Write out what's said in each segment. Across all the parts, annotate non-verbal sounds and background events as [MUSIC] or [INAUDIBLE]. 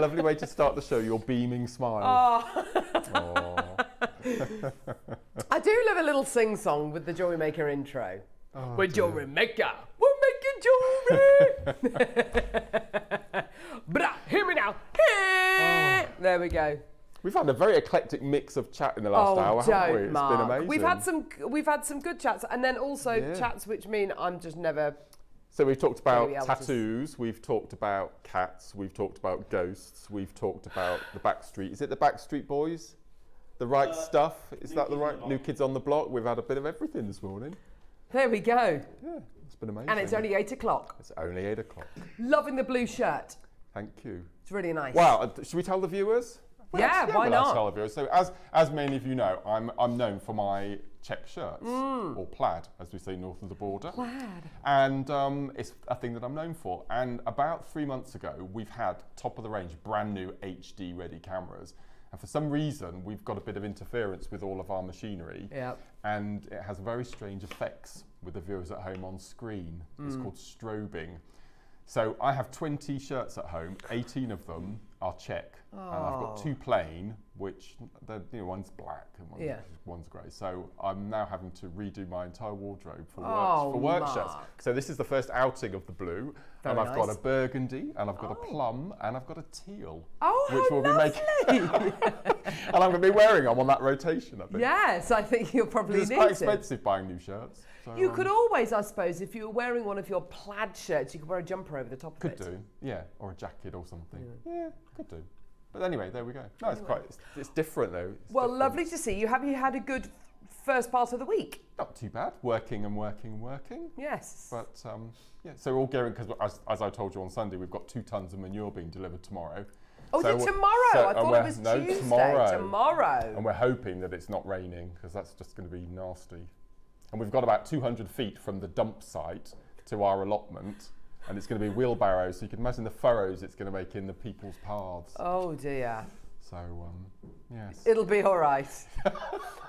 What a lovely way to start the show. Your beaming smile. Oh, [LAUGHS] I do love a little sing song with the Jewelry Maker intro. Oh, We're Jewelry Maker. We're making jewelry. Bra, hear me now. Oh. There we go. We've had a very eclectic mix of chat in the last oh, hour, don't, haven't we? It's Mark. been amazing. We've had some. We've had some good chats, and then also Yeah. chats which mean I'm just never. So we've talked about be able to tattoos, we've talked about cats, we've talked about ghosts, we've talked about the Backstreet. Is it the Backstreet Boys? The right stuff? Is that the right the New Kids on the Block? We've had a bit of everything this morning. There we go. Yeah, it's been amazing. And it's only eight o'clock. It's only eight o'clock. Loving the blue shirt. Thank you. It's really nice. Well, uh, should we tell the viewers? Well, Yeah, actually, why we'll have to not? Tell the viewers. So, as as many of you know, I'm I'm known for my check shirts Mm. or plaid, as we say north of the border. Plaid. And um, it's a thing that I'm known for. And about three months ago, we've had top of the range, brand new HD ready cameras. And for some reason, we've got a bit of interference with all of our machinery. Yep. And it has very strange effects with the viewers at home on screen. It's Mm. called strobing. So I have 20 shirts at home, 18 of them are check. And I've got Oh. two plain, which you know, one's black and one's, Yeah. one's grey. So I'm now having to redo my entire wardrobe for work, Oh, for work shirts. So this is the first outing of the blue. Very and I've got a burgundy, and I've got a plum, and I've got a teal. Oh, which we'll be making. [LAUGHS] and I'm going to be wearing them on that rotation, I think. yes, I think you'll probably It's need quite expensive buying new shirts. So, You um, could always, I suppose, if you were wearing one of your plaid shirts, you could wear a jumper over the top of Could it. do, yeah, or a jacket or something. Yeah, could do. But anyway, there we go. No, it's quite. It's, it's different though. It's Well, different. lovely to see you. Have you had a good first part of the week? Not too bad. Working and working and working. Yes. But um, yeah, so we're all gearing because as, as I told you on Sunday, we've got two tons of manure being delivered tomorrow. oh, so is it we're- tomorrow? so- I thought it was no, Tuesday. tomorrow. Tomorrow. And we're hoping that it's not raining because that's just going to be nasty. And we've got about 200 feet from the dump site to our allotment. And it's going to be wheelbarrows, so you can imagine the furrows it's going to make in the people's paths. Oh dear. So, um, yes. It'll be all right.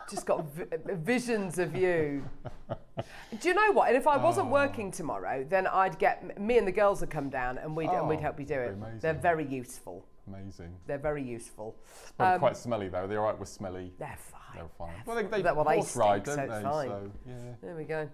Just got vi- visions of you. Do you know what? And if I wasn't Oh. working tomorrow, then I'd get me and the girls would come down and we'd and we'd Oh, help you do it. They're very useful. Amazing. They're very useful. It's Um, quite smelly though. They're all right with smelly. They're fine. They're fine. Well, they, they well, they horse ride, stink, don't so they? fine. So, yeah. There we go.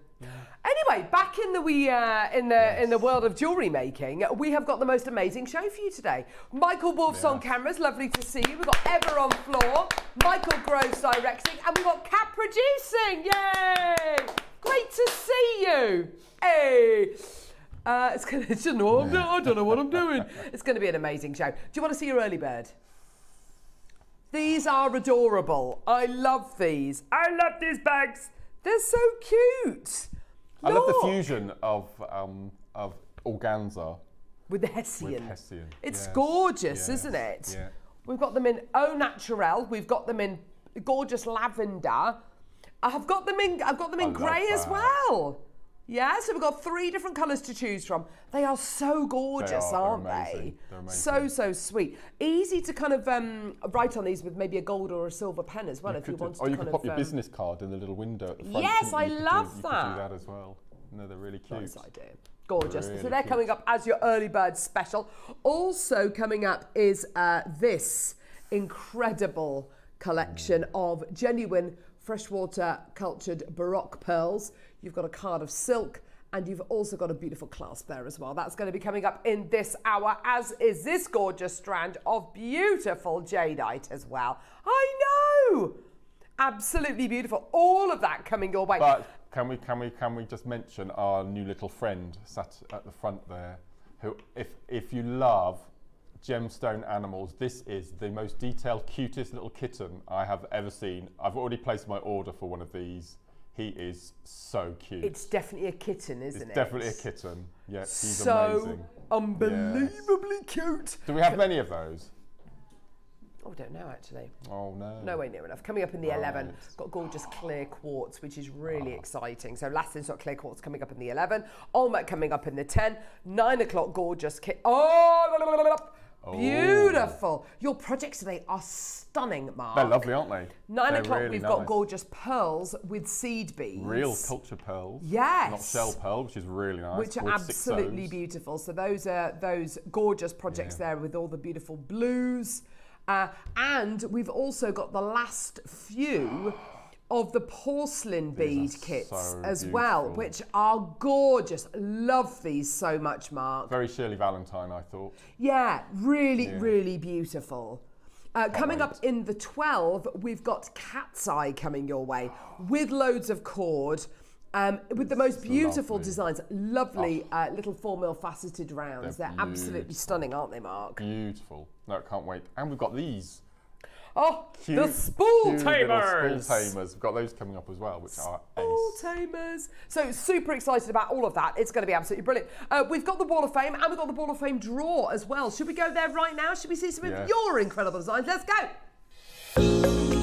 Anyway, back in the we uh, in the in the world of jewellery making, we have got the most amazing show for you today. Michael Wolf's on cameras, lovely to see you. We've got Eva on floor, Michael Groves directing, and we've got Cat producing. Yay! Great to see you. Hey. Uh, it's gonna. It's, no, I'm I don't know what I'm doing. It's going to be an amazing show. Do you want to see your early bird? These are adorable. I love these. I love these bags. They're so cute. I love the fusion of um, of organza with the with Hessian. Hessian. It's Yes, gorgeous, yes, isn't it? Yeah. We've got them in au naturel. We've got them in gorgeous lavender. I've got them in. I've got them in grey as well. Yeah, so we've got three different colours to choose from. They are so gorgeous, are, they're aren't amazing, they? they're So amazing. so sweet. Easy to kind of um, write on these with maybe a gold or a silver pen as well, if you Could do- wanted or to you pop of. your um, business card in the little window at the front. Yes, I you? You love do, You that. could do that as well. No, they're really cute. Nice idea. Gorgeous. so they're cute. coming up as your early bird special. Also coming up is uh, this incredible collection Mm. of genuine freshwater cultured baroque pearls. You've got a card of silk. And you've also got a beautiful clasp there as well. That's going to be coming up in this hour, as is this gorgeous strand of beautiful jadeite as well. I know! Absolutely beautiful. All of that coming your way. But can we can we can we just mention our new little friend sat at the front there, who if if you love gemstone animals, this is the most detailed, cutest little kitten I have ever seen. I've already placed my order for one of these. He is so cute. It's definitely a kitten, isn't It's it? definitely a kitten. Yeah, he's so amazing. unbelievably cute. Do we have many of those? Oh, I don't know actually. Oh no. No way near enough. Coming up in the 11, got gorgeous clear quartz, which is really ah. exciting. So Lastin's got clear quartz coming up in the 11, Olmec coming up in the 10, 9 o'clock gorgeous kit. Oh, Beautiful. Your projects today are stunning, Mark. They're lovely, aren't they? Nine They're o'clock, really we've got nice. gorgeous pearls with seed beads. Real culture pearls. Yes. Not shell pearl, which is really nice. which are absolutely beautiful. So those are those gorgeous projects Yeah. there with all the beautiful blues, uh, and we've also got the last few of the porcelain bead kits so as well, which are gorgeous. Love these so much, Mark. Very Shirley Valentine, I thought. Yeah, really, Yeah. really beautiful. Uh, coming up in the 12, we've got Cat's Eye coming your way with loads of cord. Um, with the most beautiful lovely. designs, lovely uh, little four mil faceted rounds. They're, They're absolutely stunning, aren't they, Mark? Beautiful. No, I can't wait. And we've got these. Oh, Cute, the spool tamers. Spool tamers. We've got those coming up as well, which are Spool tamers. So super excited about all of that. It's going to be absolutely brilliant. Uh, we've got the Wall of Fame and we've got the Wall of Fame draw as well. Should we go there right now? Should we see some of your incredible designs? Let's go.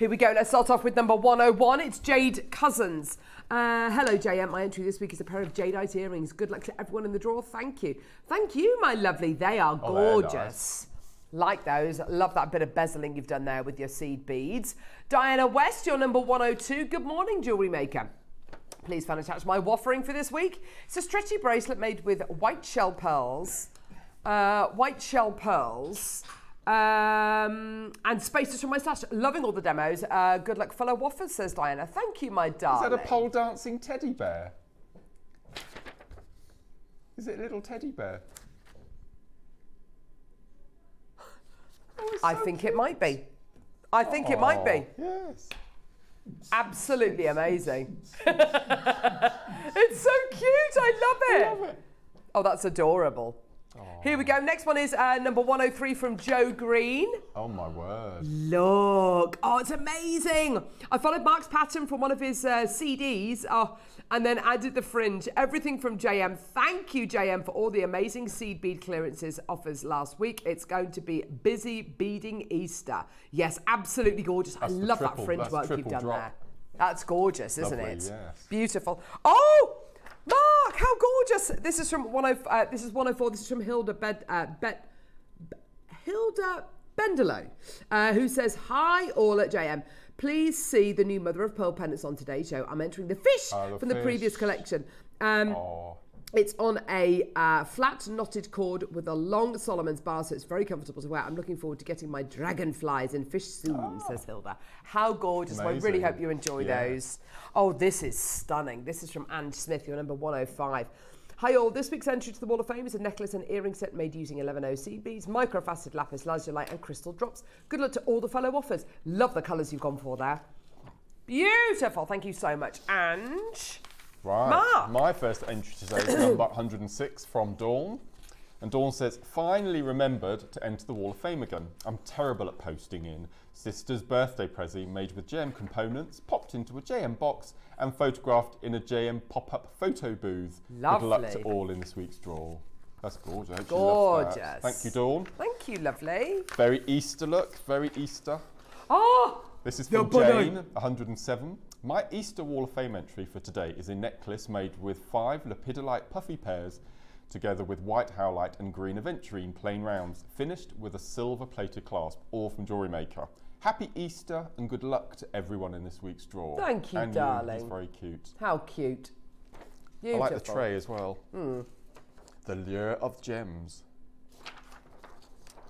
Here we go. Let's start off with number 101. It's Jade Cousins. Uh, hello, JM. My entry this week is a pair of jadeite earrings. Good luck to everyone in the draw. Thank you. Thank you, my lovely. They are Oh, gorgeous. nice. Like those. Love that bit of bezeling you've done there with your seed beads. Diana West, your number 102. Good morning, jewellery maker. Please find attached my waffering for this week. It's a stretchy bracelet made with white shell pearls, uh, white shell pearls, um, and spaces from my stash. Loving all the demos. Uh, good luck, fellow waffers, says Diana. Thank you, my darling. Is that a pole dancing teddy bear? Is it a little teddy bear? Oh, I so think cute. it might be. I think it might be. Yes. Absolutely amazing. [LAUGHS] it's so cute. I love it. Love it. Oh, that's adorable. Here we go. Next one is uh, number 103 from Joe Green. Oh my word. Look. Oh, it's amazing. I followed Mark's pattern from one of his uh, CDs oh, and then added the fringe. Everything from JM. Thank you, JM, for all the amazing seed bead clearances offers last week. It's going to be busy beading Easter. Yes, absolutely gorgeous. That's I love triple- that fringe work you've done drop. there. That's gorgeous, isn't Lovely, it? yes. Beautiful. Oh, Mark, how gorgeous! This is from 104. Uh, this is 104. This is from Hilda Bed. Uh, Bet. Hilda Bendelow, uh, who says, Hi, all at JM. Please see the new Mother of Pearl pendants on today's show. I'm entering the fish Oh, the from the previous collection. Um, Oh, it's on a uh, flat knotted cord with a long Solomon's bar, so it's very comfortable to wear. I'm looking forward to getting my dragonflies in fish soon, says Hilda. How gorgeous. I really hope you enjoy Yeah. those. Oh, this is stunning. This is from Anne Smith, your number 105. Hi all, this week's entry to the Wall of Fame is a necklace and earring set made using 11 seed beads, microfaceted lapis lazuli and crystal drops. Good luck to all the fellow offers. Love the colours you've gone for there. Beautiful, thank you so much. And right. Mark. My first entry today is number [COUGHS] 106 from Dawn. And Dawn says, finally remembered to enter the Wall of Fame again. I'm terrible at posting in. Sister's birthday present made with JM components, popped into a JM box and photographed in a JM pop-up photo booth. Good luck to all in this week's draw. That's gorgeous. I hope she loves that. Gorgeous. Thank you, Dawn. thank you, lovely. Very Easter look, very Easter. Oh, This is from. Jane, 107. My Easter Wall of Fame entry for today is a necklace made with five lepidolite puffy pears, together with white howlite and green aventurine plain rounds, finished with a silver plated clasp, all from Jewelry Maker. Happy Easter and good luck to everyone in this week's draw. Thank you, and darling. He's very cute. how cute. I like the tray as well. Hmm. The lure of gems.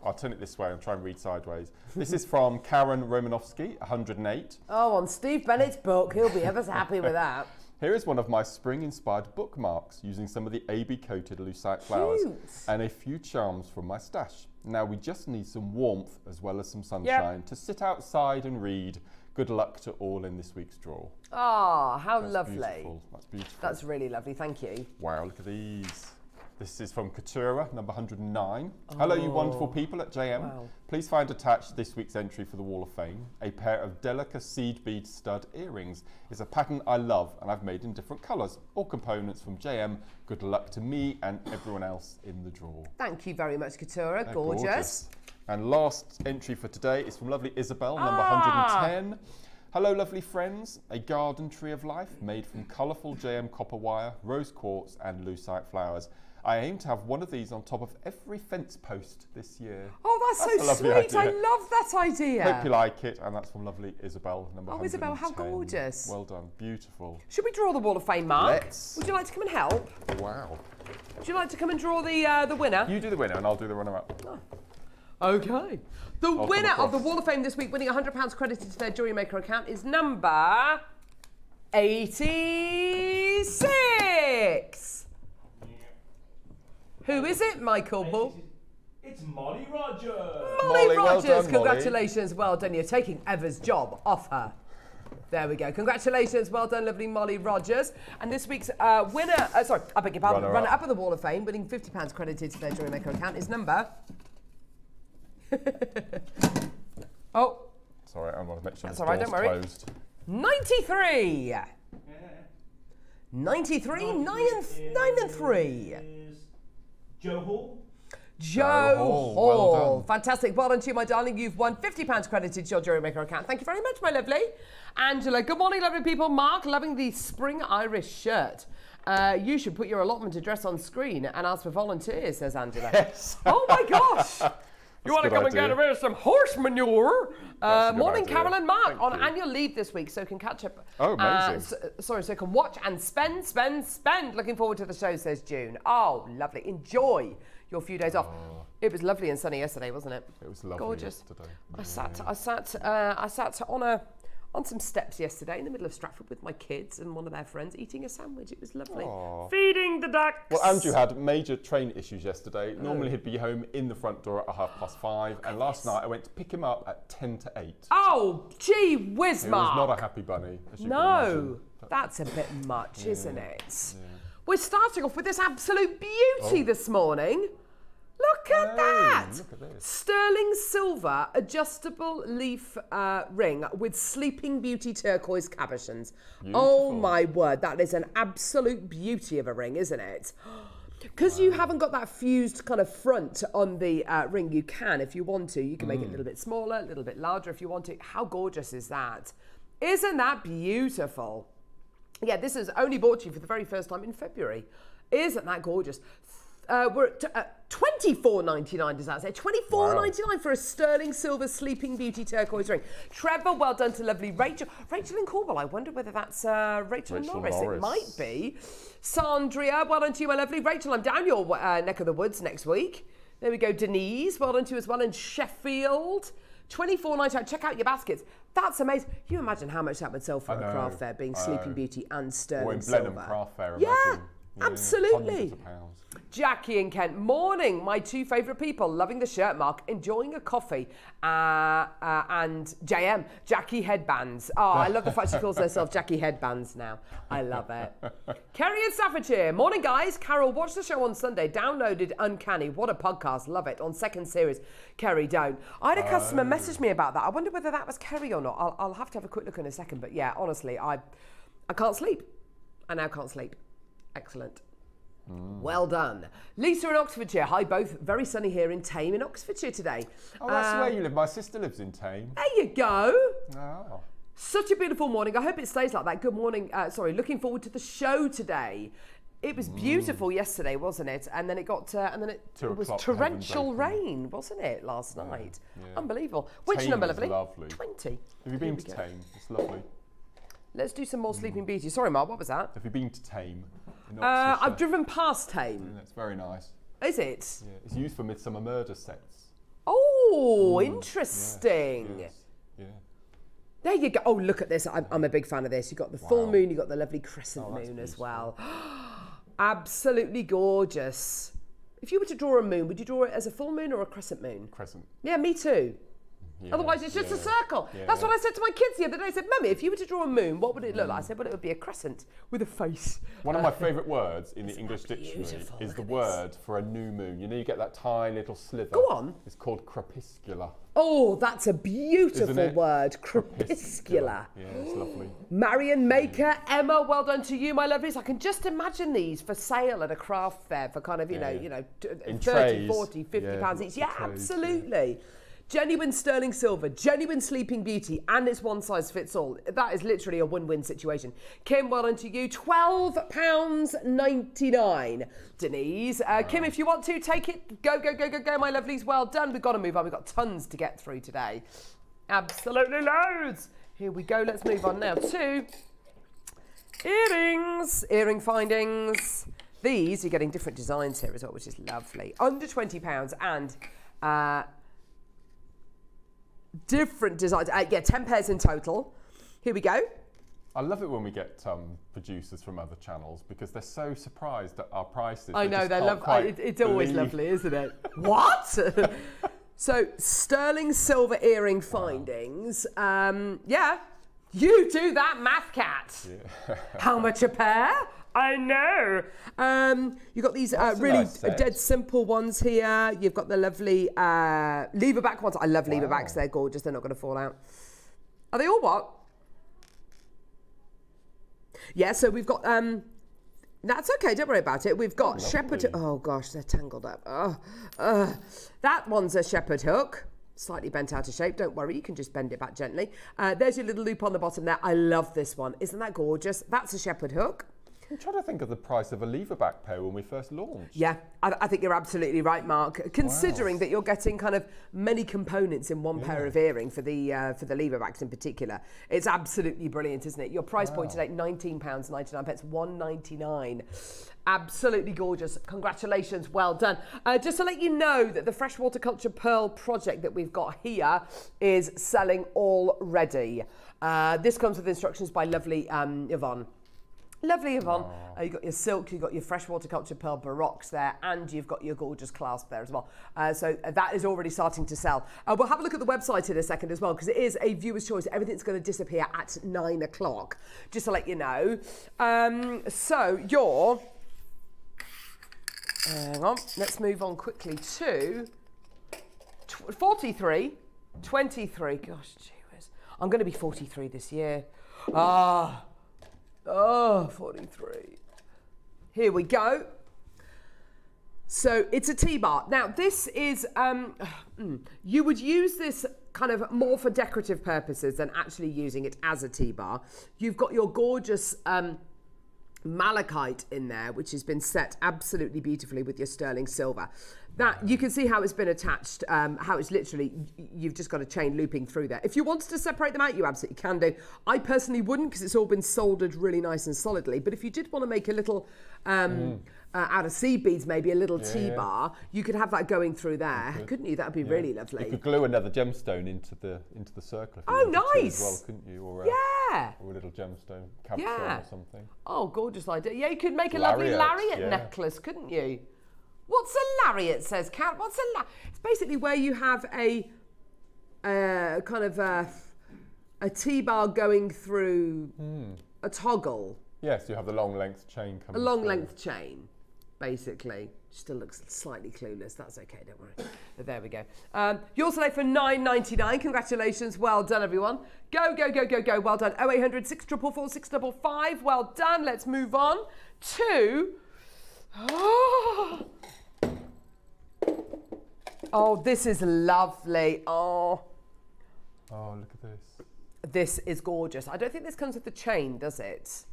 I'll turn it this way and try and read sideways. This is from Karen Romanovsky, 108. Oh, on Steve Bennett's book, he'll be ever so happy with that. Here is one of my spring-inspired bookmarks using some of the AB-coated lucite flowers Cute. and a few charms from my stash. Now we just need some warmth as well as some sunshine to sit outside and read. Good luck to all in this week's draw. Oh, how That's lovely. Beautiful. That's beautiful. That's really lovely. Thank you. wow, look at these. This is from Katura, number 109. Hello, you wonderful people at JM. Oh. Wow. Please find attached this week's entry for the Wall of Fame. A pair of Delica seed bead stud earrings. It's a pattern I love and I've made in different colours. All components from JM. Good luck to me and everyone else in the draw. Thank you very much, Katura. They're gorgeous. And last entry for today is from lovely Isabel, number Ah. 110. Hello, lovely friends. A garden tree of life made from colourful JM copper wire, rose quartz, and lucite flowers. I aim to have one of these on top of every fence post this year. Oh, that's, That's so sweet. I love that idea. Hope you like it, and that's from lovely Isabel, number Oh, Isabel, how gorgeous. Well done, beautiful. Should we draw the Wall of Fame, Mark? Let's. Would you like to come and help? Wow. Would you like to come and draw the uh, the winner? You do the winner, and I'll do the runner-up. Okay. The come winner of the. Wall of Fame this week, winning £100 credited to their Jewellery Maker account, is number 86. Who is it, Michael Bull? It's Molly Rogers. Molly, Molly, well Rogers. done, Molly. Congratulations. Well done. You're taking Eva's job off her. There we go. Congratulations. Well done, lovely Molly Rogers. And this week's uh, winner, uh, sorry, I beg your pardon, Runner-up. runner up of the Wall of Fame, winning £50 credited to their Jewellery Maker account, is number. [LAUGHS] oh, Sorry, I want to make sure That's the all right, door's don't worry. closed. 93. 93, 9 and, 9 and 3. Is Joe Hall. Joe Hall, Hall. well done. Fantastic. Well done to you, my darling. You've won £50 credited to your Jewellery Maker account. Thank you very much, my lovely. Angela, good morning, lovely people. Mark, loving the spring Irish shirt. Uh, you should put your allotment address on screen and ask for volunteers, says Angela. Yes. Oh my gosh! [LAUGHS] You want to come and get rid of some horse manure? Uh, morning, idea. Carol and Mark, Thank on you. annual leave this week, so can catch up. Oh, uh, amazing. sorry, so can watch and spend, spend, spend. Looking forward to the show, says June. Oh, lovely. Enjoy your few days off. It was lovely and sunny yesterday, wasn't it? It was lovely Gorgeous. yesterday. I sat, I sat, uh, I sat on a, on some steps yesterday in the middle of Stratford with my kids and one of their friends eating a sandwich. It was lovely. Aw. Feeding the ducks. Well, Andrew had major train issues yesterday. Oh. Normally he'd be home in the front door at half past five, and last night I went to pick him up at ten to eight. Oh, gee whiz, Mark. was not a happy bunny, as you No. That's a bit much, isn't it? We're starting off with this absolute beauty Oh. this morning. Look at that! look at. Sterling silver adjustable leaf uh, ring with Sleeping Beauty turquoise cabochons. Oh my word, that is an absolute beauty of a ring, isn't it? [GASPS] Because you haven't got that fused kind of front on the uh, ring, you can, if you want to. You can make it a little bit smaller, a little bit larger if you want to. How gorgeous is that? Isn't that beautiful? Yeah, this is only bought to you for the very first time in February. Isn't that gorgeous? Uh, we're at uh, twenty four ninety nine. Does that say twenty four ninety nine for a sterling silver Sleeping Beauty turquoise ring? Trevor, well done to lovely Rachel. Rachel in Cornwall. I wonder whether that's uh, Rachel, Rachel Norris. It might be. Sandria, well done to you, my lovely Rachel. I'm down your uh, neck of the woods next week. There we go. Denise, well done to you as well in Sheffield. Twenty four ninety nine. Check out your baskets. That's amazing. You imagine how much that would sell for I a know, craft fair, being Sleeping. Beauty and sterling Or in Blenheim silver. Craft Fair, Yeah, absolutely. Hundreds of pounds. Jackie and Kent, morning. My two favourite people, loving the shirt mark, enjoying a coffee, uh, uh, and JM, Jackie Headbands. Oh, I love the fact she calls herself [LAUGHS] Jackie Headbands now. I love it. Kerry in Staffordshire, morning guys. Carol, watch the show on Sunday. Downloaded Uncanny. What a podcast. Love it. On second series. Kerry, don't. I had a customer message me about that. I wonder whether that was Kerry or not. I'll, I'll have to have a quick look in a second. But yeah, honestly, I, I can't sleep. I now can't sleep. Excellent. Well done. Lisa in Oxfordshire. Hi, both. Very sunny here in Thame in Oxfordshire today. Oh, that's Uh, where you live. My sister lives in Thame. There you go. Oh. Such a beautiful morning. I hope it stays like that. Good morning. Uh, sorry, looking forward to the show today. It was beautiful yesterday, wasn't it? And then it got, uh, and then it, it was torrential rain, wasn't it, last night? yeah. Unbelievable. Which Tame number, lovely? lovely. 20. Have you been to Thame? It's lovely. Let's do some more Sleeping Beauty. Sorry, Mark, what was that? Have you been to Thame? Uh, I've driven past Thame. Yeah, It's very nice. Is it? Yeah. It's used for Midsomer Murder sets. Oh, Yes, interesting. yes, Yeah. There you go. Oh, look at this. I'm, I'm a big fan of this. You've got the full moon, you've got the lovely crescent Oh, moon as well. [GASPS] Absolutely gorgeous. If you were to draw a moon, would you draw it as a full moon or a crescent moon? Crescent. Yeah, me too. Yeah, Otherwise, it's just a circle. yeah. That's what I said to my kids the other day. I said, Mummy, if you were to draw a moon, what would it look like? I said, well, it would be a crescent with a face. One of my uh, favourite words in the English dictionary is Look the word for a new moon. You know, you get that tiny little slither. Go on. It's called crepuscular. Oh, that's a beautiful word. Crepuscular. Yeah, it's lovely. Marion Maker, Emma, well done to you, my lovelies. I can just imagine these for sale at a craft fair for kind of, you know, Yeah. you know, In 30, trays. 40, 50 Yeah, pounds each. Yeah, yeah. absolutely. Genuine sterling silver, genuine sleeping beauty, and it's one size fits all. That is literally a win-win situation. Kim, well done to you. £12.99. Denise, uh, Kim, if you want to, take it. Go, go, go, go, go, my lovelies. Well done. We've got to move on. We've got tons to get through today. Absolutely loads. Here we go. Let's move on now to earrings. Earring findings. These, you're getting different designs here as well, which is lovely. Under £20 and uh, different designs. Uh, yeah, 10 pairs in total. Here we go. I love it when we get um, producers from other channels because they're so surprised at our prices. I They know they can't love. It, it's always believe- lovely, isn't it? [LAUGHS] what? [LAUGHS] so sterling silver earring findings. Um, yeah, you do that, math cat. How much a pair? I know. Um, you've got these uh, really nice dead simple ones here. You've got the lovely uh, lever back ones. I love lever backs. They're gorgeous. They're not going to fall out. Are they all what? Yeah, so we've got um that's okay, don't worry about it. We've got shepherd oh gosh, they're tangled up. Oh, uh, that one's a shepherd hook. Slightly bent out of shape. Don't worry, you can just bend it back gently. Uh, there's your little loop on the bottom there. I love this one. Isn't that gorgeous? That's a shepherd hook. I'm trying to think of the price of a leverback pair when we first launched. Yeah, I, I think you're absolutely right, Mark. Considering that you're getting kind of many components in one pair of earring for the uh, for the lever backs in particular, it's absolutely brilliant, isn't it? Your price point today, nineteen pounds ninety nine pence, one ninety nine. Absolutely gorgeous. Congratulations, well done. Uh, just to let you know that the freshwater culture pearl project that we've got here is selling already. Uh, this comes with instructions by lovely um, Yvonne. Lovely, Yvonne. Uh, you've got your silk, you've got your freshwater culture pearl baroques there, and you've got your gorgeous clasp there as well. Uh, so uh, that is already starting to sell. Uh, we'll have a look at the website in a second as well, because it is a viewer's choice. Everything's going to disappear at nine o'clock, just to let you know. Um, so your. Hang on, let's move on quickly to tw- 43, 23. Gosh, jeez. I'm going to be 43 this year. Ah. Oh, 43. Here we go. So it's a T-bar. Now this is, um, [SIGHS] mm, you would use this kind of more for decorative purposes than actually using it as a T-bar. You've got your gorgeous um, malachite in there, which has been set absolutely beautifully with your sterling silver. That you can see how it's been attached, um, how it's literally, you've just got a chain looping through there. If you wanted to separate them out, you absolutely can do. I personally wouldn't because it's all been soldered really nice and solidly. But if you did want to make a little um, uh, out of seed beads, maybe a little Yeah, T yeah. bar, you could have that going through there, couldn't you? That'd be really lovely. You could glue another gemstone into the into the circle. Oh, nice. As well, couldn't you? Or, uh, Yeah. or a little gemstone capstone Yeah. or something. Oh, gorgeous idea. Yeah, you could make a lovely Lariat, lariat yeah. necklace, couldn't you? What's a lariat, says Kat? What's a la- It's basically where you have a uh, kind of a, a T-bar going through Hmm. a toggle, Yes, you have the long length chain coming a long through. length chain, basically. Still looks slightly clueless. That's okay, don't worry. But there we go. Um, yours today for nine ninety nine. Congratulations, well done, everyone. Go, go, go, go, go. Well done. 0800 644 655. Well done. Let's move on to. [GASPS] Oh, Oh, this is lovely. Oh, Oh, look at this. this is gorgeous. I don't think this comes with the chain, does it?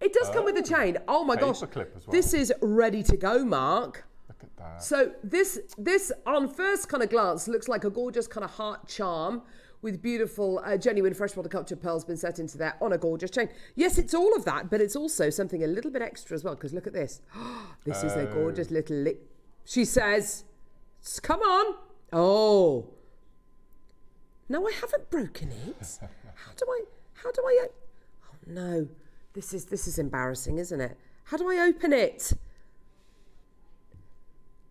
It does come with the oh. chain. Oh my gosh. Well. This is ready to go, Mark. Look at that. So this this on first kind of glance looks like a gorgeous kind of heart charm with beautiful uh, genuine freshwater culture pearls been set into there on a gorgeous chain. Yes, it's all of that, but it's also something a little bit extra as well because look at this. [GASPS] this is a Oh. gorgeous little li- She says, "Come on." Oh. No, I haven't broken it. [LAUGHS] How do I how do I... Oh no. This is this is embarrassing, isn't it? How do I open it?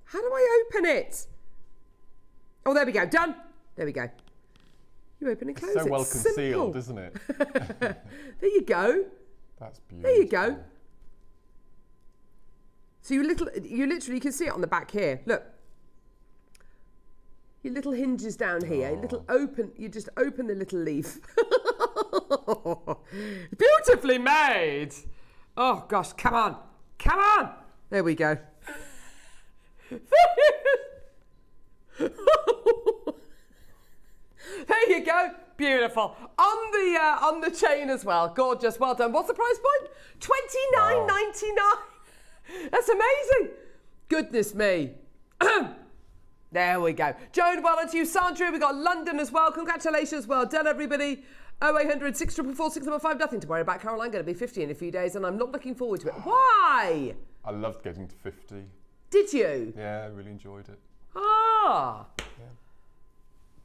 How do I open it? Oh, there we go. Done. There we go. You open and close so it. well concealed, Simple. isn't it? [LAUGHS] There you go. That's beautiful. There you go. So you little, you literally can see it on the back here. Look. Your little hinges down here. Ah. Little open. You just open the little leaf. [LAUGHS] Beautifully made. Oh gosh, come on, come on. There we go. [LAUGHS] There you go. Beautiful. On the uh, on the chain as well. Gorgeous. Well done. What's the price point? Twenty nine ninety nine. That's amazing. Goodness me. [CLEARS THROAT] there we go. Joan, well done to you. Sandra, we got London as well. Congratulations. Well done, everybody. 0800 644 655. Nothing to worry about. Caroline going to be 50 in a few days, and I'm not looking forward to it. Why? I loved getting to 50. Did you? Yeah, I really enjoyed it. Ah.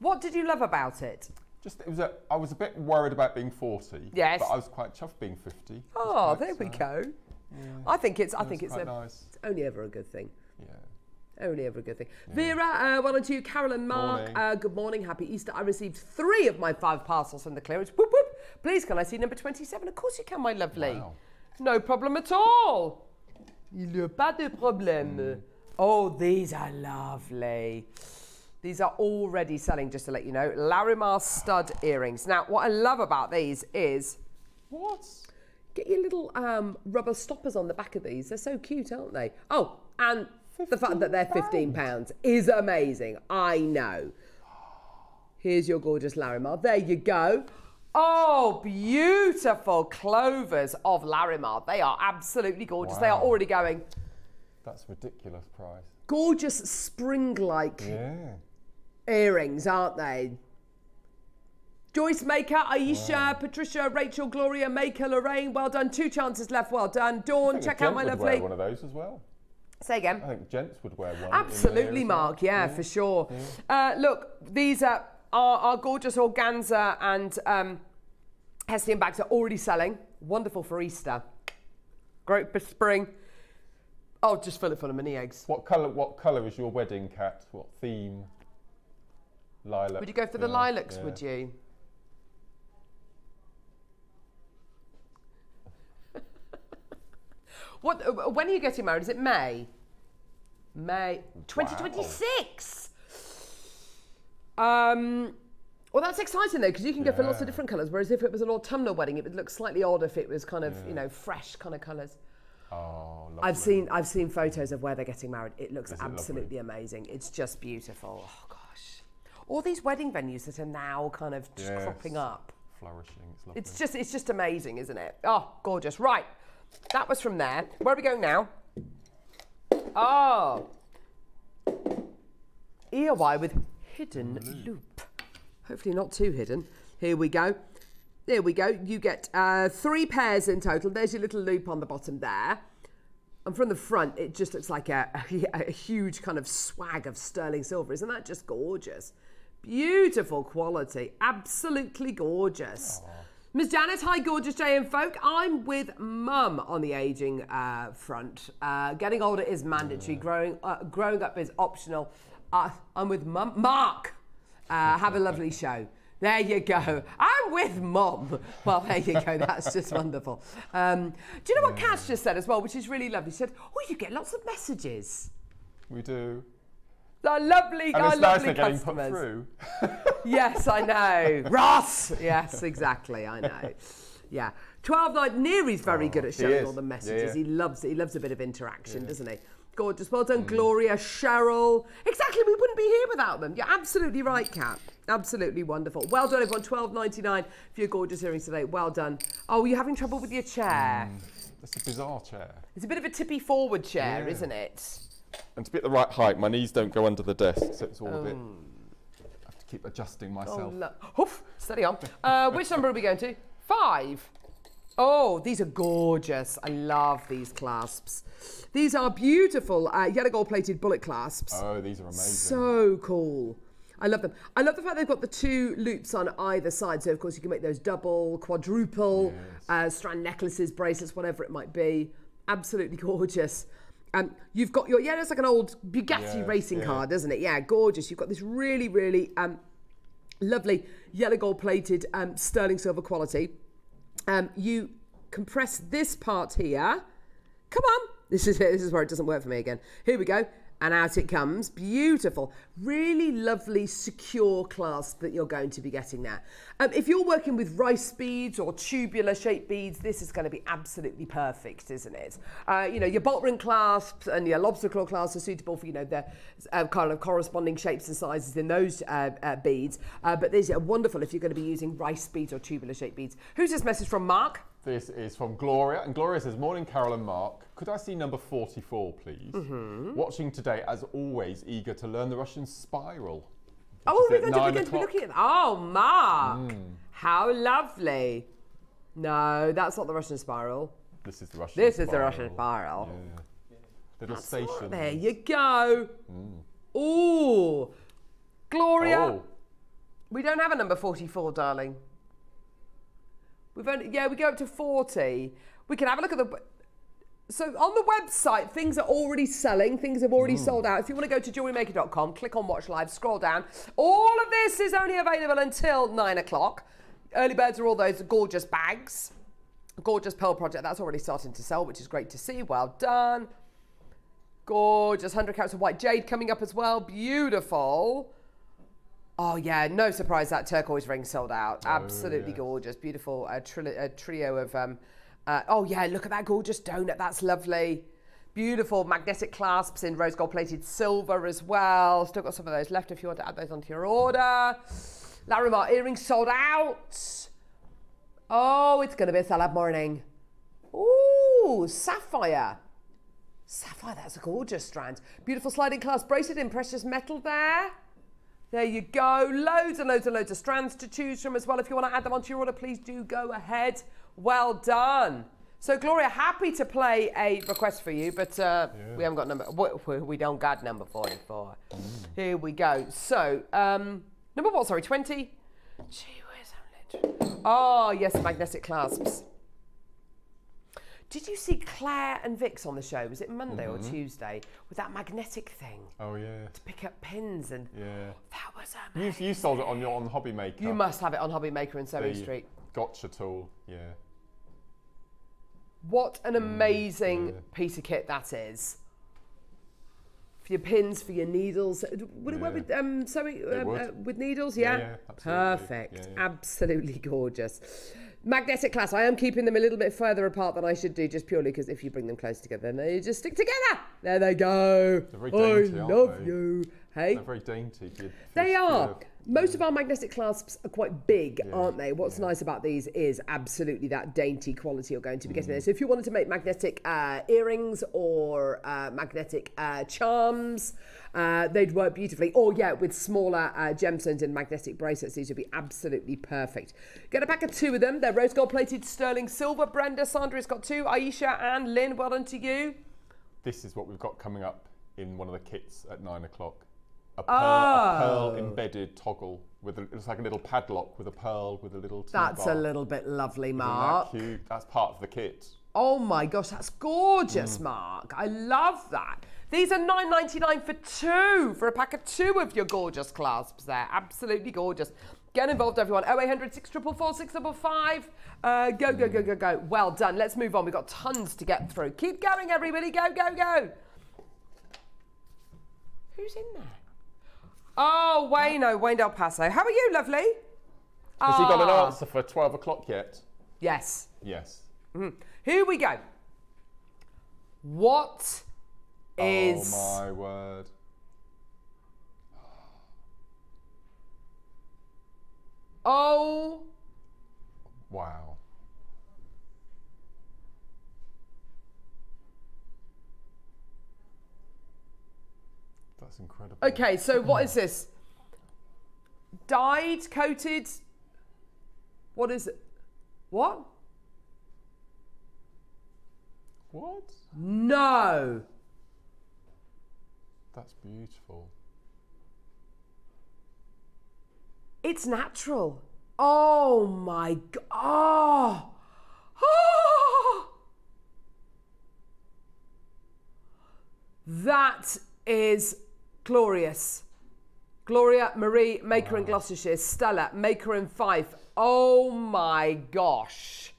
What did you love about it? Just it was a. I was a bit worried about being 40. Yes. But I was quite chuffed being 50. It Oh, there we uh, go. I think it's. I it think it's, a, nice. it's only ever a good thing. Yeah. Only ever a good thing. Vera, uh, well done to you. Carolyn, Mark, Morning. uh, good morning. Happy Easter. I received three of my five parcels from the clearance. Whoop, whoop. Please, can I see number 27? Of course you can, my lovely. Wow. No problem at all. Il n'y a pas de problème. Oh, these are lovely. These are already selling, just to let you know. Larimar stud earrings. Now, what I love about these is What? Get your little um, rubber stoppers on the back of these. They're so cute, aren't they? Oh, and the fact that they're fifteen pounds is amazing. I know. Here's your gorgeous Larimar. There you go. Oh, beautiful clovers of Larimar. They are absolutely gorgeous. They are already going. That's ridiculous price. Gorgeous spring-like Yeah. Earrings, aren't they? Joyce Maker, Aisha, Patricia, Rachel, Gloria, Maker, Lorraine, well done. Two chances left, well done. Dawn, check out my lovely. wear one of those as well. Say again. I think gents would wear one. Absolutely, there as well. Mark. Yeah, for sure. Uh, look, these are our, our gorgeous organza and um, Hessian bags are already selling. Wonderful for Easter. Great for spring. Oh, just fill it full of mini eggs. What colour? What colour is your wedding cat? What theme? Lilac. Would you go for the yeah, lilacs? yeah. Would you? [LAUGHS] what? uh, When are you getting married? Is it May? May 2026. Um. Well, that's exciting though, because you can go for lots of different colours. Whereas if it was an autumnal wedding, it would look slightly odd if it was kind of, you know, fresh kind of colours. Oh, lovely. I've seen I've seen photos of where they're getting married. It looks Is it lovely? absolutely amazing. It's just beautiful. Oh all these wedding venues that are now kind of just Yes. cropping up. flourishing. It's lovely. It's just it's just amazing, isn't it? Oh, gorgeous. Right, that was from there. Where are we going now? Oh, earwire with hidden loop. Hopefully not too hidden. Here we go. There we go. You get uh, three pairs in total. There's your little loop on the bottom there. And from the front, it just looks like a, a, [LAUGHS] a huge kind of swag of sterling silver. Isn't that just gorgeous? Beautiful quality. Absolutely gorgeous. Ms. Janet, hi, gorgeous JM folk. I'm with mum on the aging uh, front. Uh, getting older is mandatory. Growing uh, growing up is optional. Uh, I'm with mum. Mark, uh, have a lovely [LAUGHS] show. There you go. I'm with mum. Well, there you go. That's just wonderful. Um, do you know what Cass just said as well, which is really lovely? She said, "Oh, you get lots of messages." we do. Our lovely, And our lovely they're getting put customers. through. [LAUGHS] Yes, I know. [LAUGHS] Ross! Yes, exactly, I know. Yeah. 12 night Neary's very oh, good at showing all the messages. yeah. He loves it. He loves a bit of interaction, doesn't he? Gorgeous. Well done, mm. Gloria, Cheryl. Exactly, we wouldn't be here without them. You're absolutely right, Kat. Absolutely wonderful. Well done, everyone. Twelve ninety nine for your gorgeous earrings today. Well done. Oh, you're having trouble with your chair. Mm. It's a bizarre chair. It's a bit of a tippy forward chair, Yeah. isn't it? And to be at the right height, my knees don't go under the desk, so it's all a bit. I have to keep adjusting Oh, myself. lo- Hoof, steady on. Uh, which number are we going to? Five. Oh, these are gorgeous. I love these clasps. These are beautiful uh, yellow gold plated bullet clasps. Oh, these are amazing. So cool. I love them. I love the fact they've got the two loops on either side. So, of course, you can make those double, quadruple, uh, strand necklaces, bracelets, whatever it might be. Absolutely gorgeous. Um, you've got your yeah, it's like an old Bugatti Yes, racing yeah. car, doesn't it? Yeah, gorgeous. You've got this really, really um, lovely yellow gold plated um, sterling silver quality. Um, you compress this part here. Come on. This is it. This is where it doesn't work for me again. Here we go. And out it comes. Beautiful. Really lovely, secure clasp that you're going to be getting there. Um, if you're working with rice beads or tubular shaped beads, this is going to be absolutely perfect, isn't it? Uh, you know, your bolt ring clasps and your lobster claw clasps are suitable for, you know, the uh, kind of corresponding shapes and sizes in those uh, uh, beads. Uh, but these are wonderful if you're going to be using rice beads or tubular shaped beads. Who's this message from Mark? This is from Gloria, and Gloria says, Morning, Carol and Mark. Could I see number 44, please? Mm-hmm. Watching today, as always, eager to learn the Russian spiral. Oh, we're going to, we're going to be looking at Oh, Mark. How lovely. No, that's not the Russian spiral. This is the Russian This spiral. This is the Russian spiral. Yeah. Little Right, station. there you go. Ooh. Gloria, Oh, we don't have a number 44, darling. We've only, yeah, we go up to 40. We can have a look at the. So on the website, things are already selling. Things have already sold out. If you want to go to jewellerymaker.com, click on Watch Live, scroll down. All of this is only available until nine o'clock. Early birds are all those gorgeous bags. Gorgeous Pearl Project, that's already starting to sell, which is great to see. Well done. Gorgeous 100 carats of white jade coming up as well. Beautiful. Oh yeah, no surprise that turquoise ring sold out. Absolutely yes. gorgeous, beautiful. A, tri- a trio of. Um, uh, oh yeah, look at that gorgeous donut. That's lovely. Beautiful magnetic clasps in rose gold plated silver as well. Still got some of those left if you want to add those onto your order. Larimar earrings sold out. Oh, it's going to be a salad morning. Ooh, sapphire. Sapphire, that's a gorgeous strand. Beautiful sliding clasp bracelet in precious metal there. There you go. Loads and loads and loads of strands to choose from as well. If you want to add them onto your order, please do go ahead. Well done. So, Gloria, happy to play a request for you, but uh, we haven't got number. We, don't got number 44. Here we go. So, um, number what? Sorry, 20. Gee whiz, I'm. Oh, yes, magnetic clasps. Did you see Claire and Vix on the show? Was it Monday or Tuesday with that magnetic thing oh yeah, to pick up pins and yeah. that was You, amazing. you sold it on your on Hobby Maker. You must have it on Hobby Maker and Sewing the Street. Gotcha tool. Yeah. What an amazing yeah. piece of kit that is. For your pins, for your needles. Would it work with um, sewing um, uh, with needles? Yeah, Yeah, yeah, absolutely. perfect. Yeah, yeah. Absolutely [LAUGHS] gorgeous. Magnetic class. I am keeping them a little bit further apart than I should do, just purely because if you bring them close together, then they just stick together. There they go. They're very I dainty, aren't love they? you. Hey. They're very dainty. for your- for They are. Most of our magnetic clasps are quite big, Yeah, aren't they? What's nice about these is absolutely that dainty quality you're going to be getting Mm. there. So if you wanted to make magnetic uh, earrings or uh, magnetic uh, charms, uh, they'd work beautifully. Or yeah, with smaller uh, gemstones and magnetic bracelets, these would be absolutely perfect. Get a pack of two of them. They're rose gold plated sterling silver. Brenda, Sandra's got two. Aisha and Lynn, well done to you. This is what we've got coming up in one of the kits at nine o'clock. A pearl, a pearl Oh. embedded toggle with a, it's like a little padlock with a pearl with a little. That's bar. a little bit lovely, Isn't that Mark. cute? That's part of the kit. Oh my gosh, that's gorgeous, Mm. Mark. I love that. These are nine ninety nine for two, for a pack of two of your gorgeous clasps there. Absolutely gorgeous. Get involved, everyone. 0800 644 655. Uh, go, go, go, go, go. Well done. Let's move on. We've got tons to get through. Keep going, everybody. Go, go, go. Who's in there? Oh, Wayne, oh, Wayne Del Paso. How are you, lovely? Has he got an Ah. answer for twelve o'clock yet? Yes. Yes. Here we go. What is. Oh my word. Oh Wow. That's incredible. Okay, so [CLEARS THROAT] what is this? Dyed, coated. What is it? What? What? No. That's beautiful. It's natural. Oh my god. Oh. Ah! That is glorious. Gloria, Marie, Maker in Gloucestershire, Stella, Maker in Fife. Oh my gosh.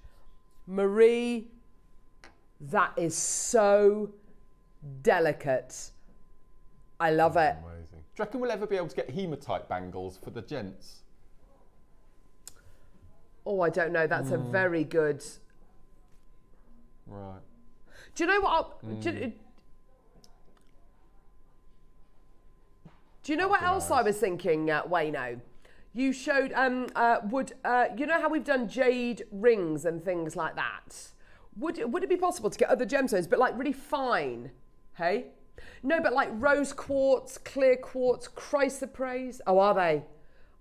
Marie, that is so delicate. I love it. Amazing. Do you reckon we'll ever be able to get hematite bangles for the gents? Oh, I don't know. That's a hmm. very good. Right. Do you know what? I'll- Do, do you know what else. I was thinking, uh, Wayno? You showed um uh, would uh, you know how we've done jade rings and things like that? Would it- would it be possible to get other gemstones, but like really fine? Hey, no, but like rose quartz, clear quartz, chrysoprase. Oh, are they?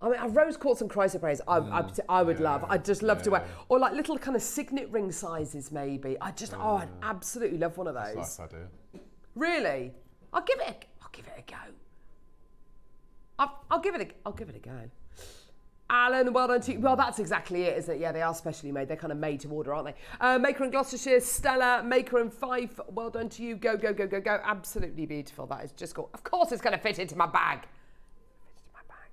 I mean, uh, rose quartz and chrysoprase. I, I, I would love. I'd just love to wear, yeah. or like little kind of signet ring sizes, maybe. I just, oh, I'd absolutely love one of those. Nice idea. Really? I'll give it. A, I'll give it a go. I'll, I'll give it a. I'll give it a go. Alan, well done to you. Well, that's exactly it, isn't it? Yeah, they are specially made. They're kind of made to order, aren't they? Uh, Maker in Gloucestershire, Stella, Maker in Fife. Well done to you. Go, go, go, go, go. Absolutely beautiful. That is just cool. Of course, it's going to fit into my bag. Fit into my bag.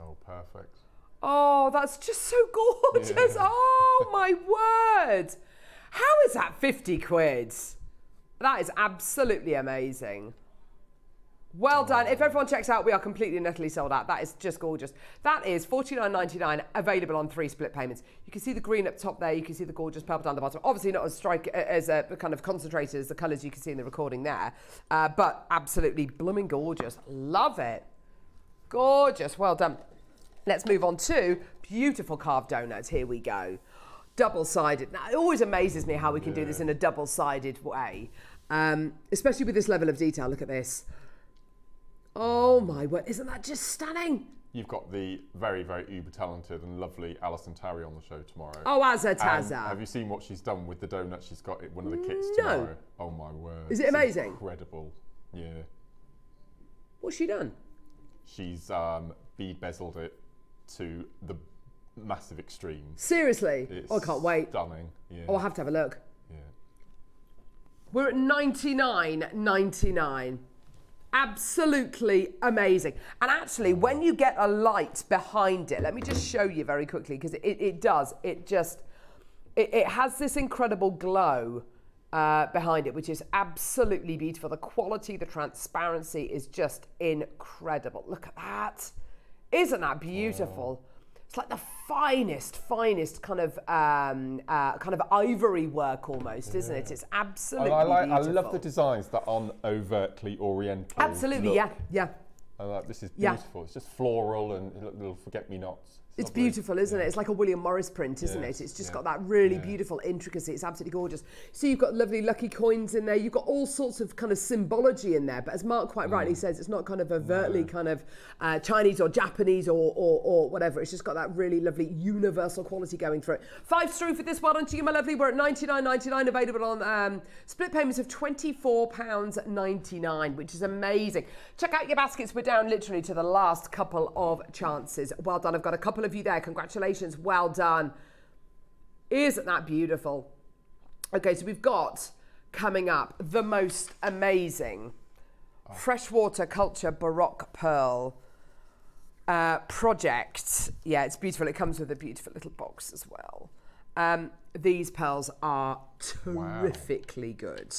Oh, perfect. Oh, that's just so gorgeous. Yeah. Oh, my word. How is that 50 quid? That is absolutely amazing. Well done. If everyone checks out, we are completely and utterly sold out. That is just gorgeous. That is $49.99 available on three split payments. You can see the green up top there. You can see the gorgeous purple down the bottom. Obviously not as strike as a kind of concentrated as the colours you can see in the recording there, uh, but absolutely blooming gorgeous. Love it. Gorgeous. Well done. Let's move on to beautiful carved donuts. Here we go. Double sided. Now, it always amazes me how we can do this in a double sided way, um, especially with this level of detail. Look at this. Oh my word. Isn't that just stunning? You've got the very, very uber talented and lovely Alison Tarry on the show tomorrow. Oh, Azza And Tazza. have you seen what she's done with the donut she's got at one of the kits No. tomorrow? Oh my word. Is it It's amazing? Incredible. Yeah. What's she done? She's um, bead bezeled it to the massive extreme. Seriously? It's oh, I can't wait. Stunning. Yeah. Oh, I'll have to have a look. yeah. We're at 99.99. Absolutely amazing. And actually, when you get a light behind it, let me just show you very quickly because it, it does. It just, it, it has this incredible glow uh, behind it, which is absolutely beautiful. The quality, the transparency is just incredible. Look at that. Isn't that beautiful? It's like the finest, finest kind of um, uh, kind of ivory work almost, isn't it? It's absolutely I, like, I love the designs that aren't overtly oriental. Absolutely, look. yeah, yeah. I like, this is Yeah. beautiful. It's just floral and little- little forget-me-nots. It's lovely. beautiful, isn't Yeah. it? It's like a William Morris print, isn't it? It's just yeah, got that really beautiful intricacy. It's absolutely gorgeous. So you've got lovely lucky coins in there. You've got all sorts of kind of symbology in there. But as Mark quite Mm. rightly says, it's not kind of overtly kind of uh, Chinese or Japanese or, or, or whatever. It's just got that really lovely universal quality going through it. Five through for this. one to you, my lovely. We're at ninety nine ninety nine, available on um, split payments of twenty four pounds ninety nine, which is amazing. Check out your baskets. We're down literally to the last couple of chances. Well done. I've got a couple of you there. Congratulations. Well done. Isn't that beautiful? Okay, so we've got coming up the most amazing freshwater culture baroque pearl uh, project. Yeah, it's beautiful. It comes with a beautiful little box as well. Um, these pearls are terrifically good.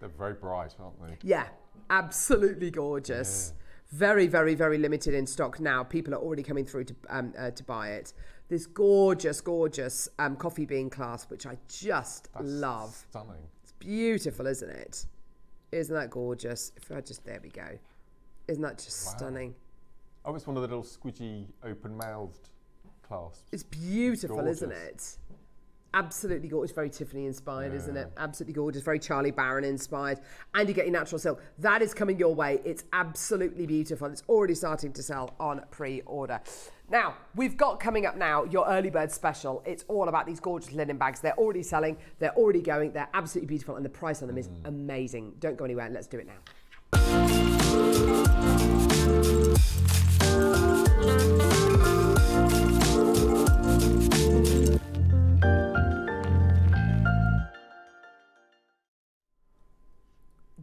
They're very bright, aren't they? Yeah, absolutely gorgeous. Very, very, very limited in stock now. People are already coming through to um, uh, to buy it. This gorgeous, gorgeous um, coffee bean clasp, which I just That's love. Stunning. It's beautiful, isn't it? Isn't that gorgeous? If I just there we go. Isn't that just Wow. stunning? Oh, it's one of the little squidgy, open-mouthed clasps. It's beautiful, isn't it? Absolutely gorgeous. Very Tiffany inspired, isn't it? Absolutely gorgeous. Very Charlie Baron inspired. And you get your natural silk. That is coming your way. It's absolutely beautiful. It's already starting to sell on pre order. Now, we've got coming up now your early bird special. It's all about these gorgeous linen bags. They're already selling, they're already going, they're absolutely beautiful, and the price on them is mm. amazing. Don't go anywhere. Let's do it now.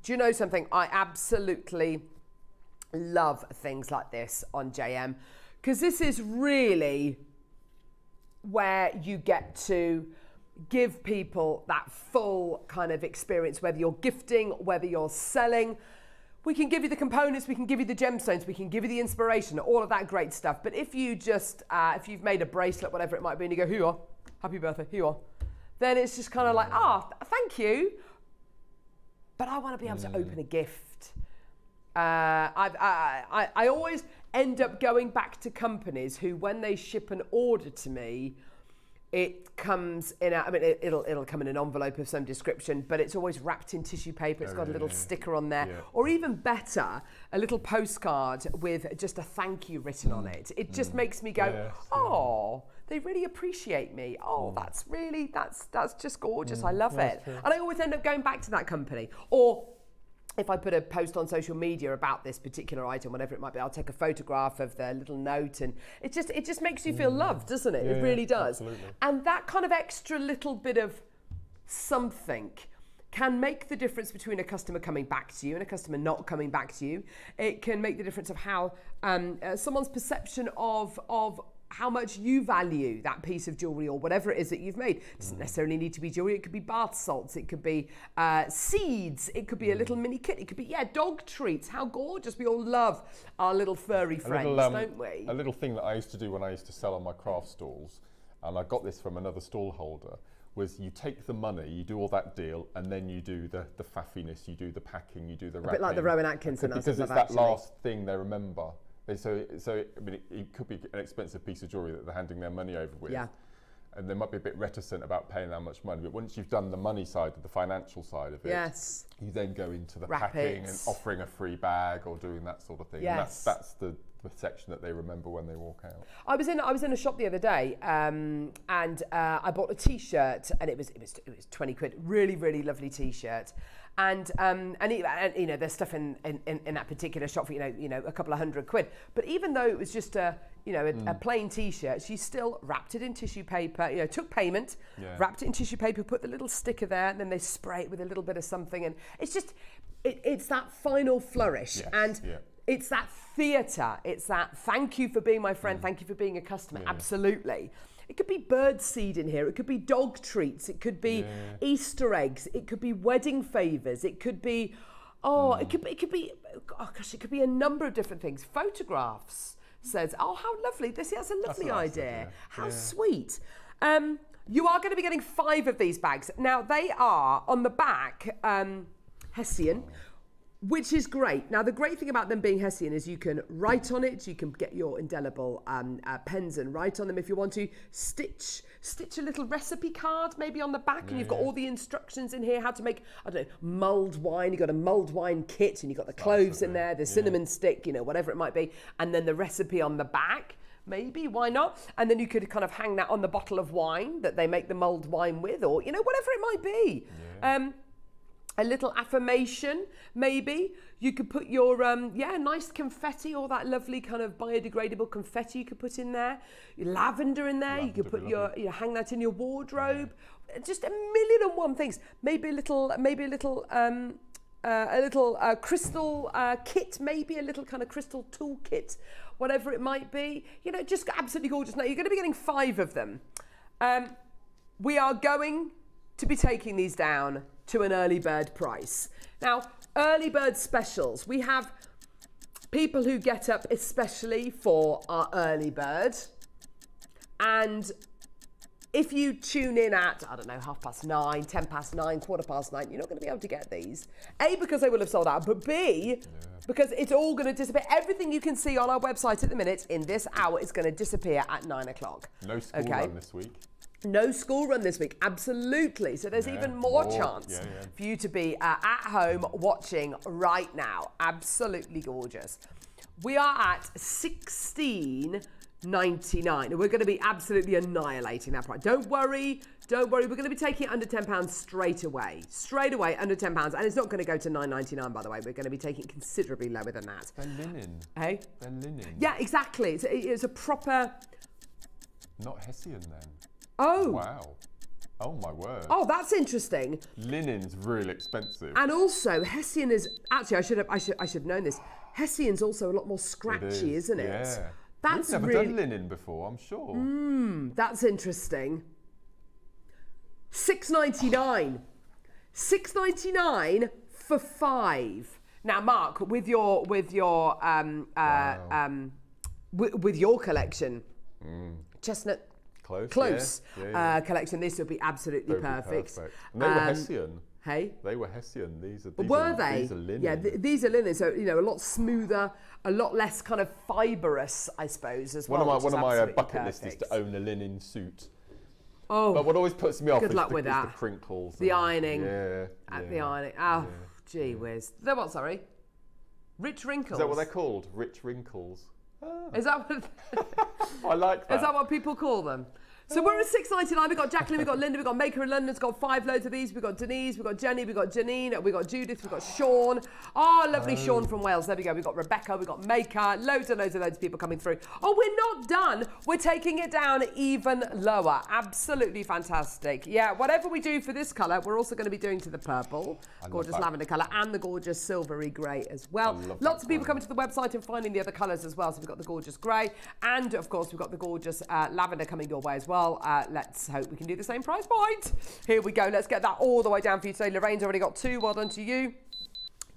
Do you know something? I absolutely love things like this on JM because this is really where you get to give people that full kind of experience, whether you're gifting, whether you're selling. We can give you the components, we can give you the gemstones, we can give you the inspiration, all of that great stuff. But if you just, uh, if you've made a bracelet, whatever it might be, and you go, here you are, happy birthday, here you are, then it's just kind of like, ah, oh, thank you. But I want to be able to open a gift. Uh, I've, I, I, I always end up going back to companies who, when they ship an order to me, it comes in. A, I mean, it, will it'll come in an envelope of some description, but it's always wrapped in tissue paper. It's Oh, got a little yeah. sticker on there, Yeah. or even better, a little postcard with just a thank you written on it. It just makes me go, Mm. Yes, yeah. oh. They really appreciate me. Oh, that's really that's that's just gorgeous. I love Mm. it. true. And I always end up going back to that company. Or if I put a post on social media about this particular item, whatever it might be, I'll take a photograph of the little note, and it just it just makes you feel loved, doesn't it? Mm. Yeah, it really does. absolutely. And that kind of extra little bit of something can make the difference between a customer coming back to you and a customer not coming back to you. It can make the difference of how um, uh, someone's perception of of how much you value that piece of jewelry or whatever it is that you've made. It doesn't necessarily need to be jewelry. It could be bath salts. It could be uh, seeds. It could be a little mini kit. It could be yeah, dog treats. How gorgeous! We all love our little furry friends, little, um, don't we? A little thing that I used to do when I used to sell on my craft stalls, and I got this from another stall holder, was you take the money, you do all that deal, and then you do the, the faffiness, you do the packing, you do the a bit like the Rowan Atkinson. Because it's that actually. last thing they remember. So, so I mean, it, it could be an expensive piece of jewelry that they're handing their money over with. Yeah. And they might be a bit reticent about paying that much money. But once you've done the money side of the financial side of it, Yes. you then go into the packing and offering a free bag or doing that sort of thing. And Yes. that's, that's the, the section that they remember when they walk out. I was in I was in a shop the other day, um, and uh, I bought a T-shirt, and it was it was it was twenty quid. Really, really lovely T-shirt, and um, and, it, and you know there's stuff in, in, in, that particular shop for you know you know a couple of hundred quid. But even though it was just a you know a, Mm. a plain T-shirt, she still wrapped it in tissue paper. You know, took payment, Yeah. wrapped it in tissue paper, put the little sticker there, and then they spray it with a little bit of something, and it's just it, it's that final flourish Yes, and. yeah. It's that theatre. It's that thank you for being my friend, Mm. thank you for being a customer. Absolutely. It could be bird seed in here. It could be dog treats. It could be Yeah. Easter eggs. It could be wedding favours. It could be, oh, Mm. it could be, it could be, oh gosh, it could be a number of different things. Photographs says, oh, how lovely. This that's a lovely nice idea. idea. How Yeah. sweet. Um, you are going to be getting five of these bags. Now they are on the back um, Hessian which is great. Now, the great thing about them being Hessian is you can write on it. You can get your indelible um, uh, pens and write on them if you want to. Stitch, stitch a little recipe card maybe on the back, and you've got all the instructions in here how to make I don't know mulled wine. You've got a mulled wine kit, and you've got the cloves in there, the Yeah. cinnamon stick, you know, whatever it might be, and then the recipe on the back. Maybe why not? And then you could kind of hang that on the bottle of wine that they make the mulled wine with, or you know whatever it might be. Um, a little affirmation maybe. You could put your um yeah nice confetti or that lovely kind of biodegradable confetti you could put in there. Your lavender in there you could put your you know, hang that in your wardrobe. Just a million and one things. Maybe a little maybe a little um uh, a little uh, crystal uh, kit, maybe a little kind of crystal tool kit, whatever it might be. You know, just absolutely gorgeous. Now, you're going to be getting five of them. Um, we are going to be taking these down to an early bird price. Now, early bird specials, we have people who get up especially for our early bird. And if you tune in at, I don't know, half past nine, ten past nine, quarter past nine, you're not going to be able to get these. A, because they will have sold out, but B, because it's all going to disappear. Everything you can see on our website at the minute in this hour is going to disappear at nine o'clock. No school Okay. run this week. No school run this week, absolutely. So there's Yeah, even more, more, chance yeah, yeah. for you to be uh, at home watching right now. Absolutely gorgeous. We are at 16.99. and We're going to be absolutely annihilating that price. Don't worry, don't worry. We're going to be taking it under £10 straight away. Straight away, under £10. And it's not going to go to 9.99 by the way. We're going to be taking it considerably lower than that. They're linen. Hey? They're linen. Yeah, exactly. It's a, it's a proper. Not Hessian then. Oh, Wow. Oh my word. Oh, that's interesting. Linen's really expensive. And also, Hessian is actually I should have I should I should have known this. Hessian's also a lot more scratchy, is, isn't it? Yeah. That's We've never really done linen before, I'm sure. that's interesting. Six ninety nine. Six ninety nine for five. Now, Mark, with your with your um uh Wow. um with, with your collection, chestnut Close. close Yeah. yeah, yeah. Uh, collection, this would be absolutely They'd perfect. And they were Um, Hessian. Hey. They were Hessian. These are. These Were are, they? These are linen. Yeah, th- these are linen, so you know a lot smoother, a lot less kind of fibrous, I suppose, as one well. of my one of my uh, bucket lists is to own a linen suit. Oh, But what always puts me off Good is, luck the, with is the that. crinkles. The ironing Yeah. at yeah. the ironing. Oh, gee whiz. The what? Sorry, rich wrinkles. Is that what they're called? Rich wrinkles. Is that what? [LAUGHS] I like [LAUGHS] that. Is that what people call them? So we're at six ninety nine. We've got Jacqueline, we've got Linda, we've got Maker in London's got five loads of these. We've got Denise, we've got Jenny, we've got Janine, we've got Judith, we've got Sean. Oh, lovely Sean from Wales. There we go. We've got Rebecca, we've got Maker, loads and loads and loads of people coming through. Oh, we're not done. We're taking it down even lower. Absolutely fantastic. Yeah, whatever we do for this colour, we're also going to be doing to the purple, love gorgeous lavender colour, and the gorgeous silvery grey as well. Lots of people coming to the website and finding the other colours as well. So we've got the gorgeous grey, and of course we've got the gorgeous uh, lavender coming your way as well. Uh, let's hope we can do the same price point. Here we go. Let's get that all the way down for you today. Lorraine's already got two. Well done to you.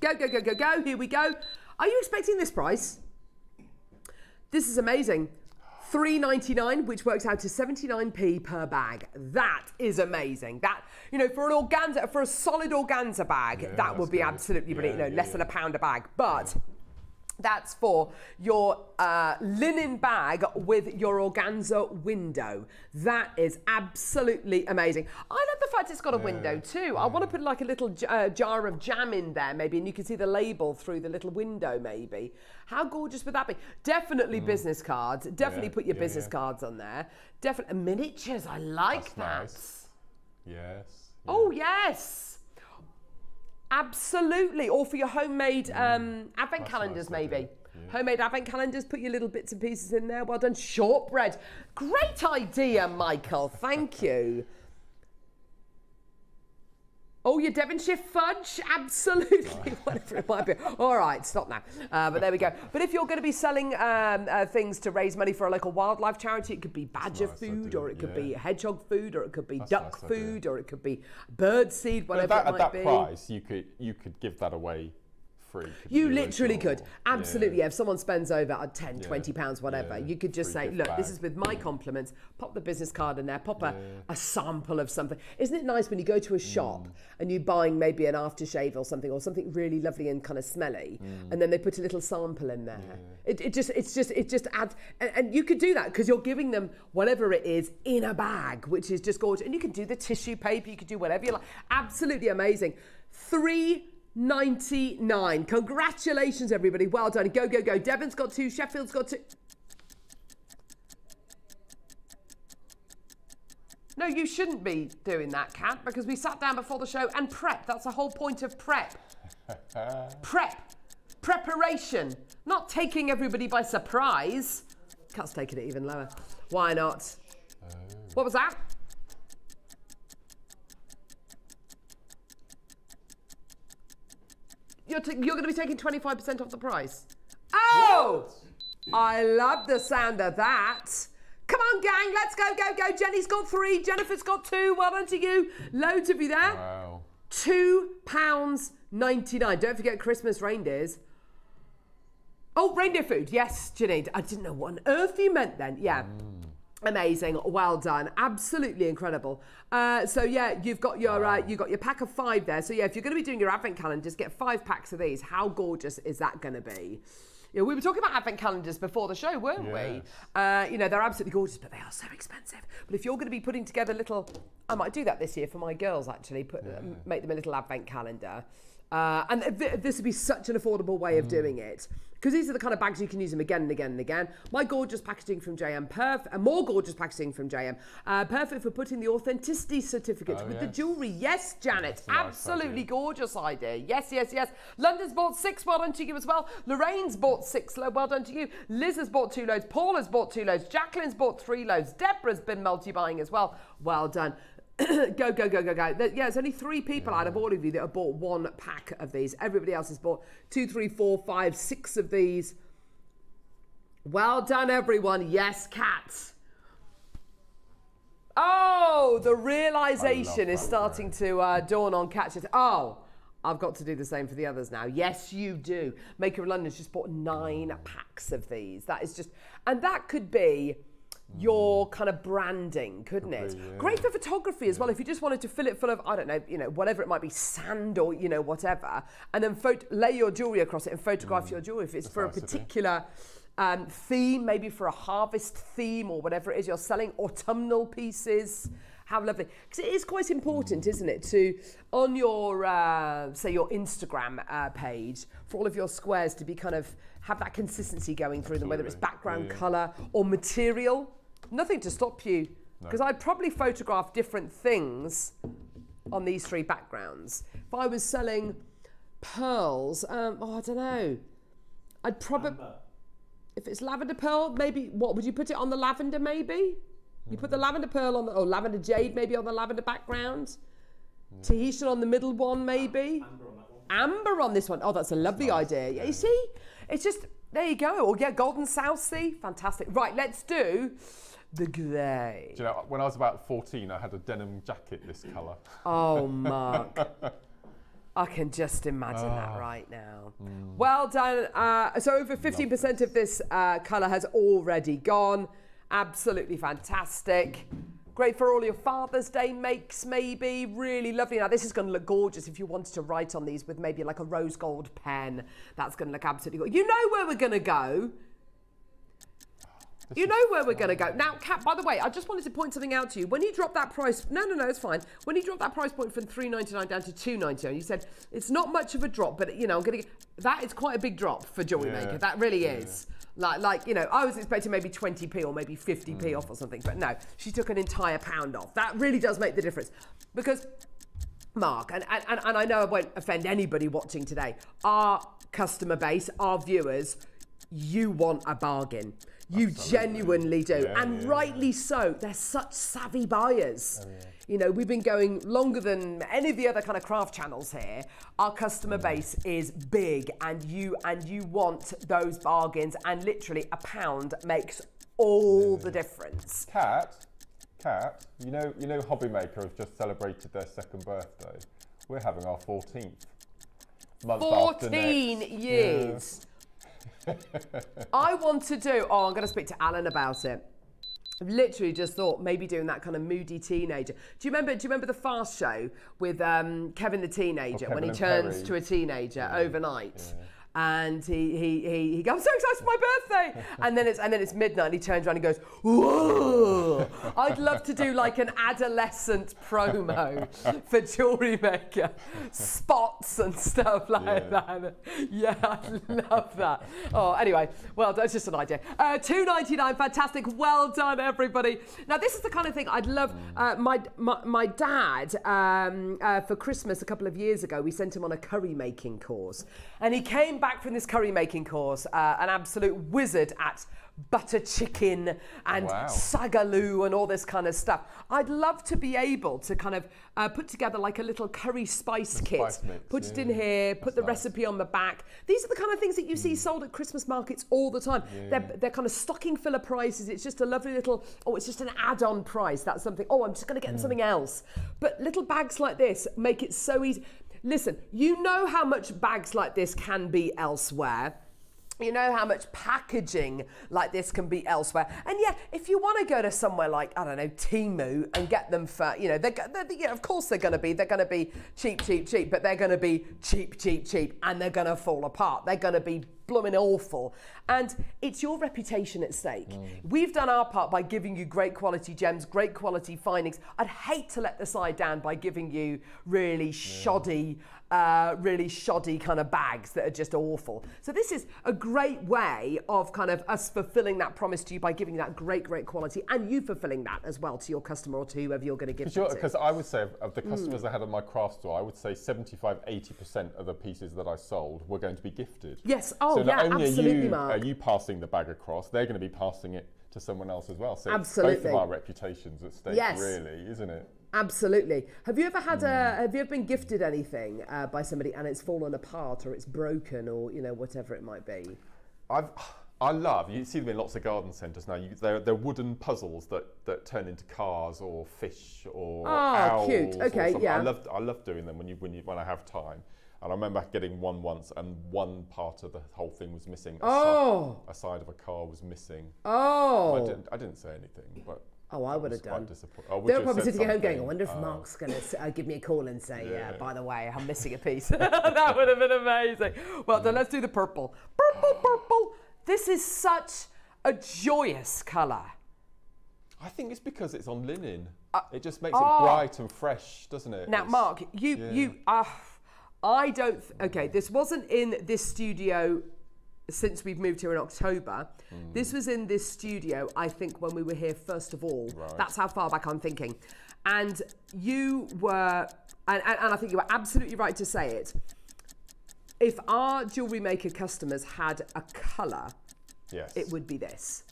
Go, go, go, go, go. Here we go. Are you expecting this price? This is amazing. 3.99, which works out to 79p per bag. That is amazing. That you know, for an organza, for a solid organza bag, Yeah, that would be good. absolutely brilliant. Yeah, you know, yeah, less than a pound a bag, but. That's for your uh, linen bag with your organza window. That is absolutely amazing. I love the fact it's got a window too. I want to put like a little j- uh, jar of jam in there, maybe, and you can see the label through the little window, maybe. How gorgeous would that be? Definitely business cards. Definitely Mm. Yeah, put your yeah, business yeah. cards on there. Definitely miniatures. I like That's that. nice. Yes. Oh yes. Absolutely. Or for your homemade um, advent Mm. That's calendars, nice maybe. Yeah. Homemade advent calendars, put your little bits and pieces in there. Well done. Shortbread. Great idea, Michael. Thank you. Oh, your Devonshire fudge? Absolutely. [LAUGHS] Whatever it might be. All right, stop now. Uh, but there we go. But if you're going to be selling um, uh, things to raise money for a local wildlife charity, it could be badger nice food, idea, or it could yeah. be hedgehog food, or it could be That's duck nice idea. food, or it could be bird seed, whatever at that, it at might that be. price, you could you could give that away free. You literally could. Absolutely. Yeah. If someone spends over uh, 10, Yeah. 20 pounds, whatever, Yeah. you could just Free say, look, this is with my compliments. Pop the business card in there, pop a, a sample of something. Isn't it nice when you go to a shop Mm. and you're buying maybe an aftershave or something, or something really lovely and kind of smelly, Mm. and then they put a little sample in there? It, it just, it's just, it just adds, and, and you could do that because you're giving them whatever it is in a bag, which is just gorgeous. And you can do the tissue paper, you could do whatever you like. Absolutely amazing. Three 99. Congratulations, everybody. Well done. Go, go, go. Devon's got two. Sheffield's got two. No, you shouldn't be doing that, Kat, because we sat down before the show and prep. That's the whole point of prep. [LAUGHS] prep. Preparation. Not taking everybody by surprise. Kat's taking it even lower. Why not? Oh. What was that? You're, you're going to be taking 25% off the price. Oh! I love the sound of that. Come on, gang, let's go, go, go. Jenny's got three, Jennifer's got two. Well done to you. Loads of you there. Wow. Two pounds ninety-nine. Don't forget Christmas reindeers. Oh, reindeer food. Yes, Janine. I didn't know what on earth you meant then. Yeah. Mm. Amazing, well done, absolutely incredible. Uh, so yeah, you've got your uh, you've got your pack of five there. So yeah, if you're going to be doing your advent calendars, get five packs of these. How gorgeous is that going to be? Yeah, we were talking about advent calendars before the show, weren't we? Uh, you know, they're absolutely gorgeous, but they are so expensive. But if you're going to be putting together little, I might do that this year for my girls actually. Put um, make them a little advent calendar, uh, and th- th- this would be such an affordable way of doing it. Because these are the kind of bags you can use them again and again and again. My gorgeous packaging from JM, perf- and more gorgeous packaging from JM, uh, perfect for putting the authenticity certificates Oh, with the jewellery. Yes, Janet, That's a nice absolutely idea. gorgeous idea. Yes, yes, yes. London's bought six. Well done to you as well. Lorraine's bought six. Well done to you. Liz has bought two loads. Paul has bought two loads. Jacqueline's bought three loads. Deborah's been multi-buying as well. Well done. [COUGHS] go, go, go, go, go. There- yeah, there's only three people out of all of you that have bought one pack of these. Everybody else has bought two, three, four, five, six of these. Well done, everyone. Yes, cats. Oh, the realization is starting to uh, dawn on catches. Oh, I've got to do the same for the others now. Yes, you do. Maker of London's just bought nine packs of these. That is just, and that could be your kind of branding, couldn't Could it? be, yeah. Great for photography as well. If you just wanted to fill it full of, I don't know, you know, whatever it might be, sand or you know whatever, and then lay your jewelry across it and photograph your jewelry. If it's for a nice, isn't particular um, theme, maybe for a harvest theme or whatever it is you're selling, autumnal pieces. How lovely. Because it is quite important, isn't it, to, on your, uh, say, your Instagram uh, page, for all of your squares to be kind of, have that consistency going through them, whether it's background Yeah, yeah. colour or material. Nothing to stop you. Because I'd probably photograph different things on these three backgrounds. If I was selling pearls, um, oh, I don't know. I'd probably, if it's lavender pearl, maybe what would you put it on the lavender? Maybe you put the lavender pearl on the or lavender jade maybe on the lavender background. Tahitian on the middle one maybe. Amber on that one. Amber on this one. Oh, that's a lovely idea. Yeah, you see, it's just there you go. Or yeah, golden South Sea, fantastic. Right, let's do the grey. Do you know, when I was about 14, I had a denim jacket this colour. Oh, [LAUGHS] Mark. I can just imagine Ah. that right now. Mm. Well done. Uh, so, over 15% of this uh, colour has already gone. Absolutely fantastic. Great for all your Father's Day makes, maybe. Really lovely. Now, this is going to look gorgeous if you wanted to write on these with maybe like a rose gold pen. That's going to look absolutely gorgeous. You know where we're going to go. You know where we're going to go. Now, Cap, by the way, I just wanted to point something out to you. When you drop that price, no, no, no, it's fine. When you drop that price point from three ninety nine down to two ninety nine, you said it's not much of a drop, but you know, I'm going to. That is quite a big drop for Jewelry Yeah. Maker. That really is. Like, like you know, I was expecting maybe 20p or maybe 50p mm. off or something, but no, she took an entire pound off. That really does make the difference because Mark, and, and- and I know I won't offend anybody watching today, our customer base, our viewers, you want a bargain. You genuinely do. Yeah, and yeah, rightly so. They're such savvy buyers. Oh, you know, we've been going longer than any of the other kind of craft channels here. Our customer mm. base is big and you and you want those bargains and literally a pound makes all the difference. Cat, Cat, you know, you know, Hobbymaker have just celebrated their second birthday. We're having our 14th. Month after 14 next. years. I want to do, oh, I'm going to speak to Alan about it. I've literally just thought maybe doing that kind of moody teenager. Do you remember? Do you remember the Fast Show with um, Kevin the teenager Oh, when he turns Perry. to a teenager overnight? And he, he, he, he goes, I'm so excited for my birthday. and then it's and then it's midnight and he turns around and goes, Whoa. I'd love to do like an adolescent promo for jewelry maker. Spots and stuff like Yeah. that. Yeah, I'd love that. Oh, anyway, well, that's just an idea. Uh, Two ninety nine, fantastic. Well done, everybody. Now, this is the kind of thing I'd love. Uh, my, my my dad um, uh, for Christmas a couple of years ago, we sent him on a curry making course, and he came back from this curry making course, uh, an absolute wizard at butter chicken and Wow. saag aloo and all this kind of stuff. I'd love to be able to kind of uh, put together like a little curry spice kit, spice mix, put it in yeah. here, put the nice. recipe on the back. These are the kind of things that you see sold at Christmas markets all the time. They're, they're kind of stocking filler prices. It's just a lovely little, oh, it's just an add-on price. That's something, oh, I'm just going to get something else. But little bags like this make it so easy. Listen, you know how much bags like this can be elsewhere. You know how much packaging like this can be elsewhere. And yeah, if you want to go to somewhere like, I don't know, Temu and get them for, you know, they're, they're, yeah, of course they're going to be, they're going to be cheap, cheap, cheap, but they're going to be cheap, cheap, cheap, and they're going to fall apart. They're going to be blooming awful. And it's your reputation at stake. Mm. We've done our part by giving you great quality gems, great quality findings. I'd hate to let the side down by giving you really shoddy, uh, really shoddy kind of bags that are just awful. So this is a great way of kind of us fulfilling that promise to you by giving you that great, great quality, and you fulfilling that as well to your customer or to whoever you're going to give it to. Because I would say of, of the Hmm. customers I had at my craft store, I would say 75, 80% of the pieces that I sold were going to be gifted. Yes. Oh, so not yeah, only absolutely, are you, Mark. are you passing the bag across, they're going to be passing it to someone else as well. So it's both of our reputations at stake, Yes. really, isn't it? Absolutely. Have you ever had Hmm. a? Have you ever been gifted anything uh, by somebody and it's fallen apart or it's broken or you know whatever it might be? I've, I love, you see them in lots of garden centres now, you, they're, they're wooden puzzles that, that turn into cars or fish or Oh, owls. cute. Okay, yeah. I love, I love doing them when, you, when, you, when I have time. And I remember getting one once and one part of the whole thing was missing. A, Oh, si- a side of a car was missing. Oh! I, didn't, I didn't say anything, but oh! I would have done. Oh, would They're probably sitting at home going, I wonder if Oh. Mark's going to uh, give me a call and say, yeah. Yeah. by the way, I'm missing a piece. [LAUGHS] that would have been amazing. Well, then let's do the purple. Purple, purple. This is such a joyous colour. I think it's because it's on linen. Uh, it just makes oh. it bright and fresh, doesn't it? Now, It's- Mark, you, yeah. you, uh, I don't. Okay, this wasn't in this studio since we've moved here in October. Hmm. This was in this studio, I think, when we were here first of all. Right. That's how far back I'm thinking. And you were, and, and, and I think you were absolutely right to say it. If our jewellery maker customers had a colour, yes. it would be this.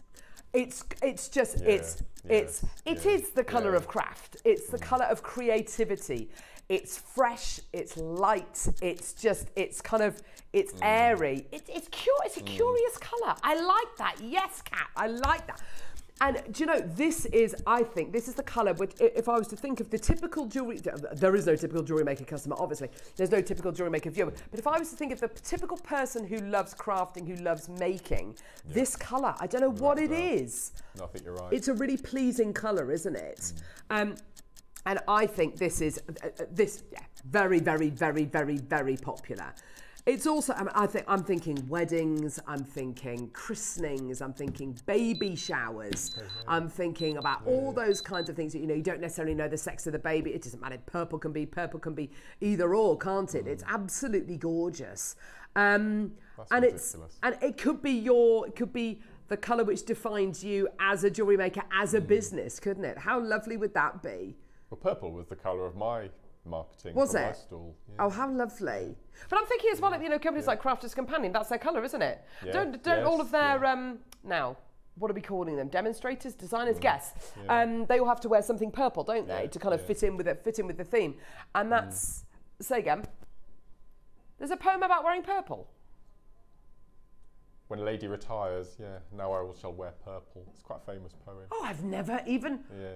It's it's just Yeah, it's it's it yeah, is the color of craft. It's the color of creativity. It's fresh. It's light. It's just it's kind of it's Mm. airy. It, it's cute. It's a curious color. I like that. Yes, cat. I like that. And do you know this is? I think this is the color. Which, if I was to think of the typical jewelry, there is no typical jewelry maker customer. Obviously, there's no typical jewelry maker viewer. But if I was to think of the typical person who loves crafting, who loves making, this color, I don't know what it is. No, I think you're right. It's a really pleasing colour, isn't it? Um, and I think this is uh, uh, this yeah, very, very, very, very, very popular. It's also I, mean, I think I'm thinking weddings, I'm thinking christenings, I'm thinking baby showers, I'm thinking about all those kinds of things that you know you don't necessarily know the sex of the baby. It doesn't matter. Purple can be purple can be either or, can't it? It's absolutely gorgeous. Um, That's and it's and it could be your it could be the color which defines you as a jewelry maker as a Mm. business couldn't it how lovely would that be Well, purple was the colour of my marketing Was it? stall. Yeah. oh how lovely but i'm thinking as well you know companies like crafters companion that's their color isn't it Yeah, don't don't all of their yeah. um now what are we calling them demonstrators designers Mm, guess yeah. um they all have to wear something purple don't they to kind of yeah. Mm. fit in with it fit in with the theme and that's say again there's a poem about wearing purple When a lady retires, yeah, now I will shall wear purple. It's quite a famous poem. oh i've never even Yeah.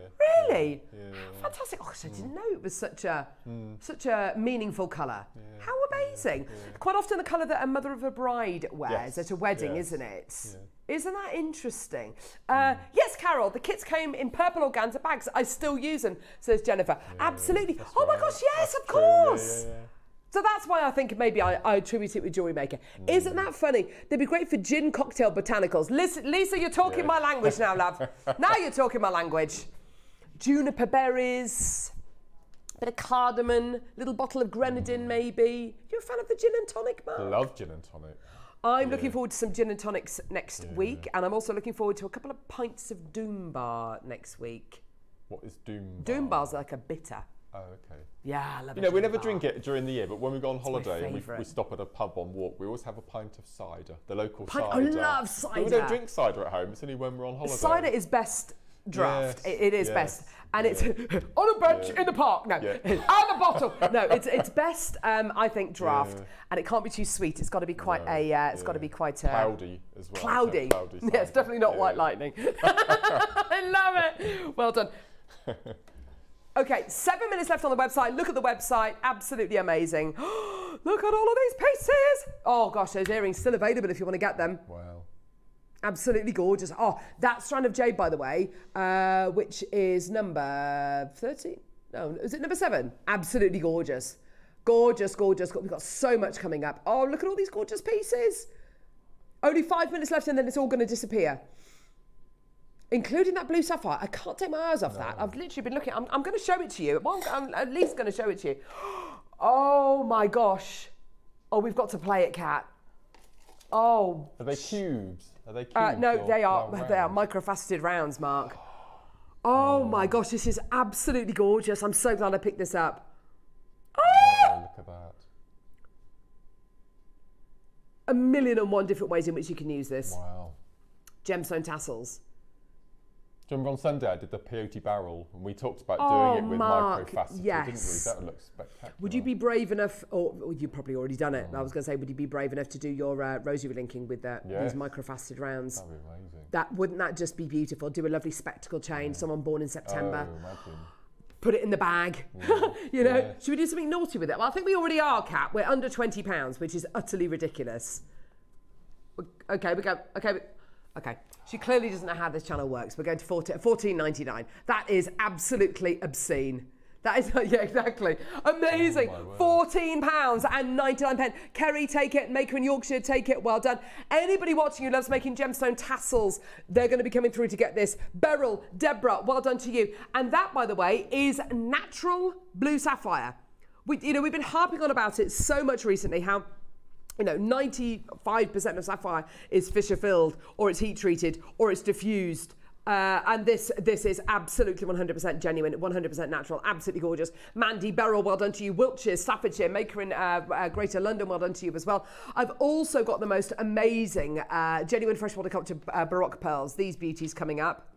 Really? Yeah. yeah. Fantastic! Oh, I didn't know it was such a Mm. such a meaningful colour. How amazing! Quite often, the colour that a mother of a bride wears Yes, at a wedding, yes, isn't it? not that interesting? Uh, Yes, Carol. The kits came in purple organza bags. I still use them, says Jennifer. Absolutely. Oh my right. gosh! Yes, That's of course. Yeah, yeah. So that's why I think maybe I, I attribute it with Jewelry Maker. Isn't that funny? They'd be great for gin cocktail botanicals. Listen, Lisa, you're talking Yeah. my language now, love. [LAUGHS] now you're talking my language. Juniper berries, bit of cardamom, little bottle of grenadine mm. maybe. You're a fan of the gin and tonic, Mark? Love gin and tonic. I'm looking forward to some gin and tonics next week, and I'm also looking forward to a couple of pints of Doom Bar next week. What is Doom? Doom Bar? Bar's like a bitter. Oh, okay. Yeah, I love You know, we never Bar. drink it during the year, but when we go on holiday and we, we stop at a pub on walk, we always have a pint of cider, the local Pint- I cider. love But we don't drink cider at home. It's only when we're on holiday. Cider is best draft. Yes, It- it is yes, best, and it's [LAUGHS] on a bench Yeah. in the park. No, Yeah. [LAUGHS] on a bottle. No, it's it's best. Um, I think draft, Yeah. and it can't be too sweet. It's got to be quite No, a. Uh, it's got to be quite a. cloudy as well. Cloudy. Cloudy [LAUGHS] yeah, it's definitely not white lightning. I love it. Well done. Okay, seven minutes left on the website. Look at the website. Absolutely amazing. [GASPS] Look at all of these pieces. Oh gosh, those earrings still available if you want to get them. Wow. Absolutely gorgeous. Oh, that strand of jade, by the way, uh, which is number 13. No, is it number seven? Absolutely gorgeous. Gorgeous, gorgeous. We've got so much coming up. Oh, look at all these gorgeous pieces. Only five minutes left and then it's all going to disappear. Including that blue sapphire. I can't take my eyes off that. I've literally been looking. I'm, I'm going to show it to you. Well, I'm at least going to show it to you. [GASPS] Oh my gosh. Oh, we've got to play it, Cat. Oh, Are they cubes? Are they cubes? uh, no, they are round? they are microfaceted rounds, Mark. [GASPS] Oh my gosh, this is absolutely gorgeous. I'm so glad I picked this up. Oh, look at that. A million and one different ways in which you can use this. Wow. Gemstone tassels. Do you remember on Sunday I did the peyote barrel and we talked about Oh, doing it with Mark, microfaceted, yes. didn't we? That looks spectacular. Would you be brave enough, or you've probably already done it? I was going to say, would you be brave enough to do your uh, rosary linking with uh, Yes. these microfaceted rounds? That'd be amazing. That wouldn't that just be beautiful? Do a lovely spectacle chain. Someone born in September. Oh. Put it in the bag. [LAUGHS] you know, Yeah. should we do something naughty with it? Well, I think we already are, Cat. We're under twenty pounds, which is utterly ridiculous. Okay, we go. Okay, we, okay. She clearly doesn't know how this channel works. We're going to 14, 14.99. That is absolutely obscene. That is [LAUGHS] yeah, exactly amazing. Oh. Fourteen pounds and ninety nine pence. Kerry, take it. Maker in Yorkshire, take it. Well done. Anybody watching who loves making gemstone tassels, they're going to be coming through to get this. Beryl, Deborah, well done to you. And that, by the way, is natural blue sapphire. We, you know, we've been harping on about it so much recently. How you know, 95% of sapphire is fissure filled, or it's heat treated, or it's diffused. Uh, and this this is absolutely 100% genuine, 100% natural, absolutely gorgeous. Mandy Beryl, well done to you. Wiltshire, Staffordshire, maker in uh, uh, Greater London, well done to you as well. I've also got the most amazing uh, genuine freshwater culture uh, Baroque pearls. These beauties coming up.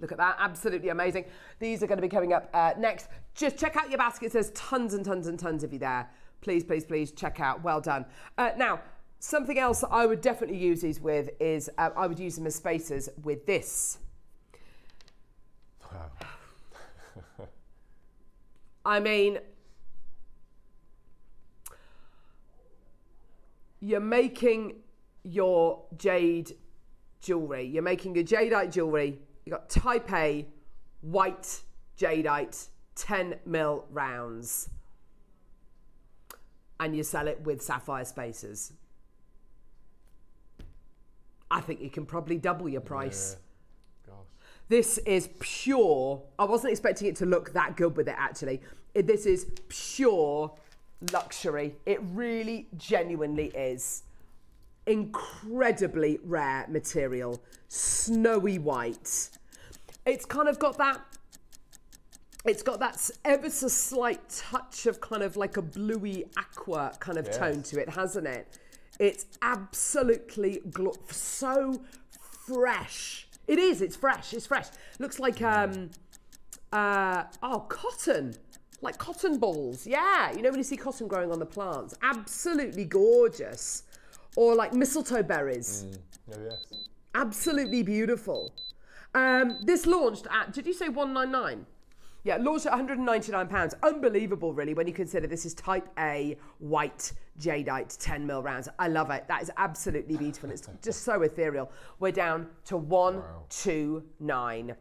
Look at that, absolutely amazing. These are going to be coming up uh, next. Just check out your baskets. There's tons and tons and tons of you there. Please, please, please check out. Well done. Uh, now, something else I would definitely use these with is uh, I would use them as spacers with this. Wow. I mean, you're making your jade jewelry. You're making your jadeite jewelry. You got Type A white jadeite 10 mil rounds, and you sell it with sapphire spacers. I think you can probably double your price. Gosh. This is pure. I wasn't expecting it to look that good with it actually. This is pure luxury. It really genuinely is. Incredibly rare material, snowy white. It's kind of got that. It's got that ever so slight touch of kind of like a bluey aqua kind of tone to it, hasn't it? It's absolutely so fresh. It is. It's fresh. It's fresh. Looks like um, uh, oh, cotton, like cotton balls. Yeah, you know when you see cotton growing on the plants, absolutely gorgeous. Or like mistletoe berries, Oh, yes. absolutely beautiful. Um, this launched at. Did you say one nine nine? Yeah, launched at 199 pounds. Unbelievable, really, when you consider this is Type A white jadeite 10 mil rounds. I love it. That is absolutely beautiful. It's [LAUGHS] just so ethereal. We're down to 129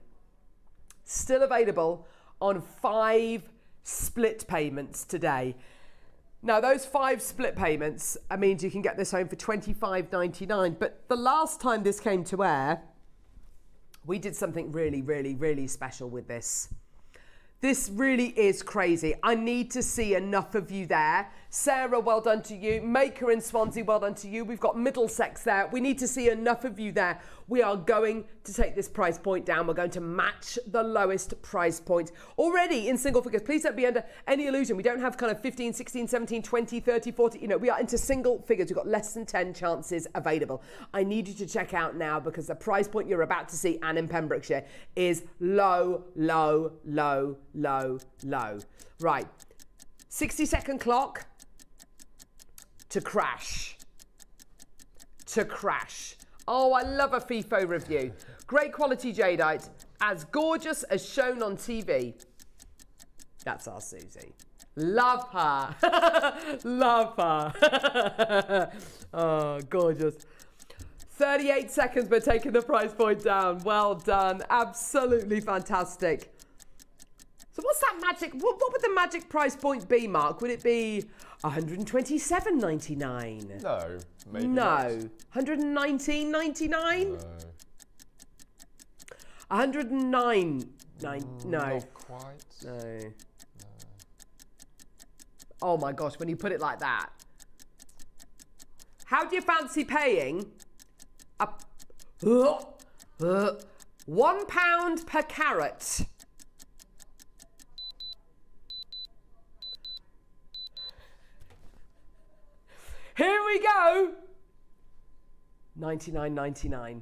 still available on five split payments today. Now, those five split payments uh, means you can get this home for $25.99. But the last time this came to air, we did something really, really, really special with this. This really is crazy. I need to see enough of you there. Sarah, well done to you. Maker in Swansea, well done to you. We've got Middlesex there. We need to see enough of you there. We are going to take this price point down. We're going to match the lowest price point already in single figures. Please don't be under any illusion. We don't have kind of 15, 16, 17, 20, 30, 40. You know, we are into single figures. We've got less than 10 chances available. I need you to check out now because the price point you're about to see, and in Pembrokeshire, is low, low, low, low, low. Right. 60 second clock to crash. To crash. Oh, I love a Feefo review. Great quality jadeite, as gorgeous as shown on TV. That's our Susie. Love her. [LAUGHS] love her. [LAUGHS] oh, gorgeous. 38 seconds, we're taking the price point down. Well done. Absolutely fantastic. So what's that magic? What, what would the magic price point be, Mark? Would it be 127.99? No, maybe No. 119.99? No. 109. Nine, no. Not quite. No. Oh my gosh, when you put it like that. How do you fancy paying a uh, [GASPS] uh, one pound per carat? Here we go. 99.99.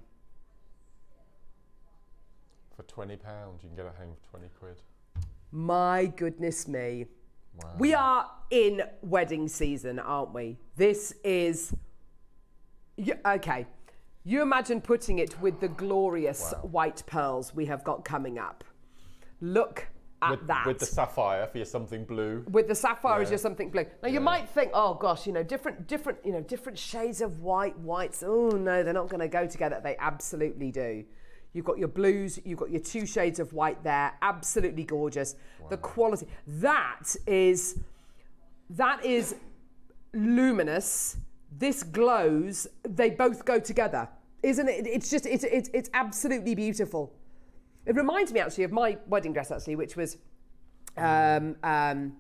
For twenty pounds, you can get it home for twenty quid. My goodness me. Wow. We are in wedding season, aren't we? This is. You, okay. You imagine putting it with the glorious Wow. white pearls we have got coming up. Look at with, that. with the sapphire for your something blue. with the sapphire is Yeah. just something blue. Now you Yeah. might think, oh gosh, you know, different, different, you know, different shades of white, whites. Oh no, they're not going to go together. They absolutely do. You've got your blues, you've got your two shades of white there. Absolutely gorgeous. The quality. That is, that is luminous. This glows. They both go together, isn't it? It's just, it's, it's, it's absolutely beautiful. It reminds me actually of my wedding dress actually, which was um, um,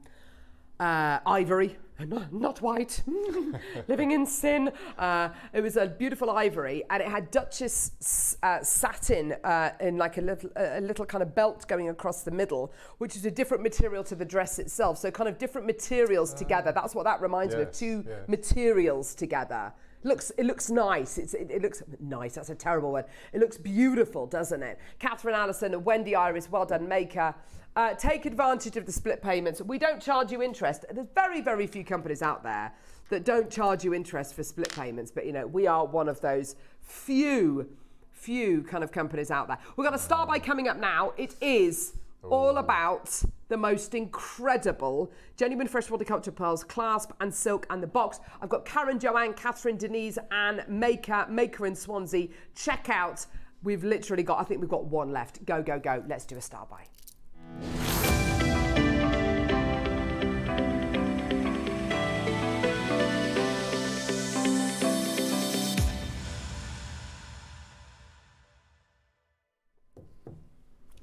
uh, ivory, not, not white, [LAUGHS] living in sin. Uh, it was a beautiful ivory, and it had Duchess uh, satin uh, in like a little, a little kind of belt going across the middle, which is a different material to the dress itself. So kind of different materials together. That's what that reminds me of. Two yes. materials together. Looks it looks nice. It's, it, it looks nice. That's a terrible word. It looks beautiful, doesn't it? Catherine Allison, and Wendy Iris, well done, maker. Uh, take advantage of the split payments. We don't charge you interest. There's very very few companies out there that don't charge you interest for split payments, but you know we are one of those few few kind of companies out there. We're going to start by coming up now. It is all about the most incredible genuine freshwater culture pearls, clasp and silk and the box. I've got Karen, Joanne, Catherine, Denise, and Maker, Maker in Swansea. Check out. We've literally got, I think we've got one left. Go, go, go. Let's do a star by.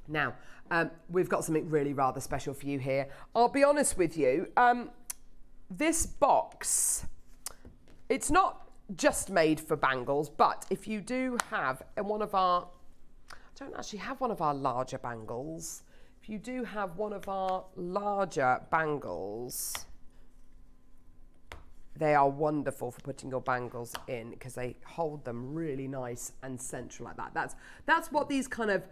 Now, um, we've got something really rather special for you here. I'll be honest with you. Um, this box, it's not just made for bangles, but if you do have one of our, I don't actually have one of our larger bangles. If you do have one of our larger bangles, they are wonderful for putting your bangles in because they hold them really nice and central like that. That's that's what these kind of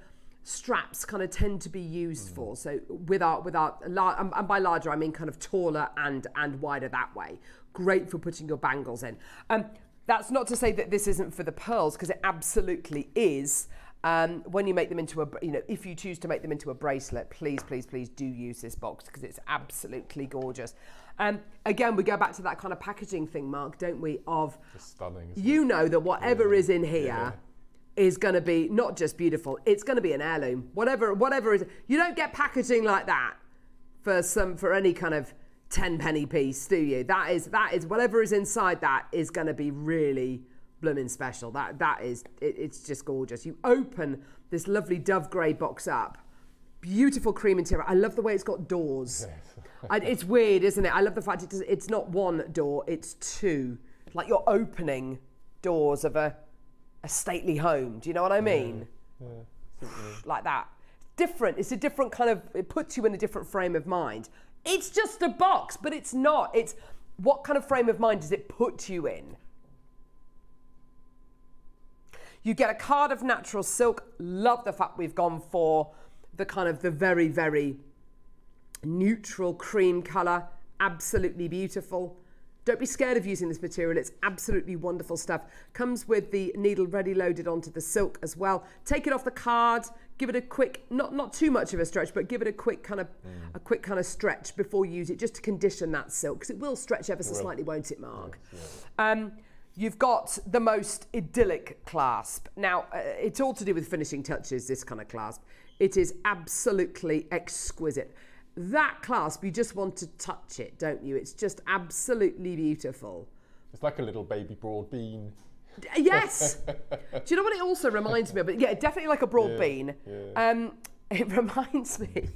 straps kind of tend to be used for. So with our with our and and by larger I mean kind of taller and and wider that way. Great for putting your bangles in. Um, that's not to say that this isn't for the pearls because it absolutely is. Um, when you make them into a, you know, if you choose to make them into a bracelet, please, please, please do use this box because it's absolutely gorgeous. Um, again, we go back to that kind of packaging thing, Mark, don't we? Of It's stunning. you know that whatever is in here Yeah. Is going to be not just beautiful; it's going to be an heirloom. Whatever, whatever is, you don't get packaging like that for some for any kind of ten penny piece, do you? That is that is whatever is inside that is going to be really blooming special. That that is it, it's just gorgeous. You open this lovely dove grey box up, beautiful cream interior. I love the way it's got doors. I, it's weird, isn't it? I love the fact it does, it's not one door, it's two. Like you're opening doors of a, a stately home. Do you know what I mean? Like that. Different. It's a different kind of, it puts you in a different frame of mind. It's just a box, but it's not. It's what kind of frame of mind does it put you in? You get a card of natural silk. Love the fact we've gone for the kind of the very, very neutral cream colour. Absolutely beautiful. Don't be scared of using this material. It's absolutely wonderful stuff. Comes with the needle ready loaded onto the silk as well. Take it off the card. Give it a quick, not not too much of a stretch, but give it a quick kind of a quick kind of stretch before you use it, just to condition that silk, because it will stretch ever so slightly, won't it, Mark? Um, you've got the most idyllic clasp. Now, uh, it's all to do with finishing touches, this kind of clasp. It is absolutely exquisite. That clasp, you just want to touch it, don't you? It's just absolutely beautiful. It's like a little baby broad bean. Yes. Do you know what it also reminds me of? But yeah, definitely like a broad Yeah, bean. yeah. Um, it [LAUGHS] reminds me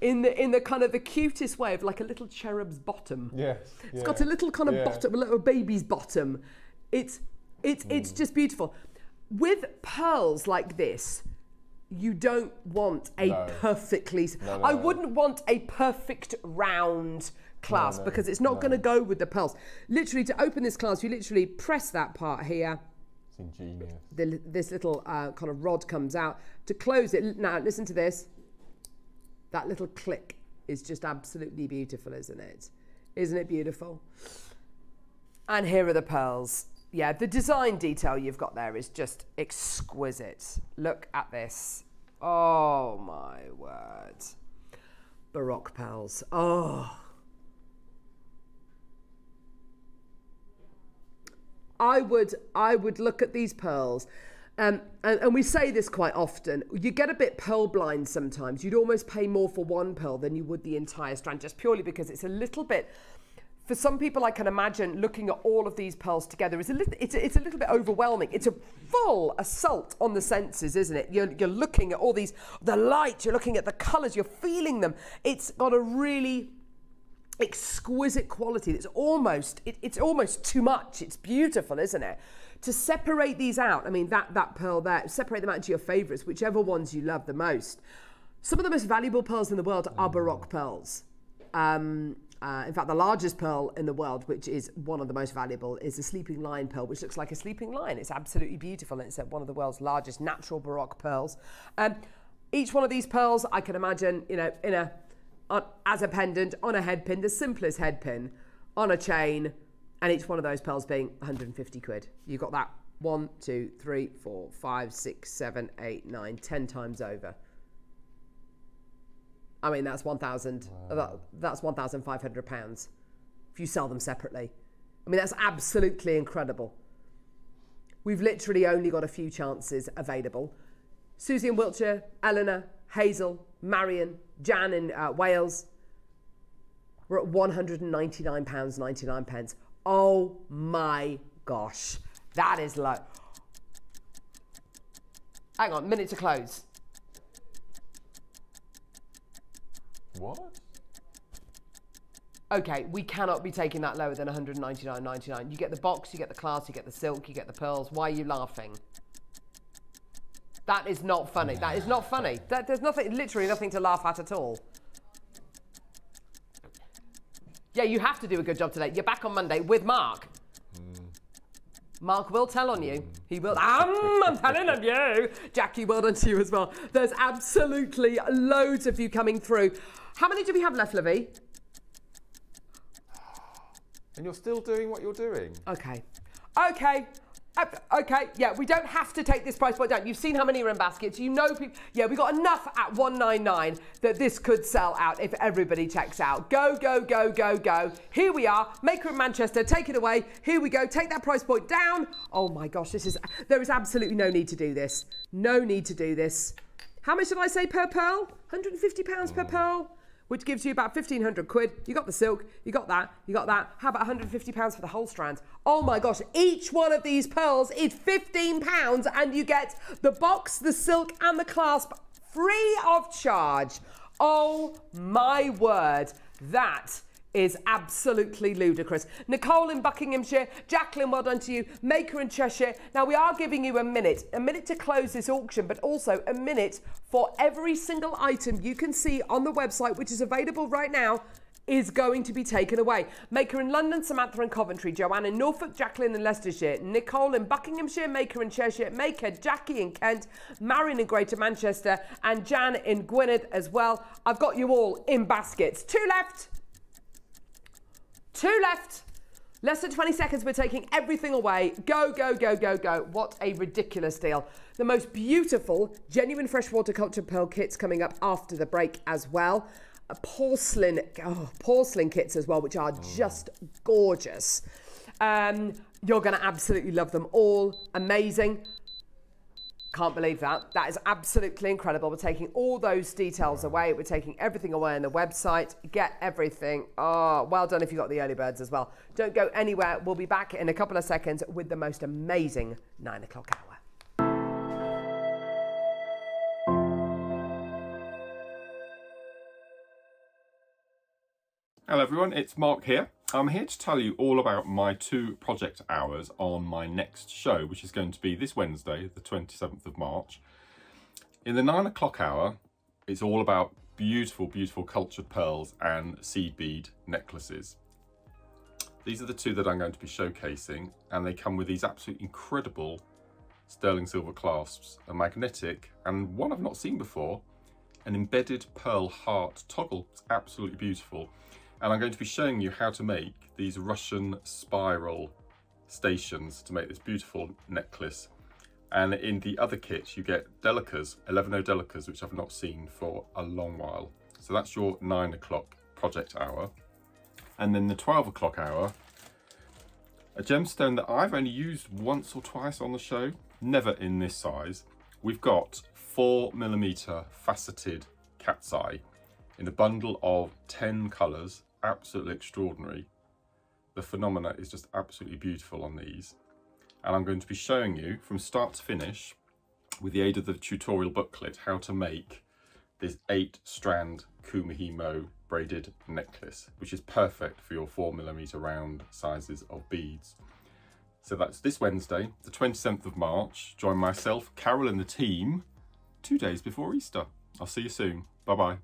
in the in the kind of the cutest way of like a little cherub's bottom. Yes. It's got a little kind of Yeah. bottom, a little baby's bottom. It's it's it's Mm. just beautiful. With pearls like this, you don't want a No. perfectly. No, no, I wouldn't want a perfect round clasp no, because it's not no. going to go with the pearls. Literally, to open this clasp, you literally press that part here, It's ingenious. the, this little uh, kind of rod comes out to close it. Now, listen to this. That little click is just absolutely beautiful, isn't it? Isn't it beautiful? And here are the pearls. Yeah, the design detail you've got there is just exquisite. Look at this. Oh my word. Baroque pearls. Oh. I would I would look at these pearls. Um, and, and we say this quite often. You get a bit pearl blind sometimes. You'd almost pay more for one pearl than you would the entire strand, just purely because it's a little bit. For some people, I can imagine looking at all of these pearls together is a little. It's a, it's a little bit overwhelming. It's a full assault on the senses, isn't it? You're, you're looking at all these, the light. You're looking at the colours. You're feeling them. It's got a really exquisite quality that's almost it, it's almost too much it's beautiful isn't it to separate these out i mean that that pearl there separate them out into your favorites whichever ones you love the most some of the most valuable pearls in the world are baroque pearls um, uh, in fact the largest pearl in the world which is one of the most valuable is the sleeping lion pearl which looks like a sleeping lion it's absolutely beautiful and it's one of the world's largest natural baroque pearls um, each one of these pearls i can imagine you know in a on, as a pendant on a head pin, the simplest head pin, on a chain, and each one of those pearls being 150 quid. You got that one, two, three, four, five, six, seven, eight, nine, ten times over. I mean, that's 1,000. That, that's 1,500 pounds if you sell them separately. I mean, that's absolutely incredible. We've literally only got a few chances available. Susie in Wiltshire, Eleanor, Hazel, Marion, Jan in uh, Wales. We're at £199.99. pence. Oh my gosh. That is low. Hang on, minute to close. What? Okay, we cannot be taking that lower than 199.99. You get the box, you get the class, you get the silk, you get the pearls. Why are you laughing? That is not funny. That is not funny. That, there's nothing, literally nothing to laugh at at all. Yeah, you have to do a good job today. You're back on Monday with Mark. Mark will tell on you. He will. Um, [LAUGHS] I'm telling on you. Jackie, well done to you as well. There's absolutely loads of you coming through. How many do we have left, Livy? And you're still doing what you're doing? Okay. Okay. Okay, yeah, we don't have to take this price point down. You've seen how many are in baskets. You know people. Yeah, we got enough at 199 that this could sell out if everybody checks out. Go, go, go, go, go. Here we are. Maker in Manchester. Take it away. Here we go. Take that price point down. Oh my gosh, this is. There is absolutely no need to do this. No need to do this. How much did I say per pearl? 150 pounds per mm. pearl which gives you about 1500 quid. You got the silk, you got that, you got that. How about 150 pounds for the whole strand? Oh my gosh, each one of these pearls is 15 pounds and you get the box, the silk and the clasp free of charge. Oh my word, that is absolutely ludicrous. Nicole in Buckinghamshire, Jacqueline, well done to you, Maker in Cheshire. Now we are giving you a minute, a minute to close this auction, but also a minute for every single item you can see on the website, which is available right now, is going to be taken away. Maker in London, Samantha in Coventry, Joanne in Norfolk, Jacqueline in Leicestershire, Nicole in Buckinghamshire, Maker in Cheshire, Maker, Jackie in Kent, Marion in Greater Manchester, and Jan in Gwynedd as well. I've got you all in baskets. Two left. Two left. Less than 20 seconds, we're taking everything away. Go, go, go, go, go. What a ridiculous deal. The most beautiful, genuine freshwater culture pearl kits coming up after the break as well. A porcelain, oh, porcelain kits as well, which are just gorgeous. Um, you're going to absolutely love them all. Amazing. Can't believe that. That is absolutely incredible. We're taking all those details away. We're taking everything away on the website. Get everything. Oh, well done if you got the early birds as well. Don't go anywhere. We'll be back in a couple of seconds with the most amazing nine o'clock hour. Hello everyone, it's Mark here. I'm here to tell you all about my two project hours on my next show, which is going to be this Wednesday, the 27th of March. In the nine o'clock hour, it's all about beautiful, beautiful cultured pearls and seed bead necklaces. These are the two that I'm going to be showcasing, and they come with these absolutely incredible sterling silver clasps, a magnetic, and one I've not seen before, an embedded pearl heart toggle. It's absolutely beautiful. And I'm going to be showing you how to make these Russian spiral stations to make this beautiful necklace. And in the other kit, you get Delicas, 11 Delicas, which I've not seen for a long while. So that's your nine o'clock project hour. And then the 12 o'clock hour, a gemstone that I've only used once or twice on the show, never in this size. We've got four millimeter faceted cat's eye in a bundle of 10 colours, absolutely extraordinary. The phenomena is just absolutely beautiful on these. And I'm going to be showing you from start to finish, with the aid of the tutorial booklet, how to make this eight strand Kumihimo braided necklace, which is perfect for your four millimeter round sizes of beads. So that's this Wednesday, the 27th of March. Join myself, Carol and the team two days before Easter. I'll see you soon. Bye bye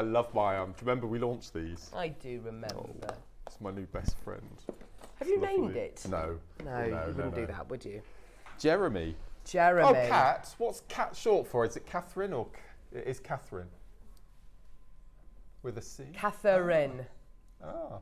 I love my um. Do you remember we launched these? I do remember. It's my new best friend. Have you Lovely. named it? No. No, you wouldn't do that, would you? Jeremy. Jeremy. Oh, Cat. What's Cat short for? Is it Catherine or it is Catherine? With a C. Catherine. Ah.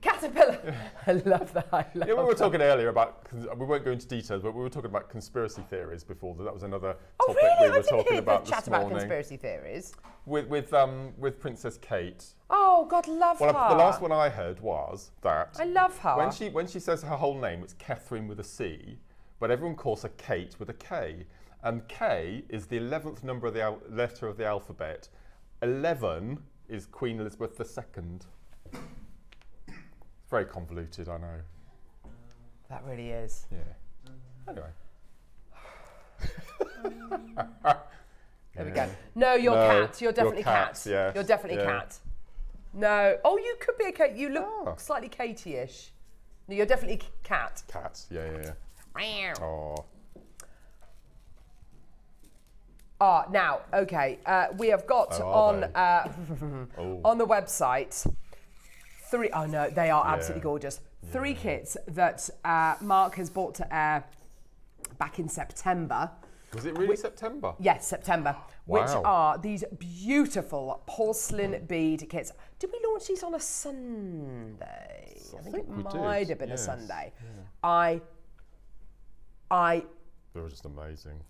Caterpillar. [LAUGHS] I love that. I love Yeah, we were that. talking earlier about. We won't go into details, but we were talking about conspiracy theories before. That was another Oh, topic really? we I were didn't talking hear about the chat this about conspiracy theories. with with um with Princess Kate. Oh, God, love Well, her. the last one I heard was that I love her. when she when she says her whole name, it's Catherine with a C, but everyone calls her Kate with a K, and K is the eleventh number of the al- letter of the alphabet. Eleven is Queen Elizabeth II. Very convoluted, I know. that really is. Yeah. Anyway. [LAUGHS] There we go. No, you're No, cat. You're you're definitely cat. cat, yes, You're definitely yeah. cat. No. Oh, you could be a cat. You look Oh. slightly Katie-ish. No, you're definitely cat. Cat. Yeah, yeah, yeah. Oh. Ah, now, okay. Uh, we have got Oh, on uh, [LAUGHS] Oh. on the website three oh no, they are absolutely Yeah. gorgeous. Three kits that uh, Mark has bought to air back in September. Was it really September? Yes, September, which are these beautiful porcelain bead kits. Did we launch these on a Sunday? I think, think it we might did, have been yes, a Sunday. I, I They were just amazing.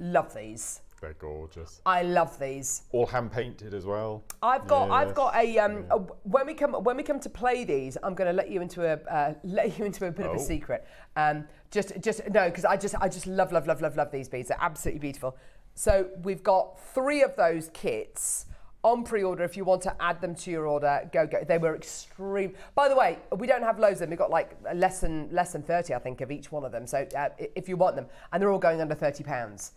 love these. They're gorgeous. I love these. All hand painted as well. I've got, I've got a, um, a- when we come, when we come to play these, I'm going to let you into a, uh, [LAUGHS] let you into a bit of a Oh. secret. Um, just, just no, because I just, I just love, love, love, love, love these beads. They're absolutely beautiful. So we've got three of those kits on pre-order. If you want to add them to your order, go go. They were extreme. By the way, we don't have loads of them. We've got like less than less than thirty, I think, of each one of them. So uh, if you want them, and they're all going under thirty pounds.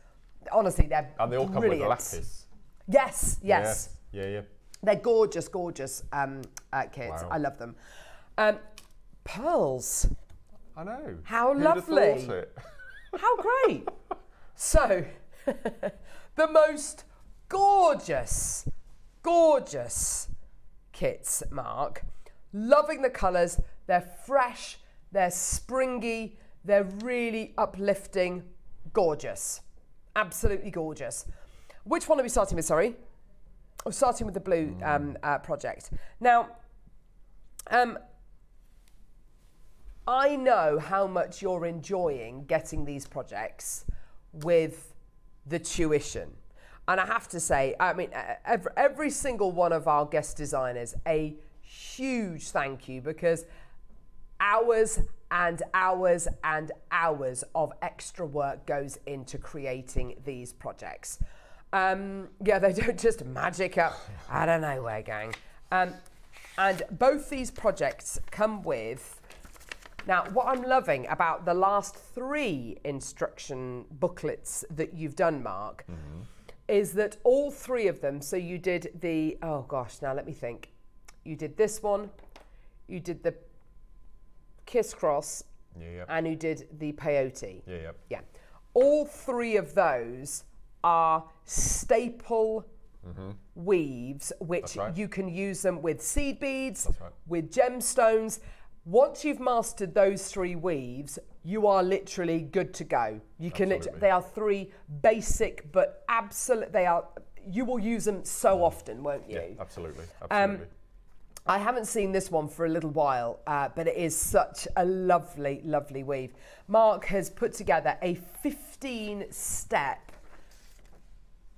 Honestly, they're And they all come brilliant. with lapis. Yes, yes. Yeah, yeah. They're gorgeous, gorgeous um, uh, kits. Wow. I love them. Um, pearls. I know. How Who'd lovely. How great. so, [LAUGHS] the most gorgeous, gorgeous kits, Mark. Loving the colours. They're fresh, they're springy, they're really uplifting, gorgeous. Absolutely gorgeous. Which one are we starting with? Sorry. We're starting with the blue um, uh, project. Now, um, I know how much you're enjoying getting these projects with the tuition. And I have to say, I mean, every, every single one of our guest designers, a huge thank you because hours and hours and hours of extra work goes into creating these projects. Um, yeah, they don't [LAUGHS] just magic up out of nowhere, gang. Um, and both these projects come with. Now, what I'm loving about the last three instruction booklets that you've done, Mark, is that all three of them, so you did the, oh gosh, now let me think. You did this one, you did the Kiss Cross, Yeah, yeah. and who did the Peyote. Yeah, yeah. Yeah. All three of those are staple weaves, which right. you can use them with seed beads, right. with gemstones. Once you've mastered those three weaves, you are literally good to go. You can Absolutely. they are three basic but absolute they are you will use them so often, won't you? Yeah, absolutely. Um, Absolutely. I haven't seen this one for a little while, uh, but it is such a lovely, lovely weave. Mark has put together a 15 step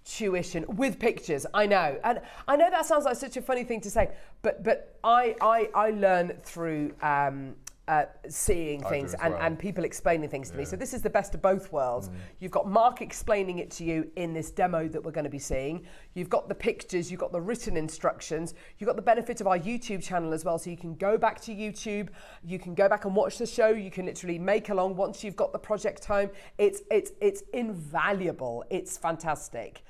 tuition with pictures. I know, and I know that sounds like such a funny thing to say, but but I I, I learn through. Um, uh, seeing I things and, well. and people explaining things to me. So this is the best of both worlds. Mm. You've got Mark explaining it to you in this demo that we're going to be seeing. You've got the pictures, you've got the written instructions, you've got the benefit of our YouTube channel as well. So you can go back to YouTube, you can go back and watch the show, you can literally make along once you've got the project home. It's it's it's invaluable. It's fantastic.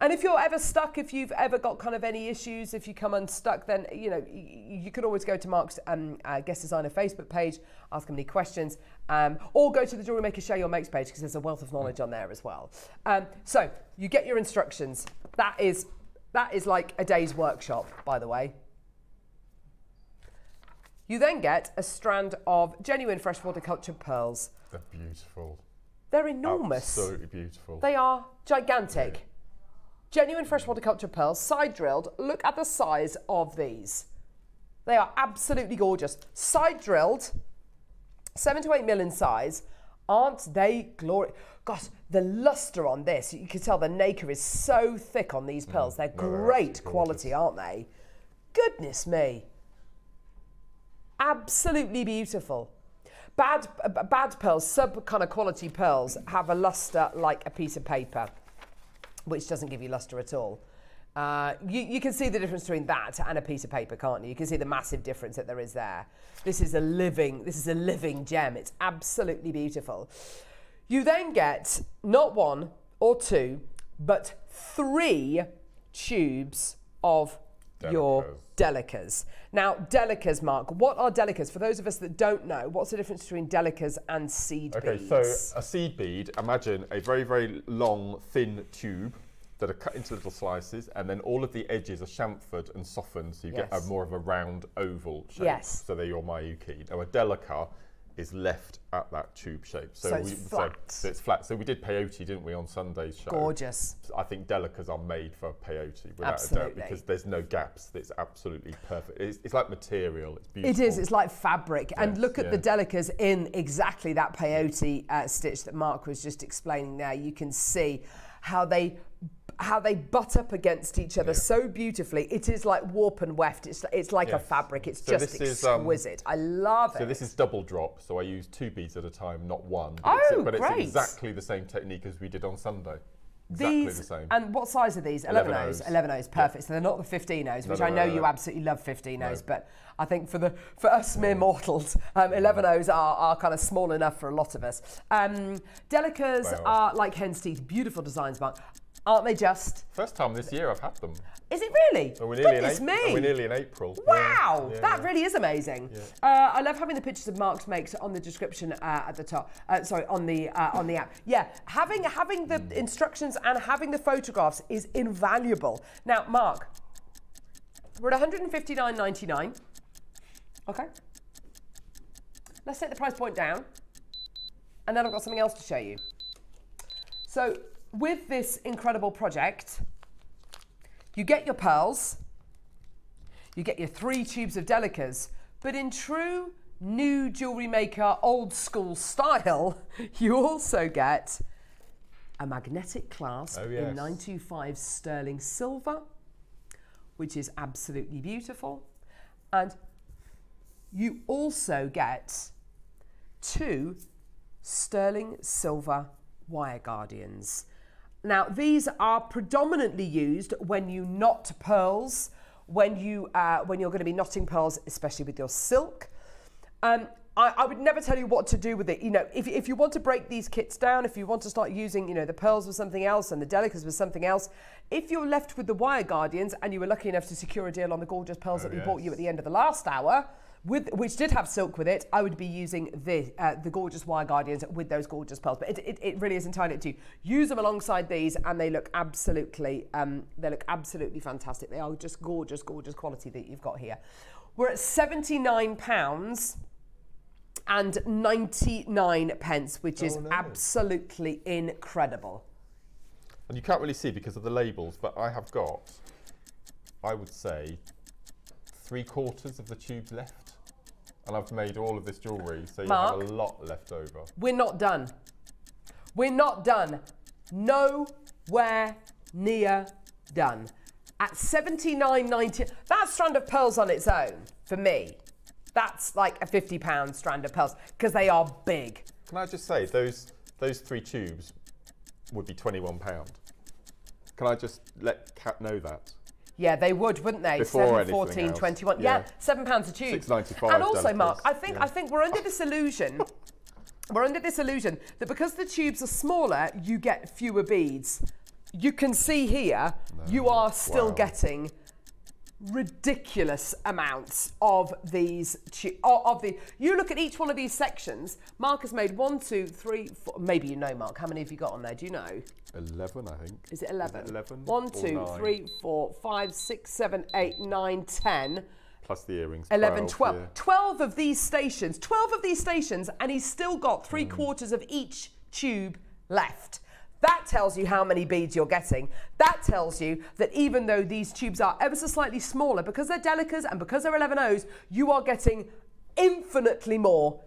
And if you're ever stuck, if you've ever got kind of any issues, if you come unstuck, then you know you can always go to Mark's um, uh, guest designer Facebook page, ask him any questions, um, or go to the Jewelry Maker Share Your Makes page because there's a wealth of knowledge on there as well. Um, so you get your instructions. That is that is like a day's workshop, by the way. You then get a strand of genuine freshwater cultured pearls. They're beautiful. They're enormous. Absolutely beautiful. They are gigantic. Genuine freshwater culture pearls, side drilled. Look at the size of these. They are absolutely gorgeous. Side drilled, seven to eight mil in size. Aren't they glorious? Gosh, the luster on this, you can tell the nacre is so thick on these pearls. They're Mm. No, they're great absolutely quality, aren't they? Goodness me. Absolutely beautiful. Bad, bad pearls, sub kind of quality pearls, have a luster like a piece of paper, which doesn't give you luster at all. Uh, you, you can see the difference between that and a piece of paper, can't you? You can see the massive difference that there is there. This is a living, this is a living gem. It's absolutely beautiful. You then get not one or two, but three tubes of your Delicas. delicas. Now, delicas, Mark, what are delicas? For those of us that don't know, what's the difference between delicas and seed Okay, beads? Okay, so a seed bead, imagine a very, very long, thin tube that are cut into little slices, and then all of the edges are chamfered and softened, so you get a more of a round oval shape. Yes. So they're your Miyuki. Now, a delica is left at that tube shape. So it's flat. So, it's flat. So we did peyote, didn't we, on Sunday's show? Gorgeous. I think delicas are made for peyote without a doubt because there's no gaps. It's absolutely perfect. It's, it's like material. It's beautiful. is. It's like fabric. and look at the delicas in exactly that peyote uh, stitch that Mark was just explaining there. You can see how they how they butt up against each other so beautifully. It is like warp and weft. It's it's like a fabric. It's So just this is, um, exquisite. I love it. So this is double drop. So I use two beads at a time, not one. But Oh, it's, but great. it's exactly the same technique as we did on Sunday. Exactly these the same. and what size are these? 11 11 O's. O's. 11 O's, perfect. So they're not the 15 O's, which no, I know no, you no. absolutely love 15 O's, but I think for the for us mere mortals, um, 11 O's are, are kind of small enough for a lot of us. Um, Delicas Well. are like hen's teeth, beautiful designs, Mark. Aren't they just? First time this year I've had them. Is it really? And we're nearly, Goodness Ap- me! and we're nearly in April. Wow, Yeah, that yeah. really is amazing. Uh, I love having the pictures of Mark's makes on the description uh, at the top. Uh, sorry, on the uh, on the app. Yeah, having having the instructions and having the photographs is invaluable. Now, Mark, we're at 159.99. Okay. Let's set the price point down, and then I've got something else to show you. So, with this incredible project, you get your pearls, you get your three tubes of delicas, but in true new jewellery maker old school style, [LAUGHS] you also get a magnetic clasp Oh, in yes. 925 sterling silver, which is absolutely beautiful. And you also get two sterling silver wire guardians. Now, these are predominantly used when you knot pearls, when, you, uh, when you're going to be knotting pearls, especially with your silk. Um, I, I would never tell you what to do with it. You know, if, if you want to break these kits down, if you want to start using, you know, the pearls with something else and the delicas with something else, if you're left with the wire guardians and you were lucky enough to secure a deal on the gorgeous pearls Oh, that we bought you at the end of the last hour, with which did have silk with it, I would be using the uh, the gorgeous wire guardians with those gorgeous pearls. But it, it, it really is entirely up to you. Use them alongside these, and they look absolutely um, they look absolutely fantastic. They are just gorgeous, gorgeous quality that you've got here. We're at seventy nine pounds and 99 pence, which is Oh, no. absolutely incredible. And you can't really see because of the labels, but I have got, I would say, three quarters of the tubes left. And I've made all of this jewellery, so you Mark? have a lot left over. We're not done. We're not done. Nowhere near done. At 79.90, that strand of pearls on its own, for me, that's like a 50 pound strand of pearls because they are big. Can I just say, those, those three tubes would be £21. Can I just let Kat know that? Yeah, they would, wouldn't they? Before 7, 14, else. 21. Yeah, Yeah. seven pounds a tube. $6.95 And also, Mark, I think yeah. I think we're under this illusion. [LAUGHS] we're under this illusion that because the tubes are smaller, you get fewer beads. You can see here, you are still Wow. getting ridiculous amounts of these of the you look at each one of these sections mark has made one two three four maybe you know mark how many have you got on there do you know 11, I think. is it 11? Is it 11 One, or two, nine? three, four, five, six, seven, eight, nine, 10, Plus the earrings. 11, 12. 12. yeah. 12 of these stations. 12 of these stations, and he's still got three Hmm. quarters of each tube left. That tells you how many beads you're getting. That tells you that even though these tubes are ever so slightly smaller, because they're delicas and because they're 11 O's, you are getting infinitely more.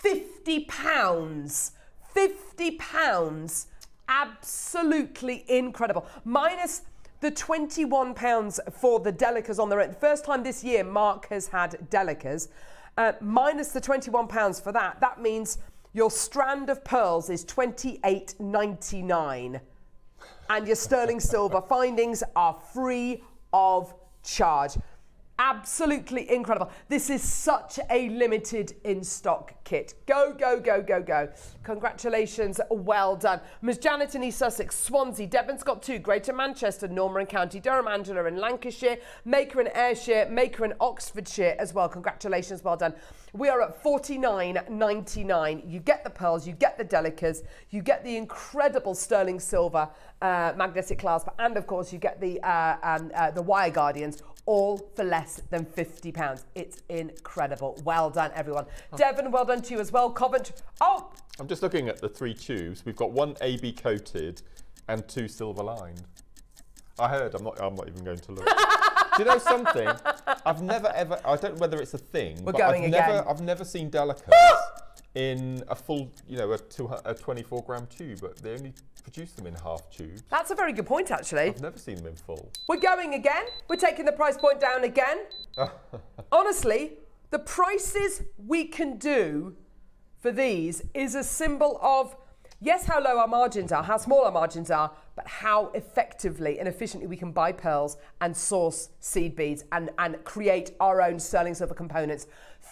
50 pounds. 50 pounds. Absolutely incredible. Minus the 21 pounds for the delicas on their own. First time this year Mark has had delicas. Uh, minus the 21 pounds for that. That means your strand of pearls is 28.99 and your sterling silver findings are free of charge. Absolutely incredible. This is such a limited in stock kit. Go, go, go, go, go. Congratulations. Well done. Ms. Janet in East Sussex, Swansea, Devon's got two, Greater Manchester, Norman County, Durham, Angela in Lancashire, Maker in Ayrshire, Maker in Oxfordshire as well. Congratulations. Well done. We are at 49.99. You get the pearls, you get the delicas, you get the incredible sterling silver uh, magnetic clasp, and of course you get the uh, um, uh, the wire guardians, all for less than fifty pounds. It's incredible. Well done, everyone. Devon, well done. done to you as well. Coventry. Oh, I'm just looking at the three tubes. We've got one AB coated and two silver lined. I heard. I'm not. I'm not even going to look. [LAUGHS] Do you know something? I've never ever. I don't know whether it's a thing. We're but going I've again. never. I've never seen [GASPS] delicas in a full. You know, a, two, a 24 gram tube. But they only produce them in half tubes. that's a very good point, actually. I've never seen them in full. We're going again. We're taking the price point down again. [LAUGHS] Honestly, the prices we can do for these is a symbol of yes, how low our margins are, how small our margins are, but how effectively and efficiently we can buy pearls and source seed beads and, and create our own sterling silver components.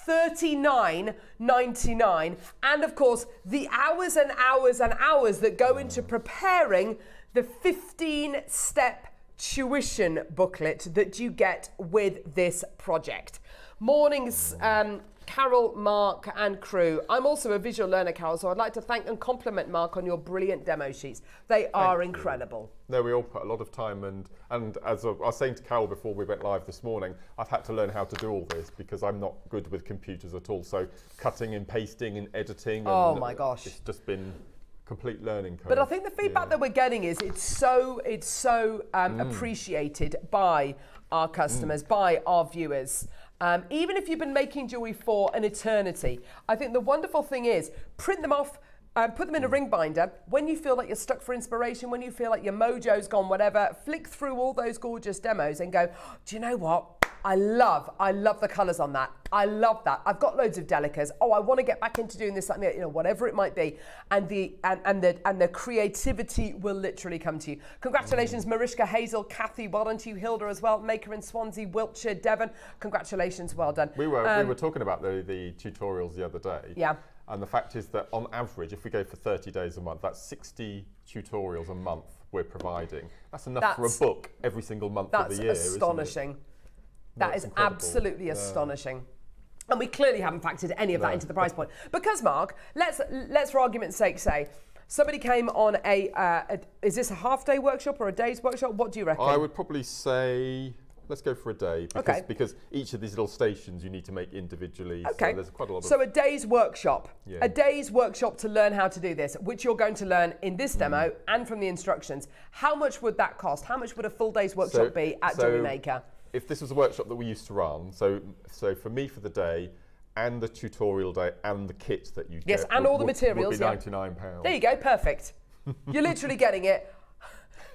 $39.99 and of course the hours and hours and hours that go into preparing the 15 step tuition booklet that you get with this project. Mornings, um, Carol, Mark, and crew. I'm also a visual learner, Carol, so I'd like to thank and compliment Mark on your brilliant demo sheets. They are you. incredible. No, we all put a lot of time and and as I was saying to Carol before we went live this morning, I've had to learn how to do all this because I'm not good with computers at all. So cutting and pasting and editing. Oh my gosh. It's just been complete learning curve. But I think the feedback Yeah. that we're getting is it's so it's so um, appreciated by our customers, by our viewers. Um, even if you've been making jewelry for an eternity, I think the wonderful thing is print them off. Um, put them in a ring binder. When you feel like you're stuck for inspiration, when you feel like your mojo's gone, whatever, flick through all those gorgeous demos and go, do you know what? I love, I love the colours on that. I love that. I've got loads of delicas. Oh, I want to get back into doing this, something, you know, whatever it might be. And the and, and the and the creativity will literally come to you. Congratulations, Mariska, Hazel, Kathy. Well done to you, Hilda as well. Maker in Swansea, Wiltshire, Devon. Congratulations, well done. we were Um, we were talking about the, the tutorials the other day. Yeah. And the fact is that on average, if we go for 30 days a month, that's 60 tutorials a month we're providing. That's enough That's- for a book every single month That's of the year. isn't it? astonishing. That That's is incredible. absolutely Yeah. astonishing. And we clearly haven't factored any of that into the price point. Because Mark, let's let's for argument's sake say somebody came on a, uh, a is this a half day workshop or a day's workshop? What do you reckon? I would probably say let's go for a day because, Okay. because each of these little stations you need to make individually. Okay. So there's quite a lot So a day's workshop, Yeah. a day's workshop to learn how to do this, which you're going to learn in Mm. this demo and from the instructions. How much would that cost? How much would a full day's workshop be at Jewelry Maker? If this was a workshop that we used to run, so so for me for the day and the tutorial day and the kit that you Yes, get and would- all the would- materials, would be yeah. 99 pounds. There you go, perfect. You're literally getting it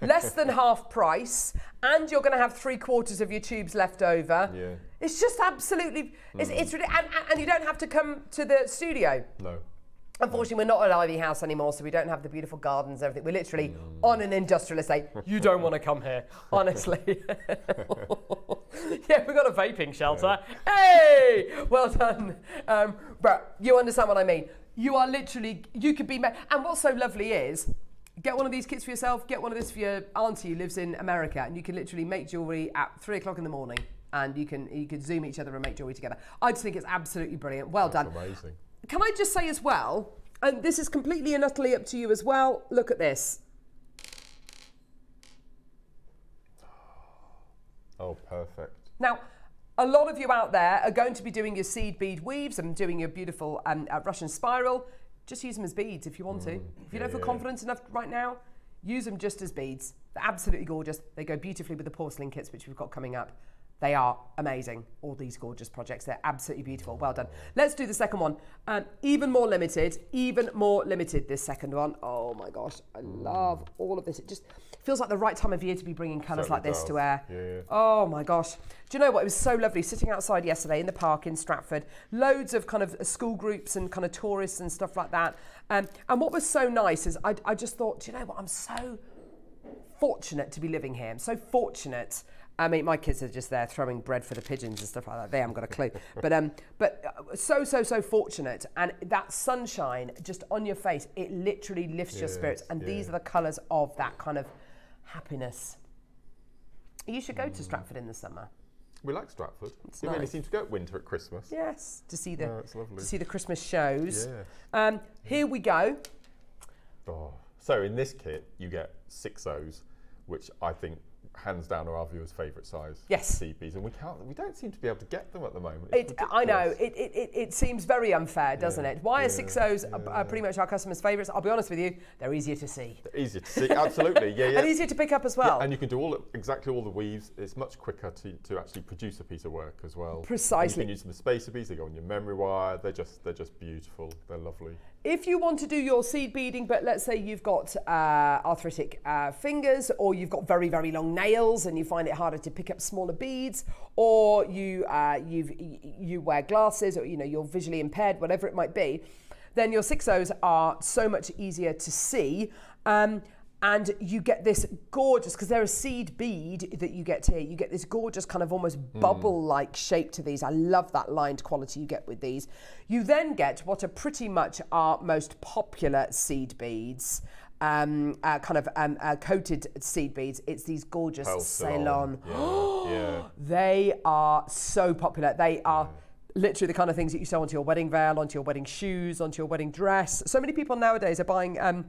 less than half price, and you're going to have three quarters of your tubes left over. Yeah. Mm. It's just absolutely, it's, it's really, and, and- and you don't have to come to the studio. No. Unfortunately, we're not at Ivy House anymore, so we don't have the beautiful gardens and everything. We're literally Mm. on an industrial estate. You don't want to come here, [LAUGHS] honestly. [LAUGHS] yeah, we've got a vaping shelter. Hey, well done. Um, but you understand what I mean. You are literally, you could be, and what's so lovely is, get one of these kits for yourself, get one of this for your auntie who lives in America, and you can literally make jewellery at three o'clock in the morning. And you can you can zoom each other and make jewellery together. I just think it's absolutely brilliant. Well done. Amazing. Can I just say as well, and this is completely and utterly up to you as well, look at this. Oh, perfect. Now, a lot of you out there are going to be doing your seed bead weaves and doing your beautiful um, uh, Russian spiral. Just use them as beads if you want to. If you don't feel yeah. confident enough right now, use them just as beads. They're absolutely gorgeous. They go beautifully with the porcelain kits, which we've got coming up. They are amazing, all these gorgeous projects. They're absolutely beautiful. Well done. Let's do the second one. Um, even more limited, even more limited, this second one. Oh my gosh, I love all of this. It just feels like the right time of year to be bringing colours like this to does. air. Yeah. Oh my gosh. Do you know what? It was so lovely sitting outside yesterday in the park in Stratford. Loads of kind of school groups and kind of tourists and stuff like that. Um, and what was so nice is I, I just thought, do you know what? I'm so fortunate to be living here. I'm so fortunate. I mean, my kids are just there throwing bread for the pigeons and stuff like that. They haven't got a clue. [LAUGHS] But um, but uh, so so so fortunate, and that sunshine just on your face, it literally lifts your spirits. And these are the colours of that kind of happiness. You should go to Stratford in the summer. We like Stratford. we only nice. seem to go at winter at Christmas. Yes, to see the No, to see the Christmas shows. Yeah. Um, here we go. Oh. So in this kit, you get six O's, which I think hands down are our viewers' favourite size. Yes. beads, and we can't. We don't seem to be able to get them at the moment. It, I know it, it, it, seems very unfair, doesn't Yeah, it? Why are six O's are, yeah. are pretty much our customers' favourites? I'll be honest with you, they're easier to see They're easier to see. Absolutely, yeah, [LAUGHS] yeah. and easier to pick up as well. and you can do all exactly all the weaves. It's much quicker to, to actually produce a piece of work as well. And Precisely. you can use them as spacer beads. They go on your memory wire. They're just they're just beautiful. They're lovely. If you want to do your seed beading, but let's say you've got uh, arthritic uh, fingers, or you've got very very long nails, and you find it harder to pick up smaller beads, or you uh, you've, you wear glasses, or you know you're visually impaired, whatever it might be, then your six O's are so much easier to see. Um, and you get this gorgeous because they're a seed bead that you get here. You get this gorgeous kind of almost bubble-like shape to these. I love that lined quality you get with these. You then get what are pretty much our most popular seed beads, um, uh, kind of um, uh, coated seed beads. It's these gorgeous Pearl Ceylon. Yeah, yeah. [GASPS] They are so popular. They are literally the kind of things that you sew onto your wedding veil, onto your wedding shoes, onto your wedding dress. So many people nowadays are buying. Um,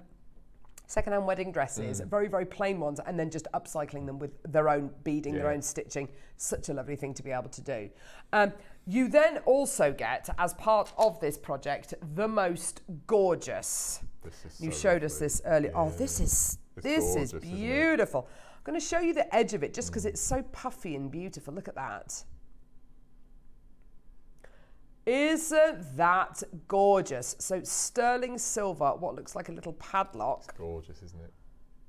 second-hand wedding dresses, Mm. very, very plain ones, and then just upcycling them with their own beading, their own stitching. Such a lovely thing to be able to do. Um, you then also get, as part of this project, the most gorgeous. This is You so showed us this earlier. Oh, this is It's this gorgeous, is beautiful. I'm going to show you the edge of it just because it's so puffy and beautiful. Look at that. Isn't that gorgeous? So sterling silver, what looks like a little padlock Gorgeous, isn't it?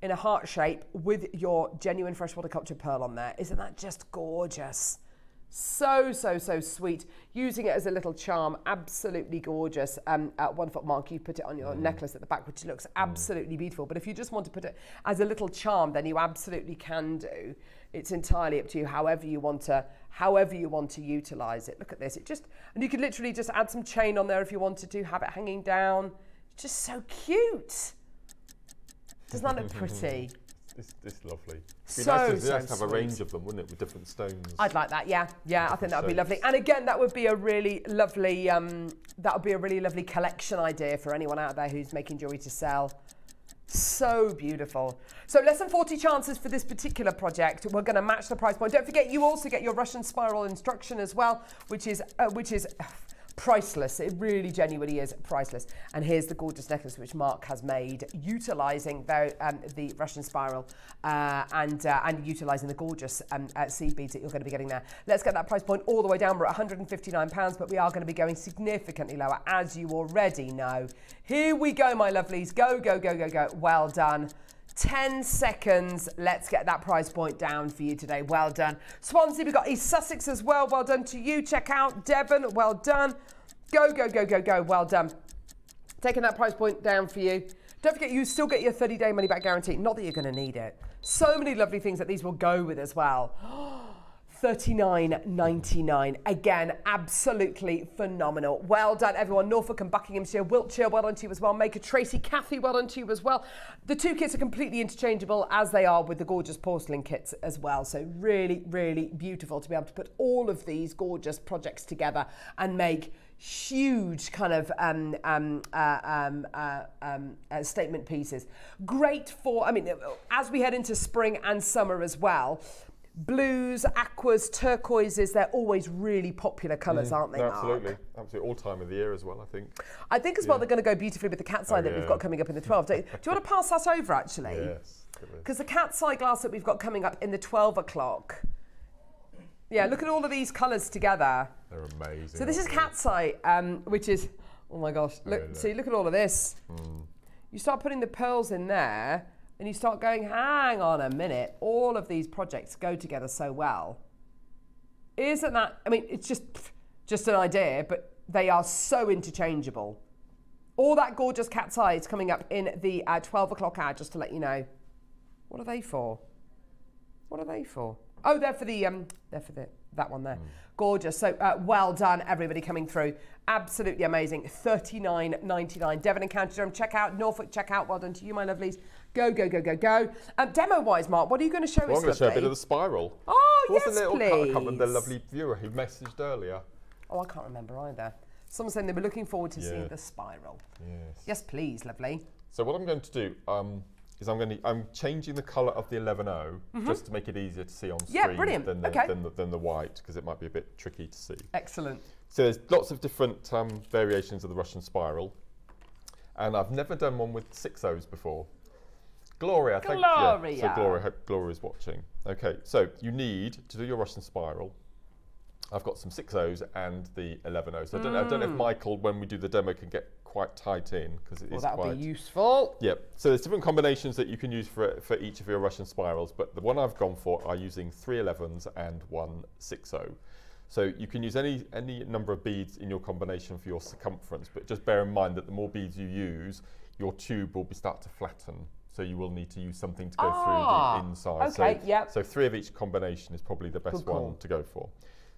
in a heart shape with your genuine freshwater culture pearl on there. Isn't that just gorgeous? So, so, so sweet. Using it as a little charm, absolutely gorgeous. Um, at one foot mark, you put it on your necklace at the back, which looks absolutely beautiful. But if you just want to put it as a little charm, then you absolutely can do. It's entirely up to you, however you want to, however you want to utilize it. Look at this. It just, and you could literally just add some chain on there if you wanted to, have it hanging down. It's just so cute. Doesn't that look pretty? [LAUGHS] It's, it's lovely. It'd be So, nice to, so nice to have a range of them, wouldn't it, with different stones? I'd like that. Yeah, yeah. I think that would be lovely. And again, that would be a really lovely. Um, that would be a really lovely collection idea for anyone out there who's making jewelry to sell. So beautiful. So less than 40 chances for this particular project. We're going to match the price point. Don't forget, you also get your Russian spiral instruction as well, which is uh, which is priceless. It really genuinely is priceless. And here's the gorgeous necklace which Mark has made, utilizing the, um, the Russian spiral uh, and uh, and utilizing the gorgeous um, uh, seed beads that you're going to be getting there. Let's get that price point all the way down. We're at 159 pounds, but we are going to be going significantly lower, as you already know. Here we go, my lovelies. Go, go, go, go, go. Well done. 10 seconds. Let's get that price point down for you today. Well done. Swansea, we've got East Sussex as well. Well done to you. Check out Devon. Well done. Go, go, go, go, go. Well done. Taking that price point down for you. Don't forget, you still get your 30 day money back guarantee. Not that you're going to need it. So many lovely things that these will go with as well. [GASPS] 39.99. Again, absolutely phenomenal. Well done, everyone. Norfolk and Buckinghamshire, Wiltshire, well done to you as well. Maker Tracy, Kathy, well done to you as well. The two kits are completely interchangeable as they are with the gorgeous porcelain kits as well. So really, really beautiful to be able to put all of these gorgeous projects together and make huge kind of um, um, uh, um, uh, um, uh, statement pieces. Great for, I mean, as we head into spring and summer as well, blues, aquas, turquoises, they're always really popular colours, aren't they? No, Mark? absolutely, absolutely. All time of the year as well, I think. I think as well they're going to go beautifully with the cat's eye Oh, that we've got coming up in the 12. Do you, want to pass that over actually? Yes. look at this. Because the cat's eye glass that we've got coming up in the 12 o'clock. Yeah, look at all of these colours together. They're amazing. So this is cat's eye, um, which is, oh my gosh, look, Yeah, look. see, look at all of this. Hmm. You start putting the pearls in there, and you start going, hang on a minute, all of these projects go together so well. Isn't that, I mean, it's just, just an idea, but they are so interchangeable. All that gorgeous cat's eye is coming up in the uh, 12 o'clock hour, just to let you know. What are they for? What are they for? Oh, they're for the um, they're for the that one there. Gorgeous. So uh, well done, everybody coming through. Absolutely amazing. Thirty nine ninety nine. Devon and County Durham. Check out Norfolk. Check out. Well done to you, my lovelies. Go go go go go. Um, demo wise, Mark, what are you going to show Well, us? I'm going to show a bit of the spiral. Oh What's yes, the little please. I can't remember the lovely viewer who messaged earlier. Oh, I can't remember either. Someone said they were looking forward to seeing the spiral. Yes. Yes, please, lovely. So what I'm going to do, um, is I'm going to I'm changing the colour of the 11O just to make it easier to see on Mm-hmm. Yeah, screen brilliant. than the, Okay. than the, than the white because it might be a bit tricky to see. Excellent. So there's lots of different um, variations of the Russian spiral, and I've never done one with six O's before. Gloria, thank you. So Gloria. Gloria, hope Gloria is watching. Okay, so you need to do your Russian spiral. I've got some six O's and the 11 O's. I don't, know, I don't know if Michael, when we do the demo, can get quite tight in because it is Mm. Well, that quite. would be useful. Yep. So there's different combinations that you can use for, for each of your Russian spirals, but the one I've gone for are using three 11s and one 6-0. So you can use any, any number of beads in your combination for your circumference, but just bear in mind that the more beads you use, your tube will be start to flatten. So you will need to use something to go Ah, through the inside. okay, so, yep. so three of each combination is probably the best one to go for.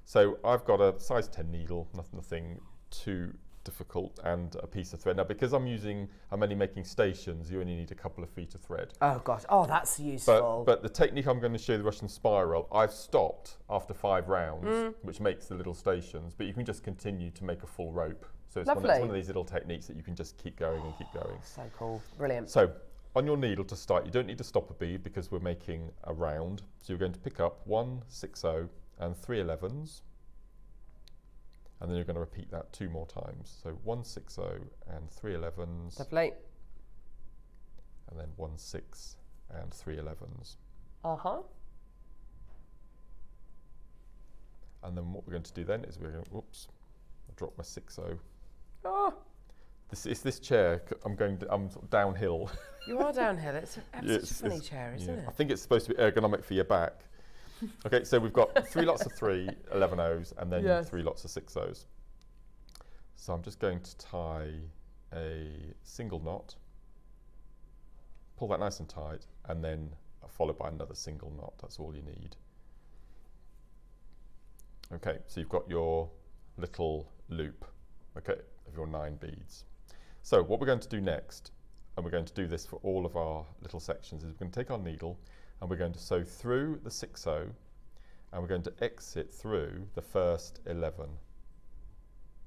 So I've got a size 10 needle, noth- nothing too difficult, and a piece of thread. Now, because I'm using, I'm only making stations, you only need a couple of feet of thread. Oh gosh. Oh, that's useful. but the technique I'm going to show you, the Russian spiral, I've stopped after five rounds, Mm. which makes the little stations, but you can just continue to make a full rope. So it's one, it's one of these little techniques that you can just keep going and keep going. so cool. Brilliant. So on your needle to start, you don't need to stop a bead because we're making a round. So you're going to pick up one 6-0 and three 11s. And then you're going to repeat that two more times. So one 6-0 and three 11s, Lovely. and then one 6 and three 11s. Uh huh. And then what we're going to do then is we're going to, whoops, I dropped my 6-0. Oh, This is this chair. I'm going. d- I'm sort of downhill. you are downhill. It's, a, it's [LAUGHS] It's- such a funny it's- chair, isn't Yeah. I think it's supposed to be ergonomic for your back. okay, so we've got three lots of three [LAUGHS] 11 O's and then Yes. three lots of six O's. So I'm just going to tie a single knot, pull that nice and tight, and then followed by another single knot. That's all you need. Okay, so you've got your little loop, okay, of your nine beads. So what we're going to do next, and we're going to do this for all of our little sections, is we're going to take our needle and we're going to sew through the 6-0 and we're going to exit through the first 11.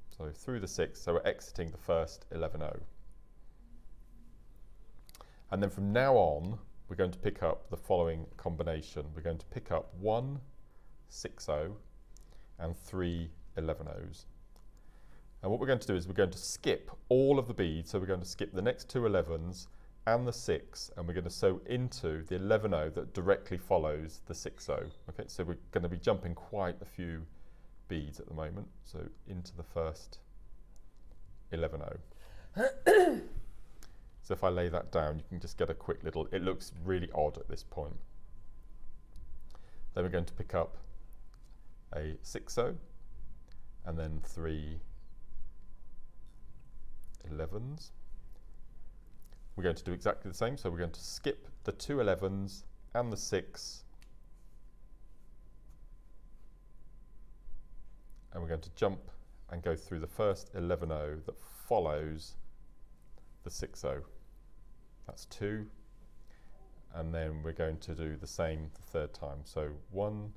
So through the 6, so we're exiting the first 11-0. And then from now on, we're going to pick up the following combination. We're going to pick up one 6-0 and three 11-0s. And what we're going to do is we're going to skip all of the beads. So we're going to skip the next two 11s and the 6, and we're going to sew into the 11-0 that directly follows the 6-0. Okay, so we're going to be jumping quite a few beads at the moment. So into the first 11-0. [COUGHS] so if I lay that down, you can just get a quick little, it looks really odd at this point. Then we're going to pick up a 6-0 and then three 11s. We're going to do exactly the same, so we're going to skip the two 11s and the 6 and we're going to jump and go through the first 11-0 that follows the 6-0. That's two and then we're going to do the same the third time. So one,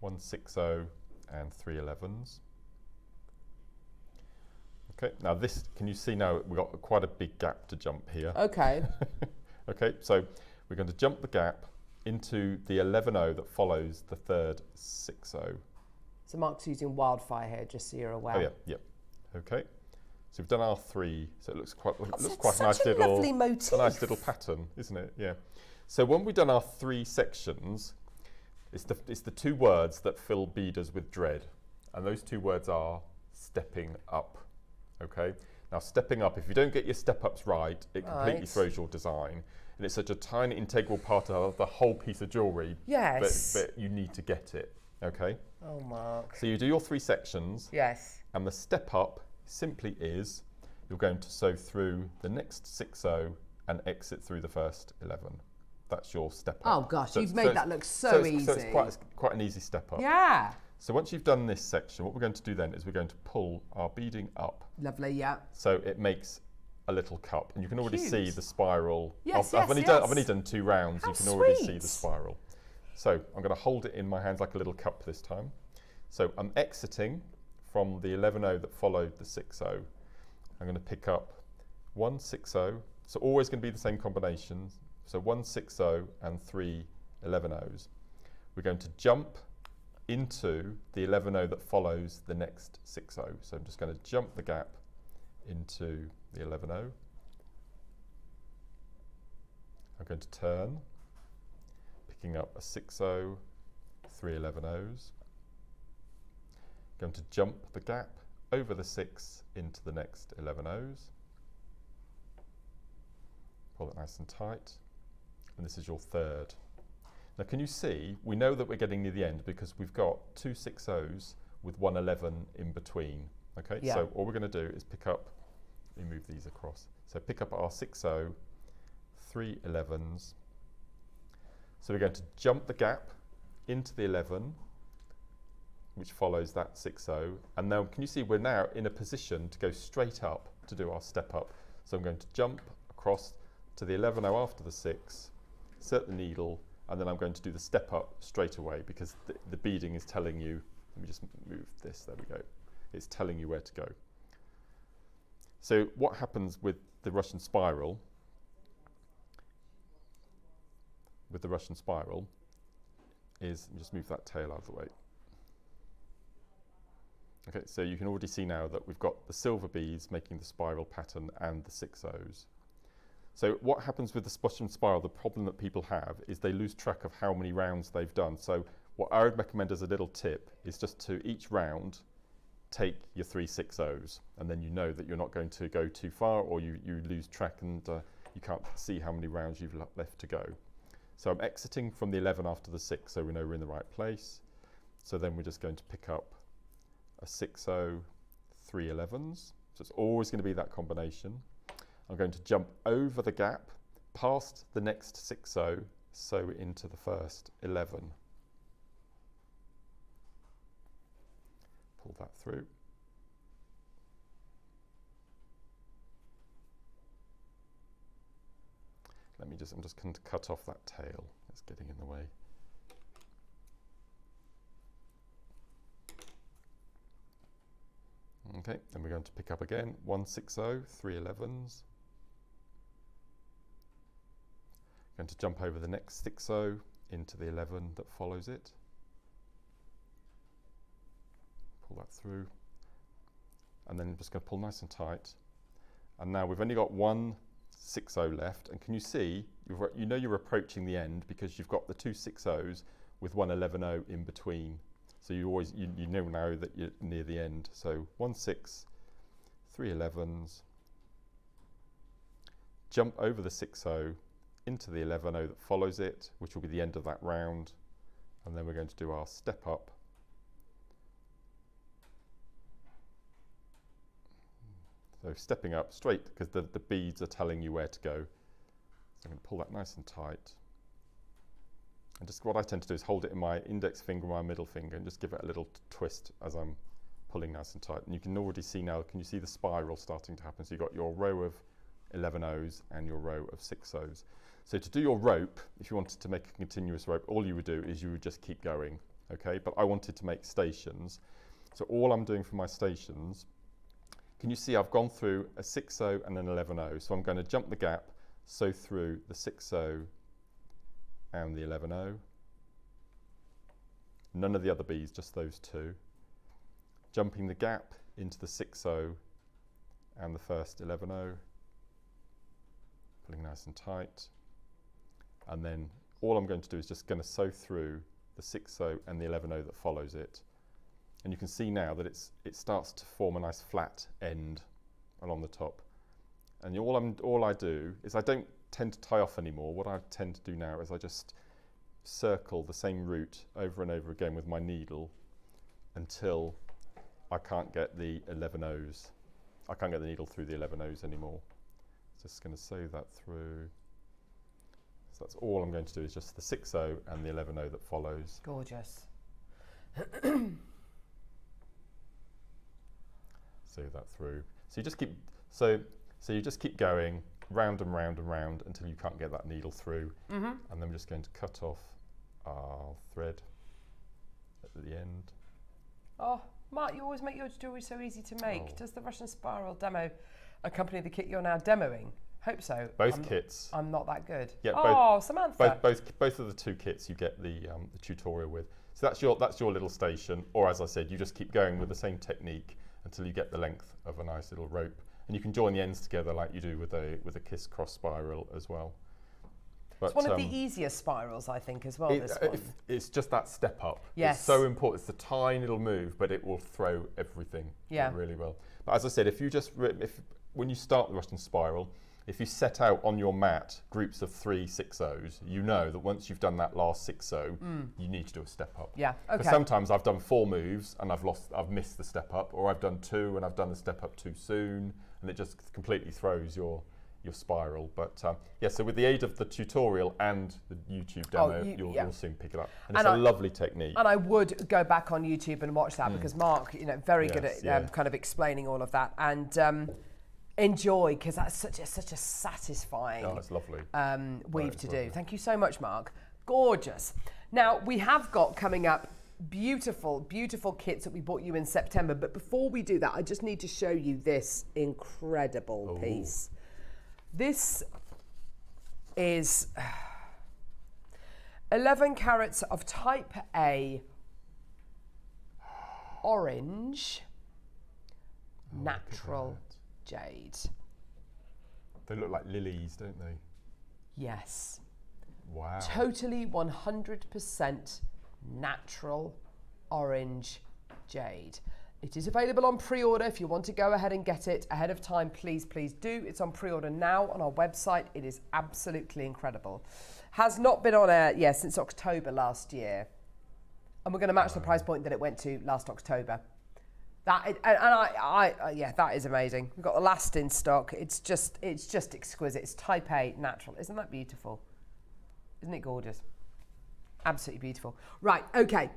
one 6-0 and three 11s. Okay, now this, can you see now we've got quite a big gap to jump here. Okay. [LAUGHS] okay, so we're going to jump the gap into the 11-0 that follows the third 6-0. So Mark's using wildfire here, just so you're aware. Oh yeah, yep. Okay, so we've done our three, so it looks quite, it oh, looks quite a nice a little, lovely motif. a nice little pattern, isn't it? Yeah. So when we've done our three sections, it's the, it's the two words that fill beaders with dread. And those two words are stepping up. Okay? Now, stepping up, if you don't get your step ups right, it completely Right. throws your design. And it's such a tiny integral part of the whole piece of jewellery. Yes. But, but you need to get it. Okay? Oh, Mark. So you do your three sections. Yes. And the step up simply is you're going to sew through the next 6 0 and exit through the first 11. That's your step up. Oh gosh, So you've made so that look so, it's, easy. So it's quite, it's quite an easy step up. yeah. So once you've done this section, what we're going to do then is we're going to pull our beading up Lovely. Yeah. so it makes a little cup. And you can already see the spiral. Yes, I've, I've yes, only Done, I've only done two rounds. How you can already see the spiral. So I'm going to hold it in my hands like a little cup this time. So I'm exiting from the 11-0 that followed the 6-0. I'm going to pick up one 6-0. So always going to be the same combinations. So one 60 and three 11Os. We're going to jump into the 11O that follows the next 60. So I'm just going to jump the gap into the 11O. I'm going to turn, picking up a 60, three 11Os. Going to jump the gap over the 6 into the next 11Os. Pull it nice and tight. And this is your third. Now can you see, we know that we're getting near the end because we've got two 6Os with 111 in between. Okay, Yeah. so all we're going to do is pick up, let me move these across. So pick up our 60, three 11s. So we're going to jump the gap into the 11, which follows that 60. And now can you see we're now in a position to go straight up to do our step up. So I'm going to jump across to the 11 after the 6, insert the needle, and then I'm going to do the step up straight away because the, the beading is telling you, let me just move this, there we go. It's telling you where to go. So what happens with the Russian spiral, with the Russian spiral, is, just move that tail out of the way. Okay, so you can already see now that we've got the silver beads making the spiral pattern and the six O's. So what happens with the Russian spiral, the problem that people have is they lose track of how many rounds they've done. So what I would recommend as a little tip is just to each round take your three six O's and then you know that you're not going to go too far or you, you lose track and uh, you can't see how many rounds you've left to go. So I'm exiting from the 11 after the 6 so we know we're in the right place. So then we're just going to pick up a 6 0, three 11s. So it's always going to be that combination. I'm going to jump over the gap, past the next 6 0, so into the first 11. Pull that through. Let me just, I'm just going to cut off that tail. It's getting in the way. Okay, then we're going to pick up again 160, three 11s. Going to jump over the next 60 into the 11 that follows it. Pull that through. And then I'm just going to pull nice and tight. And now we've only got one 60 left. And can you see, you know you're approaching the end because you've got the two 60s with one 11-0 in between. So you always you, you know now that you're near the end. So one six, three 11s, jump over the 6-0 into the 11-0 that follows it, which will be the end of that round. And then we're going to do our step up. So stepping up straight because the, the beads are telling you where to go. So I'm going to pull that nice and tight. And just what I tend to do is hold it in my index finger, my middle finger, and just give it a little twist as I'm pulling nice and tight. And you can already see now, can you see the spiral starting to happen? So you've got your row of 11 O's and your row of 6 O's. So to do your rope, if you wanted to make a continuous rope, all you would do is you would just keep going, okay? But I wanted to make stations. So all I'm doing for my stations, can you see I've gone through a 6 O and an 11 O. So I'm going to jump the gap, sew through the 6 O and the 11O. None of the other bees, just those two. Jumping the gap into the 6O and the first 11O. Pulling nice and tight. And then all I'm going to do is just going to sew through the 6O and the 11O that follows it. And you can see now that it's, it starts to form a nice flat end along the top. And all, I'm, all I do is I don't tend to tie off anymore. What I tend to do now is I just circle the same route over and over again with my needle until I can't get the 11 O's. I can't get the needle through the 11 O's anymore. Just going to sew that through. So that's all I'm going to do is just the 6 O and the 11 O that follows. Gorgeous. [CLEARS THROAT] Sew that through. So you just keep so so you just keep going round and round and round until you can't get that needle through. Mm-hmm. And then we're just going to cut off our thread at the end. Oh, Mark, you always make your jewellery so easy to make. Oh. Does the Russian Spiral demo accompany the kit you're now demoing? Hope so. Both I'm, kits. I'm not that good. Yeah, oh, both- Samantha. both, both, both of the two kits you get the, um, the tutorial with. So that's your, that's your little station, or as I said, you just keep going with the same technique until you get the length of a nice little rope. And you can join the ends together like you do with a, with a Kiss cross spiral as well. But, it's one of um, the easiest spirals, I think, as well. it- this uh, one. if- it's just that step up. Yes. It's so important. It's a tiny little move, but it will throw everything. Yeah. Really well. But as I said, if you just, if when you start the Russian spiral, if you set out on your mat groups of three six O's, you know that once you've done that last six O, you need to do a step up. Mm. Yeah, Because okay. sometimes I've done four moves and I've lost, I've missed the step up, or I've done two and I've done the step up too soon, and it just completely throws your your spiral. But um, yeah, so with the aid of the tutorial and the YouTube Oh, demo, you- you'll, yeah. you'll soon pick it up. And, And it's a I- lovely technique. And I would go back on YouTube and watch that because Mark, you know, very good at yeah. um, kind of explaining all of that and um, enjoy because that's such a such a satisfying Oh, it's lovely. um, weave to do. Thank you so much, Mark. Gorgeous. Now we have got coming up beautiful, beautiful kits that we bought you in September. But before we do that, I just need to show you this incredible Ooh. piece. This is 11 carats of type A orange natural jade. They look like lilies, don't they? Yes. Wow. Totally 100% natural orange jade. It is available on pre order. If you want to go ahead and get it ahead of time, please, please do. It's on pre order now on our website. It is absolutely incredible. Has not been on air, yeah, since October last year. And we're going to match the price point that it went to last October. That and, and I, I, yeah, that is amazing. We've got the last in stock. It's just, it's just exquisite. It's Type A natural. Isn't that beautiful? Isn't it gorgeous? Absolutely beautiful. Right, okay.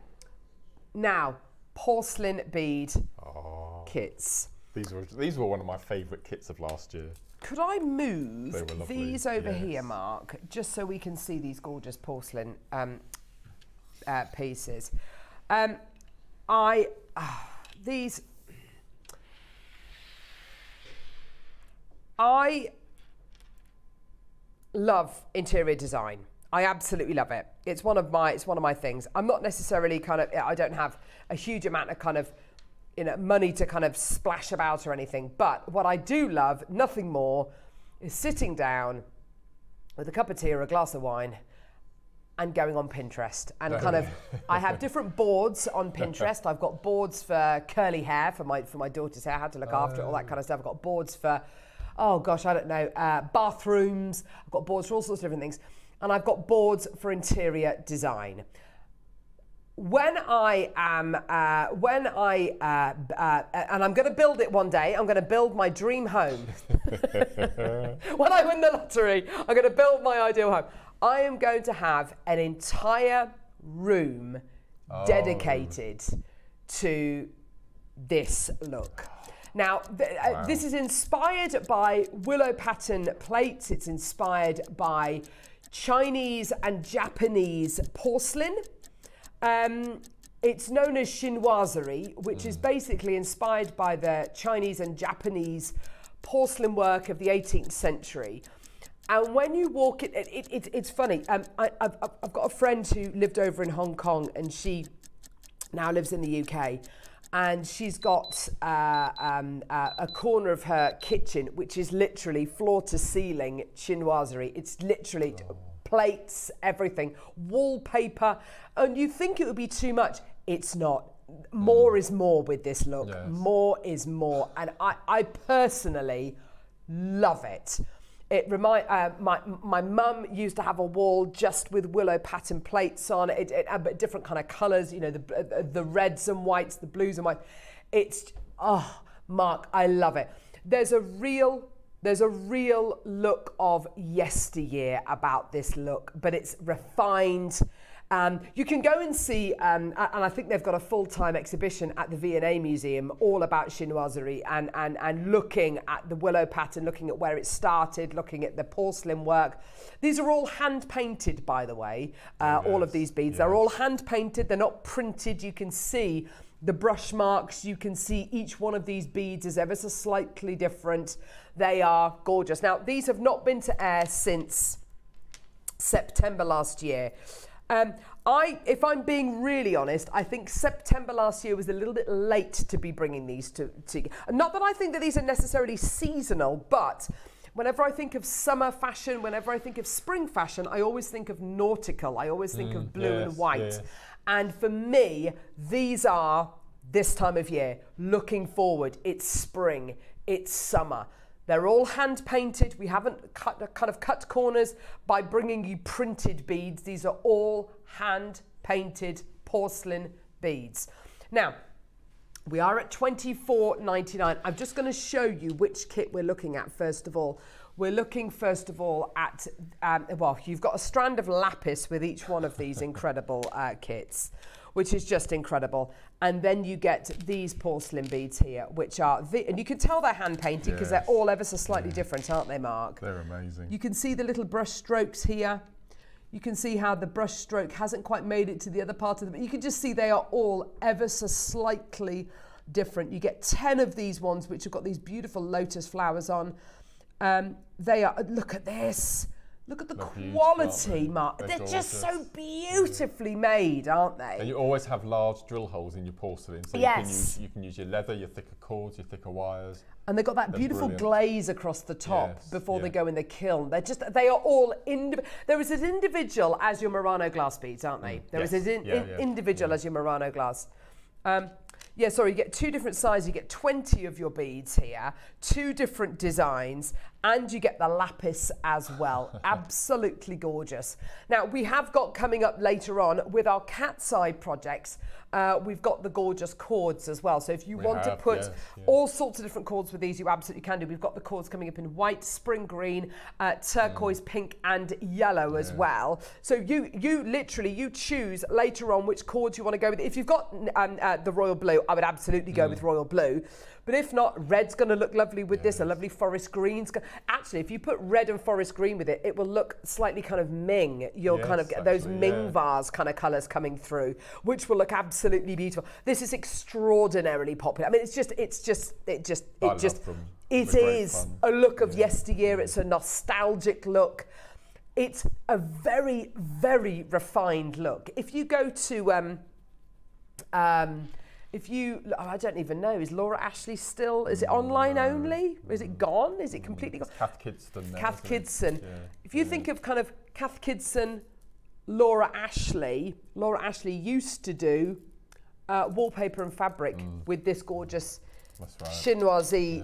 Now, porcelain bead Oh, kits. these were these were one of my favourite kits of last year. Could I move They were lovely, these over here. Mark, just so we can see these gorgeous porcelain um, uh, pieces? Um, I ah, these I love interior design. I absolutely love it. It's one of my it's one of my things. I'm not necessarily kind of I don't have a huge amount of kind of you know money to kind of splash about or anything, but what I do love nothing more is sitting down with a cup of tea or a glass of wine and going on Pinterest and kind of [LAUGHS] I have different boards on Pinterest. I've got boards for curly hair for my for my daughter's hair, how to look after it, all that kind of stuff. I've got boards for oh gosh, I don't know, uh, bathrooms. I've got boards for all sorts of different things. And I've got boards for interior design when I am, uh, when I, uh, uh, and I'm going to build it one day, I'm going to build my dream home. [LAUGHS] [LAUGHS] when I win the lottery, I'm going to build my ideal home. I am going to have an entire room dedicated to this look. Now, th- uh, this is inspired by willow pattern plates. It's inspired by Chinese and Japanese porcelain. Um, it's known as chinoiserie, which is basically inspired by the Chinese and Japanese porcelain work of the 18th century. And when you walk it, it, it, it- it's funny. Um, I, I've, I've got a friend who lived over in Hong Kong, and she now lives in the UK. And she's got uh, um, uh, a corner of her kitchen, which is literally floor to ceiling chinoiserie. It's literally plates, everything, wallpaper. And you think it would be too much. It's not. More is more with this look. Yes. More is more. And I, I personally love it. It remind uh, my my mum used to have a wall just with willow pattern plates on it, it, but different kind of colours. You know, the uh, the reds and whites, the blues and whites. It's oh, Mark, I love it. There's a real there's a real look of yesteryear about this look, but it's refined. Um, you can go and see, um, and I think they've got a full-time exhibition at the V&A Museum all about chinoiserie and, and, and looking at the willow pattern, looking at where it started, looking at the porcelain work. These are all hand-painted, by the way, uh, all of these beads. They're all hand-painted, they're not printed. You can see the brush marks. You can see each one of these beads is ever so slightly different. They are gorgeous. Now, these have not been to air since September last year. Um, I, if I'm being really honest, I think September last year was a little bit late to be bringing these to, to. Not that I think that these are necessarily seasonal, but whenever I think of summer fashion, whenever I think of spring fashion, I always think of nautical. I always think of blue and white. yes. And for me, these are this time of year, looking forward. It's spring, it's summer. They're all hand painted. We haven't cut, kind of cut corners by bringing you printed beads. These are all hand painted porcelain beads. Now, we are at 24.99. I'm just going to show you which kit we're looking at first of all. We're looking first of all at, um, well, you've got a strand of lapis with each one of these incredible uh, kits, which is just incredible. And then you get these porcelain beads here, which are, the, and you can tell they're hand painted because Yes. they're all ever so slightly different, aren't they, Mark? They're amazing. You can see the little brush strokes here. You can see how the brush stroke hasn't quite made it to the other part of the, but you can just see they are all ever so slightly different. You get 10 of these ones which have got these beautiful lotus flowers on. Um, they are, look at this. Look at the They're quality? Mark. They're They're, just so beautifully made, aren't they? And you always have large drill holes in your porcelain, so you, can use, you can use your leather, your thicker cords, your thicker wires. And they've got that They're beautiful brilliant. glaze across the top Yes, before they go in the kiln. They're just, they are all, there is as individual as your Murano glass beads, aren't they? There is yes, as in, yeah, in- yeah, individual as your Murano glass. Um, yeah, sorry, you get two different sizes. You get 20 of your beads here, two different designs, and you get the lapis as well. [LAUGHS] Absolutely gorgeous. Now, we have got coming up later on with our cat's eye projects, uh, we've got the gorgeous cords as well. So if you We want to put yes, yeah. all sorts of different cords with these, you absolutely can do. We've got the cords coming up in white, spring green, uh, turquoise, pink, and yellow as well. So you you literally you choose later on which cords you want to go with. If you've got um, uh, the royal blue, I would absolutely go with royal blue. But if not, red's going to look lovely with this. A lovely forest green's. Actually, if you put red and forest green with it, it will look slightly kind of Ming. You'll kind of Yes, get those Ming yeah. vase kind of colours coming through, which will look absolutely beautiful. This is extraordinarily popular. I mean, it's just, it's just, it just, I it love just, it is a look of yesteryear. It's a nostalgic look. It's a very, very refined look. If you go to, um, um, if you, oh, I don't even know, is Laura Ashley still, is it online only? Is it gone? Is it completely gone? Cath Kidston now. Cath isn't? Kidson. Yeah, If you think of kind of Cath Kidson, Laura Ashley, Laura Ashley used to do uh, wallpaper and fabric with this gorgeous That's right.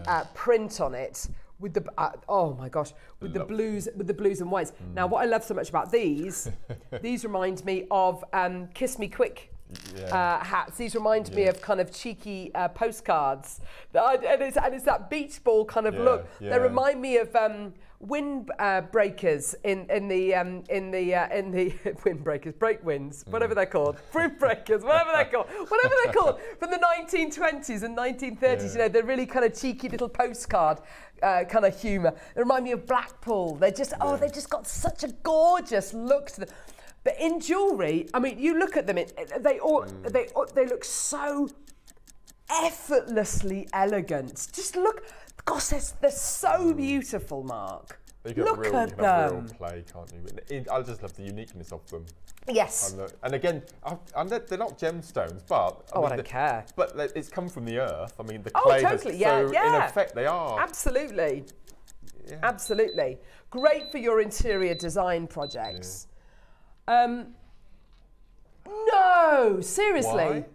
uh, print on it. With the uh, oh my gosh, with the Love. blues with the blues and whites. Now, what I love so much about these, [LAUGHS] these remind me of um, Kiss Me Quick Yeah. uh, hats. These remind me of kind of cheeky uh, postcards, and it's, and it's that beach ball kind of Yeah, look. They remind me of um, wind uh, breakers in in the um, in the uh, in the [LAUGHS] wind breakers, break winds, Mm. whatever they're called, wind breakers, whatever they're called, [LAUGHS] whatever they're called, from the 1920s and 1930s. Yeah. You know, they're really kind of cheeky little postcard. Uh, kind of humour. They remind me of Blackpool. They're just oh, they've just got such a gorgeous look to them. But in jewellery, I mean, you look at them, it, they all Mm. they they look so effortlessly elegant. Just look, gosh, they're, they're so beautiful, Mark. Look real, at you can have real them. play, can't you? It- I just love the uniqueness of them. Yes. And, the- and again, I, and they're, they're not gemstones, but Oh, I don't the- care. But it's come from the earth. I mean, the Oh, clay has- totally, yeah, so in effect they are. Absolutely. Yeah. Absolutely. Great for your interior design projects. Um, no, seriously. Why?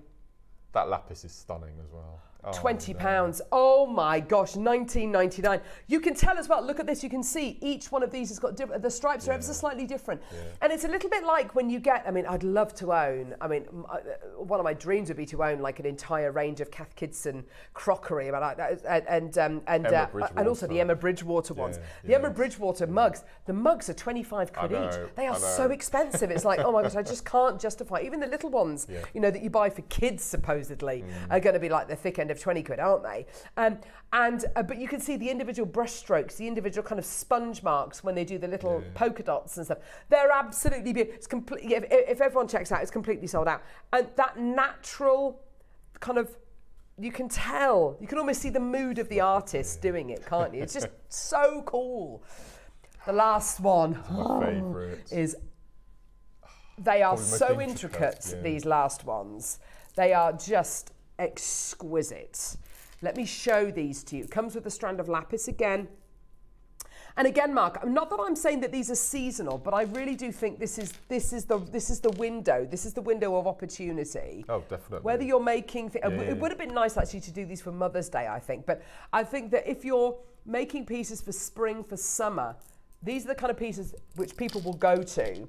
That lapis is stunning as well. Oh, 20 no. pounds. Oh my gosh, 19.99. You can tell as well. Look at this. You can see each one of these has got different. The stripes are ever so slightly different, and it's a little bit like when you get. I mean, I'd love to own. I mean, m- uh, one of my dreams would be to own like an entire range of Cath Kidson crockery, about like that, and and um, and, uh, and also the Emma Bridgewater ones. Yeah, The Emma. Bridgewater mugs. The mugs are 25 quid know, each. They are so expensive. It's like, oh my gosh, I just can't justify. Even the little ones, [LAUGHS] Yeah. you know, that you buy for kids supposedly Mm. are going to be like the thick end of 20 quid, aren't they? Um, and uh, but you can see the individual brush strokes, the individual kind of sponge marks when they do the little polka dots and stuff. They're absolutely beautiful. It's complete. If, if everyone checks out, it's completely sold out. And that natural kind of you can tell you can almost see the mood of the artist doing it can't you it's just [LAUGHS] so cool the last one My favourite. is they are Probably so intricate, intricate yeah. these last ones they are just exquisite let me show these to you it comes with a strand of lapis again and again, Mark, not that I'm saying that these are seasonal, but I really do think this is this is the this is the window. This is the window of opportunity. Oh, definitely. Whether you're making, Yeah, it yeah. would have been nice actually to do these for Mother's Day, I think. But I think that if you're making pieces for spring, for summer, these are the kind of pieces which people will go to. Mm.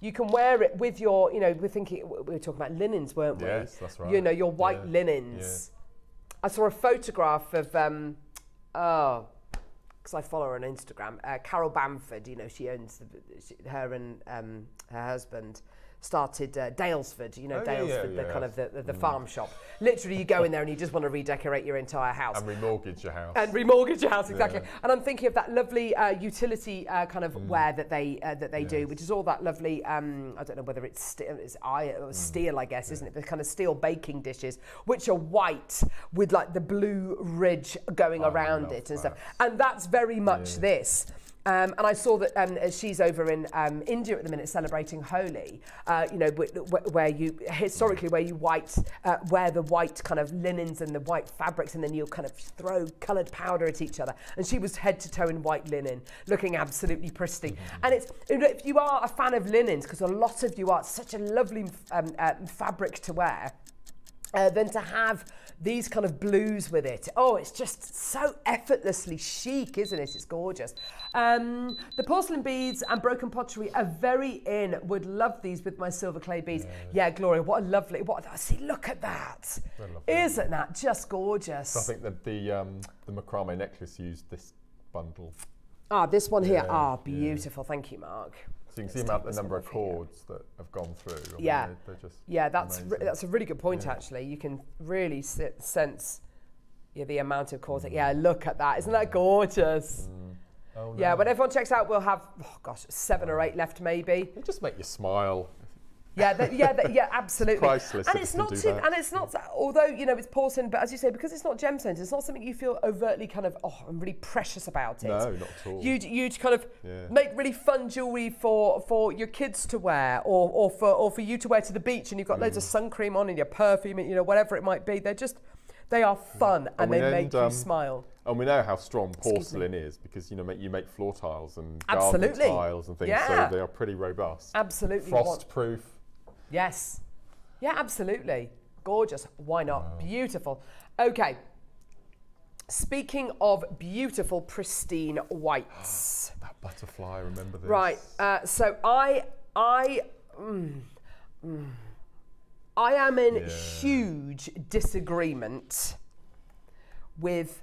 You can wear it with your, you know, we're thinking, we were talking about linens, weren't we? Yes, that's right. You know, your white Yeah, linens. I saw a photograph of, um, oh, because I follow her on Instagram, uh, Carole Bamford. You know, she owns the, she, her and um, her husband started uh, Daylesford. You know, Oh, yeah, yeah, Daylesford, the yeah. Mm. kind of the, the, the farm shop. Literally, you go in there and you just want to redecorate your entire house. And remortgage your house. and remortgage your house exactly. And I'm thinking of that lovely uh, utility uh, kind of wear that they uh, that they do, Mm. Which is all that lovely. Um, I don't know whether it's steel, it's iron Mm. steel, I guess, isn't it? The kind of steel baking dishes, which are white with like the blue ridge going I around it and stuff. And that's very much this. Um, and I saw that um, uh, she's over in um, India at the minute celebrating Holi. Uh, you know, wh- wh- where you historically where you white uh, wear the white kind of linens and the white fabrics, and then you'll kind of throw coloured powder at each other. And she was head to toe in white linen, looking absolutely pristine. And it's if you are a fan of linens, because a lot of you are, it's such a lovely um, uh, fabric to wear uh, than to have these kind of blues with it. Oh, it's just so effortlessly chic, isn't it? It's gorgeous. Um, the porcelain beads and broken pottery are very in. Would love these with my silver clay beads. Yeah, Gloria, what a lovely. What see? Look at that. Isn't that just gorgeous? I think that the um, the macrame necklace used this bundle. Ah, this one here. Yeah, Ah, yeah. beautiful. Thank you, Mark. You can see about the number of chords that have gone through. I mean, Yeah. they're, they're just Yeah, that's that's a really good point Yeah. actually. You can really sense yeah, the amount of chords. Mm. Yeah, look at that. Isn't that mm. gorgeous? Mm. Oh, Yeah, when everyone checks out, we'll have oh gosh, seven or eight left maybe. They just make you smile. Yeah, that, yeah, that, yeah, absolutely. priceless and it's not too, and it's not although you know it's porcelain, but as you say, because it's not gemstones, it's not something you feel overtly kind of oh, I'm really precious about it. No, not at all. You'd, you'd kind of Yeah. make really fun jewelry for, for your kids to wear or, or, for, or for you to wear to the beach and you've got loads Mm. of sun cream on and your perfume, and, you know, whatever it might be. They're just, they are fun and we they make end, you um, smile. And we know how strong porcelain is because you know make, you make floor tiles and Absolutely. garden tiles and things, Yeah. so they are pretty robust. Absolutely. Frost proof. Yes. Yeah, absolutely. Gorgeous. Why not? Beautiful. Okay. Speaking of beautiful, pristine whites. [SIGHS] That butterfly, remember this? Right. Uh, so I, I, mm, mm, I am in Yeah. huge disagreement with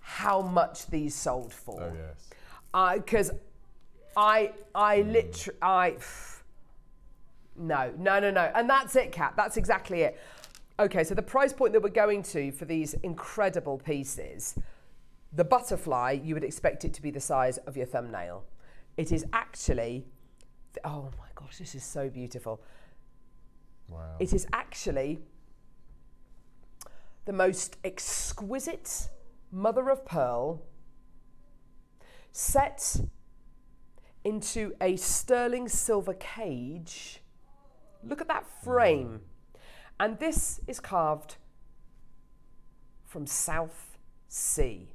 how much these sold for. Oh yes. because I I literally I no no no no and that's it Kat that's exactly it okay so the price point that we're going to for these incredible pieces the butterfly you would expect it to be the size of your thumbnail it is actually oh my gosh this is so beautiful Wow. it is actually the most exquisite mother of pearl set into a sterling silver cage. Look at that frame. And this is carved from South Sea.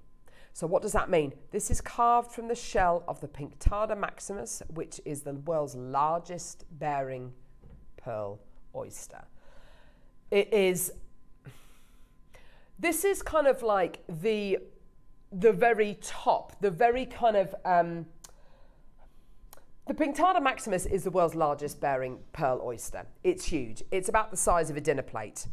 So what does that mean? This is carved from the shell of the Pinctada maximus, which is the world's largest bearing pearl oyster. It is this is kind of like the the very top, the very kind of um, the Pinctada maximus is the world's largest bearing pearl oyster. It's huge. It's about the size of a dinner plate.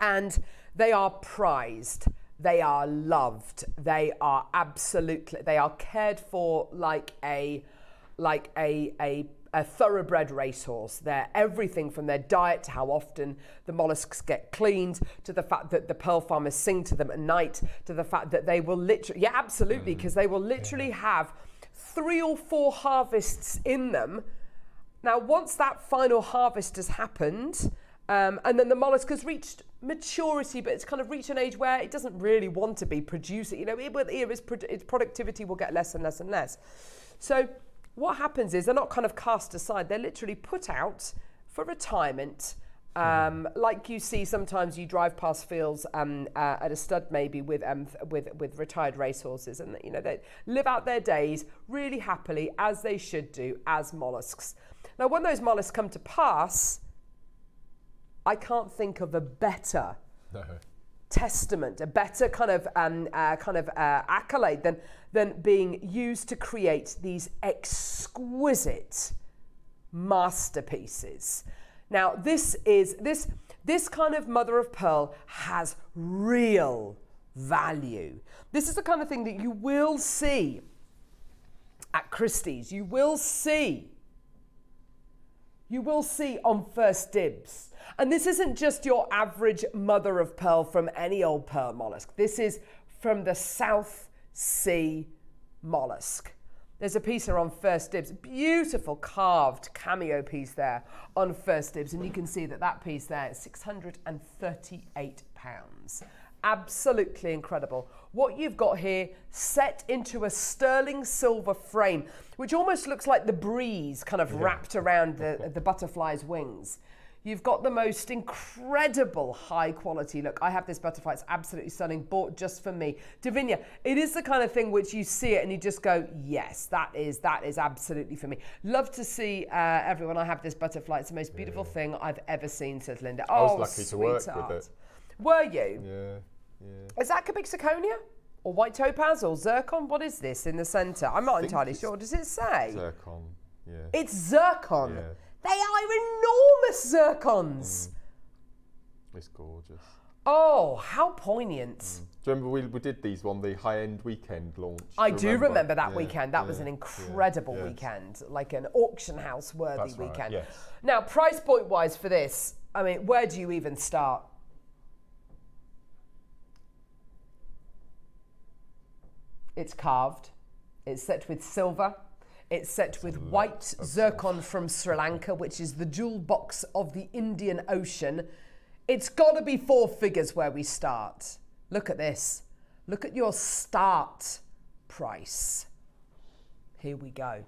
And they are prized. They are loved. They are absolutely they are cared for like a like a a a thoroughbred racehorse. They're everything from their diet to how often the mollusks get cleaned, to the fact that the pearl farmers sing to them at night, to the fact that they will literally, yeah, absolutely, mm. because they will literally have three or four harvests in them. Now, once that final harvest has happened, Um, and then the mollusk has reached maturity, but it's kind of reached an age where it doesn't really want to be producing. You know, it, will- its, its productivity will get less and less and less. So what happens is they're not kind of cast aside; they're literally put out for retirement. Um, like you see, sometimes you drive past fields um, uh, at a stud, maybe with um, th- with with retired racehorses, and you know they live out their days really happily as they should do as mollusks. Now, when those mollusks come to pass, I can't think of a better [LAUGHS] No. testament, a better kind of um, uh, kind of uh, accolade than than being used to create these exquisite masterpieces. Now, this is this this kind of mother of pearl has real value. This is the kind of thing that you will see at Christie's. You will see you will see on 1stDibs. And this isn't just your average mother of pearl from any old pearl mollusk. This is from the South Sea mollusk. There's a piece here on 1stDibs, beautiful carved cameo piece there on 1stDibs, and you can see that that piece there is 638 pounds. Absolutely incredible. What you've got here set into a sterling silver frame, which almost looks like the breeze kind of wrapped around the, [LAUGHS] the butterfly's wings. You've got the most incredible high quality look. I have this butterfly, it's absolutely stunning, bought just for me. Davinia, it is the kind of thing which you see it and you just go, yes, that is that is absolutely for me. Love to see uh, everyone. I have this butterfly. It's the most beautiful thing I've ever seen, says Linda. I was oh, lucky to work with it. Were you? Yeah. Yeah. Is that cubic zirconia? Or white topaz or zircon? What is this in the centre? I'm not entirely sure. Does it say? Zircon. Yeah. It's zircon. Yeah. They are enormous zircons. Mm. It's gorgeous. Oh, how poignant. Mm. Do you remember we, we did these on the high end weekend launch? I do remember, that Yeah, weekend. That was yeah, an yeah, incredible yes. weekend, like an auction house worthy That's right, weekend. yes. Now, price point wise for this, I mean, where do you even start? It's carved, it's set with silver, it's set with white zircon from Sri Lanka, which is the jewel box of the Indian Ocean. It's got to be four figures where we start. Look at this. Look at your start price. Here we go.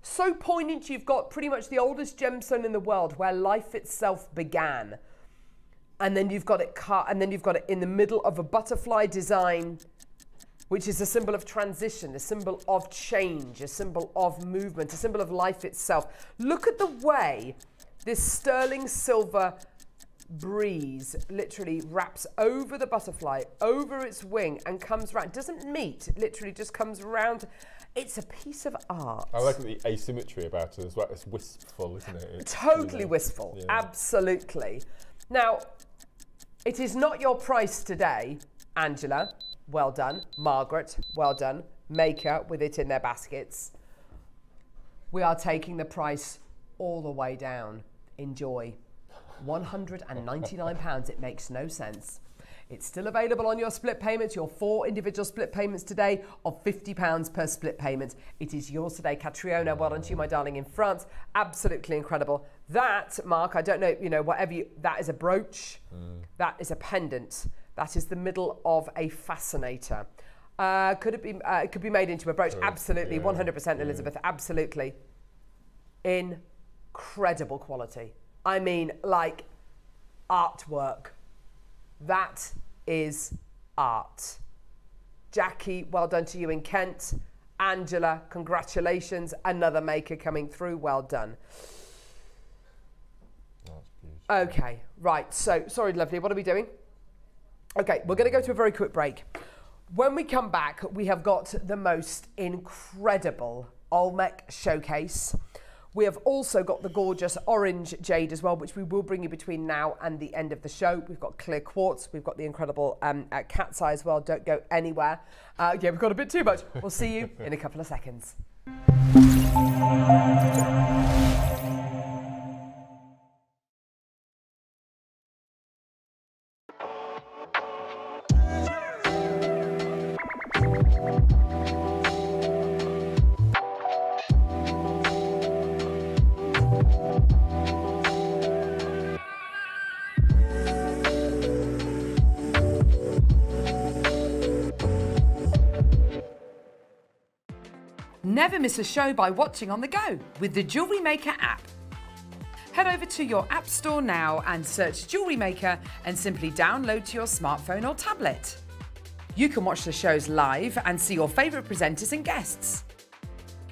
So poignant, you've got pretty much the oldest gemstone in the world where life itself began. And then you've got it cut, and then you've got it in the middle of a butterfly design, which is a symbol of transition, a symbol of change, a symbol of movement, a symbol of life itself. Look at the way this sterling silver breeze literally wraps over the butterfly, over its wing, and comes round. Doesn't meet, it literally just comes round. It's a piece of art. I like the asymmetry about it as well. It's wistful, isn't it? It's, you Totally know, wistful. yeah. Absolutely. Now, it is not your price today, Angela. Well done. Margaret, well done. Maker with it in their baskets. We are taking the price all the way down. Enjoy. £199. It makes no sense. It's still available on your split payments, your four individual split payments today of £50 per split payment. It is yours today, Catriona. Well done to you, my darling, in France. Absolutely incredible. That, Mark, I don't know, you know, whatever you, that is a brooch, mm. that is a pendant, that is the middle of a fascinator. Uh, could it be? Uh, it could be made into a brooch. Absolutely, 100%, Elizabeth. Absolutely incredible quality. I mean, like artwork. That is art. Jackie, well done to you in Kent. Angela, congratulations. Another maker coming through. Well done. That's beautiful. Okay, right. So, sorry, lovely. What are we doing? Okay, we're going to go to a very quick break. When we come back, we have got the most incredible Olmec showcase. We have also got the gorgeous orange jade as well, which we will bring you between now and the end of the show. We've got clear quartz. We've got the incredible um, uh, cat's eye as well. Don't go anywhere. Uh, yeah, we've got a bit too much. We'll see you in a couple of seconds. Never miss a show by watching on the go with the Jewellery Maker app. Head over to your App Store now and search Jewellery Maker and simply download to your smartphone or tablet. You can watch the shows live and see your favourite presenters and guests.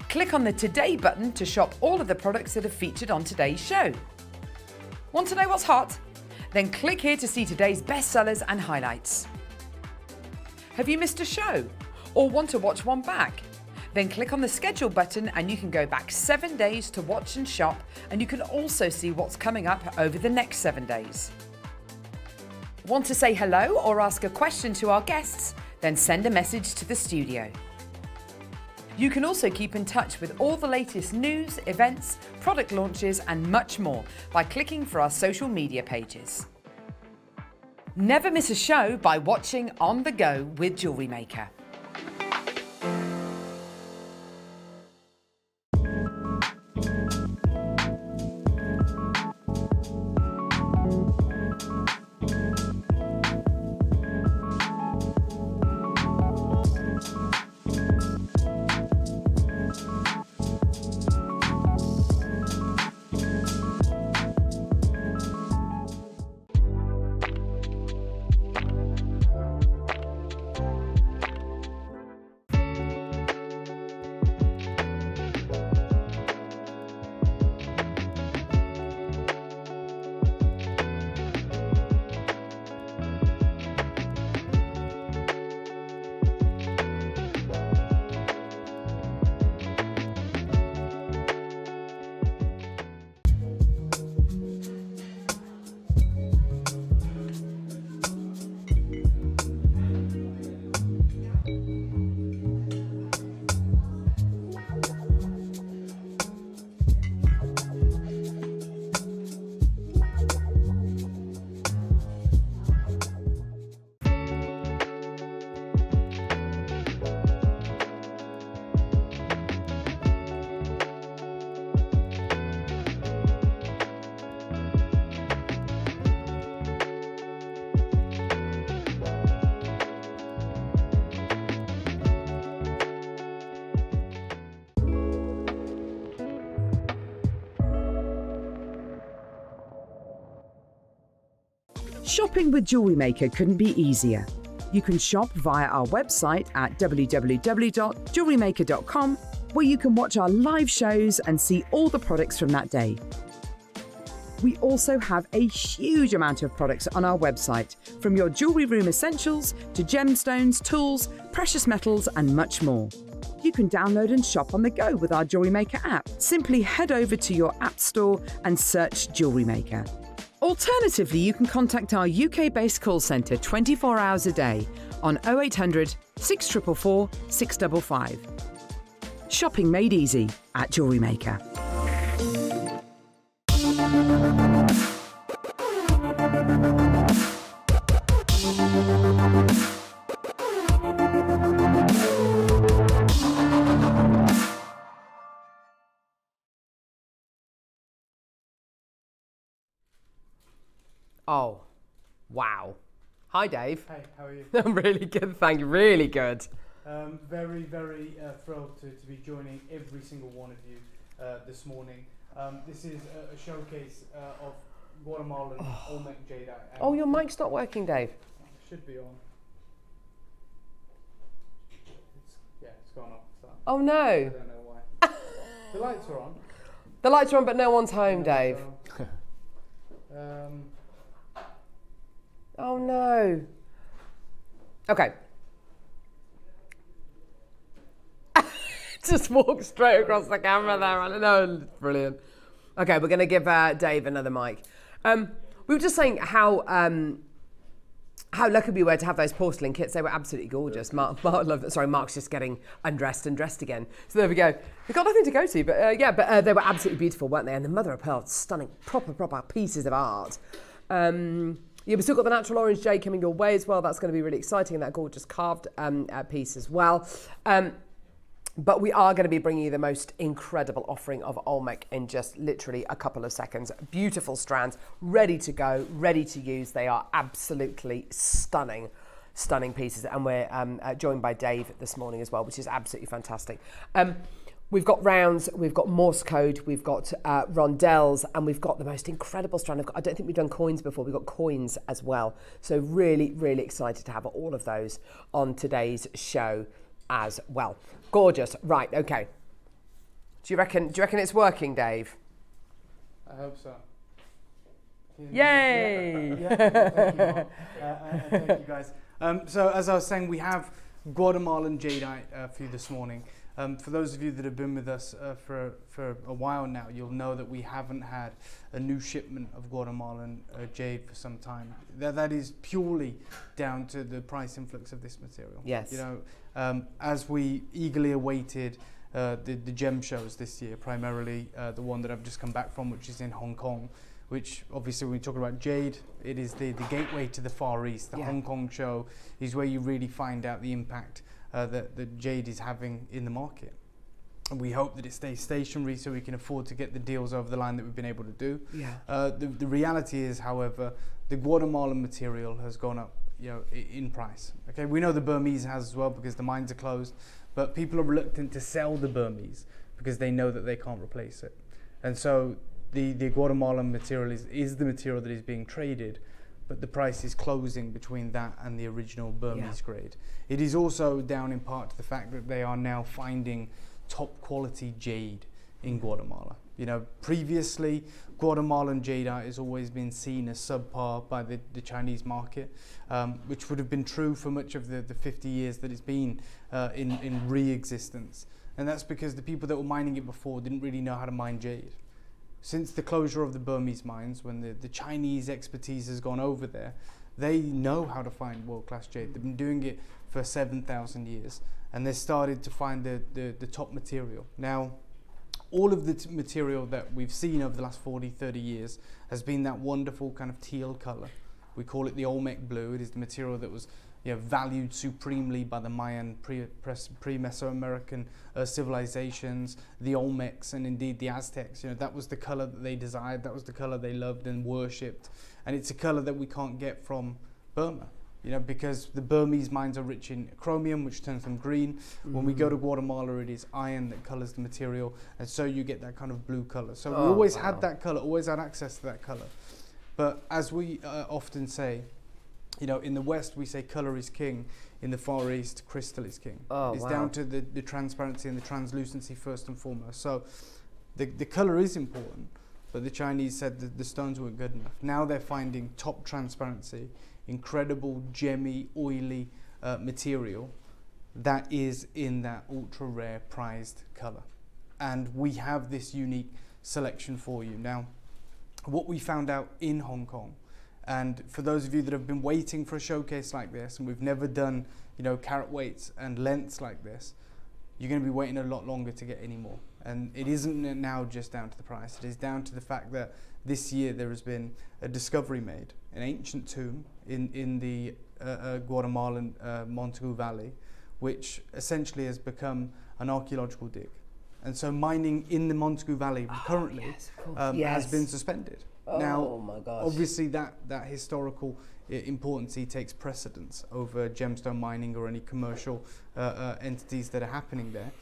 Click on the Today button to shop all of the products that are featured on today's show. Want to know what's hot? Then click here to see today's bestsellers and highlights. Have you missed a show or want to watch one back? Then click on the schedule button and you can go back seven days to watch and shop and you can also see what's coming up over the next seven days. Want to say hello or ask a question to our guests? Then send a message to the studio. You can also keep in touch with all the latest news, events, product launches, and much more by clicking for our social media pages. Never miss a show by watching On the Go with Jewellery Maker. Shopping with Jewellery Maker couldn't be easier. You can shop via our website at www.jewellerymaker.com, where you can watch our live shows and see all the products from that day. We also have a huge amount of products on our website, from your jewellery room essentials to gemstones, tools, precious metals, and much more. You can download and shop on the go with our Jewellery Maker app. Simply head over to your app store and search Jewellery Maker. Alternatively, you can contact our UK based call centre 24 hours a day on 0800 644 655. Shopping made easy at Jewellery Maker. Oh, wow. Hi, Dave. Hey, how are you? [LAUGHS] I'm really good, thank you. Really good. Um, very, very uh, thrilled to, to be joining every single one of you uh, this morning. Um, this is a, a showcase uh, of Guatemalan Olmec Jadeite. Oh, your mic's not working, Dave. it should be on. It's, yeah, it's gone off. So Oh no. I don't know why. [LAUGHS] the lights are on. The lights are on, but no one's home, Dave. So, [LAUGHS] um, Oh no. Okay. [LAUGHS] Just walk straight across the camera there. I know. Brilliant. Okay, we're going to give uh, Dave another mic. Um, we were just saying how um, how lucky we were to have those porcelain kits. They were absolutely gorgeous. Mark, Mark loved, sorry, Mark's just getting undressed and dressed again. So there we go. We've got nothing to go to, but uh, yeah, but uh, they were absolutely beautiful, weren't they? And the mother of pearl, stunning, proper, proper pieces of art. Um, we've still got the natural orange jade coming your way as well. That's going to be really exciting. And that gorgeous carved um, uh, piece as well. Um, but we are going to be bringing you the most incredible offering of Olmec in just literally a couple of seconds. Beautiful strands, ready to go, ready to use. They are absolutely stunning, stunning pieces. And we're um, uh, joined by Dave this morning as well, which is absolutely fantastic. Um, We've got rounds, we've got Morse code, we've got uh, rondelles, and we've got the most incredible strand of. I don't think we've done coins before. We've got coins as well. So really, really excited to have all of those on today's show as well. Gorgeous. Right. Okay. Do you reckon? Do you reckon it's working, Dave? I hope so. Yay! Yeah, thank you, [LAUGHS] Mark. Uh, thank you guys. Um, so as I was saying, we have Guatemalan jadeite uh, for you this morning. Um, for those of you that have been with us uh, for, for a while now, you'll know that we haven't had a new shipment of Guatemalan uh, jade for some time. That, that is purely down to the price influx of this material. Yes. You know, um, as we eagerly awaited uh, the, the gem shows this year, primarily uh, the one that I've just come back from, which is in Hong Kong, which obviously when we talk about jade, it is the, the gateway to the Far East. The Yeah. Hong Kong show is where you really find out the impact uh, that, that jade is having in the market. And we hope that it stays stationary so we can afford to get the deals over the line that we've been able to do. Yeah. Uh, the, the reality is, however, the Guatemalan material has gone up, you know, in price. Okay, we know the Burmese has as well because the mines are closed, but people are reluctant to sell the Burmese because they know that they can't replace it, and so the the Guatemalan material is is the material that is being traded. But the price is closing between that and the original Burmese grade. It is also down in part to the fact that they are now finding top quality jade in Guatemala. You know, previously Guatemalan jadeite has always been seen as subpar by the, the Chinese market, um, which would have been true for much of the, the 50 years that it's been uh, in, in re-existence. And that's because the people that were mining it before didn't really know how to mine jade. Since the closure of the Burmese mines, when the, the Chinese expertise has gone over there, they know how to find world-class jade. They've been doing it for 7,000 years, and they started to find the, the, the top material. Now, all of the material that we've seen over the last 40, 30 years has been that wonderful kind of teal color. We call it the Olmec blue. It is the material that was you know, valued supremely by the Mayan pre, pre-Mesoamerican uh, civilizations, the Olmecs, and indeed the Aztecs. You know, that was the color that they desired. That was the color they loved and worshipped. And it's a color that we can't get from Burma. You know, because the Burmese mines are rich in chromium, which turns them green. When we go to Guatemala, it is iron that colors the material, and so you get that kind of blue color. So we Oh, always wow. had that color, always had access to that color. But as we uh, often say, you know, in the West we say color is king. In the Far East, crystal is king. Oh, it's wow. down to the, the transparency and the translucency first and foremost. So the, the color is important, but the Chinese said that the stones weren't good enough. Now they're finding top transparency, incredible gemmy, oily uh, material that is in that ultra rare prized color. And we have this unique selection for you. Now, what we found out in Hong Kong, and for those of you that have been waiting for a showcase like this, and we've never done, you know, carat weights and lengths like this, you're going to be waiting a lot longer to get any more. And it isn't now just down to the price. It is down to the fact that this year there has been a discovery made, an ancient tomb in in the uh, uh, Guatemalan uh, Motagua Valley, which essentially has become an archaeological dig. And so mining in the Motagua Valley currently yes, um, has been suspended. Oh now, my gosh. obviously, that, that historical importance takes precedence over gemstone mining or any commercial uh, uh, entities that are happening there.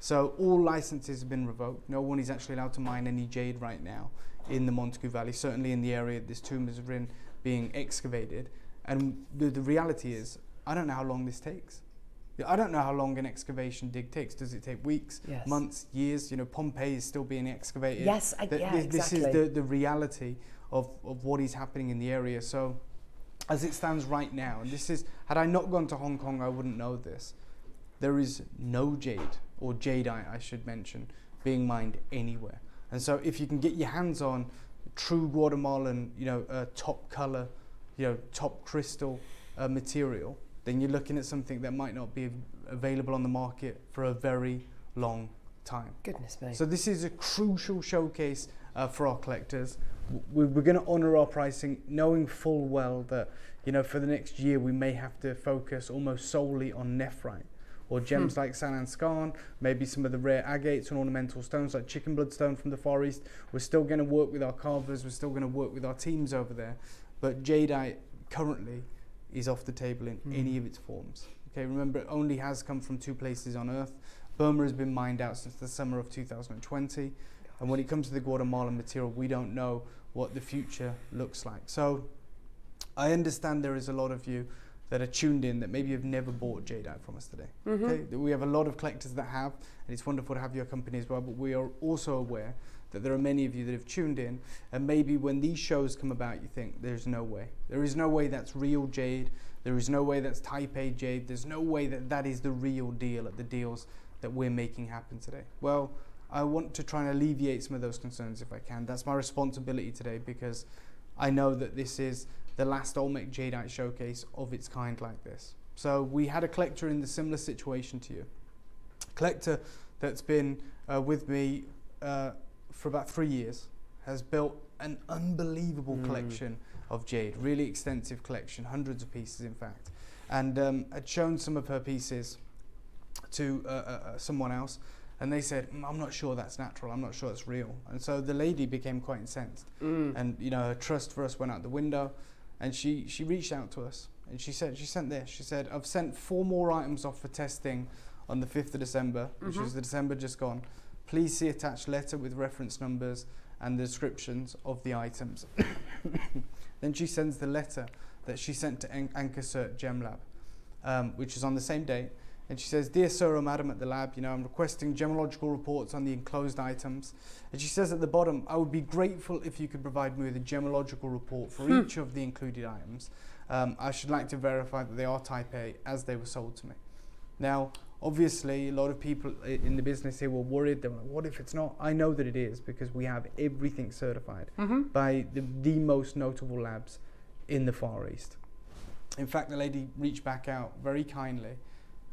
So all licenses have been revoked. No one is actually allowed to mine any jade right now in the Motagua Valley, certainly in the area this tomb is in being excavated. And the, the reality is, I don't know how long this takes. I don't know how long an excavation dig takes. Does it take weeks, Yes. months, years? You know, Pompeii is still being excavated. Yes, I, Th- yeah, this, exactly. this is the, the reality of, of what is happening in the area. So, as it stands right now, and this is, had I not gone to Hong Kong, I wouldn't know this. There is no jade, or jadeite, I should mention, being mined anywhere. And so, if you can get your hands on true Guatemalan, you know, uh, top color, you know, top crystal uh, material, then you're looking at something that might not be available on the market for a very long time. Goodness me. So this is a crucial showcase uh, for our collectors. We're going to honour our pricing, knowing full well that you know for the next year we may have to focus almost solely on nephrite or gems like San Skarn, maybe some of the rare agates and ornamental stones like chicken bloodstone from the Far East. We're still going to work with our carvers. We're still going to work with our teams over there, but jadeite currently is off the table in hmm. any of its forms. Okay, remember it only has come from two places on Earth, Burma has been mined out since the summer of 2020. And when it comes to the Guatemalan material, we don't know what the future looks like. So I understand there is a lot of you that are tuned in that maybe you've never bought jadeite from us today. Mm-hmm. Okay, we have a lot of collectors that have, and it's wonderful to have your company as well. But we are also aware that there are many of you that have tuned in, and maybe when these shows come about, you think there's no way. There is no way that's real jade. There is no way that's Type A jade. There's no way that that is the real deal at the deals that we're making happen today. Well, I want to try and alleviate some of those concerns if I can. That's my responsibility today because I know that this is the last Olmec Jadeite showcase of its kind like this. So we had a collector in the similar situation to you. Collector that's been uh, with me uh, for about three years has built an unbelievable collection of jade, really extensive collection, hundreds of pieces in fact, and um, had shown some of her pieces to uh, uh, uh, someone else, and they said, "Mm, "I'm not sure that's natural. I'm not sure it's real." And so the lady became quite incensed, and you know her trust for us went out the window, and she she reached out to us and she said she sent this. She said, "I've sent four more items off for testing on the 5th of December, which was the December just gone. Please see attached letter with reference numbers and the descriptions of the items." [COUGHS] then she sends the letter that she sent to An- Anchorcert Gem Lab, um, which is on the same date. And she says, Dear Sir or Madam at the lab, you know, I'm requesting gemological reports on the enclosed items. And she says at the bottom, I would be grateful if you could provide me with a gemological report for each of the included items. Um, I should like to verify that they are type A as they were sold to me. Now, obviously, a lot of people in the business here were worried. They were like, what if it's not? I know that it is because we have everything certified by the, the most notable labs in the Far East. In fact, the lady reached back out very kindly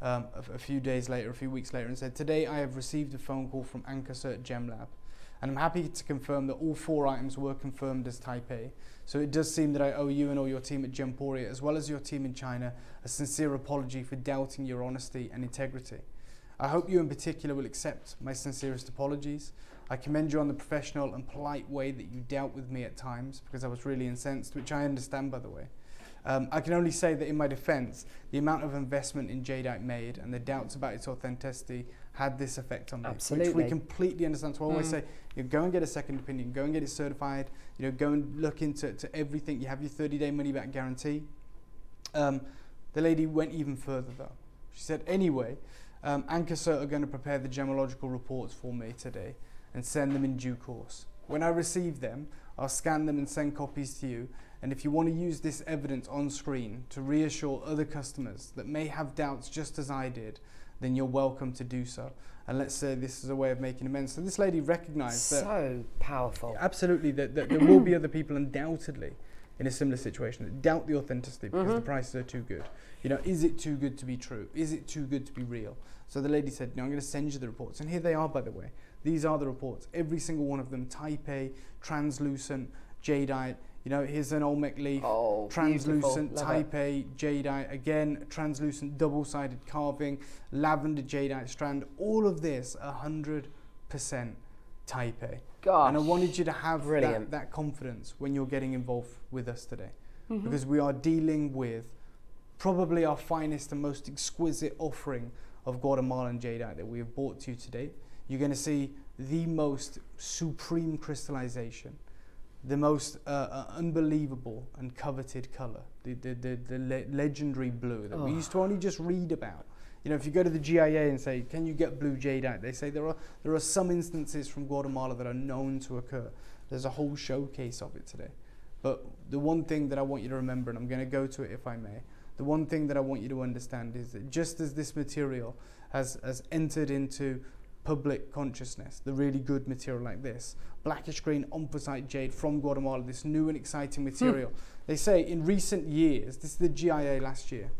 um, a, a few days later, a few weeks later, and said, Today I have received a phone call from Anchorcert Gem Lab, and I'm happy to confirm that all four items were confirmed as Type A. So it does seem that I owe you and all your team at Gemporia, as well as your team in China, a sincere apology for doubting your honesty and integrity. I hope you in particular will accept my sincerest apologies. I commend you on the professional and polite way that you dealt with me at times because I was really incensed, which I understand by the way. Um, I can only say that in my defense, the amount of investment in jadeite made and the doubts about its authenticity had this effect on me, which we completely understand. So I always say, you know, go and get a second opinion, go and get it certified, you know, go and look into to everything. You have your 30-day money-back guarantee. Um, the lady went even further though. She said, anyway, um, Anchorcert are going to prepare the gemological reports for me today and send them in due course. When I receive them, I'll scan them and send copies to you. And if you want to use this evidence on screen to reassure other customers that may have doubts just as I did, then you're welcome to do so. And let's say this is a way of making amends. So this lady recognized that So powerful. absolutely that, that there will be other people undoubtedly in a similar situation that doubt the authenticity because the mm-hmm. prices are too good. You know, is it too good to be true? Is it too good to be real? So the lady said, "No, I'm going to send you the reports." And here they are, by the way. These are the reports. Every single one of them: Type A, translucent, jadeite. You know, here's an Olmec leaf, Oh, translucent, beautiful. It. Type A, jadeite. Again, translucent, double-sided carving, lavender jadeite strand. All of this, hundred percent Type A. Gosh. And I wanted you to have that, that confidence when you're getting involved with us today. Mm-hmm. Because we are dealing with probably our finest and most exquisite offering of Guatemalan jadeite that we have brought to you today. You're going to see the most supreme crystallization, the most uh, uh, unbelievable and coveted color, the, the, the, the le- legendary blue that we used to only just read about. You know, if you go to the GIA and say, "Can you get blue jadeite?" They say there are there are some instances from Guatemala that are known to occur. There's a whole showcase of it today. But the one thing that I want you to remember, and I'm going to go to it if I may, the one thing that I want you to understand is that just as this material has, has entered into public consciousness, the really good material like this, blackish green omphacite jade from Guatemala, this new and exciting material. They say in recent years, this is the GIA last year,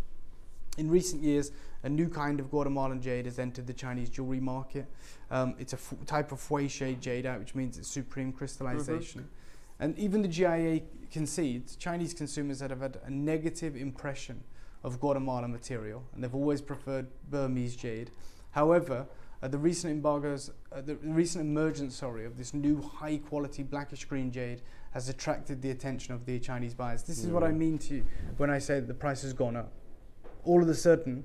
in recent years, a new kind of Guatemalan jade has entered the Chinese jewelry market. Um, it's a f- type of Hui shade jadeite, which means it's supreme crystallization. And even the GIA concedes Chinese consumers that have had a negative impression of Guatemalan material, and they've always preferred Burmese jade. However, uh, the recent embargoes, uh, the recent emergence, sorry, of this new high-quality blackish green jade has attracted the attention of the Chinese buyers. This is what I mean to you when I say that the price has gone up all of a sudden,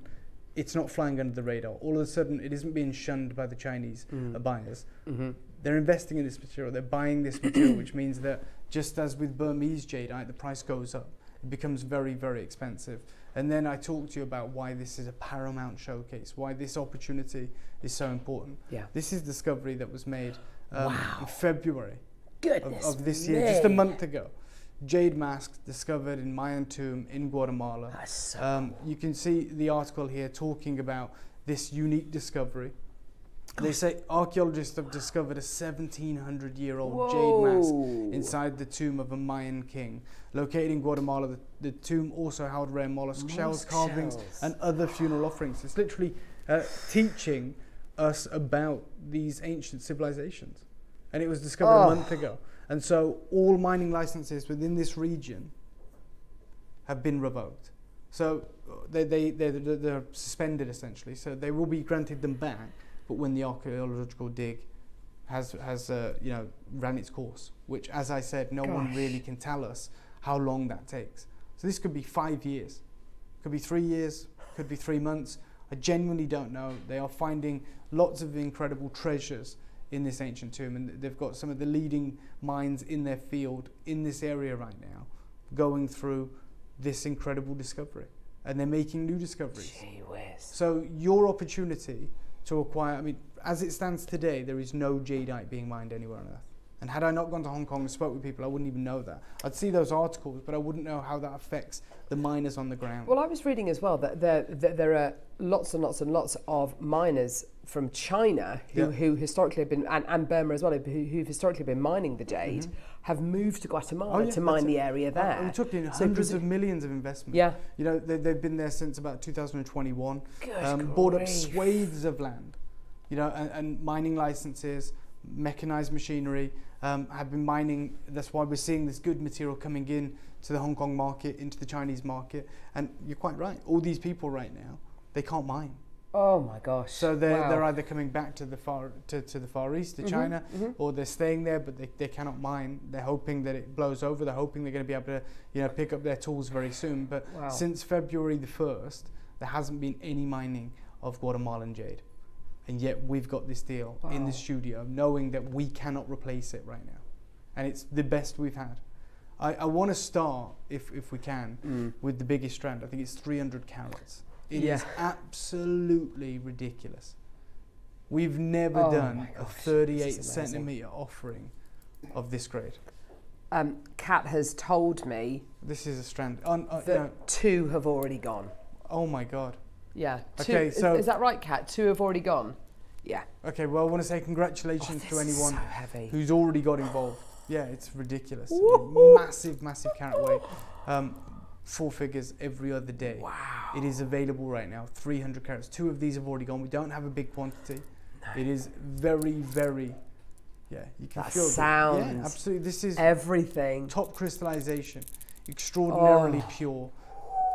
it's not flying under the radar. All of a sudden, it isn't being shunned by the Chinese Mm. uh, buyers. Mm-hmm. They're investing in this material. They're buying this material, which means that just as with Burmese jadeite, the price goes up. It becomes very, very expensive. And then I talked to you about why this is a paramount showcase, why this opportunity is so important. Yeah. This is discovery that was made um, Wow. in February of, of this year, just a month ago. Jade mask discovered in Mayan tomb in Guatemala. So Um, you can see the article here talking about this unique discovery. They say archaeologists have discovered a 1700 year old jade mask inside the tomb of a Mayan king. Located in Guatemala, the, the tomb also held rare mollusk shells, carvings, shells. and other funeral offerings. It's literally uh, teaching us about these ancient civilizations. And it was discovered Oh. a month ago. And so all mining licenses within this region have been revoked. So uh, they, they, they, they're, they're suspended essentially. So they will be granted them back, but when the archaeological dig has, has uh, you know, ran its course, which, as I said, no one really can tell us how long that takes. So this could be five years, could be three years, could be three months. I genuinely don't know. They are finding lots of incredible treasures in this ancient tomb, and they've got some of the leading minds in their field in this area right now, going through this incredible discovery, and they're making new discoveries. Gee whiz. So your opportunity to acquire, I mean, as it stands today, there is no jadeite being mined anywhere on Earth. And had I not gone to Hong Kong and spoke with people, I wouldn't even know that. I'd see those articles, but I wouldn't know how that affects the miners on the ground. Well, I was reading as well that there, that there are lots and lots and lots of miners from China who, Yeah. who historically have been, and, and Burma as well, who, who've historically been mining the jade, have moved to Guatemala Mm-hmm. Oh, yeah, to mine the area Uh, there. We're talking So hundreds of millions of investment. Yeah. You know, they, they've been there since about 2021. Good um, bought up swathes of land, you know, and, and mining licenses, mechanized machinery, um, have been mining. That's why we're seeing this good material coming in to the Hong Kong market, into the Chinese market. And you're quite right. All these people right now, they can't mine. Oh my gosh. So they're, Wow. they're either coming back to the far to, to the far east to Mhm, China, mhm. or they're staying there, but they, they cannot mine. They're hoping that it blows over. They're hoping they're going to be able to you know pick up their tools very soon. But Wow. since February the first, there hasn't been any mining of Guatemalan jade, and yet we've got this deal in the studio, knowing that we cannot replace it right now, and it's the best we've had. I, I want to start, if if we can, Mm. with the biggest strand. I think it's 300 carats. It is Yeah. absolutely ridiculous. We've never Oh done a 38 centimetre offering of this grade. Um, Kat has told me This is a strand. On, uh, that no, two have already gone. oh my god. Yeah. Two, Okay, so- is, that right, Kat? Two have already gone. Yeah. Okay, well, I want to say Oh, congratulations this to anyone so who's already got involved. Yeah, it's ridiculous. I mean, Woohoo! massive, massive carat weight. Um, four figures every other day. Wow. It is available right now, 300 carats. Two of these have already gone. We don't have a big quantity. It is very, very, yeah, you can That feel sounds Yeah, absolutely. This is Everything. top crystallization, extraordinarily Oh. pure,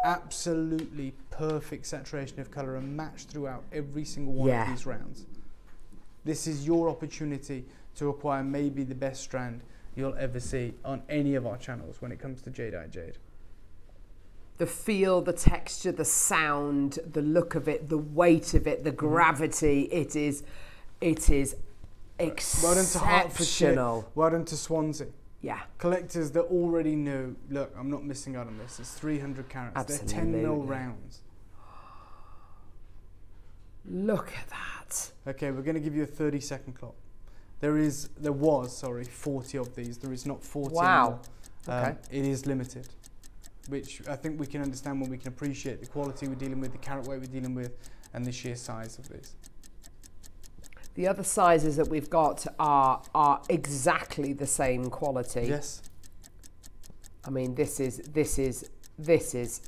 absolutely perfect saturation of color and match throughout every single one Yeah. of these rounds. This is your opportunity to acquire maybe the best strand you'll ever see on any of our channels when it comes to Jadeite Jade. The feel, the texture, the sound, the look of it, the weight of it, the Mm-hmm. gravity. It is, it is Well done to Hertfordshire. exceptional. Well done to Swansea. Yeah, Collectors that already knew, look, I'm not missing out on this. It's 300 carats. Absolutely. They're 10 mil rounds. look at that. Okay, we're going to give you a 30 second clock. There is, there was, sorry, 40 of these. There is not 40 Wow. Um, Okay. It is limited, which I think we can understand when we can appreciate the quality we're dealing with, the carat weight we're dealing with, and the sheer size of this. The other sizes that we've got are are exactly the same quality. Yes. I mean, this is this is this is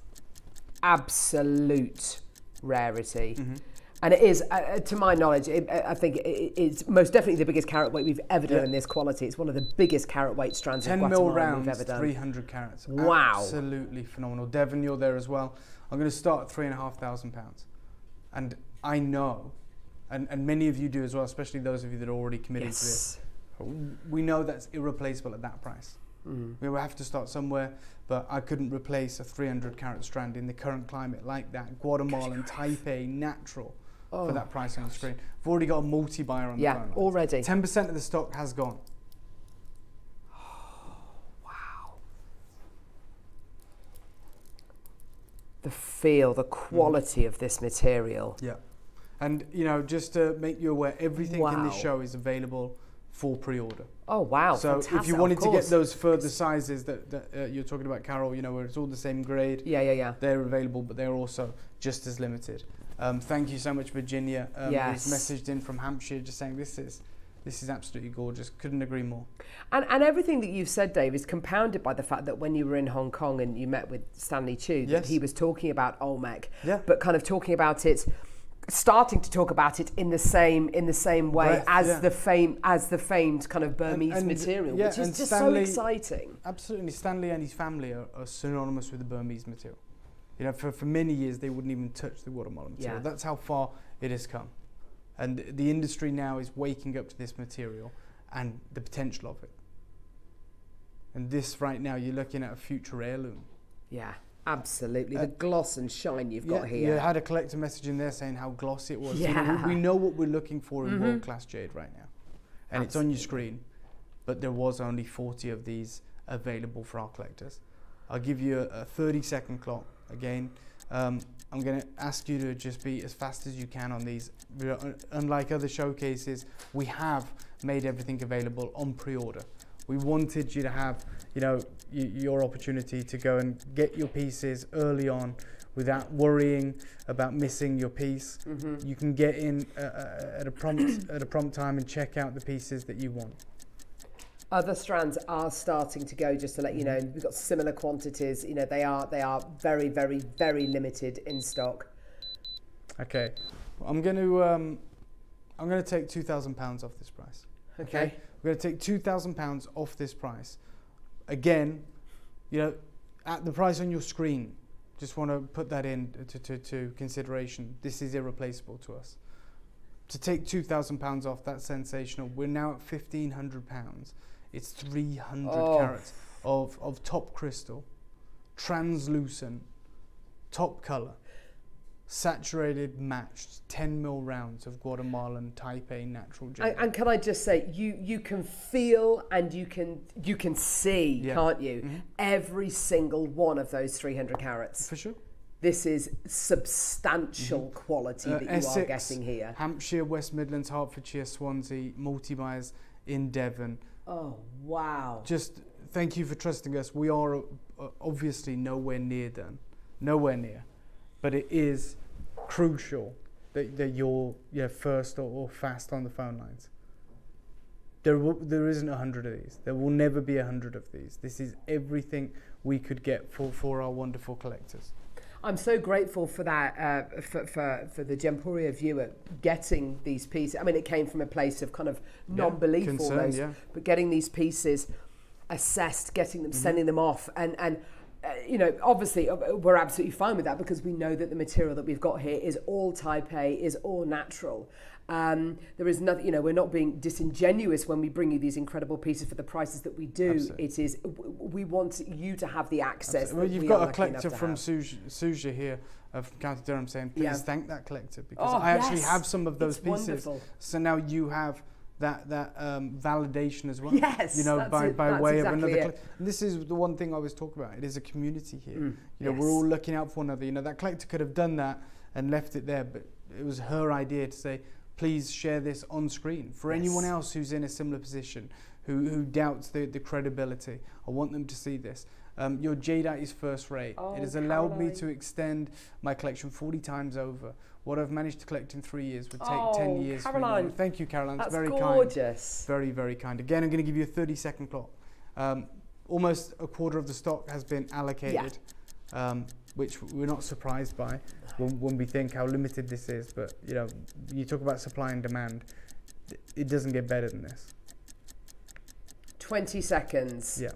absolute rarity. Mm-hmm. And it is, uh, uh, to my knowledge, it, uh, I think it, it's most definitely the biggest carat weight we've ever done Yeah. in this quality. It's one of the biggest carat weight strands 10 of mil Guatemala we've ever done. 300 carats. Wow. Absolutely phenomenal. Devon, you're there as well. I'm going to start at three and a half thousand pounds. And I know, and, and many of you do as well, especially those of you that are already committed to this, we know that's irreplaceable at that price. We will have to start somewhere, but I couldn't replace a 300 carat strand in the current climate like that. Guatemalan Type A natural for that price on the screen. I've already got a multi buyer on Yeah, the phone. already. 10% of the stock has gone. [GASPS] Wow. The feel, the quality of this material. Yeah. And, you know, just to make you aware, everything in this show is available for pre order. Oh wow! so fantastic. if you wanted to get those further sizes that, that uh, you're talking about, Carol, you know, where it's all the same grade, yeah, yeah, yeah. they're available, but they're also just as limited. Um, thank you so much, Virginia. Um, Yes. Who's messaged in from Hampshire, just saying this is this is absolutely gorgeous. Couldn't agree more. And, and everything that you've said, Dave, is compounded by the fact that when you were in Hong Kong and you met with Stanley Chu, that Yes. he was talking about Olmec, Yeah. but kind of talking about it, starting to talk about it in the same in the same way Breath, as yeah. the fame as the famed kind of Burmese and- material, yeah, which is just Stanley- so exciting. Absolutely, Stanley and his family are, are synonymous with the Burmese material. You know, for, for many years they wouldn't even touch the Guatemalan material. Yeah. That's how far it has come, and the industry now is waking up to this material and the potential of it. And this right now, you're looking at a future heirloom. Yeah, absolutely. Uh, the gloss and shine you've got yeah, here. You had a collector message in there saying how glossy it was. Yeah. Mm-hmm. we, we know what we're looking for in world class jade right now. And it's on your screen. But there was only 40 of these available for our collectors. I'll give you a, a 30 second clock again. Um, I'm going to ask you to just be as fast as you can on these. You know, un- Unlike other showcases, we have made everything available on pre-order. We wanted you to have, you know, your opportunity to go and get your pieces early on without worrying about missing your piece. You can get in uh, uh, at a prompt [COUGHS] at a prompt time and check out the pieces that you want. Other strands are starting to go. Just to let you know, we've got similar quantities. You know, they are they are very, very, very limited in stock. Okay, I'm going to um, I'm going to take two thousand pounds off this price. Okay. We're going to take two thousand pounds off this price. Again, you know, at the price on your screen. Just want to put that in to, to, to consideration. This is irreplaceable to us. To take two thousand pounds off, that's sensational. We're now at fifteen hundred pounds. It's three hundred Oh. carats of, of top crystal, translucent, top color, saturated, matched, ten mil rounds of Guatemalan Type A natural jade. And, and can I just say, you you can feel and you can you can see, Yeah. can't you? Every single one of those 300 carats. For sure. This is substantial quality Uh, that you are getting here. Hampshire, West Midlands, Hertfordshire, Swansea, multi buyers in Devon. Oh wow! Just thank you for trusting us. We are uh, obviously nowhere near done, nowhere near, but it is crucial that, that you're yeah, first or, or fast on the phone lines. There, will, there isn't a hundred of these. There will never be a hundred of these. This is everything we could get for, for our wonderful collectors. I'm so grateful for that, uh, for, for, for the Gemporia viewer getting these pieces. I mean, it came from a place of kind of non-belief concern, almost, yeah. but getting these pieces assessed, getting them, sending them off, and and uh, you know, obviously uh, we're absolutely fine with that because we know that the material that we've got here is all Type A, is all natural. Um, there is nothing, you know, we're not being disingenuous when we bring you these incredible pieces for the prices that we do. Absolutely. It is, we want you to have the access. Well, you've we got a collector from. Suja, here from County Durham saying, please Yeah. thank that collector because Oh, I actually have some of those It's pieces. wonderful. So now you have that that um, validation as well. Yes, you know, by, it, by way exactly of another. this is the one thing I was talking about. It is a community here. you know, we're all looking out for one another. You know, that collector could have done that and left it there, but it was her idea to say, please share this on screen for anyone else who's in a similar position, who who doubts the the credibility. I want them to see this. Um, your jadeite is first rate. Oh, it has allowed me to extend my collection 40 times over. What I've managed to collect in three years would take Oh, 10 years. Caroline. Thank you, Caroline. That's It's very kind. gorgeous. Very, very kind. Again, I'm going to give you a 30 second clock. Um, almost a quarter of the stock has been allocated, um, which we're not surprised by when, when we think how limited this is. But, you know, you talk about supply and demand, it doesn't get better than this. 20 seconds. Yeah.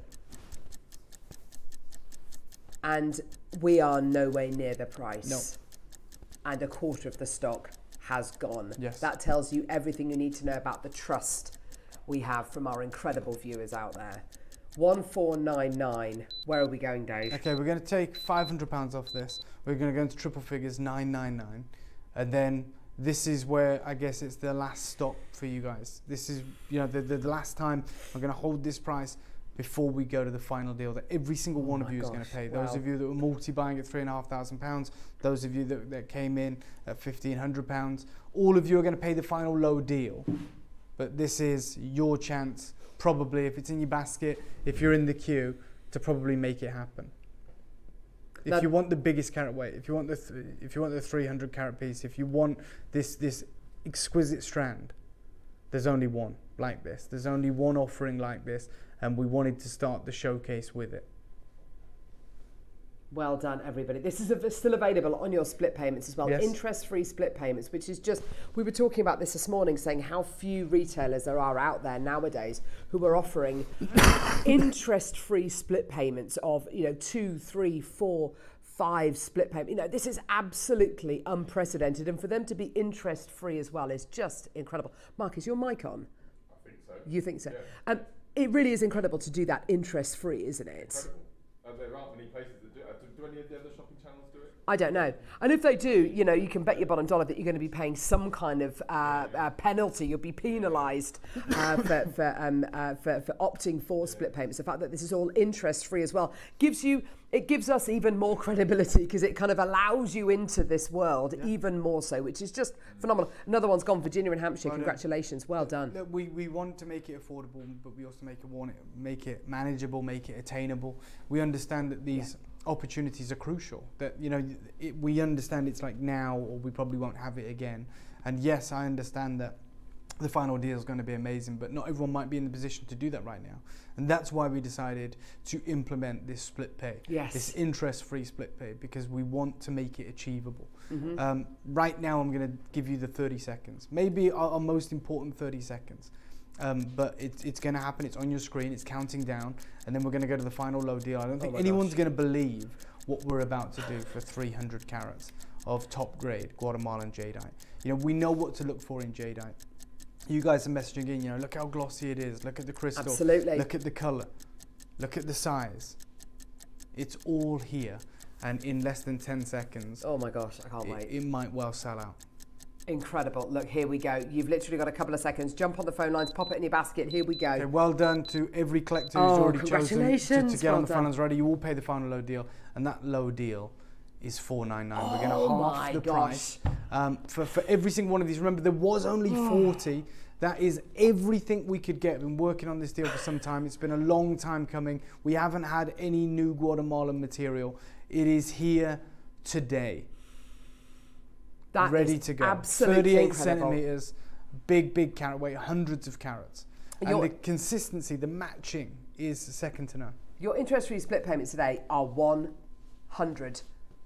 And we are nowhere near the price. No. And a quarter of the stock has gone. Yes. That tells you everything you need to know about the trust we have from our incredible viewers out there. 1499. Where are we going, Dave? Okay, we're going to take five hundred pounds off this. We're going to go into triple figures, nine nine nine, and then this is where I guess it's the last stop for you guys. This is you know the the, the last time I'm going to hold this price before we go to the final deal that every single oh one Oh of you is going to pay. Those wow. of you that were multi-buying at three and a half thousand pounds, those of you that, that came in at fifteen hundred pounds, all of you are going to pay the final low deal. But this is your chance, probably if it's in your basket, if you're in the queue, to probably make it happen. If Now- you want the biggest carat weight, if you want the th- if you want the 300 carat piece, if you want this this exquisite strand, there's only one like this. There's only one offering like this, and we wanted to start the showcase with it. Well done, everybody. This is av- still available on your split payments as well. Yes. Interest free split payments, which is just, we were talking about this this morning, saying how few retailers there are out there nowadays who are offering [COUGHS] interest free split payments of, you know, two, three, four, five split payment. You know, this is absolutely unprecedented. And for them to be interest free as well is just incredible. Mark, is your mic on? I think so. You think so? Um, it really is incredible to do that interest free, isn't it? Incredible. Uh, there aren't many places that do it. Uh, do, do any of the other shopping channels do it? I don't know. And if they do, you know, you can bet your bottom dollar that you're going to be paying some kind of uh, uh, penalty. You'll be penalised uh, for, for, um, uh, for, for opting for split payments. The fact that this is all interest free as well gives you, it gives us even more credibility because it kind of allows you into this world even more so, which is just phenomenal. Another one's gone, Virginia and Hampshire. Well. Congratulations. Well done. Look, we, we want to make it affordable, but we also make it want it, make it manageable, make it attainable. We understand that these opportunities are crucial. That you know, it, we understand it's like now, or we probably won't have it again. And yes, I understand that the final deal is going to be amazing, but not everyone might be in the position to do that right now. And that's why we decided to implement this split pay, Yes. this interest-free split pay, because we want to make it achievable. Mm-hmm. Um, right now, I'm going to give you the 30 seconds, maybe our, our most important 30 seconds. Um, but it's, it's going to happen. It's on your screen. It's counting down, and then we're going to go to the final low deal. I don't think Oh anyone's going to believe what we're about to do for 300 carats of top grade Guatemalan jadeite. You know, we know what to look for in jadeite. You guys are messaging in. You know, look how glossy it is. Look at the crystal. Absolutely. Look at the color. Look at the size. It's all here, and in less than 10 seconds, Oh my gosh, I can't it, wait. it might well sell out. Incredible. Look, here we go. You've literally got a couple of seconds. Jump on the phone lines, pop it in your basket. Here we go. Okay, well done to every collector who's Oh, already chosen to, to get well on the done. finals ready. You will pay the final low deal, and that low deal is four nine nine. We're going to Oh half the gosh. price um, for for every single one of these. Remember, there was only forty. That is everything we could get. Been working on this deal for some time. It's been a long time coming. We haven't had any new Guatemalan material. It is here today, That ready to go. Absolutely 38 incredible. centimeters, big, big carat weight, hundreds of carats. And You're- the consistency, the matching is second to none. Your interest-free split payments today are one hundred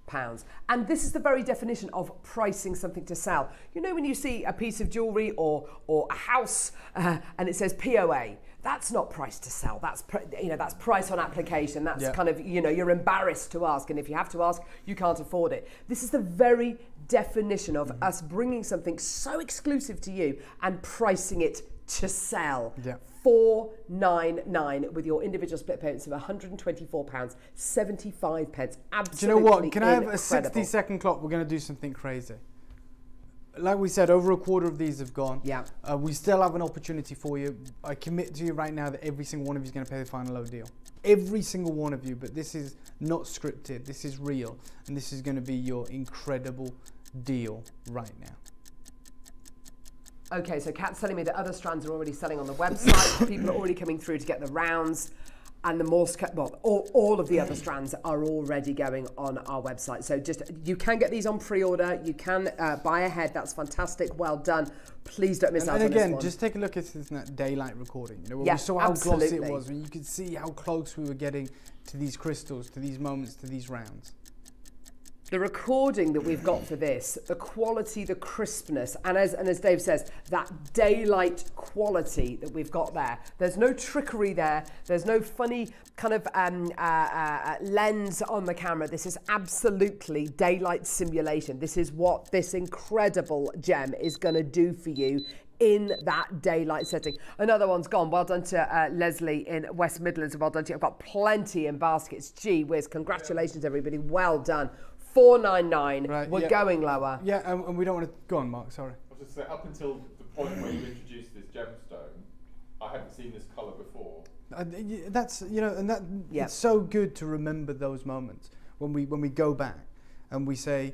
pounds, and this is the very definition of pricing something to sell. You know when you see a piece of jewellery or or a house uh, and it says POA. That's not price to sell. That's pr- you know that's price on application. That's Yeah. kind of you know you're embarrassed to ask, and if you have to ask, you can't afford it. This is the very definition of us bringing something so exclusive to you and pricing it to sell. Yeah. 499 with your individual split payments of 124 pounds 75 pence Do you know what? Can I have a 60 second clock? We're going to do something crazy. Like we said, over a quarter of these have gone. Yeah. Uh, we still have an opportunity for you. I commit to you right now that every single one of you is going to pay the final low deal. Every single one of you, but this is not scripted. This is real. And this is going to be your incredible deal right now. okay so kat's telling me that other strands are already selling on the website [COUGHS] people are already coming through to get the rounds and the Morse code, well, all, all of the other strands are already going on our website. So just, you can get these on pre-order. You can uh, buy ahead. That's fantastic. Well done. Please don't miss And, out and on this again, just take a look at this in that daylight recording. You know, where Yeah, we saw how glossy absolutely. it was, when you could see how close we were getting to these crystals, to these moments, to these rounds. The recording that we've got for this, the quality, the crispness, and as and as Dave says, that daylight quality that we've got there. There's no trickery there. There's no funny kind of um, uh, uh, lens on the camera. This is absolutely daylight simulation. This is what this incredible gem is going to do for you in that daylight setting. Another one's gone. Well done to uh, Leslie in West Midlands. Well done to you. I've got plenty in baskets. Gee whiz. Congratulations, everybody. Well done. 499. Right, We're yeah. going lower. Yeah, and, and we don't want to go on, Mark. Sorry. I was just saying, up until the point where you introduced this gemstone, I hadn't seen this colour before. Uh, that's you know, and that Yep. it's so good to remember those moments when we when we go back and we say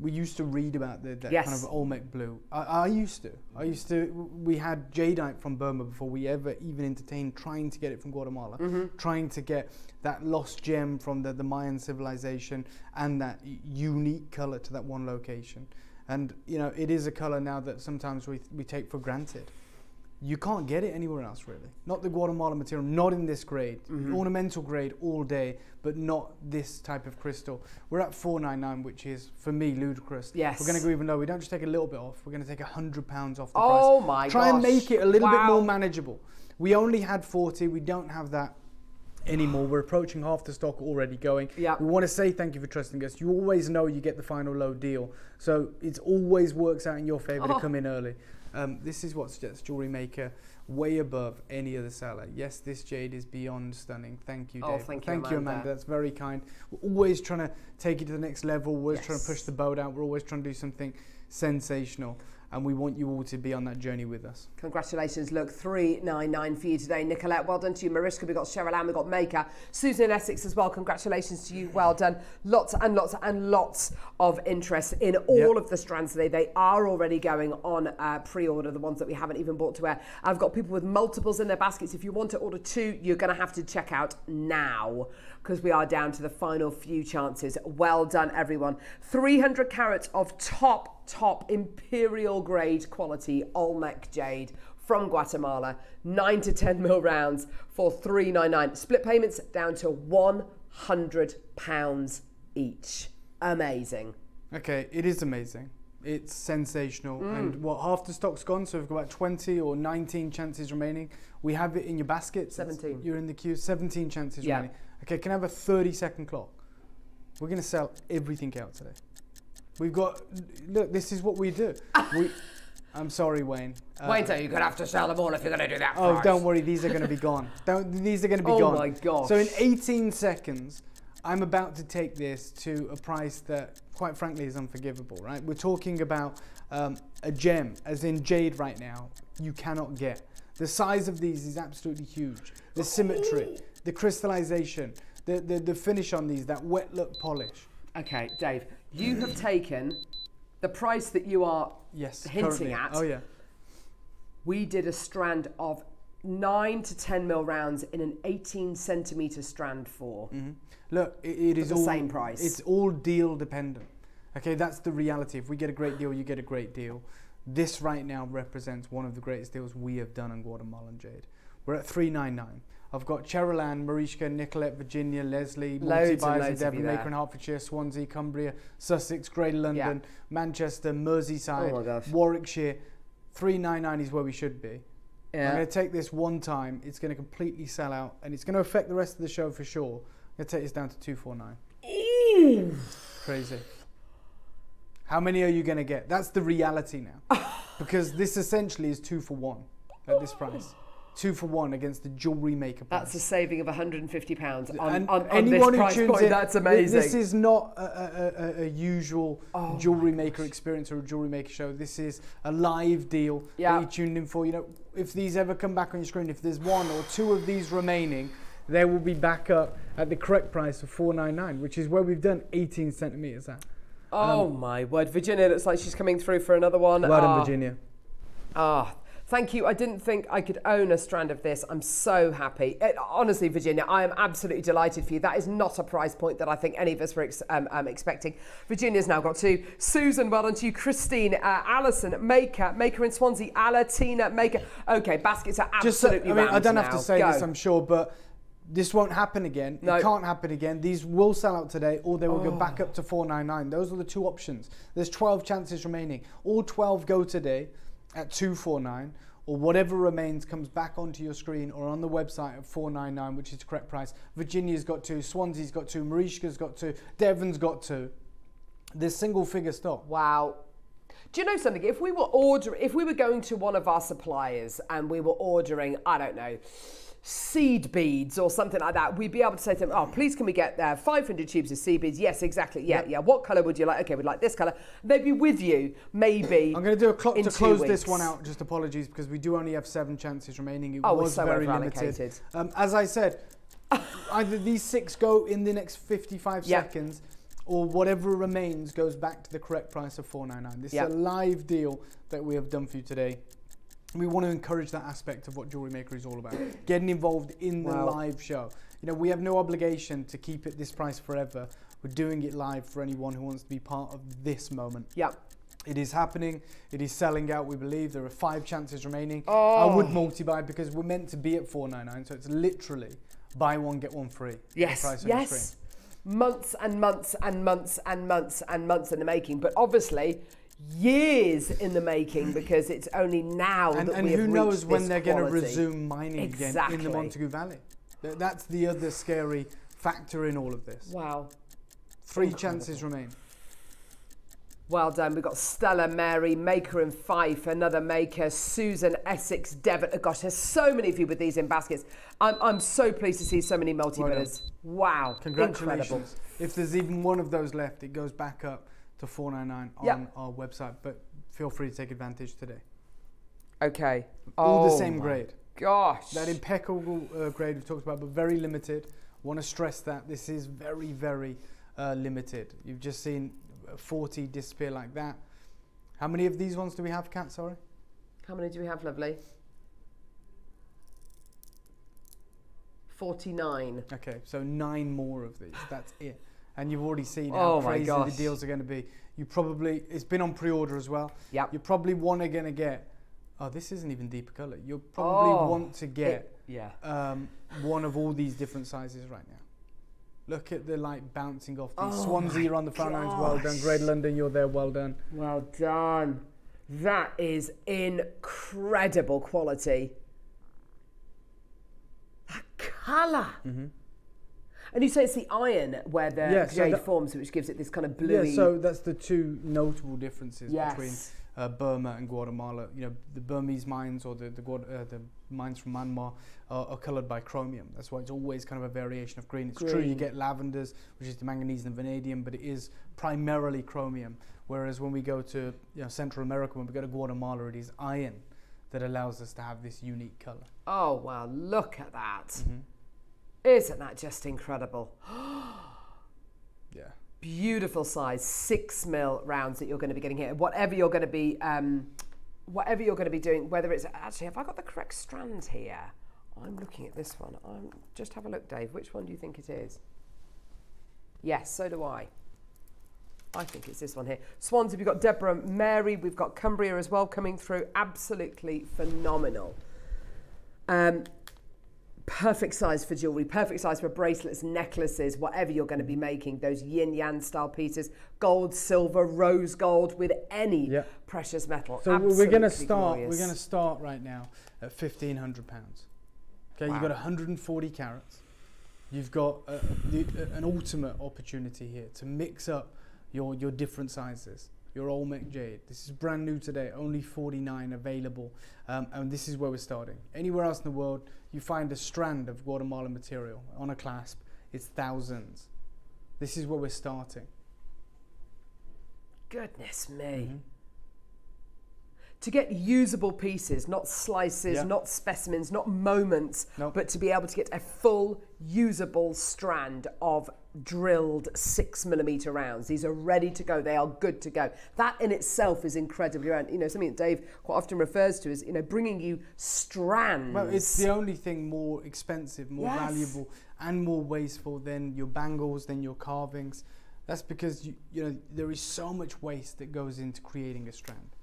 we used to read about the, that kind of Olmec blue. I, I used to. I mm-hmm. used to. We had jadeite from Burma before we ever even entertained trying to get it from Guatemala, mm-hmm. trying to get that lost gem from the, the Mayan civilization and that unique color to that one location. And you know, it is a color now that sometimes we we take for granted. You can't get it anywhere else, really. Not the Guatemala material, not in this grade. Mm-hmm. Ornamental grade all day, but not this type of crystal. We're at 499, which is, for me, ludicrous. Yes. We're going to go even lower. We don't just take a little bit off, we're going to take £100 off the Oh price. Oh my Try and make it a little bit more manageable. We only had 40, we don't have that anymore. We're approaching half the stock already going. Yeah. We want to say thank you for trusting us. You always know you get the final low deal. So it always works out in your favor Oh. to come in early. Um, this is what sets Jewelry Maker way above any other seller. Yes, this jade is beyond stunning. Thank you, Oh, Dave. thank you, thank you, Amanda. Amanda. That's very kind. We're always trying to take it to the next level. We're always trying to push the boat out. We're always trying to do something sensational. And we want you all to be on that journey with us. Congratulations, look, 399 for you today. Nicolette, well done to you. Mariska, we've got Cheryl Ann, we've got Maker. Susan in Essex as well, congratulations to you. Well done. Lots and lots and lots of interest in all Yep. of the strands today. They are already going on uh, pre order, the ones that we haven't even bought to air. I've got people with multiples in their baskets. If you want to order two, you're going to have to check out now because we are down to the final few chances. Well done, everyone. 300 carats of top, top imperial grade quality Olmec jade from Guatemala. 9 to 10 mil rounds for 399. Split payments down to 100 pounds each. Amazing. Okay, it is amazing. It's sensational. Mm. And what half the stock's gone, so we've got about 20 or 19 chances remaining. We have it in your basket. 17. You're in the queue, 17 chances Yeah. remaining. Okay, can I have a 30 second clock? We're going to sell everything out today. We've got, look, this is what we do. we, [LAUGHS] I'm sorry, Wayne. Uh, Wait till you're going to have to sell them all if you're going to do that Oh, price. don't worry, these are going to be gone. [LAUGHS] Don't, these are going to be Oh gone. my gosh. So in 18 seconds, I'm about to take this to a price that, quite frankly, is unforgivable. Right? We're talking about um, a gem, as in jade, right now. You cannot get. The size of these is absolutely huge. The symmetry, the crystallization, the, the, the finish on these, that wet look polish. Okay, Dave, you have taken the price that you are Yes, hinting currently. at. Oh yeah. We did a strand of 9 to 10 mil rounds in an 18 centimetre strand mm-hmm. for. Look, it, it is the all same price. It's all deal dependent. Okay, that's the reality. If we get a great deal, you get a great deal. This right now represents one of the greatest deals we have done on Guatemalan Jade. We're at 399. I've got Cheryl Ann, Mariska, Nicolette, Virginia, Leslie, Monty and Byers and Devon, there. Hertfordshire, Swansea, Cumbria, Sussex, Greater London, Manchester, Merseyside, Oh. Warwickshire. 399 is where we should be. I'm going to take this one time. It's going to completely sell out, and it's going to affect the rest of the show for sure. I'm going to take this down to 249. Crazy. How many are you going to get? That's the reality now. [LAUGHS] because this essentially is two for one at this price. Two for one against the jewelry maker price. That's a saving of 150 pounds on, and on, on this anyone who price tunes point. in, That's amazing. This is not a, a, a, a usual Oh jewelry maker experience or a jewelry maker show. This is a live deal Yeah. that you tuned in for. You know, if these ever come back on your screen, if there's one or two of these remaining, they will be back up at the correct price of 499, which is where we've done 18 centimeters at. oh my word. Virginia looks like she's coming through for another one. Well done, Virginia. Ah, thank you. I didn't think I could own a strand of this. I'm so happy. It- honestly, Virginia, I am absolutely delighted for you. That is not a price point that I think any of us were ex- um, um, expecting. Virginia's now got two. Susan, well done to you. Christine, uh, Alison, Maker, Maker in Swansea, Alatina, Maker. Okay, baskets are Just so, I absolutely mean, I don't have to say Go. this, I'm sure, but this won't happen again. No. It can't happen again. These will sell out today, or they will go back Oh. up to 499. Those are the two options. There's 12 chances remaining. All 12 go today at 249, or whatever remains comes back onto your screen or on the website at 499, which is the correct price. Virginia's got two, Swansea's got two, Mariska's got two, Devon's got two. This single figure stock. Wow. Do you know something? If we were ordering, if we were going to one of our suppliers and we were ordering, I don't know, seed beads or something like that, we'd be able to say to them, "Oh, please, can we get uh, 500 tubes of seed beads?" Yes, exactly. Yeah, yeah. What colour would you like? Okay, we'd like this colour. They'd be with you, maybe. I'm going to do a clock to close this one out. Just apologies because we do only have seven chances remaining. It Oh, was so very limited. Um, as I said, [LAUGHS] either these six go in the next 55 Yeah. seconds, or whatever remains goes back to the correct price of 4.99. This Yeah. is a live deal that we have done for you today. We want to encourage that aspect of what Jewelry Maker is all about. Getting involved in the Wow. live show. You know, we have no obligation to keep it this price forever. We're doing it live for anyone who wants to be part of this moment. Yeah. It is happening. It is selling out. We believe there are five chances remaining. Oh. I Oh. would multi-buy because we're meant to be at 4.99, so it's literally buy one get one free. Yes, price yes. Months and months and months and months and months in the making, but obviously years in the making because it's only now And, that and we have who knows when they're going to resume mining again in the Motagua Valley. That's the other scary factor in all of this. Wow. Three Incredible. chances remain. Well done. We've got Stella, Mary, Maker and Fife, another Maker, Susan, Essex, Devon. Oh, gosh, there's so many of you with these in baskets. I'm, I'm so pleased to see so many multi Well wow. Congratulations. Incredible. If there's even one of those left, it goes back up to 4.99 on Yep. our website. But feel free to take advantage today. Okay. All the Oh same my grade. Gosh. That impeccable uh, grade we've talked about, but very limited. Want to stress that this is very, very uh, limited. You've just seen uh, 40 disappear like that. How many of these ones do we have, Kat? Sorry. How many do we have, lovely? 49. Okay, so nine more of these. That's it. And you've already seen Oh how crazy gosh. the deals are going to be. You probably it's been on pre-order as well. Yep. You probably want to going to get. Oh, this isn't even deeper color. You'll probably Oh, want to get It- yeah. um, one of all these different sizes right now. Look at the light bouncing off these. Oh Swansea, you're on the front lines. Well done. Great London, you're there. Well done. Well done. That is incredible quality. That colour. And you say it's the iron where the Yeah, so jade that- forms, which gives it this kind of bluey. Yeah, so that's the two notable differences between uh, Burma and Guatemala. You know, the Burmese mines or the the, uh, the mines from Myanmar are, are coloured by chromium. That's why it's always kind of a variation of green. It's true you get lavenders, which is the manganese and vanadium, but it is primarily chromium. Whereas when we go to you know, Central America, when we go to Guatemala, it is iron that allows us to have this unique colour. oh wow! Look at that. Mm-hmm. Not that just incredible? [GASPS] Yeah. Beautiful size, six mil rounds that you're going to be getting here. Whatever you're going to be, um, whatever you're going to be doing, whether it's actually, have I got the correct strand here? I'm looking at this one. I'm just have a look, Dave. Which one do you think it is? Yes, so do I. I think it's this one here. Swansea, we've got Deborah, Mary, we've got Cumbria as well coming through. Absolutely phenomenal. Um, perfect size for jewelry, perfect size for bracelets, necklaces, whatever you're going to be making. Those yin yang style pieces, gold, silver, rose gold with any Yeah. precious metal. So we're going to start. glorious. We're going to start right now at fifteen hundred pounds. Okay, you've got 140 carats. You've got uh, the, uh, an ultimate opportunity here to mix up your your different sizes. Your Olmec jade. This is brand new today, only 49 available, um, and this is where we're starting. Anywhere else in the world, you find a strand of Guatemalan material on a clasp, it's thousands. This is where we're starting. Goodness me. Mm-hmm. To get usable pieces, not slices, Yeah. not specimens, not moments, No. but to be able to get a full usable strand of drilled six millimeter rounds. These are ready to go. They are good to go. That in itself is incredibly. You know, something that Dave quite often refers to is, you know, bringing you strands. Well, it's the only thing more expensive, more Yes. valuable, and more wasteful than your bangles, than your carvings. That's because you, you know there is so much waste that goes into creating a strand,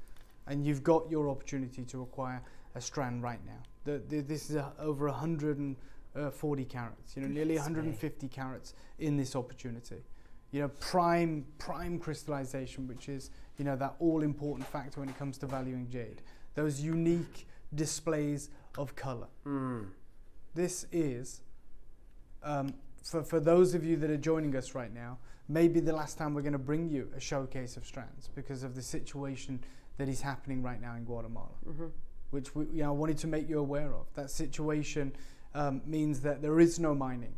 and you've got your opportunity to acquire a strand right now. The, the, this is a, over a hundred and uh, 40 carats. You know, nearly Goodness me. 150 carats in this opportunity. You know, prime prime crystallization, which is you know that all important factor when it comes to valuing jade. Those unique displays of color. This is um, for, for those of you that are joining us right now, maybe the last time we're going to bring you a showcase of strands because of the situation that is happening right now in Guatemala, which we, you know, I wanted to make you aware of. That situation um, means that there is no mining.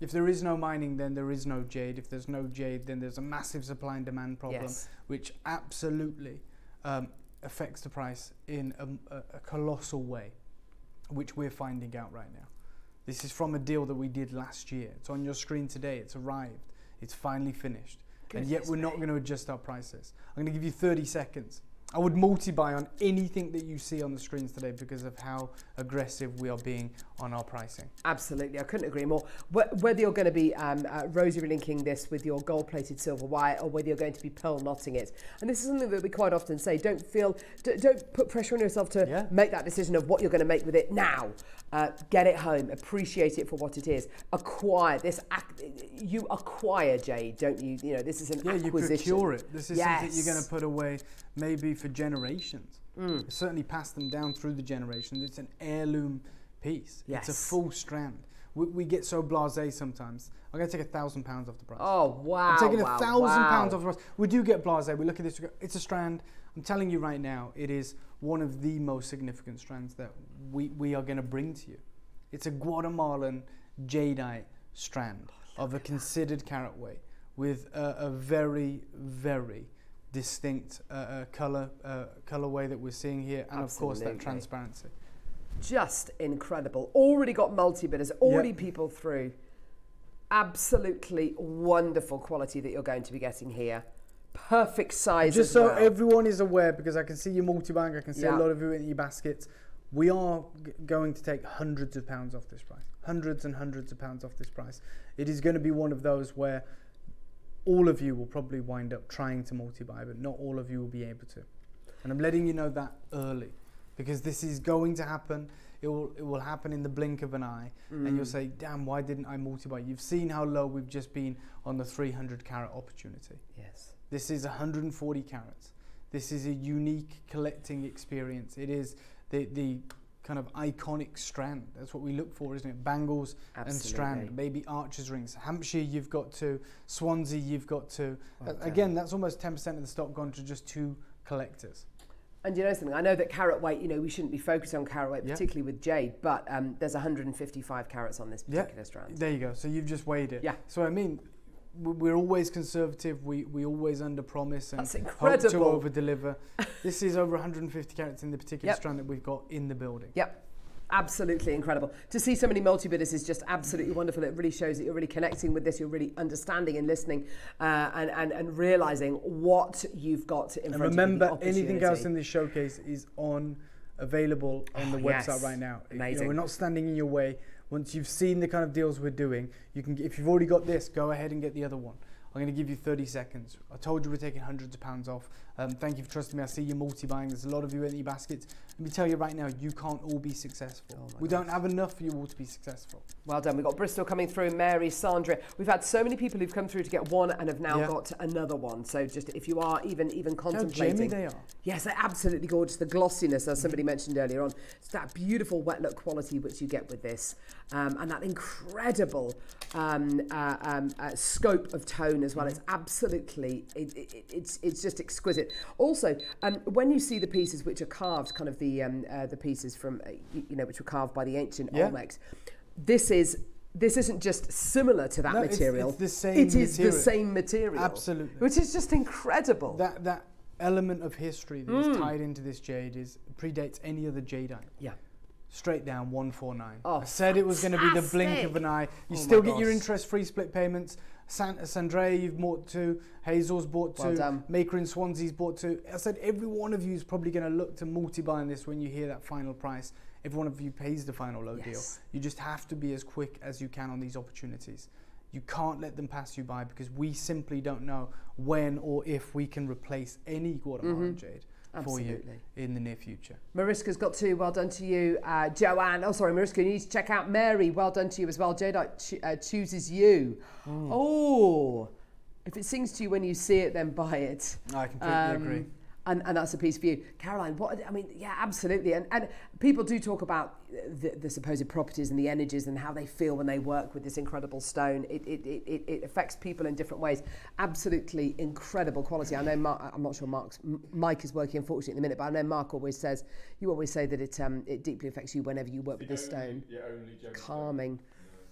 If there is no mining, then there is no jade. If there's no jade, then there's a massive supply and demand problem, Yes. which absolutely um, affects the price in a, a, a colossal way, which we're finding out right now. This is from a deal that we did last year. It's on your screen today. It's arrived. It's finally finished. and yet we're not going to adjust our prices. I'm going to give you 30 seconds. I would multi-buy on anything that you see on the screens today because of how aggressive we are being on our pricing. Absolutely, I couldn't agree more. Whether you're going to be um, uh, rosary linking this with your gold-plated silver wire, or whether you're going to be pearl knotting it, and this is something that we quite often say: don't feel, don't put pressure on yourself to Yeah. make that decision of what you're going to make with it now. Uh, get it home, appreciate it for what it is. Acquire this. Ac- you acquire jade, don't you? You know, this is an Yeah, you acquisition. procure it. This is something that you're going to put away maybe for generations. Mm. Certainly pass them down through the generations. It's an heirloom piece. Yes. It's a full strand. We, we get so blasé sometimes. I'm going to take a thousand pounds off the price. Oh wow! I'm taking a thousand pounds off the price. We do get blasé. We look at this. Go, it's a strand. I'm telling you right now, it is one of the most significant strands that we, we are going to bring to you. It's a Guatemalan jadeite strand of a considered carat weight with a, a very very distinct uh, uh, color uh, colorway that we're seeing here, and of course that transparency. just incredible. Already got multi bidders, already Yep. people through. Absolutely wonderful quality that you're going to be getting here. Perfect size. Just so well. everyone is aware, because I can see your multi-bank, I can see Yeah. a lot of you in your baskets. We are g- going to take hundreds of pounds off this price, hundreds and hundreds of pounds off this price. It is going to be one of those where all of you will probably wind up trying to multi-buy, but not all of you will be able to. And I'm letting you know that early, because this is going to happen. It will, it will happen in the blink of an eye, and Mm. you'll say, "Damn, why didn't I multi-buy?" You've seen how low we've just been on the 300 carat opportunity. yes. This is 140 carats. This is a unique collecting experience. It is the, the kind of iconic strand. That's what we look for, isn't it? Bangles and strand, maybe archer's rings. Hampshire, you've got to. Swansea, you've got to. Done. again, that's almost 10% of the stock gone to just two collectors. And you know something? I know that carat weight, you know, we shouldn't be focused on carat weight, Yeah. particularly with jade, but um, there's 155 carats on this Yeah. particular strand. There you go. So you've just weighed it. Yeah. So I mean, we're always conservative. We we always under promise and hope to incredible. over deliver. [LAUGHS] this is over 150 carats in the particular Yep. strand that we've got in the building. Yep. Absolutely incredible. To see so many multi bidders is just absolutely wonderful. It really shows that you're really connecting with this, you're really understanding and listening uh, and, and, and realizing what you've got in And front remember, of you. the anything else in this showcase is on available on the Oh, [SIGHS] website yes. right now. You know, Amazing. we're not standing in your way. Once you've seen the kind of deals we're doing, you can. If you've already got this, go ahead and get the other one. I'm going to give you 30 seconds. I told you we're taking hundreds of pounds off. Um, thank you for trusting me. I see you multi-buying. There's a lot of you in your baskets. Let me tell you right now, you can't all be successful. Oh we don't have enough for you all to be successful. Well done. We've got Bristol coming through, Mary, Sandra. We've had so many people who've come through to get one and have now Yeah. got another one. So just if you are even even How contemplating. jammy they are. Yes, they're absolutely gorgeous. The glossiness, as somebody mentioned earlier on, it's that beautiful wet look quality which you get with this, um, and that incredible um, uh, um, uh, scope of tone as well. It's absolutely, it, it, it's it's just exquisite. Also, um, when you see the pieces which are carved, kind of the um, uh, the pieces from uh, you, know which were carved by the ancient Yeah. Olmecs, this is. This isn't just similar to that No, it's- material. it's the same It is the material. same material. Absolutely. Which is just incredible. That that element of history that is tied into this jade is predates any other jadeite. yeah. Straight down 149. Oh, I said it was going to be the blink of an eye. You Oh still get your interest free split payments. San- Sandrea, you've bought two. Hazel's bought two. Well. Maker in Swansea's bought two. I said every one of you is probably going to look to multi buy on this when you hear that final price. Every one of you pays the final low Yes. deal. You just have to be as quick as you can on these opportunities. You can't let them pass you by because we simply don't know when or if we can replace any Guatemalan Mm-hmm. jade. For you Absolutely. in the near future. Mariska's got two. Well done to you. Uh, Joanne. Oh, sorry, Mariska. You need to check out Mary. Well done to you as well. Cho- uh, chooses you. Oh, if it sings to you when you see it, then buy it. I completely Um, agree. And, and that's a piece for you. Caroline, what, I mean, yeah, absolutely. And, and people do talk about the, the supposed properties and the energies and how they feel when they work with this incredible stone. It, it, it, it, affects people in different ways. Absolutely incredible quality. I know, Mark, I'm not sure Mark's, Mike is working unfortunately at the minute, but I know Mark always says, you always say that it, um, it deeply affects you whenever you work with this stone Yeah, only calming,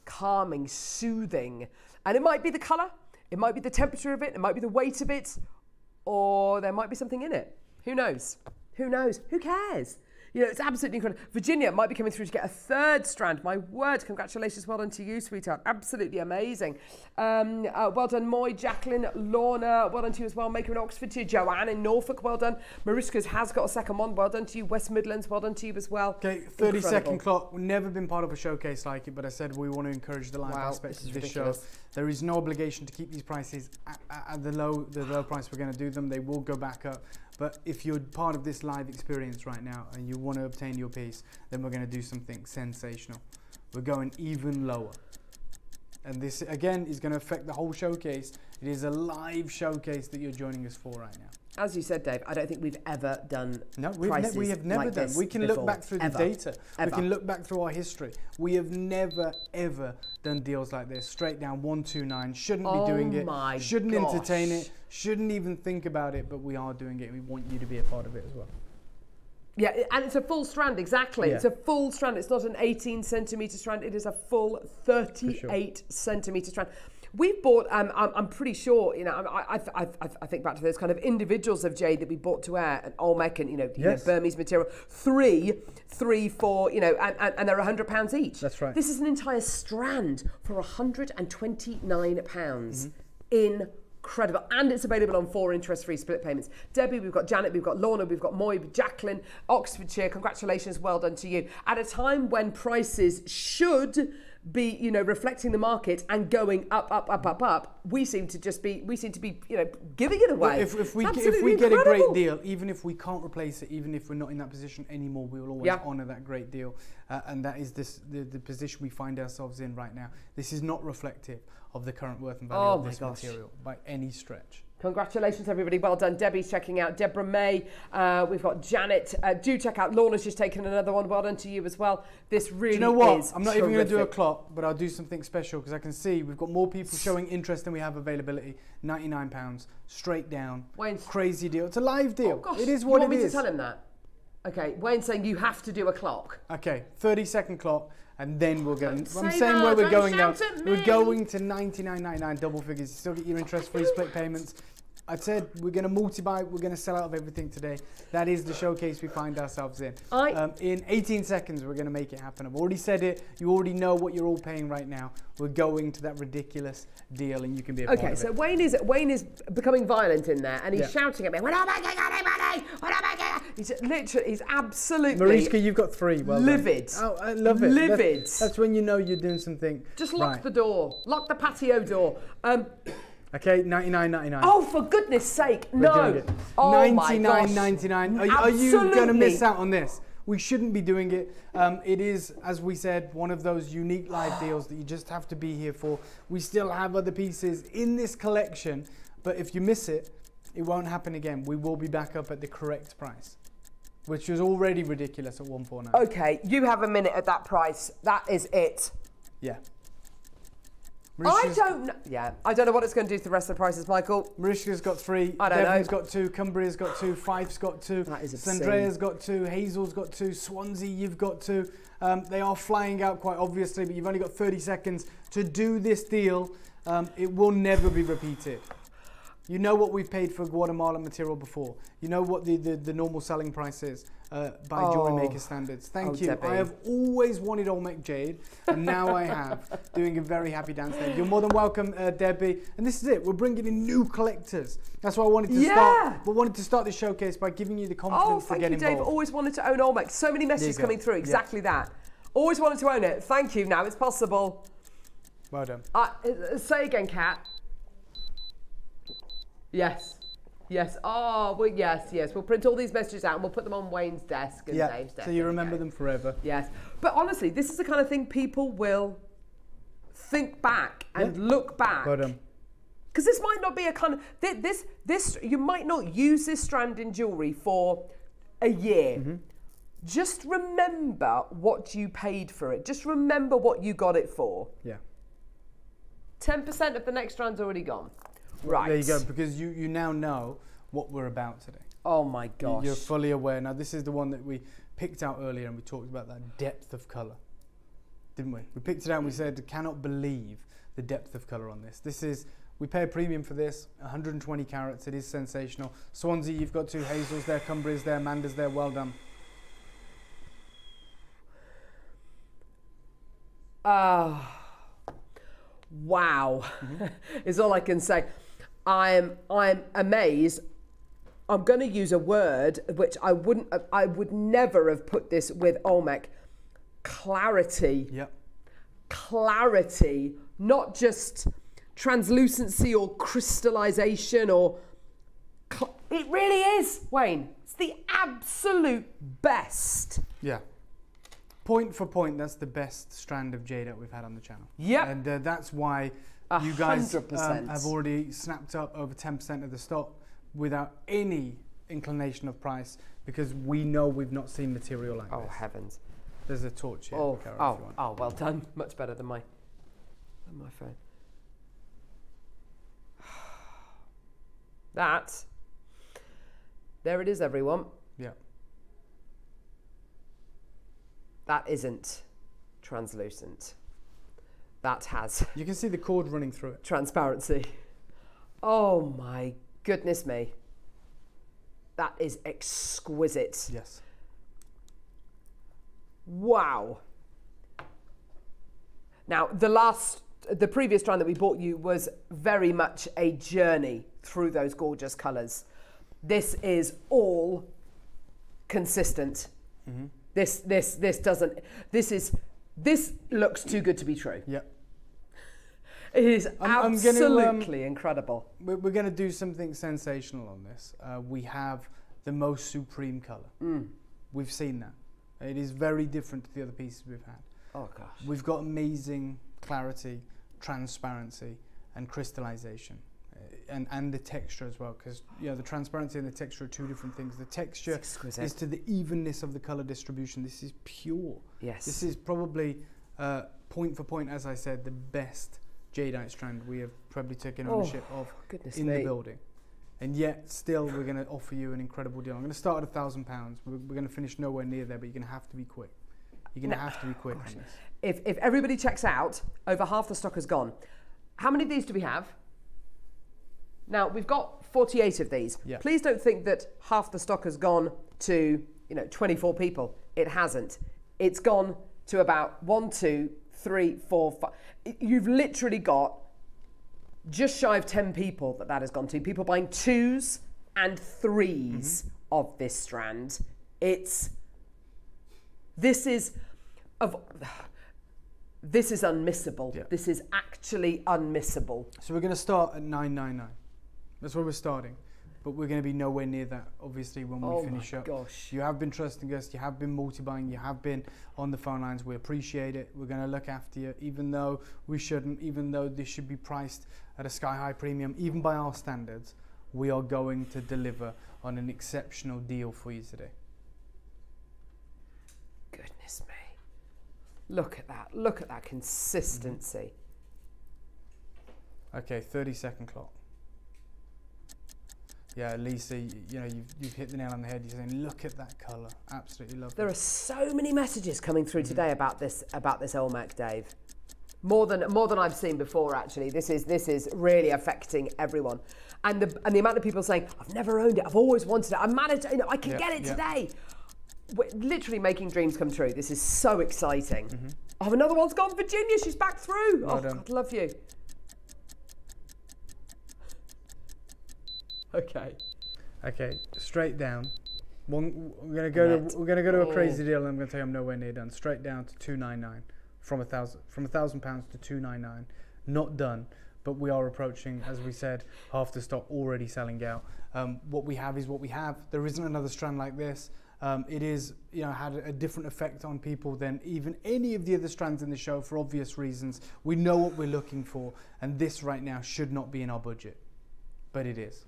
calming, soothing. And it might be the colour, it might be the temperature of it, it might be the weight of it, or there might be something in it. Who knows? Who knows? Who cares? You know, it's absolutely incredible. Virginia might be coming through to get a third strand. My word, congratulations. Well done to you, sweetheart. Absolutely amazing. Um, uh, well done, Moy, Jacqueline, Lorna. Well done to you as well. Maker in Oxford Oxfordshire, Joanne in Norfolk. Well done. Mariska's has got a second one. Well done to you, West Midlands. Well done to you as well. Okay, 30 Incredible. second clock. We've never been part of a showcase like it, but I said we want to encourage the live Wow, aspect this of this ridiculous. show. There is no obligation to keep these prices at, at, at the low the low price we're going to do them. They will go back up. But if you're part of this live experience right now and you want to obtain your piece, then we're going to do something sensational. We're going even lower. And this again is going to affect the whole showcase. It is a live showcase that you're joining us for right now. As you said, Dave, I don't think we've ever done No, we've ne- we have never like done. We can before, look back through ever, the data. ever. We can look back through our history. We have never ever done deals like this. Straight down one two nine. Shouldn't Oh be doing oh it. my Shouldn't entertain it. Shouldn't even think about it. But we are doing it. We want you to be a part of it as well. Yeah, and it's a full strand, exactly. Yeah. It's a full strand. It's not an 18 centimetre strand, it is a full 38 centimetre strand. We've bought, um, I'm, I'm pretty sure, you know, I, I, I, I- think back to those kind of individuals of jade that we bought to wear at Olmec and, you know, you know, Burmese material. Three, three, four, you know, and, and, and they're £100 each. That's right. This is an entire strand for £129. pounds Mm-hmm. Incredible. And it's available on four interest free split payments. Debbie, we've got Janet, we've got Lorna, we've got Moy, Jacqueline, Oxfordshire. Congratulations, well done to you. At a time when prices should be, you know, reflecting the market and going up, up, up, up, up, we seem to just be, we seem to be, you know, giving it away. If, if we if we get a great deal, even if we can't replace it, even if we're not in that position anymore, we will always Yeah. honour that great deal, uh, and that is this the, the position we find ourselves in right now. This is not reflective of the current worth and value Oh of this gosh. material by any stretch. Congratulations, everybody. Well done. Debbie's checking out. Deborah May. Uh, we've got Janet. Uh, do check out. Lorna's just taken another one. Well done to you as well. This really you know what? is I'm not even going to do a clock, but I'll do something special because I can see we've got more people showing interest than we have availability. £99, straight down. Wayne's- Crazy deal. It's a live deal. Oh, gosh. it is what you want it me is. to tell him that? Okay, Wayne's saying you have to do a clock. Okay, 30 second clock, and then we'll go. I'm saying where we're going now. We're going to 99.99 double figures. You still get your interest free split payments. I said we're going to multi-buy. We're going to sell out of everything today. That is the showcase we find ourselves in. I- Um, in 18 seconds, we're going to make it happen. I've already said it. You already know what you're all paying right now. We're going to that ridiculous deal, and you can be a part Okay, of so it. Wayne is Wayne is becoming violent in there, and he's Yeah. shouting at me. What am I getting any money? What am I getting? He's literally, he's absolutely Mariska, you've got three. Well done. livid. Oh, I love it. That's- Livid. That's, when you know you're doing something. Just lock right. the door. Lock the patio door. Um, Okay, 99.99. oh, for goodness sake, We're no. Oh my 99.99. Are, are you going to miss out on this? We shouldn't be doing it. Um, it is, as we said, one of those unique live [GASPS] deals that you just have to be here for. We still have other pieces in this collection, but if you miss it, it won't happen again. We will be back up at the correct price, which was already ridiculous at 149. Okay, you have a minute at that price. That is it. Yeah. I don't know. Yeah, I don't know what it's going to do to the rest of the prices, Michael. Mariska has got three. I don't know. Devon's got two. Cumbria's got two. Fife's got two. That is obscene. Sandrea's got two. Hazel's got two. Swansea, you've got two. Um, they are flying out quite obviously, but you've only got 30 seconds to do this deal. Um, it will never be repeated. You know what we've paid for Guatemalan material before. You know what the, the, the normal selling price is uh, by jewelry Oh. maker standards. Thank Oh, you. Debbie. I have always wanted Olmec Jade, and now I have. [LAUGHS] Doing a very happy dance there. You're more than welcome, uh, Debbie. And this is it. We're bringing in new collectors. That's why I wanted to Yeah. start. But wanted to start the showcase by giving you the confidence Oh, to thank get you, Dave. involved. Always wanted to own Olmec. So many messages coming through. Yeah. Exactly that. Always wanted to own it. Thank you. Now it's possible. Well done. Uh, uh, say again, Kat. Yes. Yes. Oh, well, yes, yes. We'll print all these messages out and we'll put them on Wayne's desk and Yeah. Dave's desk. So you remember them forever. Yes. But honestly, this is the kind of thing people will think back and Yeah. look back. But um, Because this might not be a kind of thi- this this you might not use this strand in jewelry for a year. Mm-hmm. Just remember what you paid for it. Just remember what you got it for. yeah. Ten percent of the next strand's already gone. Right. There you go. Because you you now know what we're about today. Oh my gosh. You're fully aware. Now, this is the one that we picked out earlier and we talked about that depth of colour, didn't we? We picked it out and we said, cannot believe the depth of colour on this. This is, we pay a premium for this, 120 carats, it is sensational. Swansea, you've got two Hazels there, Cumbria's there, Amanda's there, well done. Ah, wow, [LAUGHS] is all I can say. I'm I'm amazed. I'm going to use a word which I wouldn't, I would never have put this with Olmec. Clarity, Yep. clarity, not just translucency or crystallization or. Cl- it really is, Wayne. It's the absolute best. Yeah. Point for point, that's the best strand of jade that we've had on the channel. Yeah. And uh, that's why you guys um, have already snapped up over 10% of the stock without any inclination of price because we know we've not seen material like Oh this. heavens. There's a torch here, Oh, Cara, oh, you want. oh, well done. Much better than my, than my phone. That. There it is, everyone. Yeah. That isn't translucent. That has You can see the cord running through it. transparency. Oh my goodness me. That is exquisite. Yes. Wow. Now, the last, the previous strand that we bought you was very much a journey through those gorgeous colours. This is all consistent. Mm-hmm. This, this, this doesn't. This is. This looks too good to be true. Yeah. It is I'm- I'm gonna, um, absolutely incredible. We're, we're going to do something sensational on this. Uh, we have the most supreme colour. Mm. We've seen that. It is very different to the other pieces we've had. Oh gosh. We've got amazing clarity, transparency, and crystallization, uh, and and the texture as well. Because you know the transparency and the texture are two different things. The texture is to the evenness of the color distribution. This is pure. Yes. This is probably uh, point for point, as I said, the best jadeite strand we have probably taken Oh, ownership of goodness in me. the building. And yet, still, we're going to offer you an incredible deal. I'm going to start at a thousand pounds. We're, we're going to finish nowhere near there, but you're going to have to be quick. You're going to No, have to be quick if, if everybody checks out, over half the stock has gone. How many of these do we have? Now, we've got 48 of these. Yeah. Please don't think that half the stock has gone to, you know, 24 people. It hasn't. It's gone to about one, two, three, four, five. You've literally got just shy of 10 people that that has gone to. People buying twos and 3s mm-hmm. of this strand. It's this is of [SIGHS] this is unmissable. Yeah. This is actually unmissable. So we're going to start at 999. That's where we're starting. But we're going to be nowhere near that, obviously, when we Oh finish my up. gosh. You have been trusting us. You have been multi-buying. You have been on the phone lines. We appreciate it. We're going to look after you, even though we shouldn't, even though this should be priced at a sky-high premium, even by our standards. We are going to deliver on an exceptional deal for you today. Goodness me. Look at that. Look at that consistency. Okay, 30 second clock. Yeah, Lisa, you know, you've, you've hit the nail on the head. You're saying, look at that colour. Absolutely love There it. are so many messages coming through Mm-hmm. today about this about this Olmec, Dave. More than more than I've seen before. Actually, this is this is really affecting everyone, and the and the amount of people saying I've never owned it, I've always wanted it, I managed, you know, I can get it today. We're literally making dreams come true. This is so exciting. Mm-hmm. Oh, another one's gone. Virginia, she's back through. Well oh, done. God, love you. Okay. Okay, straight down. One, we're gonna go Net. to we're gonna go to a Oh. crazy deal, and I'm gonna tell you I'm nowhere near done. Straight down to two nine nine, from a thousand from a thousand pounds to two nine nine. Not done, but we are approaching, as we said, half the stock already selling out. Um, what we have is what we have. There isn't another strand like this. Um, it is, you know, had a different effect on people than even any of the other strands in the show for obvious reasons. We know what we're looking for, and this right now should not be in our budget, but it is.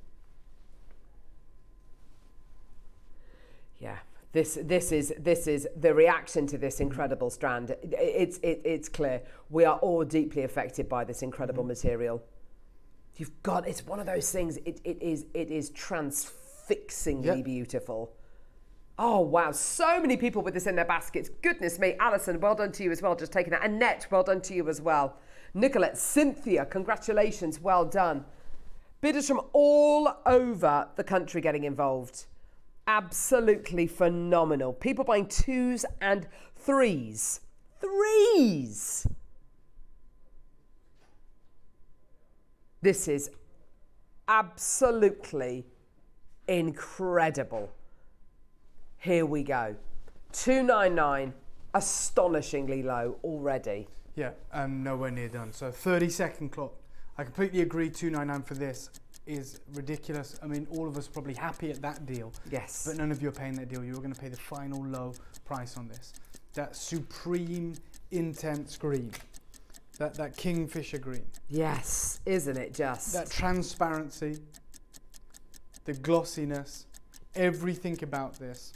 Yeah. This, this is this is the reaction to this mm-hmm. incredible strand. It's it, it's clear we are all deeply affected by this incredible mm-hmm. material. You've got it's one of those things. It, it is it is transfixingly Yep. beautiful. Oh wow, so many people with this in their baskets. Goodness me, Alison, well done to you as well. Just taking that. Annette, well done to you as well. Nicolette, Cynthia, congratulations, well done. Bidders from all over the country getting involved. Absolutely phenomenal. People buying twos and threes. Threes! This is absolutely incredible. Here we go. 299, astonishingly low already. Yeah, and nowhere near done. So 30 second clock. I completely agree. 299 for this is ridiculous. I mean, all of us are probably happy at that deal, Yes. but none of you are paying that deal. You're going to pay the final low price on this. That supreme intense green, that that kingfisher green, yes, isn't it just? that transparency, the glossiness, everything about this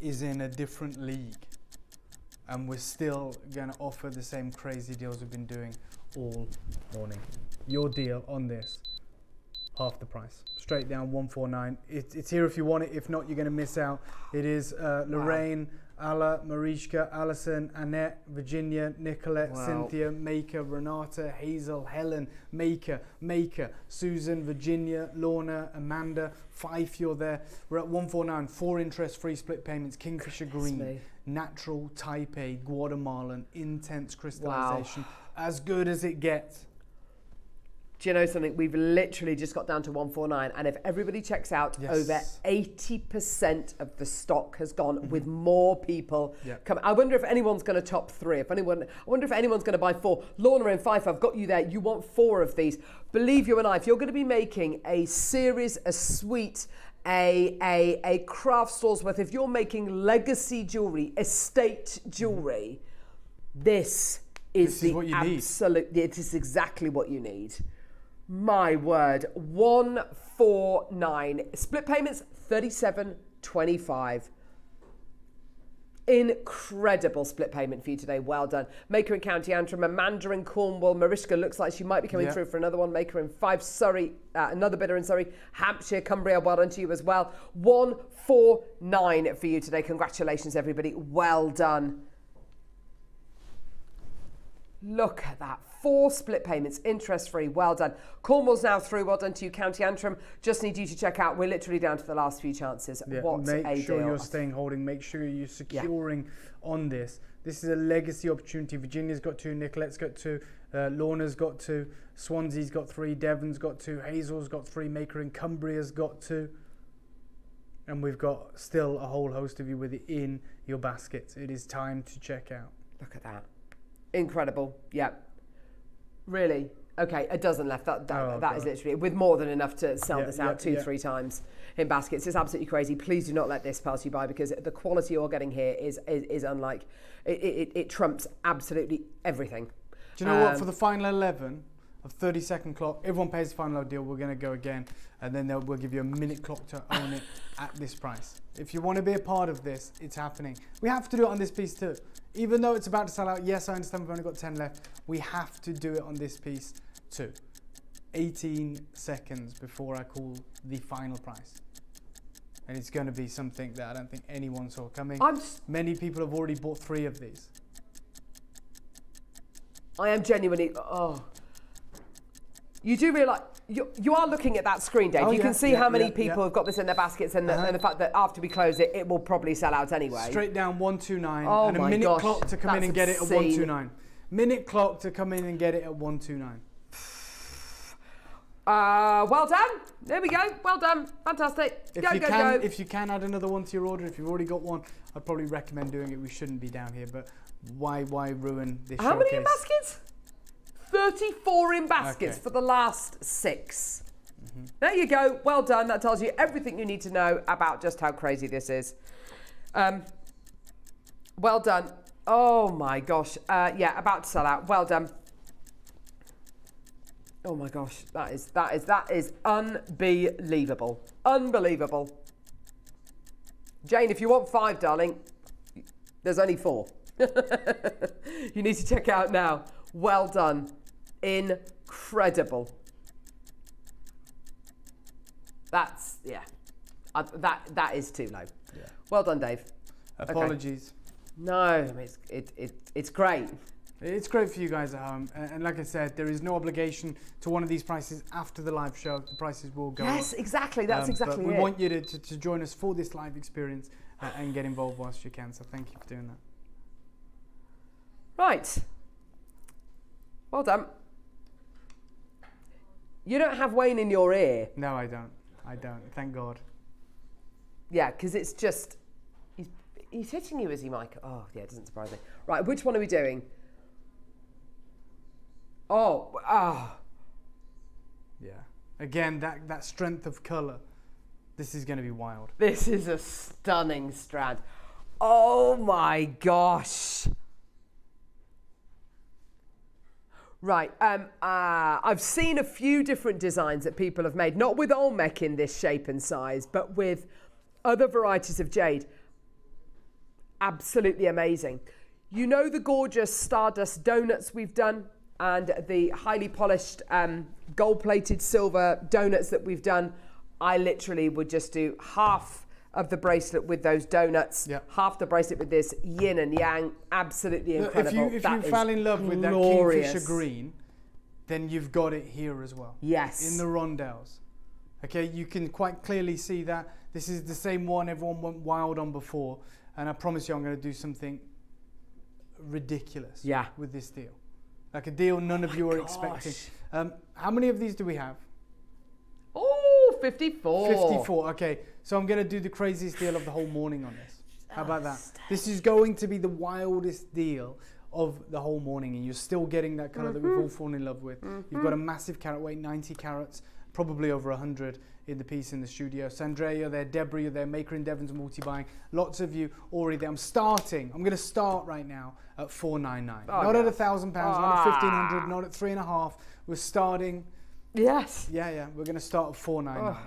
is in a different league. And we're still going to offer the same crazy deals we've been doing all morning. Your deal on this, half the price. Straight down 149. It, it's here if you want it. If not, you're going to miss out. It is uh, Lorraine, Alla, Mariska, Alison, Annette, Virginia, Nicolette, Wow. Cynthia, Maker, Renata, Hazel, Helen, Maker, Maker, Susan, Virginia, Lorna, Amanda, Fife, you're there. We're at 149, four interest free split payments, Kingfisher Green, me. natural Type A Guatemalan, intense crystallization. As good as it gets. Do you know something? We've literally just got down to 149, and if everybody checks out, Yes. over 80% of the stock has gone mm-hmm. with more people Yeah. coming. I wonder if anyone's going to top three. If anyone, I wonder if anyone's going to buy four. Lorna and Fife, I've got you there. You want four of these. Believe you and I, if you're going to be making a series, a suite, a, a, a craft store's worth, if you're making legacy jewelry, estate mm-hmm. jewelry, this is This is the what you need. absolute. It is exactly what you need. My word, one four nine split payments thirty seven twenty five. Incredible split payment for you today. Well done. Maker in County Antrim, Amanda in Cornwall, Mariska looks like she might be coming Yeah. through for another one. Maker in Five, Surrey, uh, another bidder in Surrey, Hampshire, Cumbria. Well done to you as well. One four nine for you today. Congratulations, everybody. Well done. Look at that. Four split payments, interest free. Well done. Cornwall's now through. Well done to you, County Antrim. Just need you to check out. We're literally down to the last few chances. Yeah, what make sure deal. you're staying holding. Make sure you're securing on this. This is a legacy opportunity. Virginia's got two, Nicolette's got two, uh, Lorna's got two, Swansea's got three, Devon's got two, Hazel's got three, Maker in Cumbria's got two. And we've got still a whole host of you with it in your baskets. It is time to check out. Look at that. Incredible. Yep. Really? Okay, a dozen left. That, that, Oh, that is literally with more than enough to sell Yeah, this yeah, out two, yeah. three times in baskets. It's absolutely crazy. Please do not let this pass you by because the quality you're getting here is is, is unlike. It, it, it trumps absolutely everything. Do you know what? Um, For the final 11 of 30 second clock, everyone pays the final deal. We're going to go again, and then they'll, we'll give you a minute clock to own it [LAUGHS] at this price. If you want to be a part of this, it's happening. We have to do it on this piece too. Even though it's about to sell out, yes, I understand we've only got 10 left. We have to do it on this piece too. 18 seconds before I call the final price. And it's going to be something that I don't think anyone saw coming. I'm Many people have already bought three of these. I am genuinely. Oh. You do realise you, you are looking at that screen, Dave. Oh, you yeah, can see yeah, how many yeah, people have got this in their baskets, and, the, Uh-huh. and the fact that after we close it, it will probably sell out anyway. Straight down 129 Oh and a minute gosh, clock to come in and get it at 129. Minute clock to come in and get it at 129. [SIGHS] Uh, well done. There we go. Well done. Fantastic. If go, you go, can go. if you can add another one to your order, if you've already got one, I'd probably recommend doing it. We shouldn't be down here, but why why ruin this How many showcase? baskets? 34 in baskets Okay. for the last 6 There you go. Well done. That tells you everything you need to know about just how crazy this is. Um, well done. Oh my gosh. Uh, yeah, about to sell out. Well done. Oh my gosh, that is that is that is unbelievable. Unbelievable. Jane, if you want five, darling, there's only four. [LAUGHS] you need to check out now. Well done. Incredible. That's yeah. Uh, that that is too low. Yeah. Well done, Dave. Apologies. No, I mean, it's it, it it's great. It's great for you guys at home, and, and like I said, there is no obligation to one of these prices after the live show. The prices will go Yes, up. exactly. That's Um, exactly But we it. want you to, to, to join us for this live experience uh, and get involved whilst you can. So thank you for doing that. Right. Well done. You don't have Wayne in your ear. No, I don't. I don't. Thank God. Yeah, because it's just he's he's hitting you, is he, Mike? Oh, yeah, it doesn't surprise me. Right, which one are we doing? Oh, ah, Yeah. Again, that, that strength of colour. This is going to be wild. this is a stunning strand. Oh my gosh. Right, um, uh, I've seen a few different designs that people have made, not with Olmec in this shape and size, but with other varieties of jade. Absolutely amazing. You know the gorgeous Stardust donuts we've done and the highly polished um, gold-plated silver donuts that we've done. I literally would just do half of the bracelet with those donuts, Yeah. half the bracelet with this yin and yang. Absolutely Look, incredible. if you, if That you fell in love with that. Kingfisher green, then you've got it here as well. Yes. In the rondelles. Okay, you can quite clearly see that. This is the same one everyone went wild on before. And I promise you, I'm going to do something ridiculous Yeah. with this deal. Like a deal none of you are expecting. Um, how many of these do we have? Oh, 54. 54. Okay, so I'm going to do the craziest deal of the whole morning on this. How about that? This is going to be the wildest deal of the whole morning, and you're still getting that color that we've all fallen in love with. You've got a massive carat weight, 90 carats, probably over 100 in the piece in the studio. Sandrea, you're there. Deborah, you're there. Maker in Devon's multi buying. Lots of you already there. I'm starting. I'm going to start right now at 499. Oh, not at yeah. a thousand pounds, not at 1500, not at three and a half. We're starting Yes. yeah, yeah. We're going to start at 499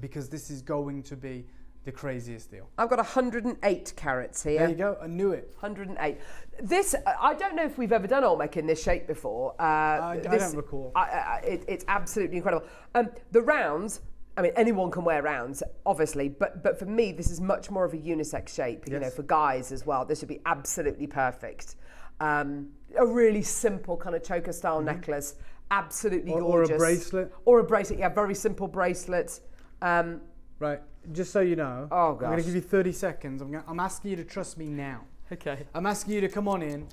because this is going to be the craziest deal. I've got 108 carats here. There you go. I knew it. 108. This, I don't know if we've ever done Olmec in this shape before. Uh, I- I don't recall. I, I, it, it's absolutely incredible. Um, the rounds, I mean, anyone can wear rounds, obviously, but but for me, this is much more of a unisex shape. You know, for guys as well, this would be absolutely perfect. Um, a really simple kind of choker style necklace, absolutely. Or- or a bracelet. Or a bracelet, yeah, very simple bracelet. Um, Right. Just so you know, Oh, I'm going to give you 30 seconds. I'm, gonna, I'm asking you to trust me now. okay. I'm asking you to come on in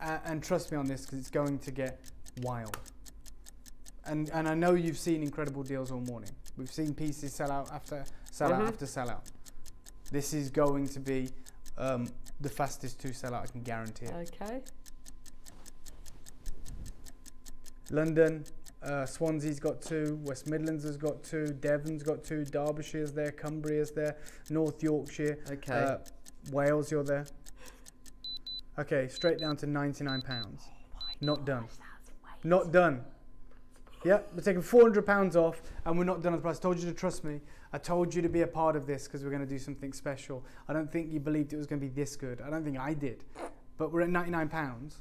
uh, and trust me on this because it's going to get wild. And and I know you've seen incredible deals all morning. We've seen pieces sell out after sell out Mhm. after sell out. This is going to be um, the fastest to sell out. I can guarantee it. Okay. London, uh, Swansea's got two, West Midlands has got two, Devon's got two, Derbyshire's there, Cumbria's there, North Yorkshire, Okay. uh, Wales, you're there. Okay, straight down to £99. not done. Not done. Yeah, we're taking £400 off and we're not done at the price. I told you to trust me. I told you to be a part of this because we're going to do something special. I don't think you believed it was going to be this good. I don't think I did. But we're at £99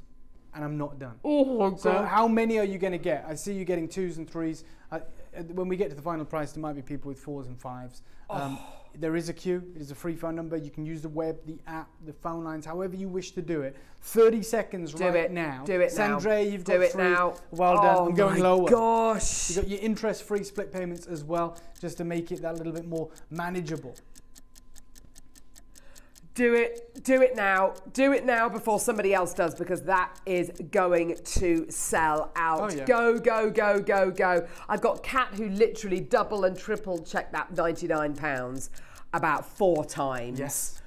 and I'm not done. Oh, So how many are you going to get? I see you getting twos and threes. Uh, when we get to the final price, there might be people with fours and fives. Um, There is a queue. It is a free phone number. You can use the web, the app, the phone lines, however you wish to do it. 30 seconds Do right it now. Do it now. Sandra, you've do got it three. now. Well done. Oh I'm going my lower. Gosh. You've got your interest-free split payments as well, just to make it that little bit more manageable. Do it, do it now, do it now before somebody else does because that is going to sell out. Oh, yeah. Go, go, go, go, go. I've got Kat who literally double and triple checked that £99 about four times. Yes.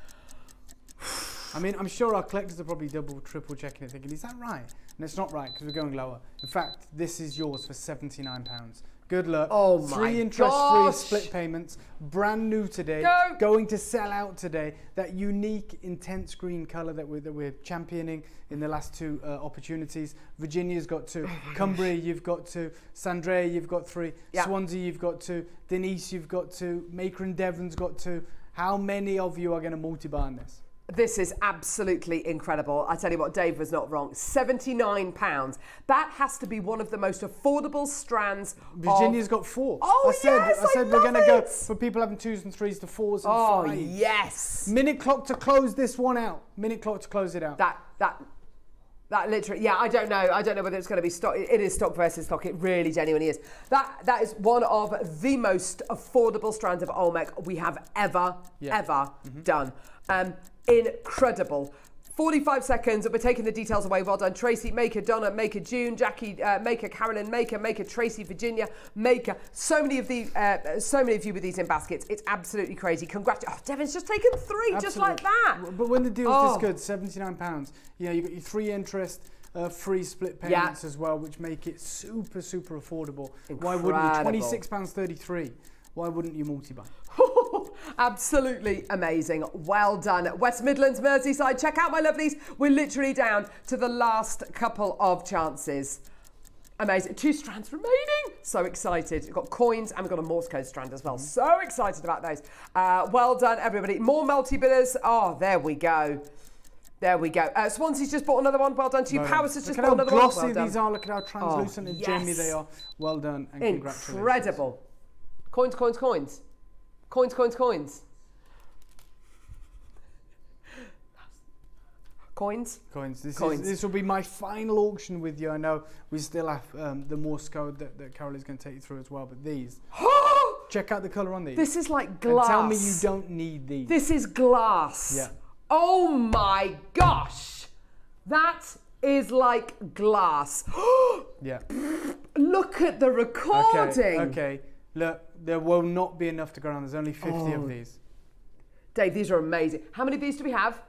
I mean, I'm sure our collectors are probably double, triple checking it, thinking, is that right? And it's not right because we're going lower. In fact, this is yours for £79. Good luck. Oh my Three interest-free split payments, brand new today. Go. Going to sell out today. That unique, intense green colour that we're, that we're championing in the last two uh, opportunities. Virginia's got two. Cumbria, you've got two. Sandrea, you've got three. Oh Yeah. Swansea, you've got two. Denise, you've got two. Maker and Devon's got two. How many of you are going to multi-buy on this? This is absolutely incredible. I tell you what, Dave was not wrong. £79. That has to be one of the most affordable strands. Virginia's of... got four. Oh, I said, yes, I said I we're going to go for people having twos and threes to fours and Oh, fives. yes. Minute clock to close this one out. Minute clock to close it out. That, that, that literally, yeah, I don't know. I don't know whether it's going to be stock. It is stock versus stock. It really genuinely is. That That is one of the most affordable strands of Olmec we have ever, Yeah. ever done. Um, incredible. 45 seconds. We're taking the details away. Well done, Tracy, Maker, Donna, Maker, June, Jackie, uh, Maker, Carolyn, Maker, Maker, Tracy, Virginia, Maker. So many of the, uh, so many of you with these in baskets. It's absolutely crazy. Congratulations. Oh, Devon's just taken three, just like that. But when the deal's oh. this good, 79 pounds. you've you got your three interest. Uh, free split payments yeah. as well, which make it super, super affordable. Incredible. Why wouldn't you? £26.33. Why wouldn't you multi-buy? [LAUGHS] Absolutely amazing. Well done. West Midlands, Merseyside. Check out my lovelies. We're literally down to the last couple of chances. Amazing. Two strands remaining. So excited. We've got coins and we've got a Morse code strand as well. So excited about those. Uh, well done, everybody. More multi bidders. Oh, there we go. There we go. Uh, Swansea's just bought another one. Well done to you. Well Powers has just Look bought how another one. glossy Well these are. Look at how translucent and yes. they are. Well done and congratulations. Incredible. Coins, coins, coins. Coins, coins, coins. Coins. Coins. This, Coins. Is, this will be my final auction with you. I know we still have um, the Morse code that, that Carol is going to take you through as well, but these. [GASPS] Check out the colour on these. this is like glass. and glass. tell me you don't need these. This is glass. Yeah. Oh my gosh. That is like glass. [GASPS] yeah. Look at the recording. Okay. Okay. Look, there will not be enough to go around. There's only 50 Oh. of these. Dave, these are amazing. How many of these do we have?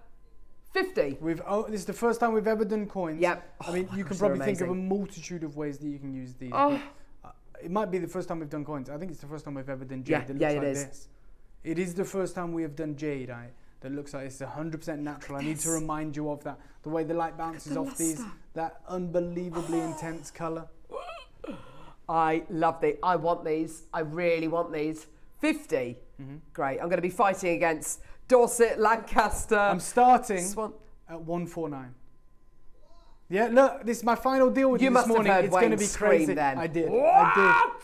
50. We've oh, this is the first time we've ever done coins. Yep. I mean, Oh you can probably think of a multitude of ways that you can use these. Oh. uh, it might be the first time we've done coins. I think it's the first time we've ever done jade Yeah, that looks yeah, it like is. this. It is the first time we have done jade I, that looks like it's 100% natural. I need to remind you of that. The way the light bounces the off these, that unbelievably intense colour. I love these. I want these. I really want these. 50. Mm-hmm. Great. I'm going to be fighting against Dorset, Lancaster. I'm starting Swan- at 149. Yeah, look, this is my final deal with You you, must this have morning. it's going to be crazy. then. I did. I did. What?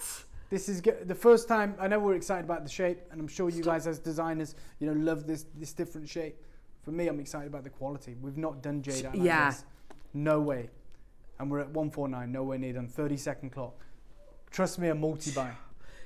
This is the first time. I know we're excited about the shape, and I'm sure you guys as designers, you know, love this this different shape. For me, I'm excited about the quality. We've not done jade like Yeah. this. No way. And we're at 149. Nowhere near done. 30 second clock. Trust me, a multi buy.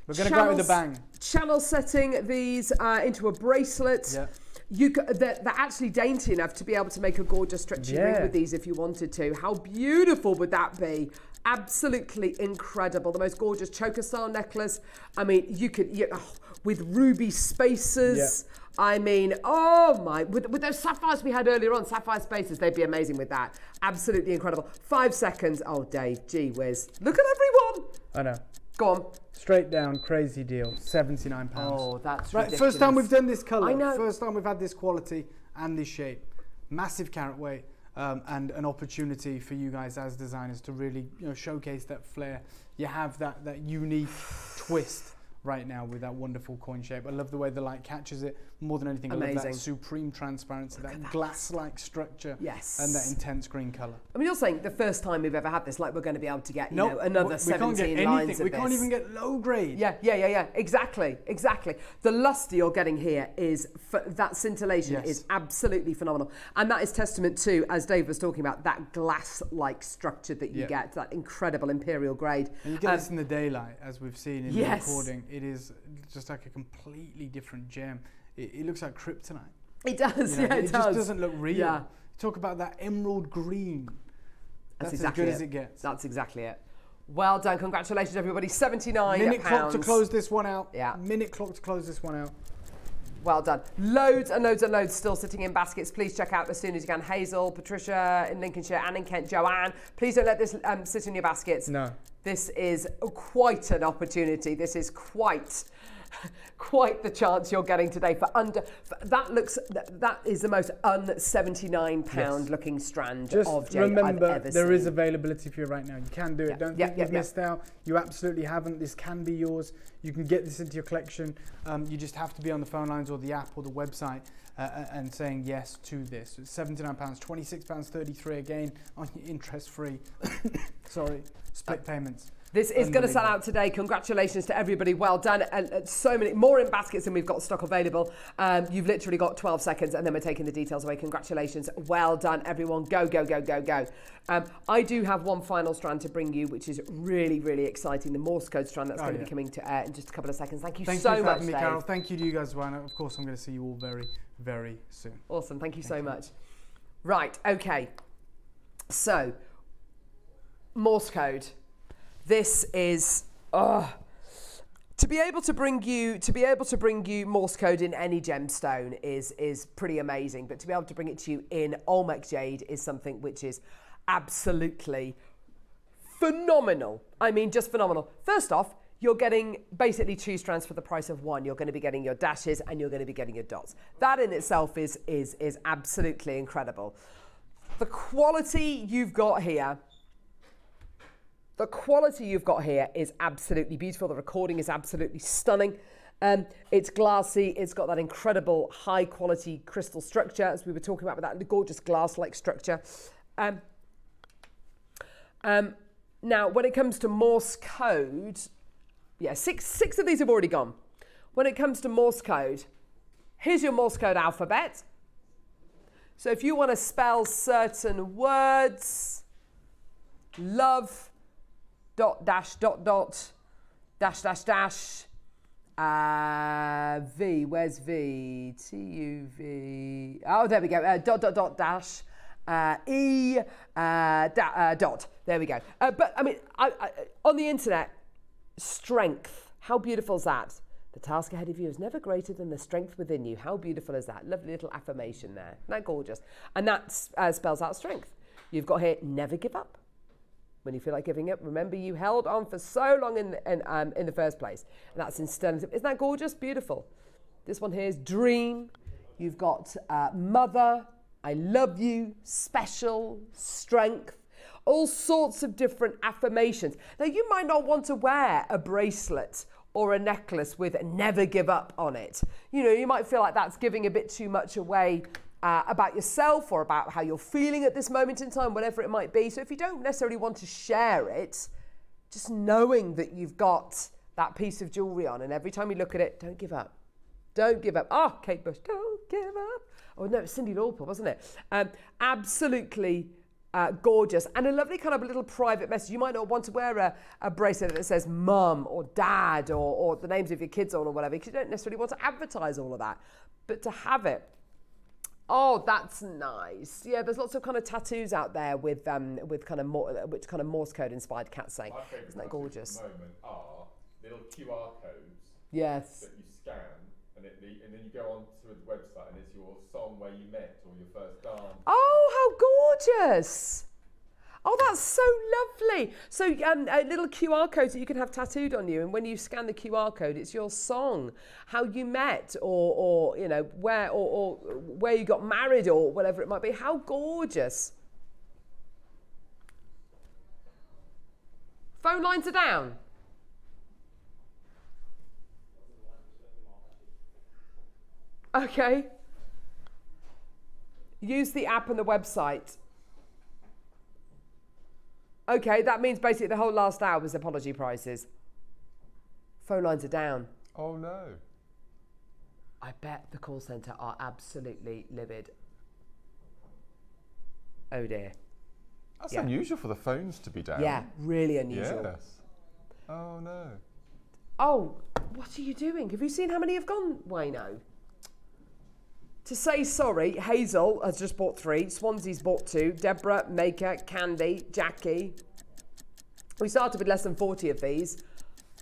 We're going to go out with a bang. Channel setting these uh, into a bracelet. Yeah. You they're, they're actually dainty enough to be able to make a gorgeous stretchy ring with these if you wanted to. How beautiful would that be? Absolutely incredible. The most gorgeous choker style necklace. I mean, you could you, oh, with ruby spacers. I mean, oh my, with, with those sapphires we had earlier on, sapphire spaces, they'd be amazing with that. Absolutely incredible. Five seconds. Oh, Dave, gee whiz. Look at everyone. I know. Go on. Straight down, crazy deal. 79 pounds. Oh, that's Right, ridiculous. first time we've done this colour. I know. First time we've had this quality and this shape. Massive carat weight um, and an opportunity for you guys as designers to really you know, showcase that flair. You have that, that unique twist right now with that wonderful coin shape. I love the way the light catches it. More than anything, I love that supreme transparency, that, glass-like structure Yes. and that intense green colour. I mean, you're saying the first time we've ever had this, like we're going to be able to get, you Nope, know, another we 17 can't get anything. lines of We can't even get low grade. Yeah, yeah, yeah, yeah. Exactly, exactly. The luster you're getting here is f- that scintillation Yes. is absolutely phenomenal, and that is testament to, as Dave was talking about, that glass-like structure that you Yeah. get, that incredible imperial grade. And you get Um, this in the daylight, as we've seen in Yes. the recording. It is just like a completely different gem. It, it looks like kryptonite. it does, You know, yeah, it, it does. just doesn't look real. Yeah. Talk about that emerald green. That's, That's, exactly as good it. as it gets. That's exactly it. Well done, congratulations, everybody. 79 Minute clock to close this one out. Yeah. Minute clock to close this one out. Well done. Loads and loads and loads still sitting in baskets. Please check out as soon as you can. Hazel, Patricia in Lincolnshire, Anne in Kent, Joanne. Please don't let this um, sit in your baskets. No. This is quite an opportunity. This is quite [LAUGHS] quite the chance you're getting today for under for, that looks that, that is the most un 79 pound Yes. looking strand Just of jade remember, there is seen. availability for you right now. You can do it. Yeah, Don't yeah, think yeah, you've missed out. You absolutely haven't. This can be yours. You can get this into your collection. Um, you just have to be on the phone lines or the app or the website uh, uh, and saying yes to this. It's £79, £26, 33 again on your interest free. [COUGHS] Sorry, split payments. This is going to sell out today. Congratulations to everybody. Well done. And, and so many more in baskets than we've got stock available. Um, you've literally got 12 seconds and then we're taking the details away. Congratulations. Well done, everyone. Go, go, go, go, go. Um, I do have one final strand to bring you, which is really, really exciting. The Morse code strand that's Oh, going to yeah. be coming to air in just a couple of seconds. Thank you Thank so you for much, having me, Carol. Thank you to you guys as well. Of course, I'm going to see you all very, very soon. Awesome. Thank you so much. Right. Okay. So, Morse code. This is. To be able to bring you to be able to bring you Morse code in any gemstone is is pretty amazing. But to be able to bring it to you in Olmec jade is something which is absolutely phenomenal. I mean, just phenomenal. First off, you're getting basically two strands for the price of one. You're going to be getting your dashes and you're going to be getting your dots. That in itself is is is absolutely incredible. The quality you've got here. The quality you've got here is absolutely beautiful. The recording is absolutely stunning. Um, it's glassy. It's got that incredible high quality crystal structure, as we were talking about, with that gorgeous glass like structure. Um, um, now, when it comes to Morse code, yeah, six, six of these have already gone. When it comes to Morse code, here's your Morse code alphabet. So if you want to spell certain words, love, dot, dash, dot, dot, dash, dash, dash, uh, V, where's V? T U V. Oh, there we go. Uh, dot, dot, dot, dash. Uh, e uh, da, uh, dot. There we go. Uh, but I mean, I, I, on the internet, strength. How beautiful is that? The task ahead of you is never greater than the strength within you. How beautiful is that? Lovely little affirmation there. Isn't that gorgeous? And that spells out strength. You've got here, never give up when you feel like giving up. Remember, you held on for so long in the, in, um, in the first place. And that's in sterling. Isn't that gorgeous? Beautiful. This one here is dream. You've got uh, mother, I love you, special, strength, all sorts of different affirmations. Now, you might not want to wear a bracelet or a necklace with never give up on it. You know, you might feel like that's giving a bit too much away uh, about yourself or about how you're feeling at this moment in time, whatever it might be. So if you don't necessarily want to share it, just knowing that you've got that piece of jewelry on, and every time you look at it, don't give up. Don't give up. Oh, Kate Bush, don't give up. Oh, no, it's Cyndi Lauper, wasn't it? Um, absolutely uh, gorgeous and a lovely kind of little private message. You might not want to wear a, a bracelet that says mum or dad or, or the names of your kids on or whatever because you don't necessarily want to advertise all of that. But to have it Oh, that's nice. Yeah, there's lots of kind of tattoos out there with um with kind of more which kind of Morse code inspired cats saying. Isn't that gorgeous? moment are little QR codes Yes. that you scan, and, it, and then you go on to the website, and it's your song where you met or your first dance. Oh, how gorgeous! Oh, that's so lovely. So, um, a little QR code that you can have tattooed on you, and when you scan the QR code, it's your song, how you met, or, or you know, where, or, or where you got married, or whatever it might be. How gorgeous! Phone lines are down. Okay. Use the app and the website. Okay, that means basically the whole last hour was apology prices. Phone lines are down. Oh no. I bet the call centre are absolutely livid. Oh dear. That's Yeah. unusual for the phones to be down. Yeah, really unusual. Yes. Oh no. Oh, what are you doing? Have you seen how many have gone, Wayno? To say sorry, Hazel has just bought three, Swansea's bought two, Deborah, Maker, Candy, Jackie. We started with less than 40 of these.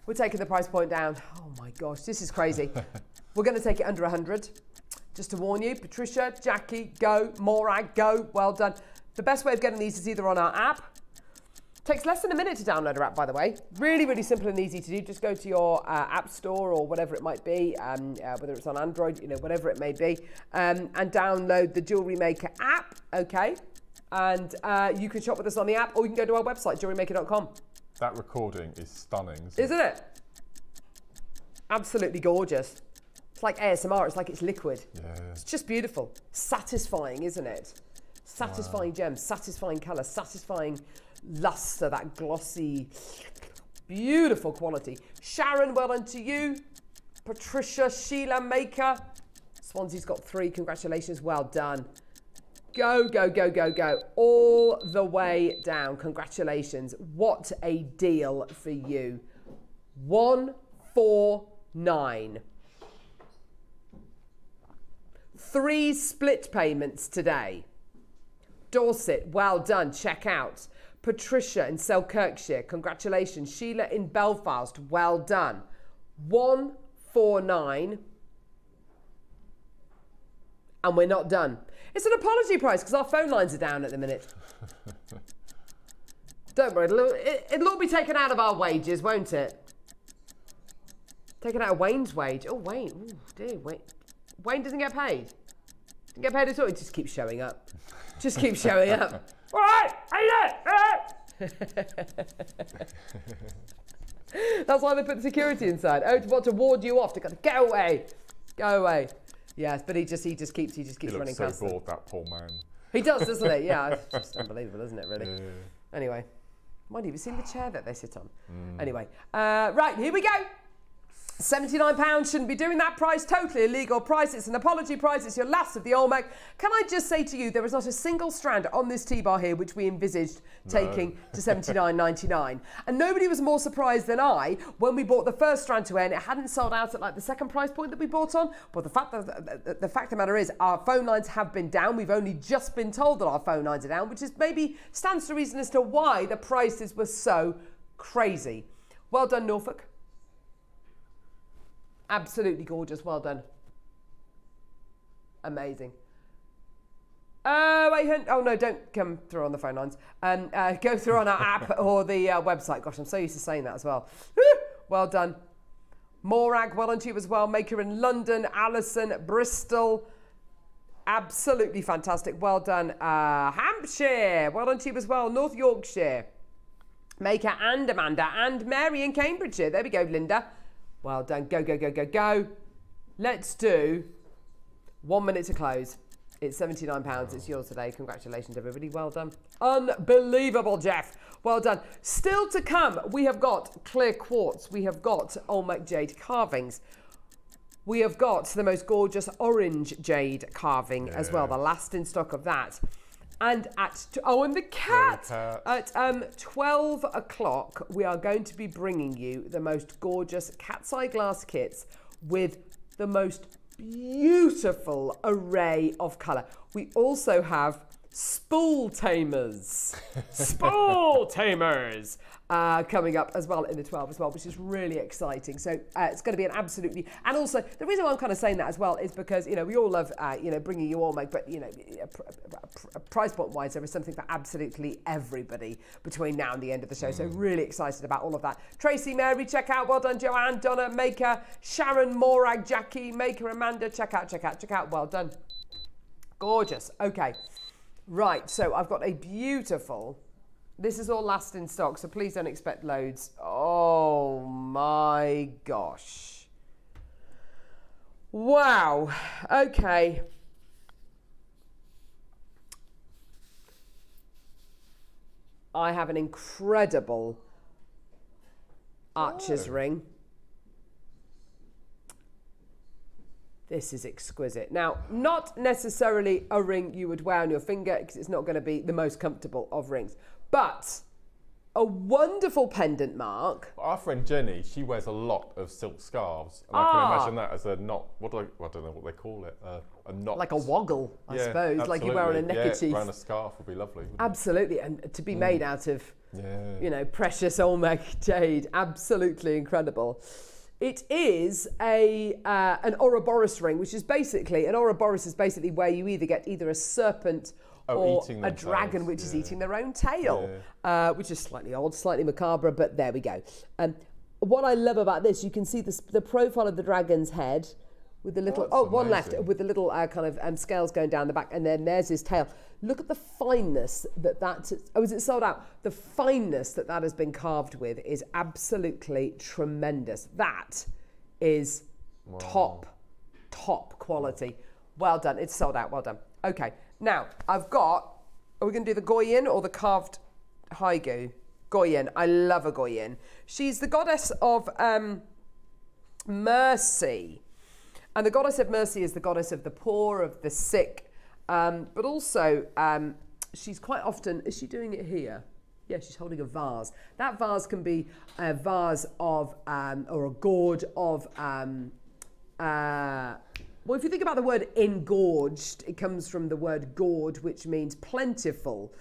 We're taking the price point down. Oh my gosh, this is crazy. [LAUGHS] We're going to take it under 100. Just to warn you, Patricia, Jackie, go. Morag, go. Well done. The best way of getting these is either on our app. Takes less than a minute to download our app, by the way. Really, really simple and easy to do. Just go to your uh, app store or whatever it might be, um, uh, whether it's on Android, you know, whatever it may be, um, and download the Jewellery Maker app. Okay, and uh, you can shop with us on the app, or you can go to our website, jewellerymaker.com. That recording is stunning. Isn't it? Absolutely gorgeous. It's like ASMR. It's like it's liquid. Yeah. It's just beautiful, satisfying, isn't it? Satisfying gems, satisfying colour, satisfying luster, that glossy, beautiful quality. Sharon, well done to you. Patricia, Sheila Maker. Swansea's got three. Congratulations, well done. Go, go, go, go, go. All the way down. Congratulations. What a deal for you. 149. Three split payments today. Dorset, well done. Check out. Patricia in Selkirkshire, congratulations. Sheila in Belfast, well done. 149. And we're not done. It's an apology price because our phone lines are down at the minute. [LAUGHS] Don't worry, it'll, it, it'll all be taken out of our wages, won't it? Taken out of Wayne's wage. Oh, Wayne. Ooh, dear, Wayne. Wayne doesn't get paid. Doesn't get paid at all. He just keeps showing up. Just keeps showing up. All right, how you doing? That's why they put security inside. Oh, to what to ward you off? To go, go away, go away. Yes, but he just he just keeps he just He keeps running looks so past them. bored, that poor man. He does, doesn't he? [LAUGHS] Yeah, it's just unbelievable, isn't it? Really. Yeah. Anyway, mind you, have you seen the chair that they sit on? Mm. Anyway, uh, right, here we go. £79 shouldn't be doing that price, totally illegal price. It's an apology price, it's your last of the Olmec. Can I just say to you, there is not a single strand on this T-bar here which we envisaged taking to 79.99. [LAUGHS] And nobody was more surprised than I when we bought the first strand to end. It hadn't sold out at like the second price point that we bought on. But the fact, that, the, the fact of the matter is, our phone lines have been down. We've only just been told that our phone lines are down, which is maybe stands to reason as to why the prices were so crazy. Well done, Norfolk. Absolutely gorgeous. Well done. Amazing. Oh, wait, oh no, don't come through on the phone lines. Um, uh, go through on our [LAUGHS] app or the uh, website. Gosh, I'm so used to saying that as well. [GASPS] Well done. Morag, well done to you as well. Maker in London, Alison, Bristol. Absolutely fantastic. Well done. Uh, Hampshire, well done to you as well. North Yorkshire. Maker and Amanda and Mary in Cambridgeshire. There we go, Linda. Well done. Go, go, go, go, go. Let's do one minute to close. It's £79. It's yours today. Congratulations, everybody. Well done. Unbelievable, Jeff. Well done. Still to come, we have got clear quartz. We have got Olmec jade carvings. We have got the most gorgeous orange jade carving as well, the last in stock of that. And at, oh, and the cat! cat. At um, 12 o'clock, we are going to be bringing you the most gorgeous cat's eye glass kits with the most beautiful array of colour. We also have spool tamers. [LAUGHS] spool tamers! Uh, coming up as well in the 12 as well, which is really exciting. So uh, it's going to be an absolutely, and also the reason why I'm kind of saying that as well is because you know we all love uh, you know bringing you all, but you know pr- pr- price point wise there is something for absolutely everybody between now and the end of the show. So really excited about all of that. Tracy, Mary, check out. Well done, Joanne, Donna, Maker, Sharon, Morag, Jackie, Maker, Amanda, check out, check out, check out. Well done. Gorgeous. Okay. Right, so I've got a beautiful. This is all last in stock, so please don't expect loads. Oh my gosh. Wow. Okay. I have an incredible archer's oh. ring. This is exquisite. Now, not necessarily a ring you would wear on your finger because it's not going to be the most comfortable of rings, but a wonderful pendant mark. Our friend Jenny, she wears a lot of silk scarves, and I can Ah. imagine that as a knot. What do I? I don't know what they call it. Uh, a knot. Like a woggle, I Yeah, suppose, like you wear on a absolutely. neckerchief. Yeah, around a scarf would be lovely. wouldn't it? Absolutely, and to be made out of, Yeah. you know, precious Olmec jade. Absolutely incredible. It is a uh, an Ouroboros ring, which is basically an Ouroboros is basically where you either get either a serpent Oh, or a dragon, which is eating their own tail, uh, which is slightly odd, slightly macabre, but there we go. Um, what I love about this, you can see the, the profile of the dragon's head with the little, that's oh, one left, with the little uh, kind of um, scales going down the back, and then there's his tail. Look at the fineness that that, oh, is it sold out? The fineness that that has been carved with is absolutely tremendous. That is top, top quality. Well done. It's sold out. Well done. Okay. Now, I've got, are we going to do the Goyin or the carved Haigu? Goyin. I love a Goyin. She's the goddess of um, mercy. And the goddess of mercy is the goddess of the poor, of the sick, um, but also um, she's quite often, is she doing it here? Yeah, she's holding a vase. That vase can be a vase of, um, or a gourd of, um, uh, well, if you think about the word engorged, it comes from the word gourd, which means plentiful.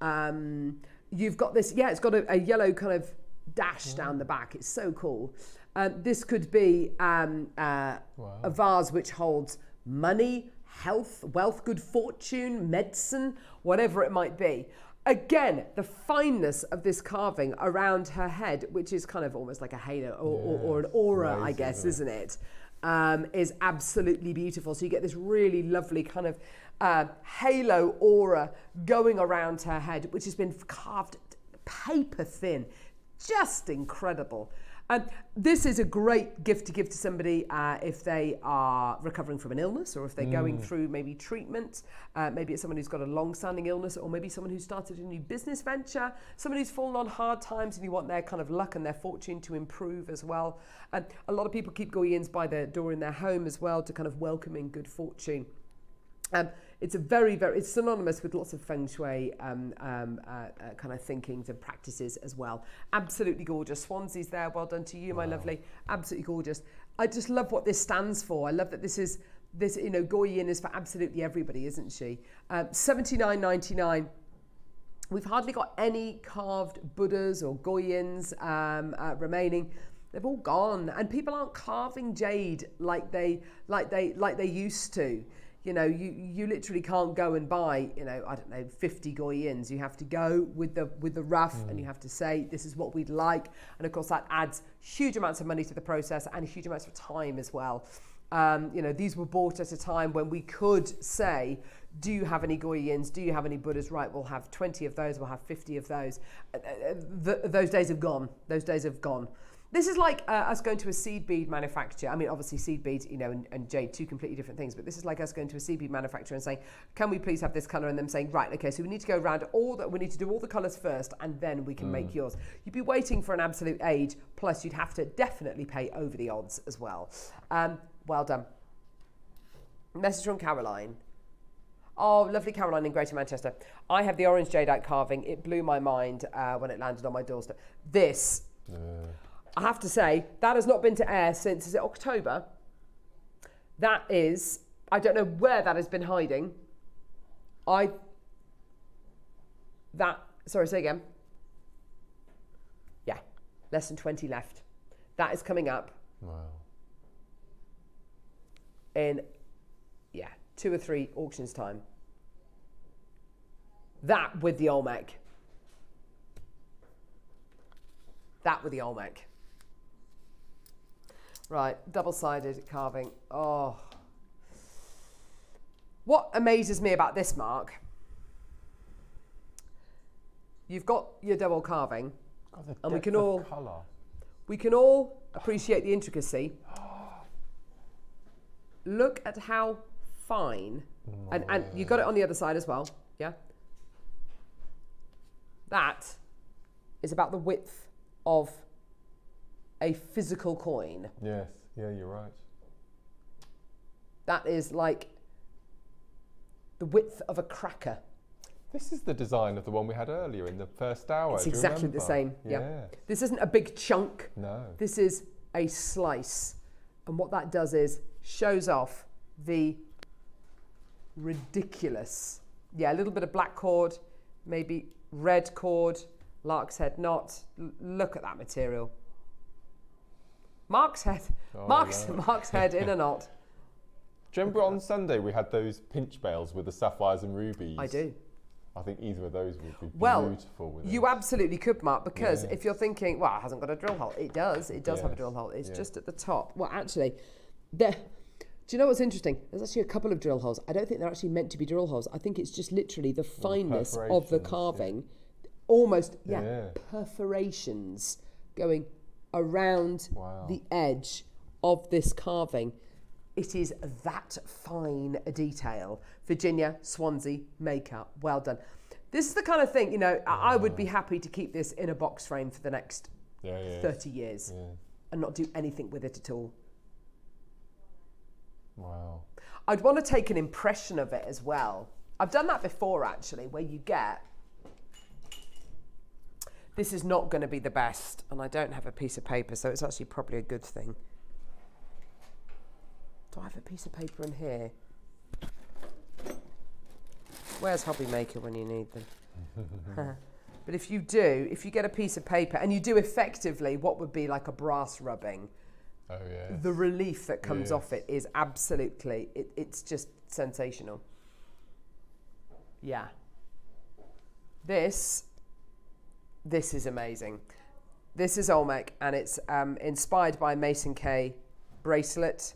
Um, you've got this, yeah, it's got a, a yellow kind of dash down the back. It's so cool. Um, this could be um, uh, a vase which holds money, health, wealth, good fortune, medicine, whatever it might be. Again, the fineness of this carving around her head, which is kind of almost like a halo or, or, or an aura, I guess, isn't isn't it? Um, is absolutely beautiful. So you get this really lovely kind of uh, halo aura going around her head, which has been carved paper thin. Just incredible. Um, this is a great gift to give to somebody uh, if they are recovering from an illness or if they're going through maybe treatment. Uh, maybe it's someone who's got a long standing illness or maybe someone who started a new business venture, someone who's fallen on hard times and you want their kind of luck and their fortune to improve as well. And a lot of people keep goyins by their door in their home as well to kind of welcome in good fortune. Um, it's a very, very, it's synonymous with lots of feng shui um, um, uh, uh, kind of thinkings and practices as well. Absolutely gorgeous. Swansea's there. Well done to you, my lovely. Absolutely gorgeous. I just love what this stands for. I love that this is, this, you know, Goyin is for absolutely everybody, isn't she? Um, 79.99. We've hardly got any carved Buddhas or Goyins um, uh, remaining. They've all gone, and people aren't carving jade like they like they like they used to. You know, you you literally can't go and buy you know I don't know 50 Goyins. You have to go with the with the rough, and you have to say this is what we'd like, and of course that adds huge amounts of money to the process and huge amounts of time as well. Um, you know, these were bought at a time when we could say, do you have any Goyins? Do you have any Buddhas? Right, we'll have 20 of those, we'll have 50 of those. Uh, uh, th- those days have gone. Those days have gone. This is like uh, us going to a seed bead manufacturer. I mean, obviously, seed beads, you know, and, and jade, two completely different things. But this is like us going to a seed bead manufacturer and saying, "Can we please have this color?" And them saying, "Right, okay, so we need to go around all that. We need to do all the colors first, and then we can make yours." You'd be waiting for an absolute age. Plus, you'd have to definitely pay over the odds as well. Um, well done. Message from Caroline. Oh, lovely Caroline in Greater Manchester. I have the orange jadeite carving. It blew my mind uh, when it landed on my doorstep. This, I have to say, that has not been to air since, is it October? That is, I don't know where that has been hiding. I, that, sorry, say again. Yeah, less than 20 left. That is coming up Wow. in yeah two or three auctions time that with the olmec that with the olmec right double-sided carving oh what amazes me about this mark you've got your double carving God, And we can all- colour. we can all appreciate the intricacy. [GASPS] Look at how fine, and, and you got it on the other side as well, yeah? That is about the width of a physical coin. Yes, yeah, you're right. That is like the width of a cracker. This is the design of the one we had earlier in the first hour. It's exactly the same, yeah. Yeah. This isn't a big chunk. No. This is a slice. And what that does is shows off the ridiculous, yeah, a little bit of black cord, maybe red cord, lark's head knot. L- look at that material. Mark's head. Oh, Mark's no. Mark's head in a knot. Do you remember on Sunday we had those pinch bales with the sapphires and rubies? I do. I think either of those would be Well, beautiful with You it. absolutely could, Mark, because Yeah. if you're thinking, well, it hasn't got a drill hole, it does. It does have a drill hole. It's yeah. just at the top. Well, actually, there. Do you know what's interesting? There's actually a couple of drill holes. I don't think they're actually meant to be drill holes. I think it's just literally the fineness of the perforations, yeah. carving, almost yeah, Yeah. perforations going around Wow. the edge of this carving. It is that fine a detail. Virginia, Swansea, makeup, well done. This is the kind of thing, you know, I I would be happy to keep this in a box frame for the next yeah, yeah. 30 years Yeah. and not do anything with it at all. Wow. I'd want to take an impression of it as well. I've done that before actually, where you get. This is not going to be the best, and I don't have a piece of paper, so it's actually probably a good thing. Do I have a piece of paper in here? Where's Hobby Maker when you need them? [LAUGHS] but if you do, if you get a piece of paper and you do effectively what would be like a brass rubbing, Oh yeah. the relief that comes off it is absolutely it, it's just sensational yeah this this is amazing this is olmec and it's um, inspired by Mason-Kay bracelet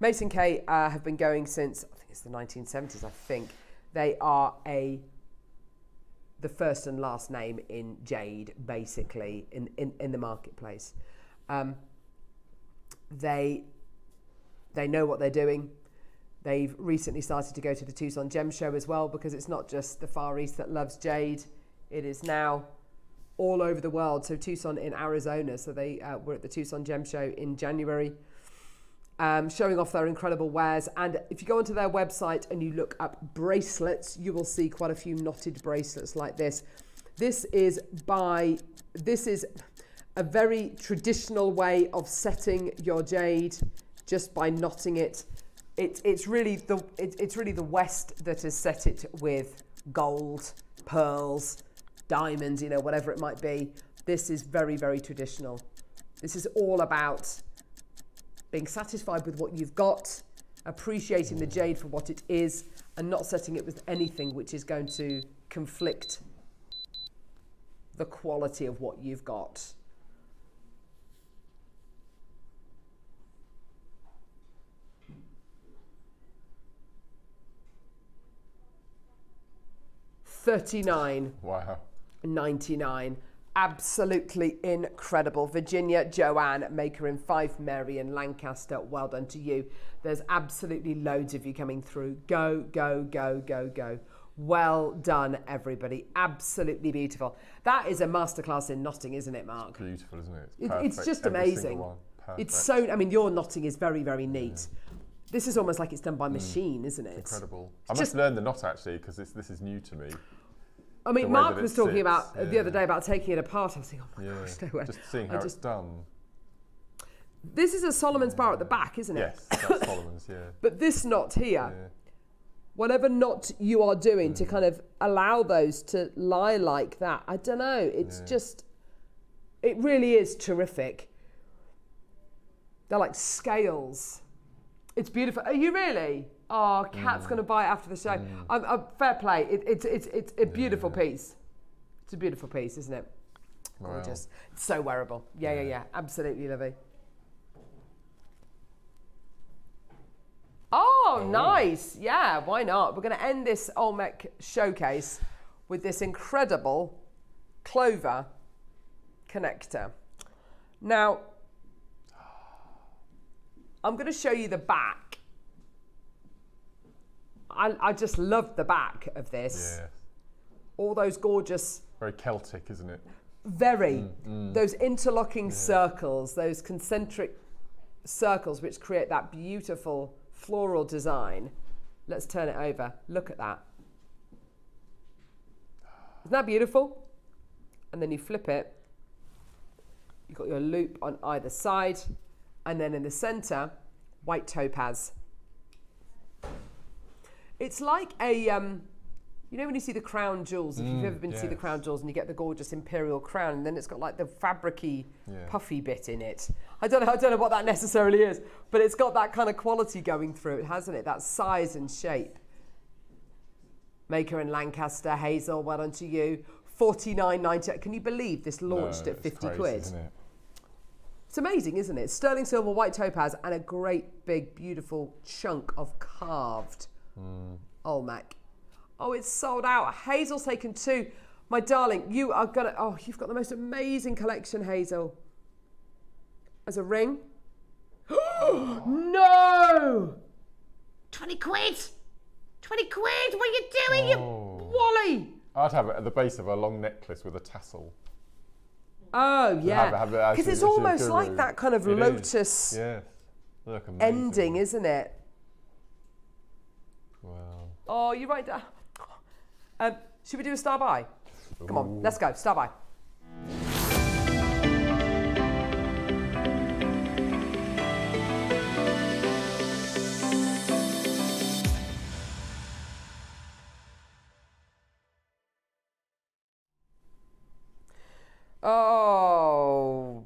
Mason-Kay uh, have been going since i think it's the 1970s i think they are a the first and last name in jade basically in, in, in the marketplace um, they they know what they're doing. They've recently started to go to the Tucson Gem Show as well because it's not just the Far East that loves jade. It is now all over the world. So Tucson in Arizona. So they uh, were at the Tucson Gem Show in January, um, showing off their incredible wares. And if you go onto their website and you look up bracelets, you will see quite a few knotted bracelets like this. This is by this is a very traditional way of setting your jade just by knotting it. It's it's really the it, it's really the West that has set it with gold, pearls, diamonds, you know, whatever it might be. This is very very traditional. This is all about being satisfied with what you've got, appreciating the jade for what it is, and not setting it with anything which is going to conflict the quality of what you've got. Thirty-nine. Wow. 99. Absolutely incredible. Virginia, Joanne, Maker in Fife, Mary in Lancaster. Well done to you. There's absolutely loads of you coming through. Go, go, go, go, go. Well done, everybody. Absolutely beautiful. That is a masterclass in knotting, isn't it, Mark? Beautiful, isn't it? It- it's just every amazing. It's so, I mean, your knotting is very, very neat. This is almost like it's done by mm. machine, isn't it? incredible. I just- must learn the knot actually because this this is new to me. I mean, Mark was talking sits, about uh, the other day about taking it apart. I was thinking, oh my Yeah. gosh, no way. Just seeing I how just- it's done. This is a Solomon's bar at the back, isn't it? Yes, that's [LAUGHS] Solomon's. Yeah. But this knot here, yeah. whatever knot you are doing Mm. to kind of allow those to lie like that, I don't know. It's Yeah. just, it really is terrific. They're like scales. It's beautiful. Are you really? Oh, Cat's Mm. going to buy it after the show. I'm, I'm, fair play. It, it's it's it's a beautiful Yeah. piece. It's a beautiful piece, isn't it? Wow. Gorgeous. It's so wearable. Yeah, yeah, Yeah. yeah. Absolutely, Livy. Oh, nice. Yeah, why not? We're going to end this Olmec showcase with this incredible clover connector. Now, I'm going to show you the back. I, I just love the back of this. Yeah. All those gorgeous Very Celtic, isn't it? very. Mm, those interlocking circles those concentric circles which create that beautiful floral design. Let's turn it over. Look at that. Isn't that beautiful? And then you flip it. You've got your loop on either side. And then in the center white topaz it's like a um, You know when you see the crown jewels, if you've Mm, ever been to see the yes. crown jewels and you get the gorgeous imperial crown, and then it's got like the fabricy, Yeah. puffy bit in it. I don't know. I don't know what that necessarily is, but it's got that kind of quality going through it, hasn't it? That size and shape. Maker in Lancaster, Hazel, well done to you. Forty nine ninety. Can you believe this launched No, at it's fifty crazy, quid? Isn't it? It's amazing, isn't it? Sterling silver, white topaz, and a great big, beautiful chunk of carved Oh, Olmec. Oh, it's sold out. Hazel's taken two. My darling, you are gonna. Oh, you've got the most amazing collection, Hazel. As a ring. [GASPS] no! 20 quid! 20 quid! What are you doing, Oh. you Wally? I'd have it at the base of a long necklace with a tassel. Oh, yeah. have it Because it's almost like that kind of It is. lotus Yes. Ending, isn't it? Oh, you're right. there. Um, should we do a star by? Come on, let's go. Star by. Oh.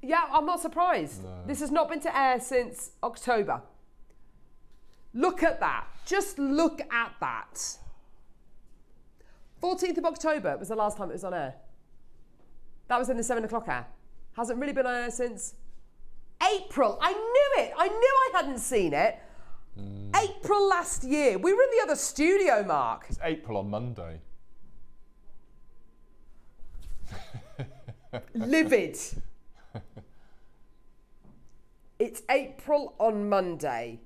Yeah, I'm not surprised. This has not been to air since October. Look at that. Just look at that. 14th of October was the last time it was on air. That was in the 7 o'clock hour. Hasn't really been on air since April. I knew it. I knew I hadn't seen it. Mm. April last year. We were in the other studio, Mark. It's April on Monday. Livid. [LAUGHS] it's April on Monday.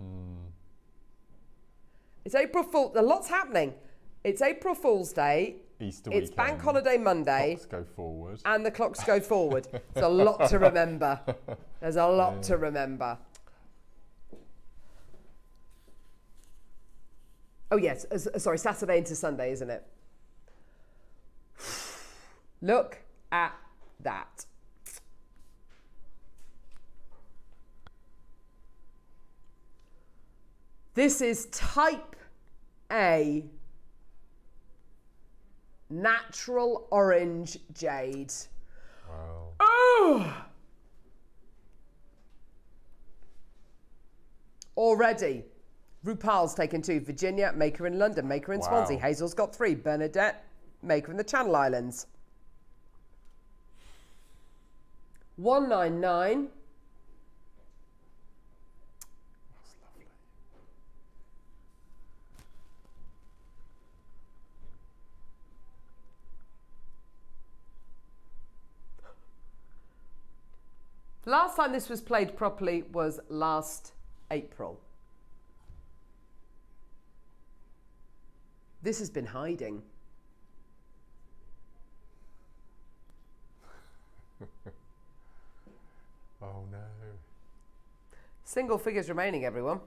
It's April Fool. A lot's happening. It's April Fool's Day. Easter It's weekend. Bank Holiday Monday. Clocks go forward. and the clocks go [LAUGHS] forward. There's a lot to remember. There's a lot to remember. Oh yes, uh, sorry, Saturday into Sunday, isn't it? [SIGHS] Look at that. This is type A natural orange jade. Wow. Oh! Already, Rupal's taken two. Virginia, Maker in London, Maker in Wow. Swansea. Hazel's got three. Bernadette, Maker in the Channel Islands. 199. Last time this was played properly was last April. This has been hiding. [LAUGHS] Oh no. Single figures remaining, everyone.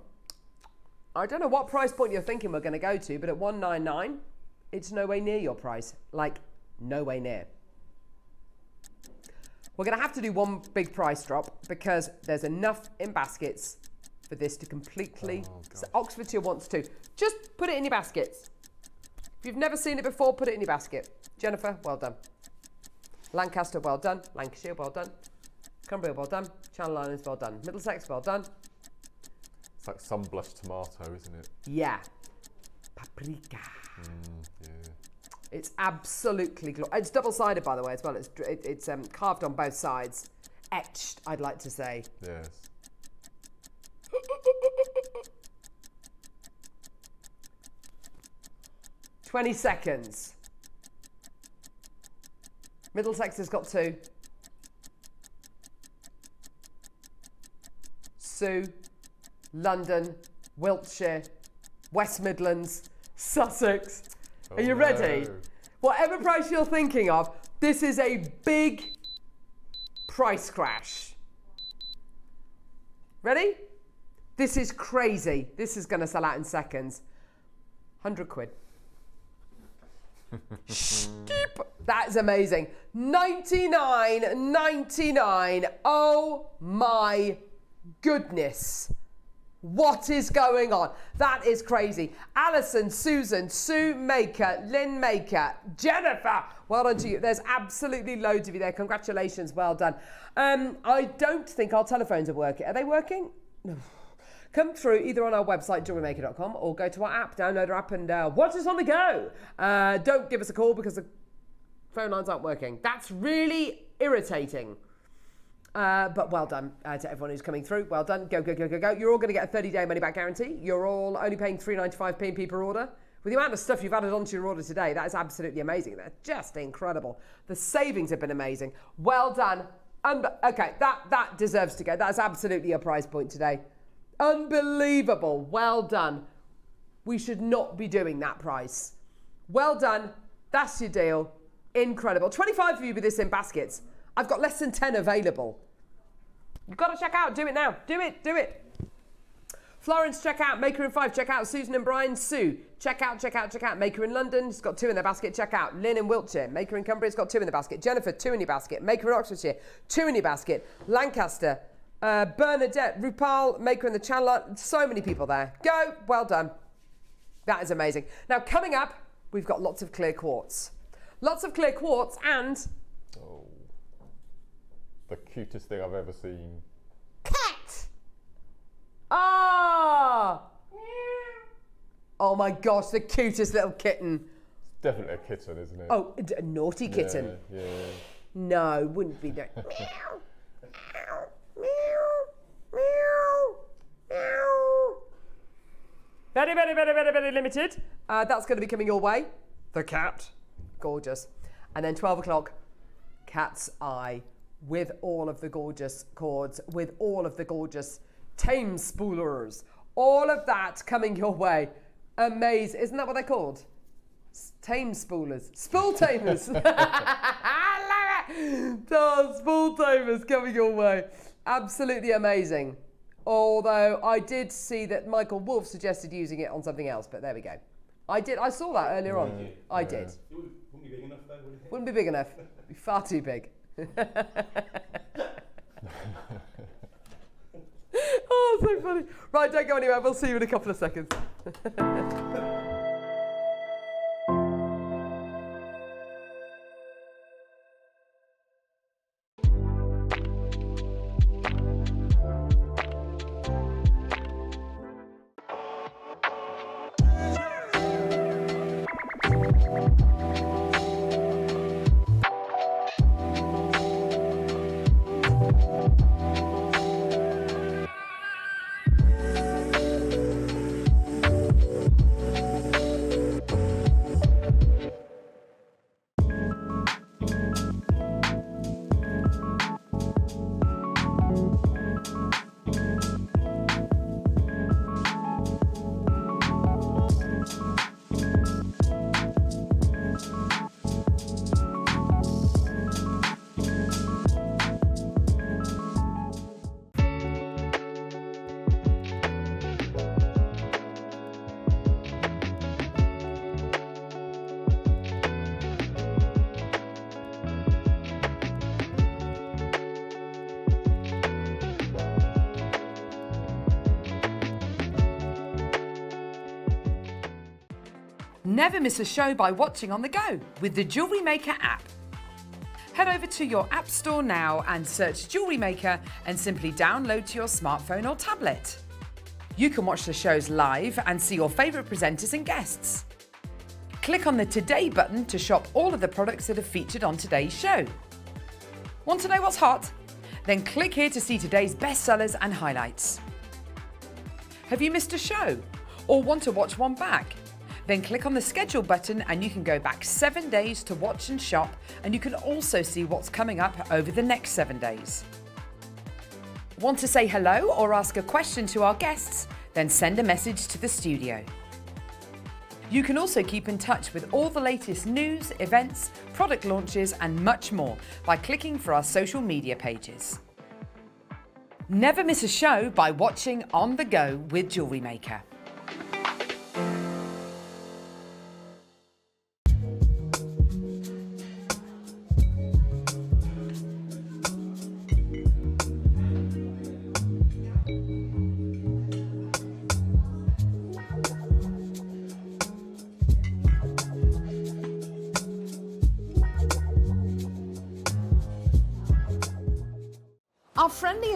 I don't know what price point you're thinking we're going to go to, but at 199, it's no way near your price. Like, no way near. We're going to have to do one big price drop because there's enough in baskets for this to completely. Oh, so Oxfordshire wants to. Just put it in your baskets. If you've never seen it before, put it in your basket. Jennifer, well done. Lancaster, well done. Lancashire, well done. Cumbria, well done. Channel Islands, well done. Middlesex, well done. It's like sun blushed tomato, isn't it? Yeah. Paprika. Mm, yeah. It's absolutely glorious. It's double sided, by the way, as well. It's, it, it's um, carved on both sides. Etched, I'd like to say. Yes. [LAUGHS] Twenty seconds. Middlesex has got two. Sue, London, Wiltshire, West Midlands, Sussex. Are you Oh, ready? no. Whatever price you're thinking of, this is a big price crash. Ready? This is crazy. This is going to sell out in seconds. 100 quid. [LAUGHS] Steep. That's amazing. 99.99. Oh my goodness. What is going on? That is crazy. Alison, Susan, Sue Maker, Lynn Maker, Jennifer. Well done to you. There's absolutely loads of you there. Congratulations. Well done. Um, I don't think our telephones are working. Are they working? No. [SIGHS] Come through either on our website, jewellerymaker.com, or go to our app, download our app, and uh, watch us on the go. Uh, don't give us a call because the phone lines aren't working. That's really irritating. Uh, but well done uh, to everyone who's coming through. Well done. Go, go, go, go, go. You're all going to get a 30 day money back guarantee. You're all only paying 3.95 p per order. With the amount of stuff you've added onto your order today, that is absolutely amazing. They're just incredible. The savings have been amazing. Well done. Um, okay, that, that deserves to go. That's absolutely a prize point today. Unbelievable. Well done. We should not be doing that price. Well done. That's your deal. Incredible. 25 of you with this in baskets. I've got less than 10 available. You've got to check out. Do it now. Do it. Do it. Florence, check out. Maker in Fife, check out. Susan and Brian, Sue, check out, check out, check out. Maker in London, it's got two in their basket, check out. Lynn in Wiltshire, Maker in Cumbria, it's got two in the basket. Jennifer, two in your basket. Maker in Oxfordshire, two in your basket. Lancaster, uh, Bernadette, Rupal, Maker in the Channel, so many people there. Go, well done. That is amazing. Now, coming up, we've got lots of clear quartz. Lots of clear quartz and. The cutest thing I've ever seen. cat. Ah! Oh my gosh, the cutest little kitten. Definitely a kitten, isn't it? Oh, d- a naughty kitten. Yeah, yeah. No, wouldn't be that. meow, meow, meow, meow, meow. Very, very, very, very, very limited. Uh, that's going to be coming your way. The cat. Gorgeous. And then 12 o'clock, cat's eye with all of the gorgeous chords, with all of the gorgeous tame spoolers. All of that coming your way. Amazing. Isn't that what they're called? Tame spoolers. Spool tamers. [LAUGHS] I love it. Oh, spool tamers coming your way. Absolutely amazing. Although I did see that Michael Wolf suggested using it on something else, but there we go. I did. I saw that earlier on. I did. It wouldn't, wouldn't be big enough though, would it? Wouldn't be big enough. Be far too big. [LAUGHS] oh, so funny. Right, don't go anywhere. We'll see you in a couple of seconds. [LAUGHS] Never miss a show by watching on the go with the Jewellery Maker app. Head over to your app store now and search Jewellery Maker and simply download to your smartphone or tablet. You can watch the shows live and see your favourite presenters and guests. Click on the Today button to shop all of the products that are featured on today's show. Want to know what's hot? Then click here to see today's bestsellers and highlights. Have you missed a show? Or want to watch one back? Then click on the schedule button and you can go back seven days to watch and shop, and you can also see what's coming up over the next seven days. Want to say hello or ask a question to our guests? Then send a message to the studio. You can also keep in touch with all the latest news, events, product launches, and much more by clicking for our social media pages. Never miss a show by watching On the Go with Jewellery Maker.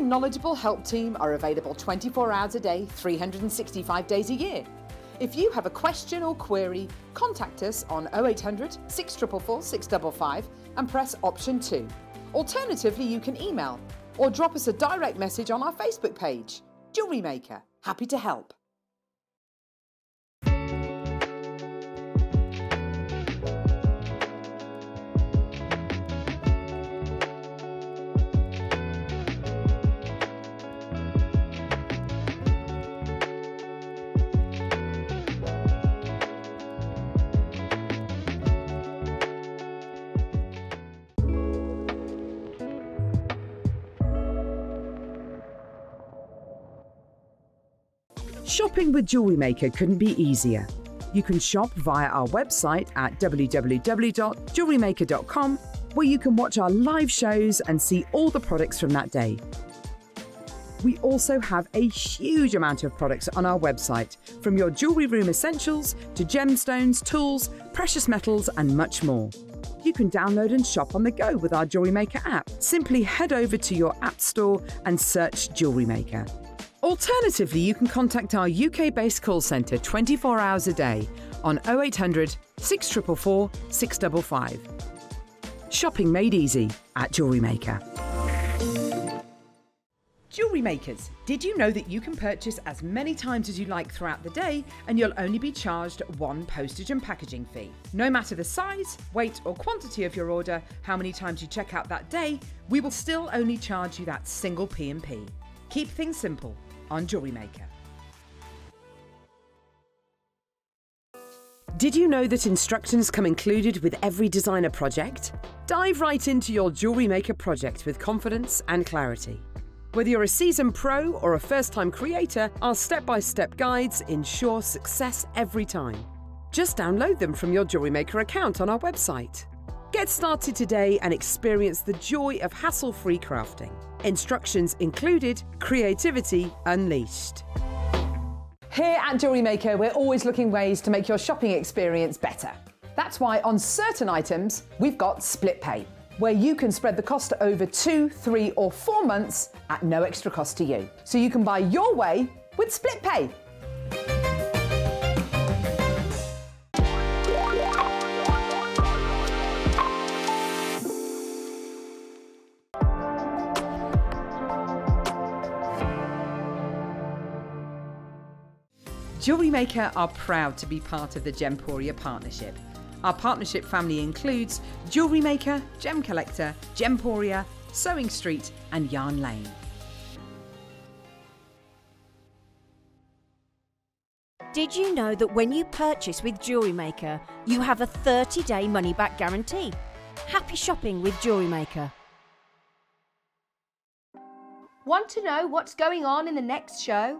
Knowledgeable help team are available 24 hours a day, 365 days a year. If you have a question or query, contact us on 0800 644 655 and press option 2. Alternatively, you can email or drop us a direct message on our Facebook page. Jewellery Maker, happy to help. Shopping with Jewellery Maker couldn't be easier. You can shop via our website at www.jewellerymaker.com, where you can watch our live shows and see all the products from that day. We also have a huge amount of products on our website, from your jewellery room essentials to gemstones, tools, precious metals, and much more. You can download and shop on the go with our Jewellery Maker app. Simply head over to your app store and search Jewellery Maker. Alternatively, you can contact our UK based call centre 24 hours a day on 0800 644 655. Shopping made easy at Jewellery Maker. Jewellery makers, did you know that you can purchase as many times as you like throughout the day and you'll only be charged one postage and packaging fee? No matter the size, weight, or quantity of your order, how many times you check out that day, we will still only charge you that single P&P. Keep things simple on Jewellery Maker. Did you know that instructions come included with every designer project? Dive right into your Jewellery Maker project with confidence and clarity. Whether you're a seasoned pro or a first time creator, our step by step guides ensure success every time. Just download them from your Jewellery Maker account on our website. Get started today and experience the joy of hassle free crafting. Instructions included, creativity unleashed. Here at Jewellery Maker, we're always looking ways to make your shopping experience better. That's why on certain items, we've got split pay, where you can spread the cost over two, three, or four months at no extra cost to you. So you can buy your way with split pay. Jewellery Maker are proud to be part of the Gemporia partnership. Our partnership family includes Jewellery Maker, Gem Collector, Gemporia, Sewing Street, and Yarn Lane. Did you know that when you purchase with Jewellery Maker, you have a 30 day money back guarantee? Happy shopping with Jewellery Maker. Want to know what's going on in the next show?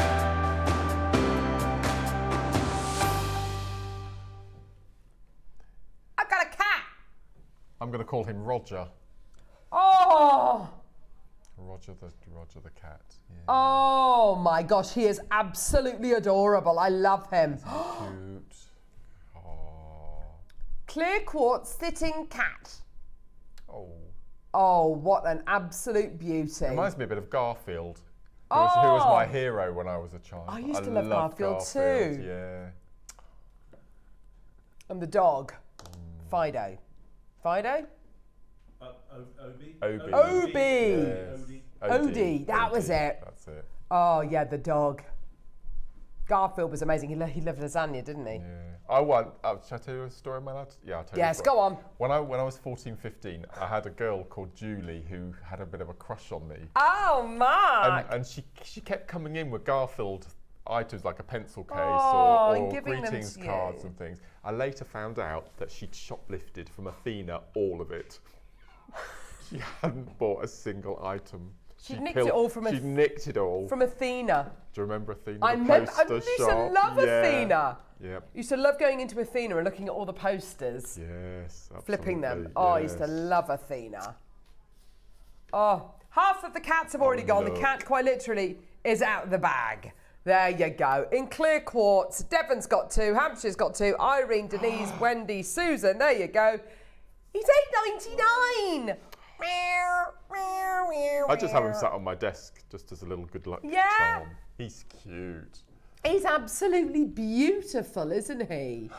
I'm going to call him Roger. Oh, Roger the Roger the cat. Yeah. oh my gosh, he is absolutely adorable. I love him. Cute. Oh. Clear quartz sitting cat. Oh. Oh, what an absolute beauty. Reminds me a bit of Garfield. Who was, who was my Oh. hero when I was a child. I used to love loved Garfield too. Yeah. And the dog, Fido. Fido? Uh, o- Obi? Obi. Obi. Yes. Odie, that was it. That's it. Oh, yeah, the dog. Garfield was amazing. He, lo- he loved lasagna, didn't he? Yeah. I want. Uh, should I tell you a story, my lad? Yeah, I'll tell you. a Yes, story. go on. When I when I was 14, 15, I had a girl called Julie who had a bit of a crush on me, Oh, Mark. and, and she she kept coming in with Garfield items like a pencil case Oh, or, and or giving them greetings to cards and things. I later found out that she'd shoplifted from Athena all of it. [LAUGHS] she hadn't bought a single item. She, She nicked it all from She Ath- nicked it all. from Athena. Do you remember Athena? I the remember. I used to love Yeah. Athena. Yep. Used to love going into Athena and looking at all the posters, Yes. flipping them. absolutely, Oh, I used to love Athena. Oh, half of the cats have already oh, gone. The cat, quite literally, is out of the bag. There you go. In clear quartz, Devon's got two, Hampshire's got two, Irene, Denise, [GASPS] Wendy, Susan. There you go. He's eight ninety nine. I just have him sat on my desk just as a little good luck Yeah. charm. He's cute. He's absolutely beautiful, isn't he?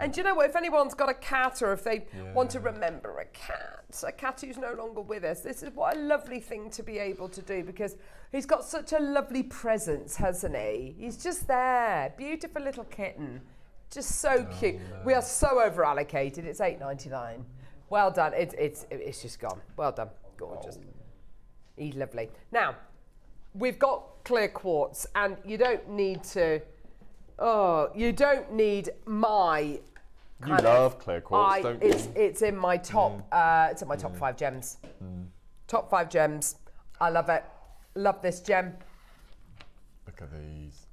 And do you know what? If anyone's got a cat or if they want to remember a cat, a cat who's no longer with us, this is what a lovely thing to be able to do because he's got such a lovely presence, hasn't he? He's just there. Beautiful little kitten. Just so oh, cute. We are so over allocated. It's eight ninety nine. Well done. It's it's it's just gone. Well done. Gorgeous. Oh. He's lovely. Now, we've got clear quartz, and you don't need to. Oh, you don't need my. You love clear quartz, I, don't it's, you? It's in my top. Uh, it's in my top five gems. Top five gems. I love it. Love this gem. Look at these.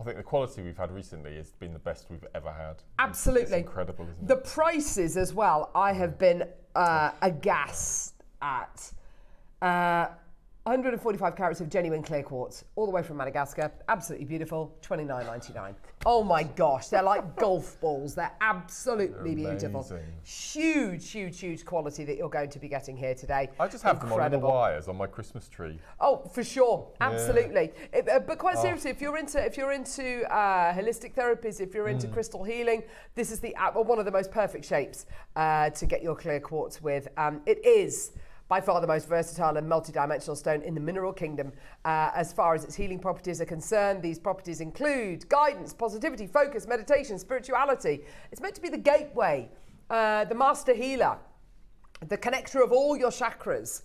I think the quality we've had recently has been the best we've ever had. Absolutely. It's incredible, isn't The prices as well, I have been uh, aghast at. Uh, 145 carats of genuine clear quartz, all the way from Madagascar. Absolutely beautiful. 29.99. Oh my gosh, they're like [LAUGHS] golf balls. They're absolutely They're beautiful. Huge, huge, huge quality that you're going to be getting here today. I just have them on Incredible. little wires on my Christmas tree. Oh, for sure, absolutely. It- uh, but quite seriously, if you're into if you're into uh, holistic therapies, if you're into crystal healing, this is the uh, one of the most perfect shapes uh, to get your clear quartz with. Um, it is. By far the most versatile and multidimensional stone in the mineral kingdom. Uh, as far as its healing properties are concerned, these properties include guidance, positivity, focus, meditation, spirituality. It's meant to be the gateway, uh, the master healer, the connector of all your chakras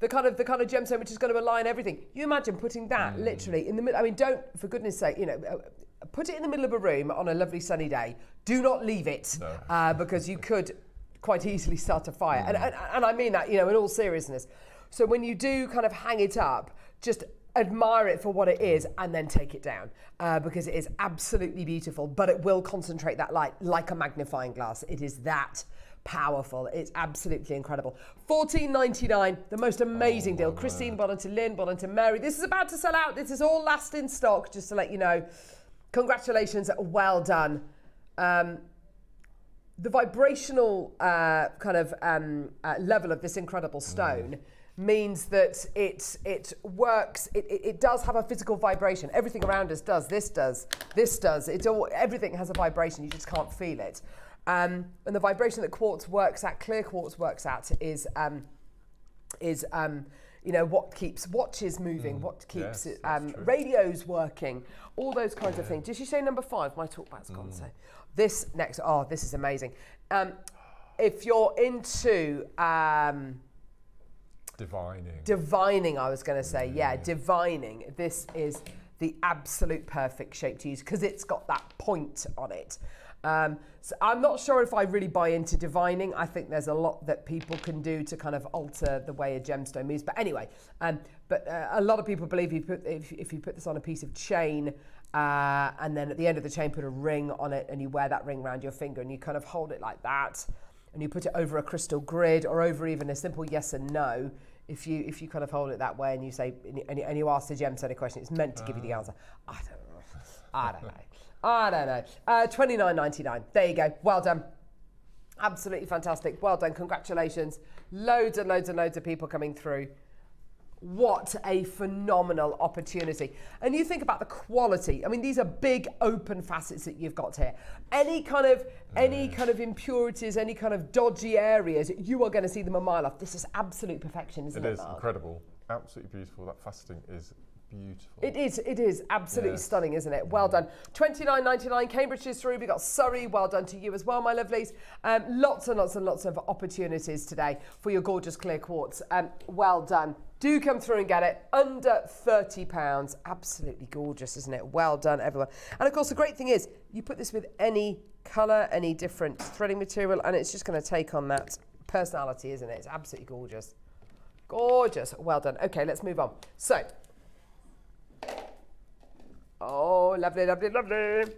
the kind of the kind of gemstone which is going to align everything. You imagine putting that literally in the middle. I mean, don't for goodness sake, you know, uh, put it in the middle of a room on a lovely sunny day. Do not leave it uh, because you could quite easily start a fire. And, and and I mean that, you know, in all seriousness. So when you do kind of hang it up, just admire it for what it is and then take it down uh, because it is absolutely beautiful but it will concentrate that light like a magnifying glass. It is that powerful. It's absolutely incredible. 14.99 the most amazing deal. christine Bonington lynn Bonington mary this is about to sell out. This is all last in stock just to let you know. Congratulations. Well done. Um, the vibrational uh, kind of um, uh, level of this incredible stone means that it it works. It, it, it does have a physical vibration. Everything around us does. This does. This does. It all everything has a vibration. You just can't feel it. Um, and the vibration that quartz works at, clear quartz works at, is um, is um, you know what keeps watches moving, what keeps Yes, um, radios working, all those kinds of things. Did she say number five? My talkback's gone. So this next, oh, this is amazing. Um, if you're into um, Divining. divining, I was going to say, yeah, divining. This is the absolute perfect shape to use because it's got that point on it. Um, so I'm not sure if I really buy into divining. I think there's a lot that people can do to kind of alter the way a gemstone moves. But anyway, um, but uh, a lot of people believe you put if, if you put this on a piece of chain. Uh, and then at the end of the chain, put a ring on it, and you wear that ring around your finger, and you kind of hold it like that, and you put it over a crystal grid or over even a simple yes and no. If you if you kind of hold it that way and you say and you, and you ask the gemstone a question, it's meant to give you the answer. I don't know. I don't know. I don't know. Uh, Twenty nine ninety nine. There you go. Well done. Absolutely fantastic. Well done. Congratulations. Loads and loads and loads of people coming through. What a phenomenal opportunity. And you think about the quality. I mean, these are big open facets that you've got here. Any kind of any kind of impurities, any kind of dodgy areas, you are going to see them a mile off. This is absolute perfection, isn't It it? is Mark? incredible. Absolutely beautiful. That faceting is beautiful. It is, it is absolutely Yes. stunning, isn't it? Well done. Twenty nine ninety nine. Cambridge is through. We got Surrey. Well done to you as well, my lovelies. Um, lots and lots and lots of opportunities today for your gorgeous clear quartz. Um, well done. Do come through and get it under thirty pounds. Absolutely gorgeous, isn't it? Well done, everyone. And of course, the great thing is you put this with any colour, any different threading material, and it's just going to take on that personality, isn't it? It's absolutely gorgeous. Gorgeous. Well done. Okay, let's move on. So, oh, lovely, lovely, lovely.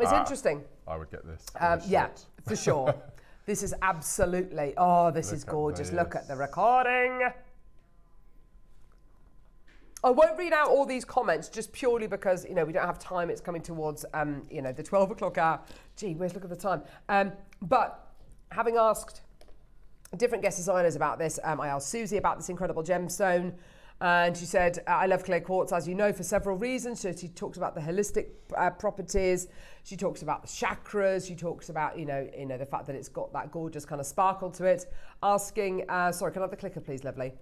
It's Ah, interesting. I would get this. Um, yeah, for sure. [LAUGHS] this is absolutely. Oh, this is Look at gorgeous. Look at the recording. I won't read out all these comments just purely because you know we don't have time. It's coming towards um, you know the twelve o'clock hour. Gee, where's look at the time? Um, but having asked different guest designers about this, um, I asked Susie about this incredible gemstone. And she said, I love clear quartz, as you know, for several reasons. So she talks about the holistic uh, properties. She talks about the chakras. She talks about, you know, you know, the fact that it's got that gorgeous kind of sparkle to it. Asking, uh, sorry, can I have the clicker, please, lovely?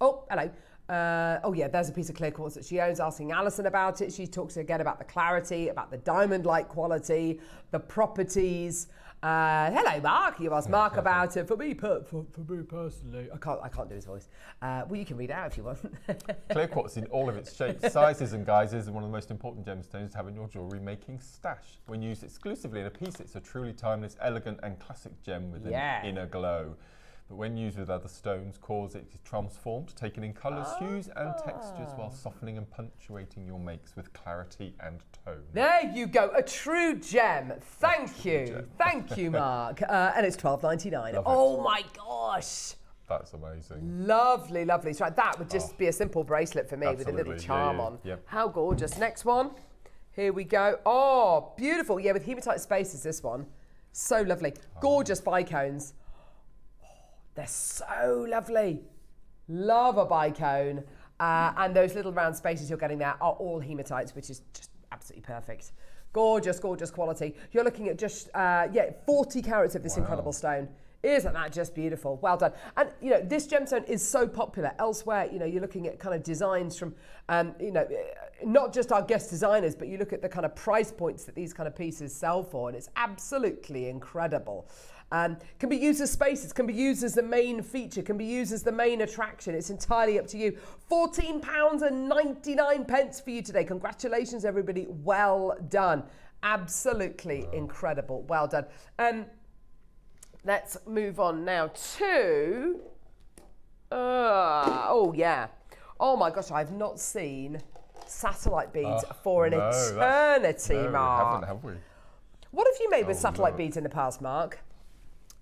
Oh, hello. Uh, oh, yeah, there's a piece of clear quartz that she owns. Asking Alison about it. She talks again about the clarity, about the diamond like quality, the properties. Uh, hello, Mark. You asked Mark [LAUGHS] about it. For me, per- for, for me personally, I can't. I can't do his voice. Uh, well, you can read out if you want. [LAUGHS] Clear quartz in all of its shapes, sizes, and guises is one of the most important gemstones to have in your jewellery making stash. When used exclusively in a piece, it's a truly timeless, elegant, and classic gem with Yeah. an inner glow. But when used with other stones, cause it is transformed, taken in colours, hues, and textures, while softening and punctuating your makes with clarity and tone. there you go, a true gem. Thank you, gem. thank you, [LAUGHS] Mark. Uh, and it's twelve ninety nine. It. Oh my gosh. That's amazing. Lovely, lovely. So that would just be a simple bracelet for me with a little Oh. Absolutely, yeah, charm yeah, on. yep. How gorgeous. Next one. Here we go. Oh, beautiful. Yeah, with hematite spaces, this one. So lovely. Oh. Gorgeous bicones. They're so lovely. Love a bicone. Uh, and those little round spaces you're getting there are all hematites, which is just absolutely perfect. Gorgeous, gorgeous quality. You're looking at just, uh, yeah, 40 carats of this incredible stone. Isn't that just beautiful? Well done. And you know, this gemstone is so popular elsewhere. You know, you're looking at kind of designs from, um, you know, eh, not just our guest designers, but you look at the kind of price points that these kind of pieces sell for, and it's absolutely incredible. Um, can be used as spaces, can be used as the main feature, can be used as the main attraction. It's entirely up to you. £14 and 99 pence for you today. Congratulations, everybody. Well done. Absolutely incredible. Well done. Um, let's move on now to. Uh, oh, yeah. Oh my gosh, I've not seen satellite beads Ah, for an no, eternity, No, we Mark. haven't, have we? What have you made with Oh, satellite no. beads in the past, Mark?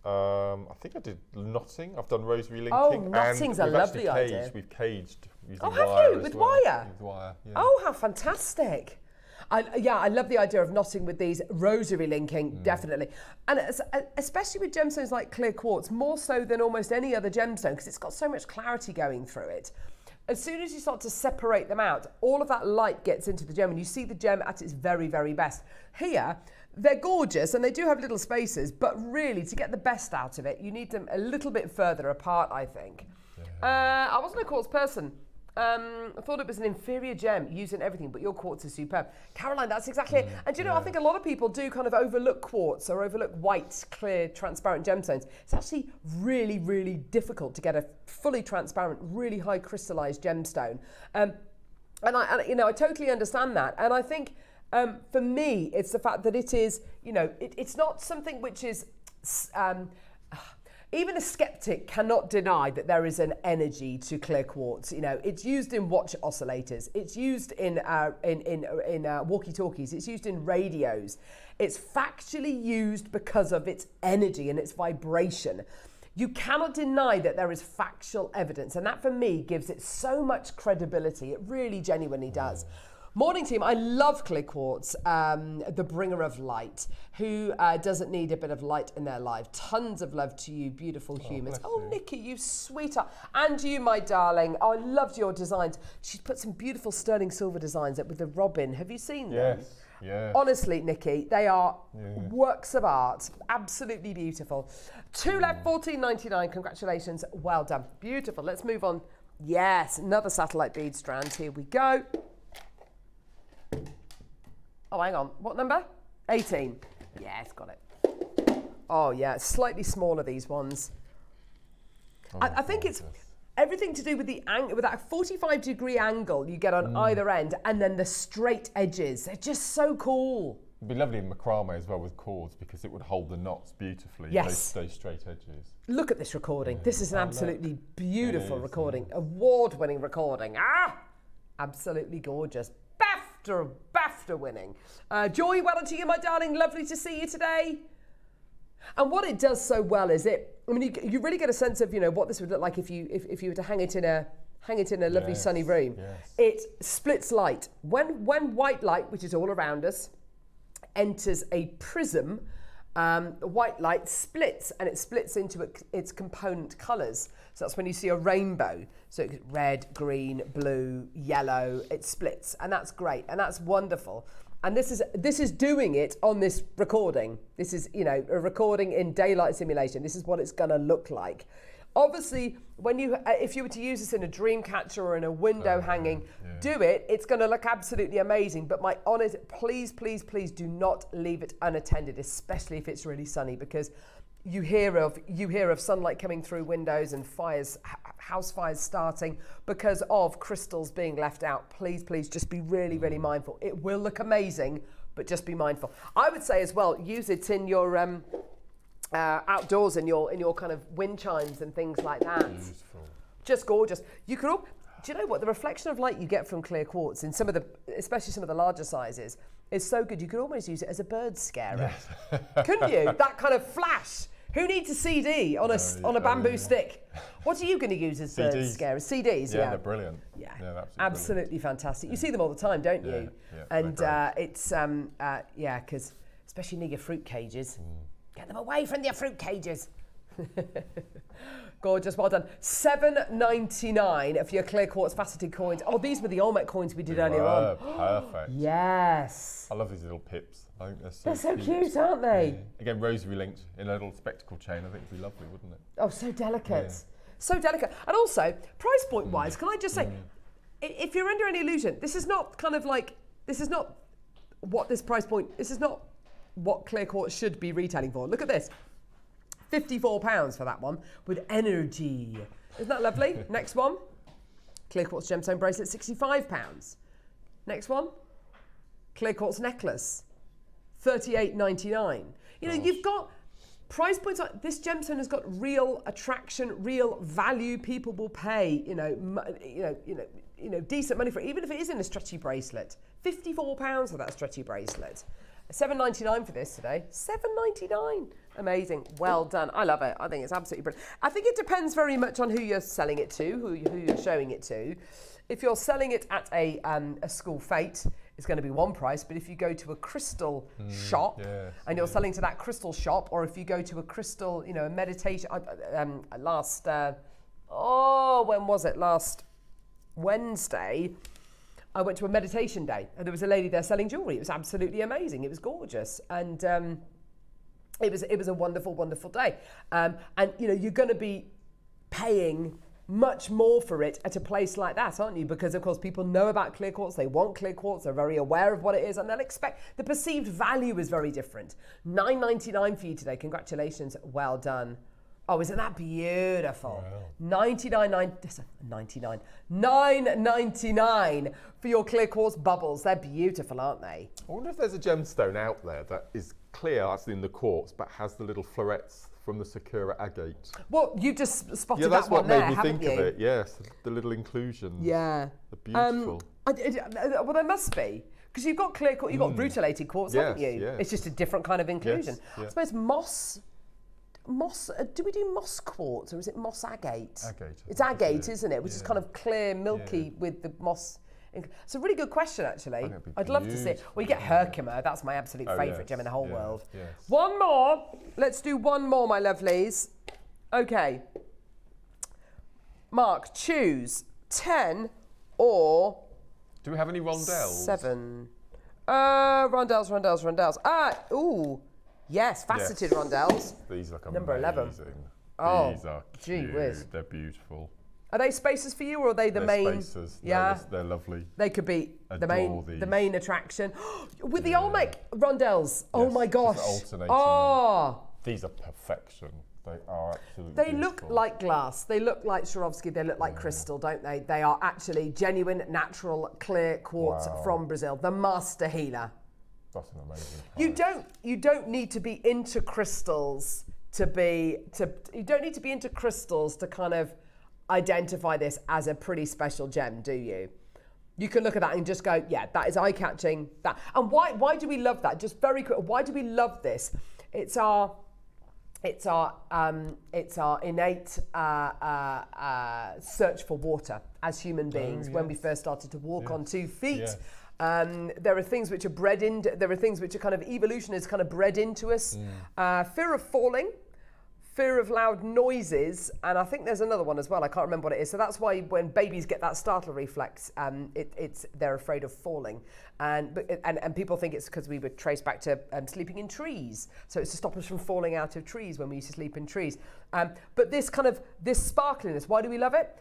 Um, I think I did knotting. I've done rosary linking. Oh, and knotting's a lovely caged, idea. We've caged using Oh, have wire you? With well. wire? With wire, yeah. Oh, how fantastic. I, yeah, I love the idea of knotting with these rosary linking, Mm. definitely. And es- especially with gemstones like clear quartz, more so than almost any other gemstone, because it's got so much clarity going through it. As soon as you start to separate them out, all of that light gets into the gem and you see the gem at its very, very best. Here, they're gorgeous and they do have little spaces, but really, to get the best out of it, you need them a little bit further apart, I think. Uh, I wasn't a quartz person. Um, I thought it was an inferior gem used in everything, but your quartz is superb. Caroline, that's exactly it. And do you know, I think a lot of people do kind of overlook quartz or overlook white, clear, transparent gemstones. It's actually really, really difficult to get a fully transparent, really high crystallized gemstone. Um, and I, and, you know, I totally understand that. And I think um, for me, it's the fact that it is, you know, it, it's not something which is. Um, [SIGHS] even a skeptic cannot deny that there is an energy to clear quartz. You know, it's used in watch oscillators. It's used in uh, in in, in uh, walkie-talkies. It's used in radios. It's factually used because of its energy and its vibration. You cannot deny that there is factual evidence, and that for me gives it so much credibility. It really genuinely does. Morning team, I love clear quartz, um, the bringer of light. Who uh, doesn't need a bit of light in their life? Tons of love to you, beautiful humans. bless Oh, you. Nikki, you sweetheart. And you, my darling. Oh, I loved your designs. She's put some beautiful sterling silver designs up with the robin. Have you seen them? Yes. Yeah. Honestly, Nikki, they are works of art. Absolutely beautiful. Two left, fourteen ninety nine. Congratulations. Well done. Beautiful. Let's move on. Yes, another satellite bead strand. Here we go. Oh, hang on. What number? 18. Yes, got it. Oh, yeah. Slightly smaller, these ones. I, I think it's everything to do with the angle, with that 45 degree angle you get on either end, and then the straight edges. They're just so cool. It'd be lovely in macrame as well with cords because it would hold the knots beautifully. Yes. Those, those straight edges. Look at this recording. This is an Oh, absolutely beautiful is, recording, award-winning recording. Ah, absolutely gorgeous. BAFTA, BAFTA winning. Uh, Joy, well done to you, my darling. Lovely to see you today. And what it does so well is it. I mean, you, you really get a sense of you know what this would look like if you if, if you were to hang it in a hang it in a lovely Yes, sunny room. yes. It splits light when when white light, which is all around us, enters a prism, um, the white light splits and it splits into its component colours. So that's when you see a rainbow. So red, green, blue, yellow, it splits. And that's great. And that's wonderful. And this is this is doing it on this recording. This is, you know, a recording in daylight simulation. This is what it's gonna look like. Obviously, when you uh, if you were to use this in a dream catcher or in a window hanging, do it. It's going to look absolutely amazing. But my honest, please, please, please, do not leave it unattended, especially if it's really sunny, because you hear of you hear of sunlight coming through windows and fires, house fires starting because of crystals being left out. Please, please, just be really, really mindful. It will look amazing, but just be mindful. I would say as well, use it in your. Um, uh, outdoors in your in your kind of wind chimes and things like that Beautiful. just gorgeous. You could all, do you know what the reflection of light you get from clear quartz in some of the, especially some of the larger sizes, is so good. You could almost use it as a bird scarer, [LAUGHS] couldn't you? That kind of flash. Who needs a CD on a Oh, on a yeah, bamboo yeah. stick? What are you going to use as bird CDs. scarers? CDs, Yeah, yeah. they're brilliant. Yeah, they're absolutely, absolutely fantastic. You see them all the time, don't you? Yeah, yeah, and uh, it's um, uh, yeah, because especially near your fruit cages, Mm. Get them away from their fruit cages. [LAUGHS] Gorgeous, well done. Seven ninety nine for your clear quartz faceted coins. Oh, these were the Olmec coins we did brilliant. earlier on. Perfect. [GASPS] Yes, I love these little pips. I think they're so, they're so cute, aren't they? Again, rosary linked in a little spectacle chain. I think it'd be lovely, wouldn't it? Oh, so delicate. So delicate. And also, price point wise, can I just say, mm. i- if you're under any illusion, this is not kind of like, this is not what this price point, this is not what Clear Quartz should be retailing for. Look at this £54 for that one with energy. Isn't that lovely? [LAUGHS] Next one Clear Quartz Gemstone Bracelet, £65. Next one Clear Quartz Necklace, thirty-eight ninety-nine. You know, you've got price points. Like this gemstone has got real attraction, real value. People will pay. You know, you know, you know, you know, decent money for it, even if it is in a stretchy bracelet. Fifty-four pounds for that stretchy bracelet. Seven ninety-nine for this today. Seven ninety-nine. Amazing. Well done. I love it. I think it's absolutely brilliant. I think it depends very much on who you're selling it to, who, who you're showing it to. If you're selling it at a, um, a school fete, it's going to be one price. But if you go to a crystal shop yes, and you're selling to that crystal shop, or if you go to a crystal, you know, a meditation, um, last, uh, oh, when was it? Last Wednesday, I went to a meditation day and there was a lady there selling jewelry. It was absolutely amazing. It was gorgeous. And, um, it was it was a wonderful, wonderful day. Um, and you know, you're going to be paying much more for it at a place like that, aren't you? Because of course people know about clear quartz, they want clear quartz, they're very aware of what it is, and they'll expect the perceived value is very different. Nine ninety nine for you today. Congratulations, well done. Oh, isn't that beautiful? 99 nine, 99 9.99 for your clear quartz bubbles. They're beautiful, aren't they? I wonder if there's a gemstone out there that is clear, as in the quartz, but has the little florets from the Sakura agate. Well, you just spotted Yeah, that's that what one made there, me haven't think you? of it. Yes, the little inclusions. Yeah. They're Um, beautiful. I- I- I- well, there must be. Because you've got clear, quartz, you've got rutilated quartz, haven't Mm. Yes, you? yes. It's just a different kind of inclusion. I yeah. suppose moss, moss. Uh, do we do moss quartz or is it moss agate? Agate, It's agate, isn't it? Which is kind of clear, milky Yeah. with the moss. It's a really good question, actually. think it'd be I'd love to see it. you get Herkimer. That's my absolute Oh, favourite yes, gem in the whole world. yes. One more. Let's do one more, my lovelies. Okay. Mark, choose 10 or Do we have any rondelles? Seven. Uh, rondelles, rondelles, rondelles. Ah, ooh. Yes, faceted Yes. rondelles. These look Number 11. amazing. Oh, These are gee cute. whiz. They're beautiful. Are they spaces for you or are they the they're main? Spaces. Yeah. they're, they're lovely. They could be the main Adore the main attraction. [GASPS] With the Olmec rondelles. oh my gosh. alternating ah. them. Oh, These are perfection. They are absolutely they look like glass. They look like Swarovski. They look like crystal, don't they? They are actually genuine, natural, clear quartz Wow. from Brazil. The master healer. That's an amazing. You don't you don't need to be into crystals to be to you don't need to be into crystals to kind of identify this as a pretty special gem, do you? You can look at that and just go, yeah, that is eye catching. That and why why do we love that? Just very quick, why do we love this? It's our it's our um, it's our innate uh, uh, uh, search for water as human beings when we first started to walk on two feet. Yes. Um, there are things which are bred into. There are things which are kind of evolution is kind of bred into us. Uh, fear of falling, fear of loud noises, and I think there's another one as well. I can't remember what it is. So that's why when babies get that startle reflex, um, it, it's they're afraid of falling, and but, and, and people think it's because we were traced back to um, sleeping in trees. So it's to stop us from falling out of trees when we used to sleep in trees. Um, but this kind of this sparkliness, why do we love it?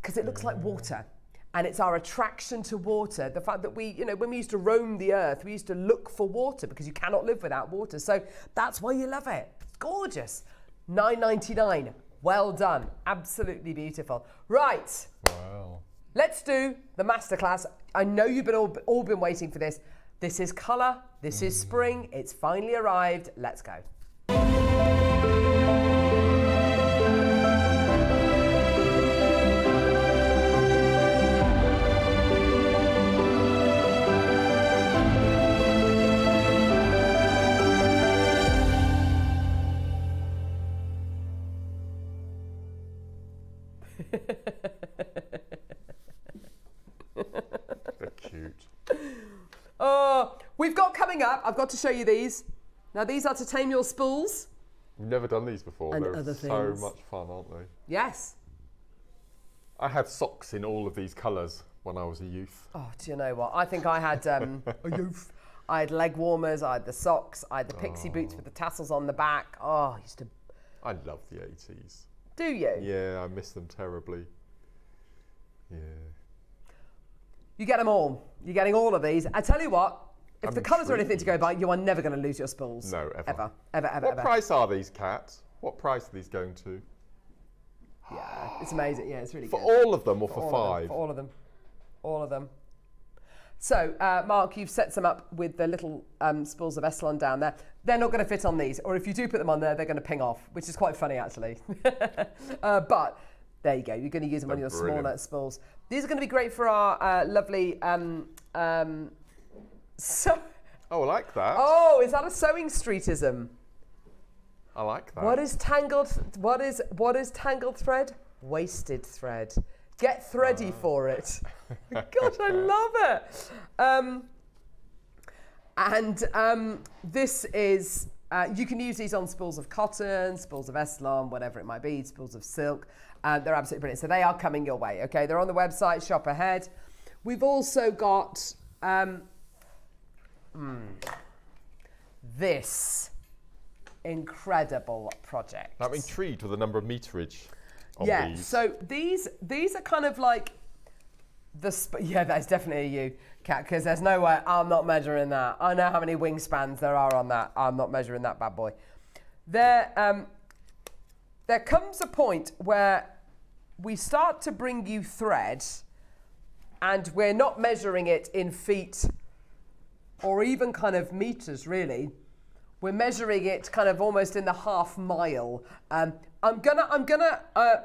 Because it looks like water. And it's our attraction to water. The fact that we, you know, when we used to roam the earth, we used to look for water because you cannot live without water. So that's why you love it. It's gorgeous. 9.99. Well done. Absolutely beautiful. Right. Wow. Let's do the masterclass. I know you've been all, all been waiting for this. This is colour. This is mm. spring. It's finally arrived. Let's go. They're cute. Oh, we've got coming up. I've got to show you these. Now these are to tame your spools. We've never done these before. And They're other so things. much fun, aren't they? Yes. I had socks in all of these colours when I was a youth. Oh, do you know what? I think I had um, [LAUGHS] a youth. I had leg warmers. I had the socks. I had the pixie boots with the tassels on the back. Oh, I used to. I love the 80s. Do you? Yeah, I miss them terribly. Yeah. You get them all. You're getting all of these. I tell you what. If I'm the colours are anything to go by, you are never going to lose your spools. No, ever. Ever. Ever. Ever. What ever. price are these cats? What price are these going to? Yeah, it's amazing. Yeah, it's really For good. all of them or for, all of them, five? for all of them. All of them. So, uh, Mark, you've set some up with the little um, spools of S-Lon down there. They're not going to fit on these, or if you do put them on there, they're going to ping off, which is quite funny actually. [LAUGHS] uh, but there you go. You're going to use them on your brilliant. smaller spools. These are going to be great for our uh, lovely. Um, um, so, [LAUGHS] Oh, I like that. oh, is that a sewing streetism? I like that. What is tangled? What is what is tangled thread? Wasted thread. Get thready for it. [LAUGHS] [LAUGHS] Gosh, I love it. Um, and um, this is. Uh, you can use these on spools of cotton, spools of S-Lon, whatever it might be, spools of silk. Uh, they're absolutely brilliant. So they are coming your way. Okay, they're on the website. Shop ahead. We've also got um, hmm, this incredible project. I'm intrigued with the number of meterage yeah. these. So these these are kind of like the [LAUGHS] yeah. That's definitely a you, Cat, because there's no way I'm not measuring that. I know how many wingspans there are on that. I'm not measuring that bad boy. There um, there comes a point where we start to bring you thread, and we're not measuring it in feet or even kind of meters really. We're measuring it kind of almost in the half mile. Um, I'm gonna, I'm gonna, uh,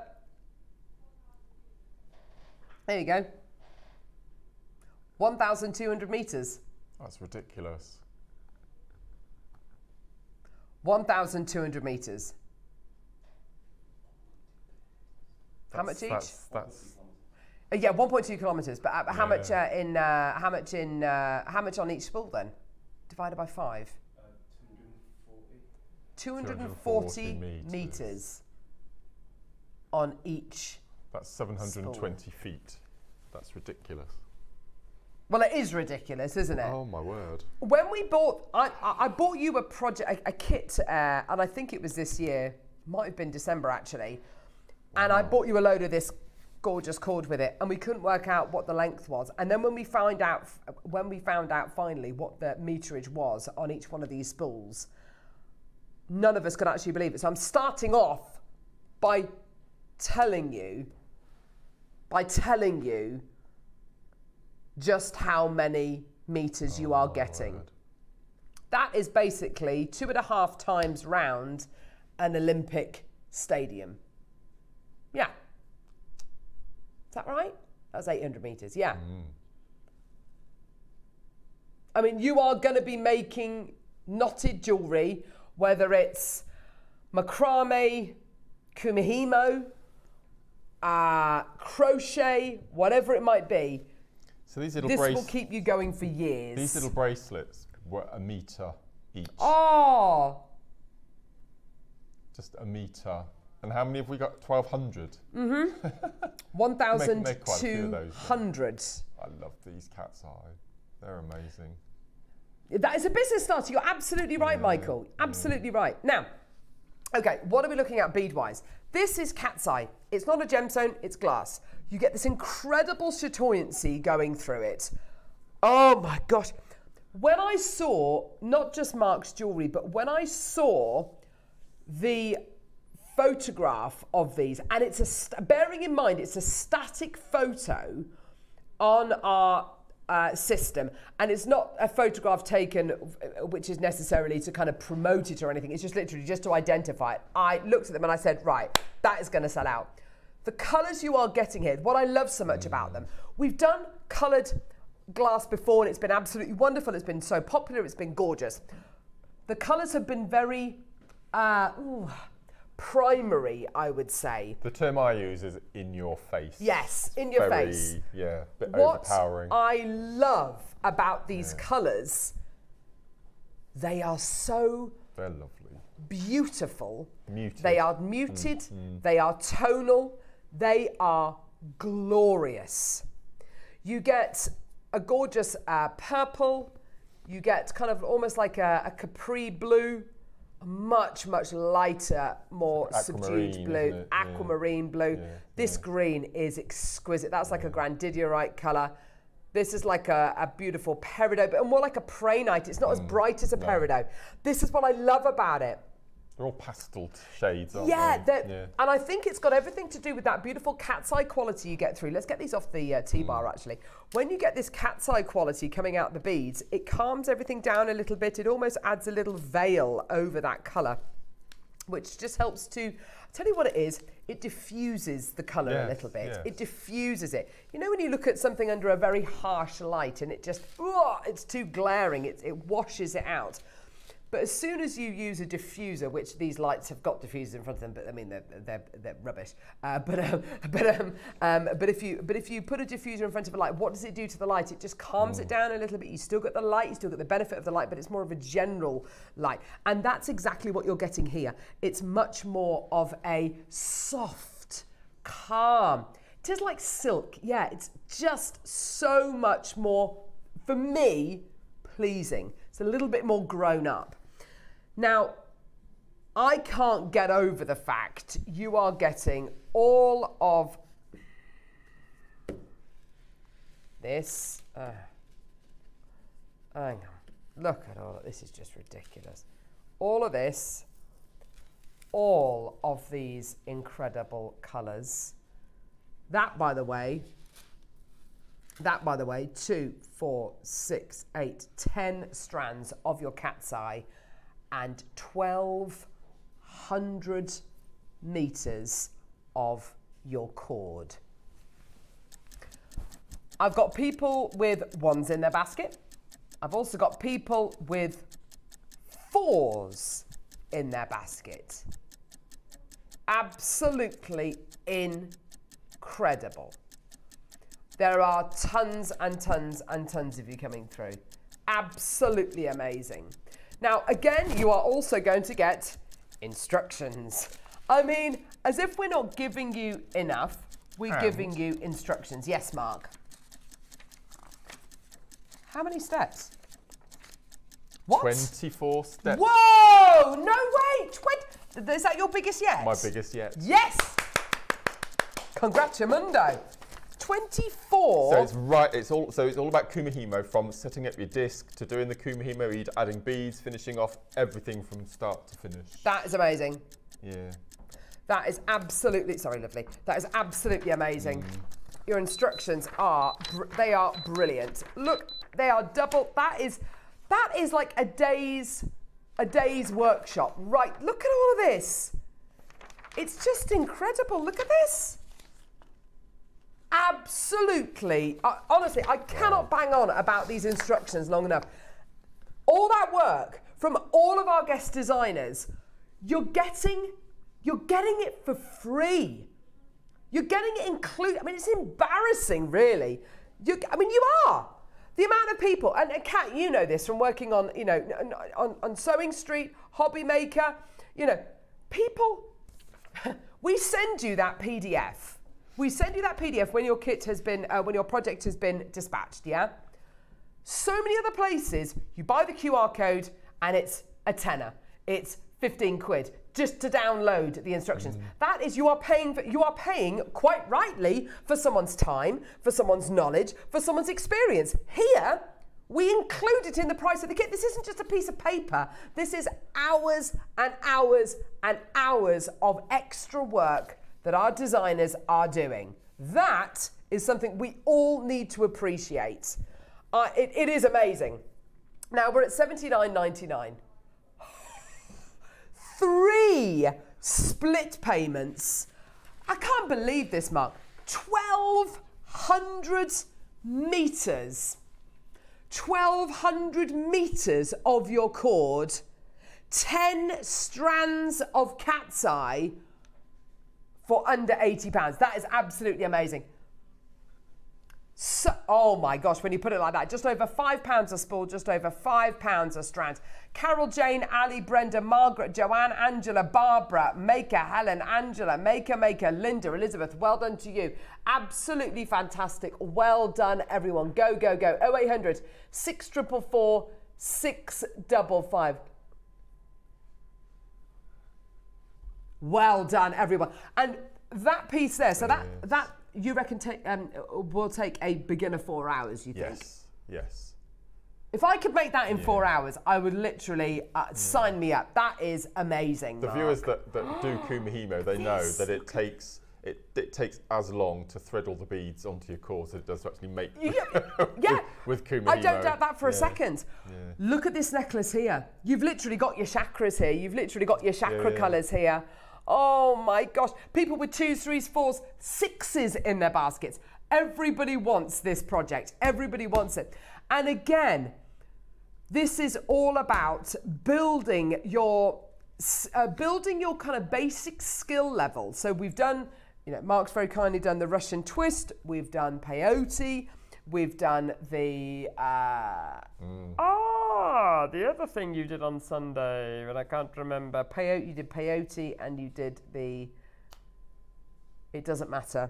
there you go. 1,200 meters. That's ridiculous. 1,200 meters. How much each? That's, that's Uh, yeah, 1.2 kilometers. But uh, how much uh, in? Uh, how much in? Uh, how much on each spool then? Divided by five. 240, 240 meters. meters on each. that's 720 feet. That's ridiculous. Well, it is ridiculous, isn't it? Oh my word. When we bought, I, I bought you a project, a, a kit, uh, and I think it was this year, might have been December actually, and I bought you a load of this gorgeous cord with it, and we couldn't work out what the length was. And then when we found out, when we found out finally what the meterage was on each one of these spools, none of us could actually believe it. So I'm starting off by telling you, by telling you just how many meters you are getting. word. That is basically two and a half times round an Olympic stadium. Yeah. Is that right? That's 800 metres, yeah. I mean, you are going to be making knotted jewellery, whether it's macrame, kumihimo, uh, crochet, whatever it might be. So these little This will keep you going for years. these little bracelets were a meter each. Oh, Just a meter. And how many have we got? 1,200. Mm. [LAUGHS] make quite a few of those, yeah. 1,200. I love these cat's eye. They're amazing. That is a business starter. You're absolutely right, Michael. Absolutely right. Now, okay, what are we looking at bead wise? This is cat's eye. It's not a gemstone, it's glass. You get this incredible chatoyancy going through it. Oh my gosh. When I saw not just Mark's jewelry, but when I saw the photograph of these, and it's a bearing in mind it's a static photo on our uh, system, and it's not a photograph taken uh, which is necessarily to kind of promote it or anything. It's just literally just to identify it. I looked at them and I said, right, that is going to sell out. The colours you are getting here, what I love so much about them, we've done coloured glass before, and it's been absolutely wonderful. It's been so popular. It's been gorgeous. The colours have been very uh, ooh, primary, I would say. The term I use is in your face. Yes, in your Very, face. Yeah, bit What overpowering. I love about these colours, they are so They're lovely. beautiful. Muted. They are muted, they are tonal, they are glorious. You get a gorgeous uh, purple, you get kind of almost like a, a capri blue, a much, much lighter, more subdued blue, isn't? Yeah. aquamarine blue. Yeah, This green is exquisite. That's like a grandidierite colour. This is like a, a beautiful peridot, but more like a prainite. It's not Mm, as bright as a peridot. This is what I love about it. They're all pastel shades, aren't Yeah, they? that- and I think it's got everything to do with that beautiful cat's eye quality you get through. Let's get these off the uh, T-bar actually. When you get this cat's eye quality coming out the beads, it calms everything down a little bit. It almost adds a little veil over that colour, which just helps to, tell you what it is, it diffuses the colour a little bit. yes. It diffuses it. You know when you look at something under a very harsh light and it just, oh, it's too glaring, it, it washes it out. But as soon as you use a diffuser, which these lights have got diffusers in front of them, but I mean they're they're, they're rubbish. Uh, but um, [LAUGHS] but um, um, but if you but if you put a diffuser in front of a light, what does it do to the light? It just calms it down a little bit. You still get the light, you still get the benefit of the light, but it's more of a general light, and that's exactly what you're getting here. It's much more of a soft, calm. It is like silk. Yeah, it's just so much more for me pleasing. It's a little bit more grown up. Now, I can't get over the fact you are getting all of this. Uh, hang on. Look at all of this, is just ridiculous. All of this, all of these incredible colours. That, by the way, that, by the way, two, four, six, eight, ten strands of your cat's eye and 1,200 meters of your cord. I've got people with ones in their basket. I've also got people with fours in their basket. Absolutely incredible. There are tons and tons and tons of you coming through. Absolutely amazing. Now, again, you are also going to get instructions. I mean, as if we're not giving you enough, we're And- giving you instructions. Yes, Mark. How many steps? What? 24 steps. Whoa! No way! 20. Is that your biggest yet? My biggest yet. Yes! Congratulamundo. 24. So it's right. It's all. So it's all about kumihimo, from setting up your disc to doing the kumihimo, adding beads, finishing off everything from start to finish. that is amazing. Yeah. That is absolutely sorry, lovely. That is absolutely amazing. Mm. Your instructions are br- they are brilliant. Look, they are double. That is that is like a day's a day's workshop. Right, look at all of this. It's just incredible. Look at this. Absolutely. Uh, honestly, I cannot bang on about these instructions long enough. All that work from all of our guest designers, you're getting you're getting it for free. You're getting it included. I mean, it's embarrassing, really. You, I mean, you are. The amount of people, and, and Kat, you know this from working on, you know, on, on Sewing Street, Hobby Maker, you know, people, [LAUGHS] we send you that PDF. We send you that PDF when your kit has been, uh, when your project has been dispatched, yeah? So many other places, you buy the QR code and it's a tenner. It's 15 quid just to download the instructions. That is you are paying for, you are paying quite rightly for someone's time, for someone's knowledge, for someone's experience. Here, we include it in the price of the kit. This isn't just a piece of paper. This is hours and hours and hours of extra work that our designers are doing. That is something we all need to appreciate. Uh, it, it is amazing. Now we're at $79.99 [LAUGHS] three split payments. I can't believe this, Mark. 1,200 meters. 1,200 meters of your cord, 10 strands of cat's eye for under £80. That is absolutely amazing. So, oh my gosh, when you put it like that, just over five pounds a spool, just over five pounds a strand. Carol, Jane, Ali, Brenda, Margaret, Joanne, Angela, Barbara, Maker, Helen, Angela, Maker, Maker, Linda, Elizabeth, well done to you. Absolutely fantastic. Well done, everyone. Go, go, go. 0800 644 655. Well done, everyone. And that piece there, so that, that you reckon take, um, will take a beginner four hours, you think? Yes, yes. If I could make that in four hours, I would literally uh, sign me up. That is amazing. The Mark. viewers that, that do Kumihimo, they know that it takes it, it takes as long to thread all the beads onto your cord as it does to actually make [LAUGHS] Yeah, with, yeah. with Kumihimo. I don't doubt that for a Yeah. second. Look at this necklace here. You've literally got your chakras here. You've literally got your chakra yeah. colours here. Oh my gosh. People with twos, threes, fours, sixes in their baskets. Everybody wants this project. Everybody wants it. And again, this is all about building your uh, building your kind of basic skill level. So we've done, you know, Mark's very kindly done the Russian twist. We've done peyote. We've done the uh, ah the other thing you did on Sunday, but I can't remember. Peyote. You did peyote, and you did the. It doesn't matter.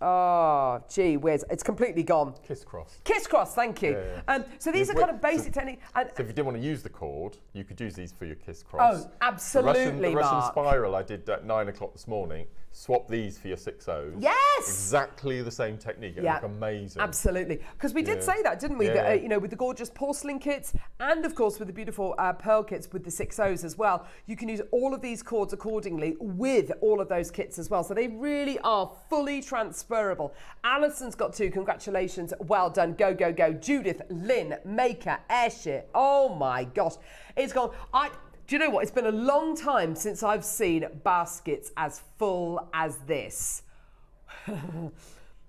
Oh, gee whiz, it's completely gone. Kiss cross. Kiss cross, thank you. Yeah, yeah. Um, so these are kind of so- basic technique. And So if you didn't want to use the cord, you could use these for your kiss cross. Oh, The Russian, absolutely, the Russian spiral I did at nine o'clock this morning. Swap these for your six O's. Yes! Exactly the same technique. It Yeah, look amazing. Absolutely, because we did Yeah. say that, didn't we? Yeah, that, uh, you know, with the gorgeous porcelain kits, and of course with the beautiful uh, pearl kits with the six O's as well. You can use all of these cords accordingly with all of those kits as well. So they really are fully transferable. Alison's got two. Congratulations, well done. Go go go. Judith, Lynn, Maker, Airship. Oh my gosh, it's gone. I. Do you know what? It's been a long time since I've seen baskets as full as this. [LAUGHS]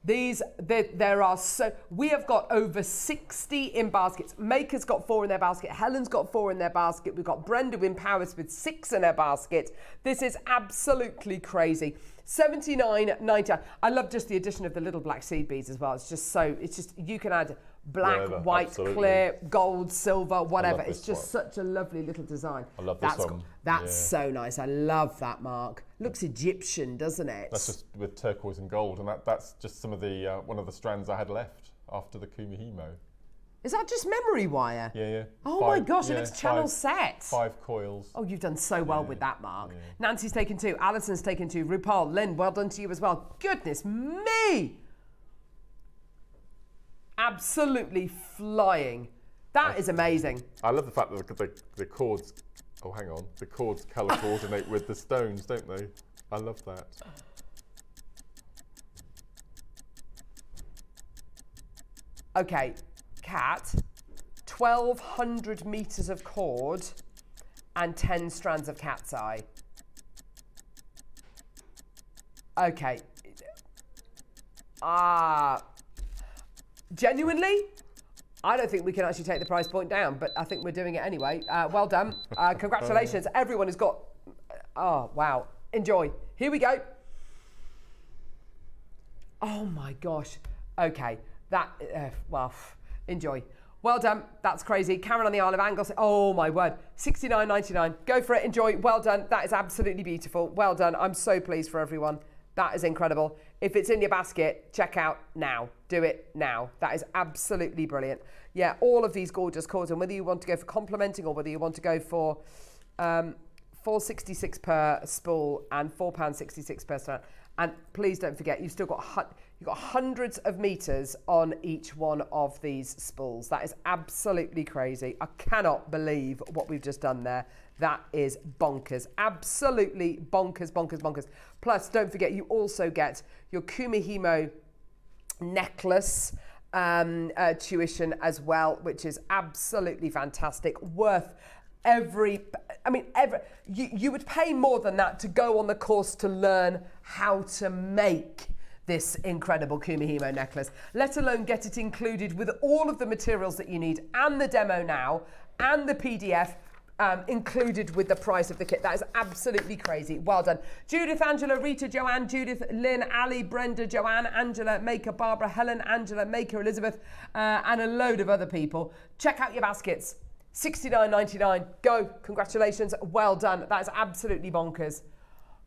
These, there, there are so, we have got over 60 in baskets. Maker's got four in their basket. Helen's got four in their basket. We've got Brenda in Paris with six in her basket. This is absolutely crazy. 79.90. I love just the addition of the little black seed beads as well. It's just so, it's just, you can add black, Whatever, white, absolutely. clear, gold, silver, whatever. It's just one. such a lovely little design. I love this That's one. That's Yeah. so nice. I love that, Mark. Looks Egyptian, doesn't it? That's just with turquoise and gold, and that, that's just some of the uh, one of the strands I had left after the Kumihimo. Is that just memory wire? Yeah, yeah. Oh my gosh, yeah, it looks channel five- set. Five coils. Oh, you've done so well with that, Mark. Nancy's taken two. Alison's taken two. Rupal, Lynn, well done to you as well. Goodness me! Absolutely flying. That is amazing. I love the fact that the, the, the chords. Oh, hang on. The chords colour [LAUGHS] coordinate with the stones, don't they? I love that. Okay, cat, 1200 meters of cord and 10 strands of cat's eye. Okay. Ah. Genuinely, I don't think we can actually take the price point down, but I think we're doing it anyway. Uh, well done. Uh, [LAUGHS] congratulations. Everyone has got. Oh, wow. Enjoy. Here we go. Oh my gosh. Okay. That, uh, well, enjoy. Well done. That's crazy. Karen on the Isle of Anglesey. Oh my word. 69.99. Go for it. Enjoy. Well done. That is absolutely beautiful. Well done. I'm so pleased for everyone. That is incredible. If it's in your basket, check out now. Do it now. That is absolutely brilliant. Yeah, all of these gorgeous cords, and whether you want to go for complementing or whether you want to go for um, 466 per spool and £4.66 per. And please don't forget, you've still got you've got hundreds of meters on each one of these spools. That is absolutely crazy. I cannot believe what we've just done there. That is bonkers. Absolutely bonkers, bonkers, bonkers. Plus, don't forget, you also get your Kumihimo necklace um, uh, tuition as well, which is absolutely fantastic. Worth every, I mean, every, you, you would pay more than that to go on the course to learn how to make this incredible Kumihimo necklace, let alone get it included with all of the materials that you need and the demo now and the PDF um, included with the price of the kit. That is absolutely crazy. Well done. Judith, Angela, Rita, Joanne, Judith, Lynn, Ali, Brenda, Joanne, Angela, Maker, Barbara, Helen, Angela, Maker, Elizabeth, uh, and a load of other people. Check out your baskets. 69.99. Go. Congratulations. Well done. That is absolutely bonkers.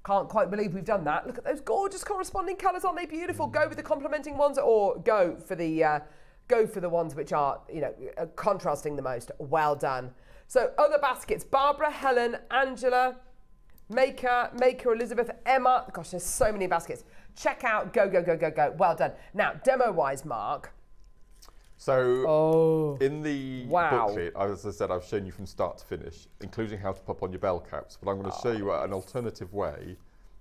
Can't quite believe we've done that. Look at those gorgeous corresponding colours. Aren't they beautiful? Go with the complementing ones or go for the uh, go for the ones which are, you know, uh, contrasting the most. Well done. So other baskets, Barbara, Helen, Angela, Maker, Maker, Elizabeth, Emma. Gosh, there's so many baskets. Check out, go, go, go, go, go. Well done. Now, demo-wise, Mark. So Oh. in the Wow. booklet, as I said, I've shown you from start to finish, including how to pop on your bell caps. But I'm going to show you an alternative way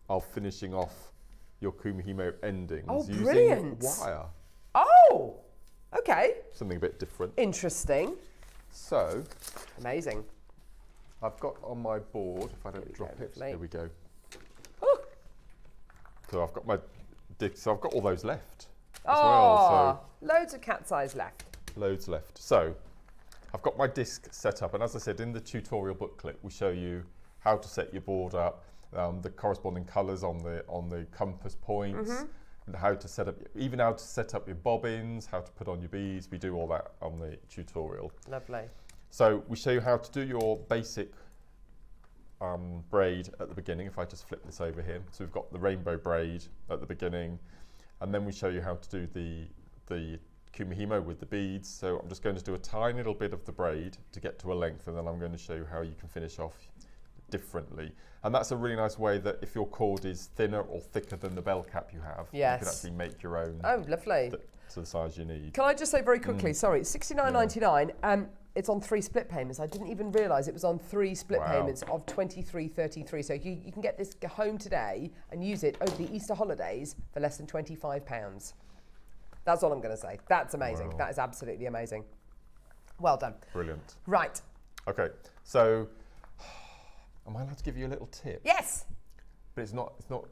of finishing off your Kumihimo endings Oh, using brilliant. wire. Oh, okay. Something a bit different. Interesting. So Amazing. I've got on my board, if I don't drop go, it, lovely. here we go. Ooh. So I've got my, so I've got all those left as Oh, well. loads of cat's eyes left. Loads left. So I've got my disc set up, and as I said in the tutorial booklet, we show you how to set your board up, um, the corresponding colours on the on the compass points, Mm-hmm. and how to set up, even how to set up your bobbins, how to put on your beads. We do all that on the tutorial. Lovely. So we show you how to do your basic um, braid at the beginning. If I just flip this over here, so we've got the rainbow braid at the beginning, and then we show you how to do the the kumihimo with the beads. So I'm just going to do a tiny little bit of the braid to get to a length, and then I'm going to show you how you can finish off differently. And that's a really nice way that if your cord is thinner or thicker than the bell cap you have, you can actually make your own Oh, lovely. to the size you need. Can I just say very Mm. quickly? Sorry, sixty nine ninety nine. Um, it's on three split payments. I didn't even realise it was on three split Wow. payments of twenty three thirty three. So you, you can get this home today and use it over the Easter holidays for less than twenty five pounds. That's all I'm going to say. That's amazing. Wow. That is absolutely amazing. Well done. Brilliant. Right. Okay, so am I allowed to give you a little tip? Yes. But it's not. It's not.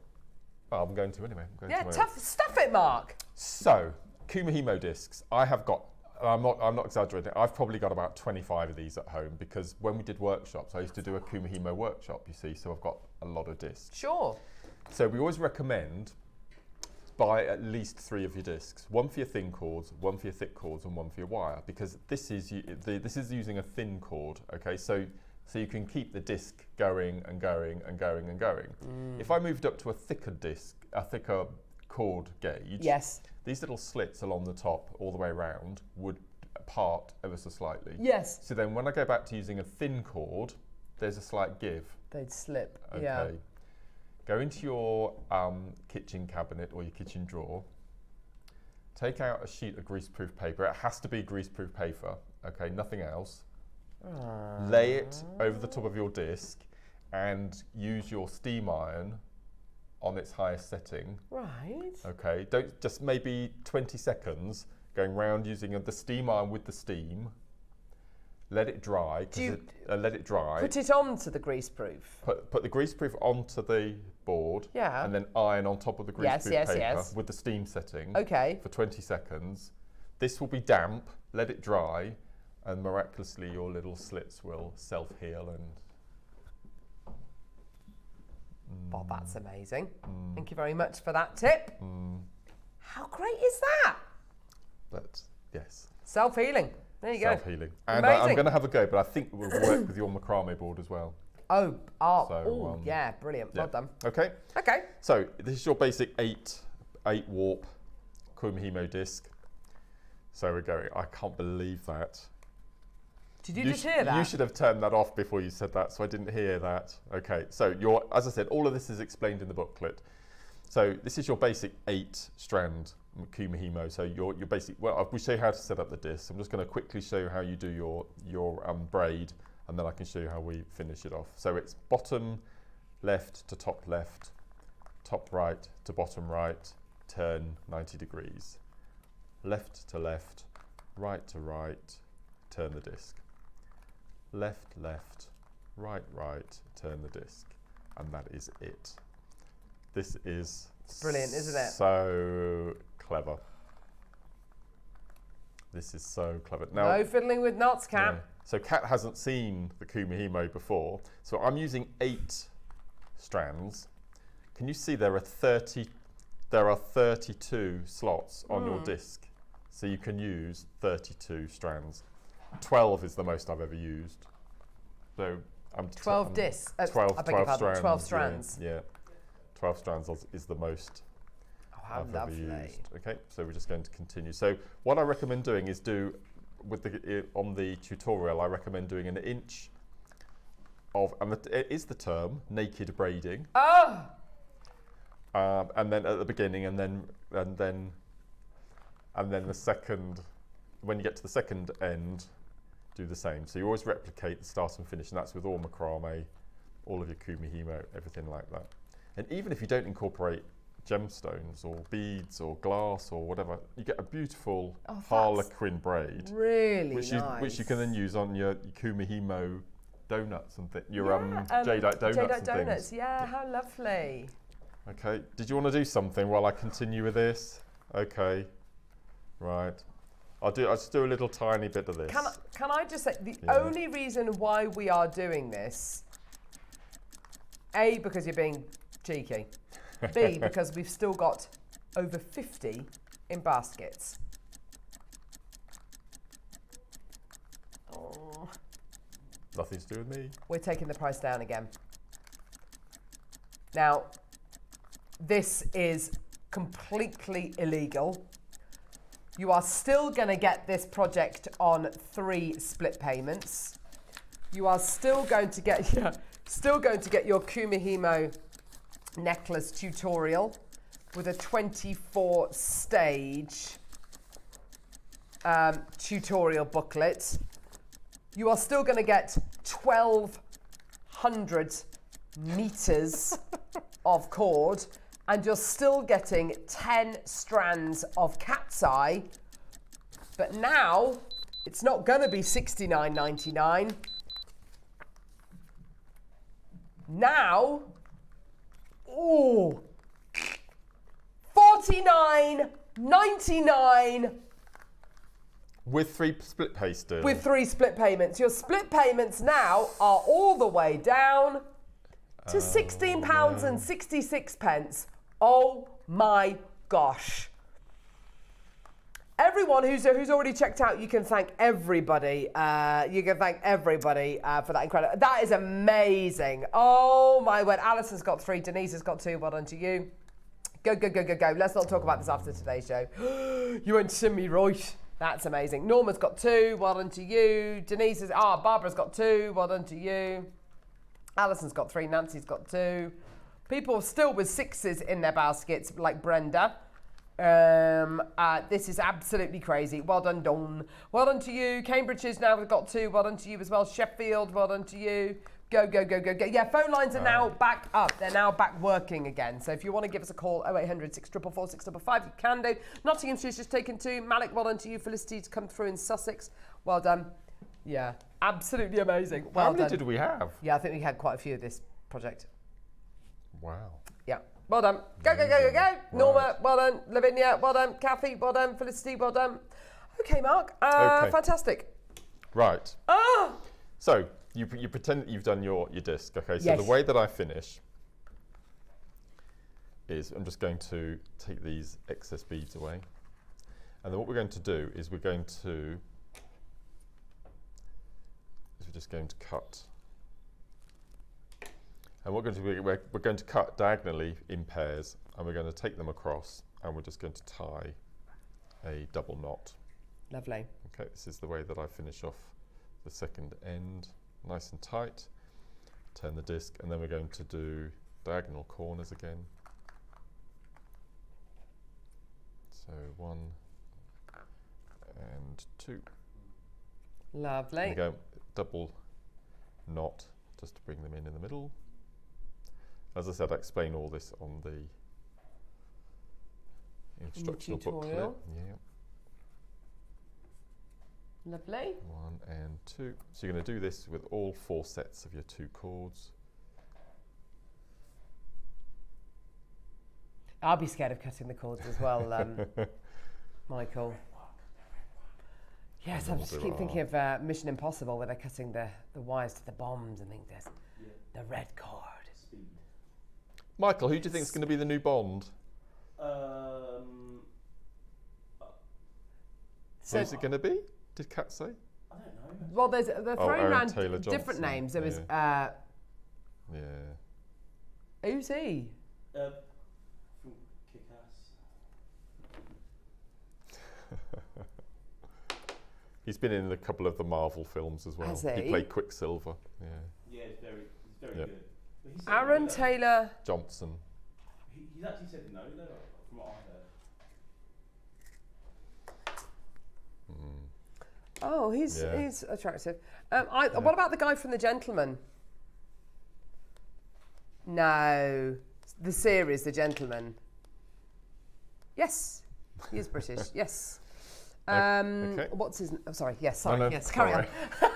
Oh, I'm going to anyway. I'm going Yeah. to Tough stuff. It, Mark. So, Kumihimo discs. I have got. I'm not. I'm not exaggerating. I've probably got about 25 of these at home because when we did workshops, I used to do a Kumihimo workshop. You see, so I've got a lot of discs. Sure. So we always recommend buy at least three of your discs. One for your thin cords, one for your thick cords, and one for your wire. Because this is the, this is using a thin cord. Okay, so so you can keep the disc going and going and going and going. If I moved up to a thicker disc, a thicker cord gauge, Yes. these little slits along the top all the way around would part ever so slightly. Yes. So then when I go back to using a thin cord, there's a slight give. They'd slip. Okay. Yeah. Go into your um, kitchen cabinet or your kitchen drawer. Take out a sheet of greaseproof paper. It has to be greaseproof paper. Okay, nothing else. Lay it over the top of your disc and use your steam iron on its highest setting. Right. Okay, don't just maybe 20 seconds going round using the steam iron with the steam. let it dry. Do you it, uh, let it dry. Put it onto the greaseproof. put, put the greaseproof onto the board. Yeah. And then iron on top of the greaseproof Yes, yes, paper yes. with the steam setting. Okay. For 20 seconds. This will be damp. Let it dry, and miraculously your little slits will self-heal and. Well, that's Mm. amazing. Thank you very much for that tip. How great is that? But yes, Self healing. There you go. self-healing. And I, I'm going to have a go, but I think it will work with your macrame board as well. Oh, oh, So, ooh, um, yeah, brilliant. Yeah. Well done. Okay. Okay. So this is your basic eight, eight warp Kumihimo disc. So we're going. I can't believe that. Did you, just sh- hear that? You should have turned that off before you said that, so I didn't hear that. Okay, so your, as I said, all of this is explained in the booklet. So this is your basic eight strand Kumihimo. So your your basic. Well, we show you how to set up the disc. I'm just going to quickly show you how you do your your um, braid, and then I can show you how we finish it off. So it's bottom left to top left, top right to bottom right, turn 90 degrees, left to left, right to right, turn the disc left, left, right, right, turn the disc, and that is it. This is brilliant, isn't it? So clever. This is so clever. Now, no fiddling with knots, Cat. yeah. so Cat hasn't seen the Kumihimo before, so I'm using eight strands. Can you see there are 30? There are 32 slots on Hmm. your disc, so you can use 32 strands. 12 is the most I've ever used. So I'm t- 12 I'm- discs. Uh, 12, I beg your 12 strands. 12 yeah, strands. Yeah, 12 strands is- is the most Oh, I've lovely. ever used. Okay, so we're just going to continue. So what I recommend doing is do with the on the tutorial. I recommend doing an inch of, and the, it is the term naked braiding, Oh, um, and then at the beginning, and then and then and then the second. When you get to the second end, do the same. So you always replicate the start and finish, and that's with all macrame, all of your kumihimo, everything like that. And even if you don't incorporate gemstones or beads or glass or whatever, you get a beautiful Oh, harlequin braid, really which you which you can then use on your, your kumihimo donuts and your um, Yeah, jadeite donuts jadeite donuts. Yeah, how lovely. Okay. Did you want to do something while I continue with this? Okay. Right. I'll do. I'll just do a little tiny bit of this. Can I, can I just say the Yeah. only reason why we are doing this, a because you're being cheeky, b [LAUGHS] because we've still got over 50 in baskets. Oh, Nothing to do with me. we're taking the price down again. Now, this is completely illegal. You are still going to get this project on three split payments. You are still going to get yeah, [LAUGHS] still going to get your Kumihimo necklace tutorial with a 24 stage um, tutorial booklet. You are still going to get 1200 meters [LAUGHS] of cord and you're still getting 10 strands of cat's eye. But now it's not going to be 69.99. Now, oh, 49.99 with three split pasters. With three split payments. Your split payments now are all the way down to oh, £16.66. Oh my gosh! Everyone who's who's already checked out, you can thank everybody. Uh, you can thank everybody uh, for that incredible. That is amazing. Oh my word! Alison's got three. Denise has got two. Well done to you. Go, go, go, go, go. Let's not talk about this after today's show. [GASPS] you went semi right. That's amazing. Norma's got two. Well done to you. Denise is. Ah, Barbara's got two. Well done to you. Alison's got three. Nancy's got two. People still with sixes in their baskets, like Brenda. Um, uh, this is absolutely crazy. Well done, Dawn. Well done to you. Cambridge's now we've got two. Well done to you as well. Sheffield, well done to you. Go, go, go, go, go. Yeah, phone lines are now back up. They're now back working again. So if you want to give us a call, 0800 644 655, you can do. Nottinghamshire's just taken two. Malik, well done to you. Felicity to come through in Sussex. Well done. Yeah, absolutely amazing. Well How many done. did we have? Yeah, I think we had quite a few of this project. Wow. Yeah. Well done. Go, go, go, go, go. Norma, well done. Lavinia, well done. Kathy, well done. Felicity, well done. Okay, Mark. Uh, Okay. Fantastic. Right. Ah! So you, you pretend that you've done your, your disc. Okay. So Yes. the way that I finish is I'm just going to take these excess beads away, and then what we're going to do is we're going to is we're just going to cut. And we're going to we're, we're going to cut diagonally in pairs, and we're going to take them across, and we're just going to tie a double knot. Lovely. Okay, this is the way that I finish off the second end, nice and tight. Turn the disc, and then we're going to do diagonal corners again. So one and two. Lovely. There we go, double knot just to bring them in in the middle. As I said, I explain all this on the instructional booklet. tutorial. Yeah. Lovely. One and two. So you're going to do this with all four sets of your two chords. I'll be scared of cutting the cords as well, um, [LAUGHS] Michael. Yes, I We'll just keep our- thinking of uh, Mission Impossible where they're cutting the, the wires to the bombs and think there's Yeah. the red cord. Speed. Michael, who do you think is going to be the new Bond? Um, So, Who's it going to be? Did Kat say? I don't know. well, there's, they're Oh, throwing Aaron around Taylor different Johnson, names. There was, Yeah. uh, who's he? Uh, from Kick-Ass. [LAUGHS] He's been in a couple of the Marvel films as well. Has he? played Quicksilver. Yeah. Yeah, it's very, it's very Yep. good. But he said Aaron. Taylor. Johnson. He, he's actually said no, though, from what I heard. Oh, he's Yeah. he's attractive. Um, I, What about the guy from The Gentleman? No, the series The Gentleman. Yes, he is British. [LAUGHS] yes. Um, okay. What's his? Oh, sorry. Yes. No, Sorry. no, yes. Carry sorry. on. [LAUGHS]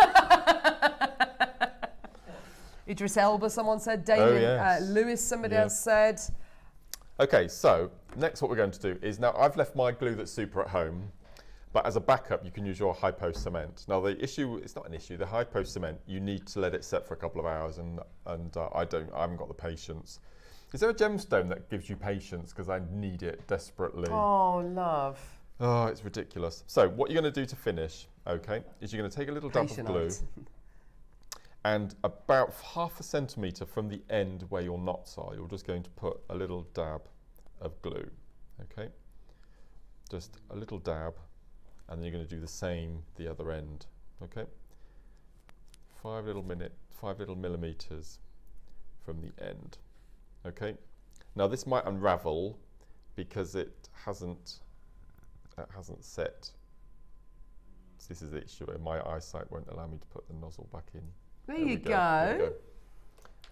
Idris Elba. Someone said. Damien Oh, yes. uh, Lewis. Somebody Yeah. else said. Okay, so next what we're going to do is now I've left my glue that's super at home, but as a backup you can use your hypo cement. Now the issue, it's not an issue, the hypo cement, you need to let it set for a couple of hours and, and uh, I don't, I haven't got the patience. Is there a gemstone that gives you patience because I need it desperately? Oh, love. Oh, it's ridiculous. So what you're going to do to finish, okay, is you're going to take a little dab of glue. [LAUGHS] and about half a centimetre from the end where your knots are, you're just going to put a little dab of glue, okay? Just a little dab, and then you're going to do the same the other end, okay? Five little minute, five little millimetres from the end, okay? Now this might unravel because it hasn't, it hasn't set. So this is the issue my eyesight won't allow me to put the nozzle back in. There, There you go. There go.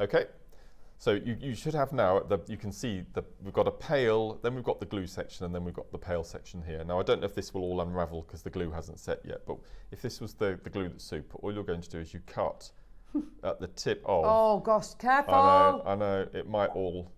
Okay, so you, you should have now, the, you can see that we've got a pale, then we've got the glue section, and then we've got the pale section here. Now, I don't know if this will all unravel because the glue hasn't set yet, but if this was the, the glue that's super, all you're going to do is you cut [LAUGHS] at the tip of. Oh gosh, careful. I know, I know, it might all.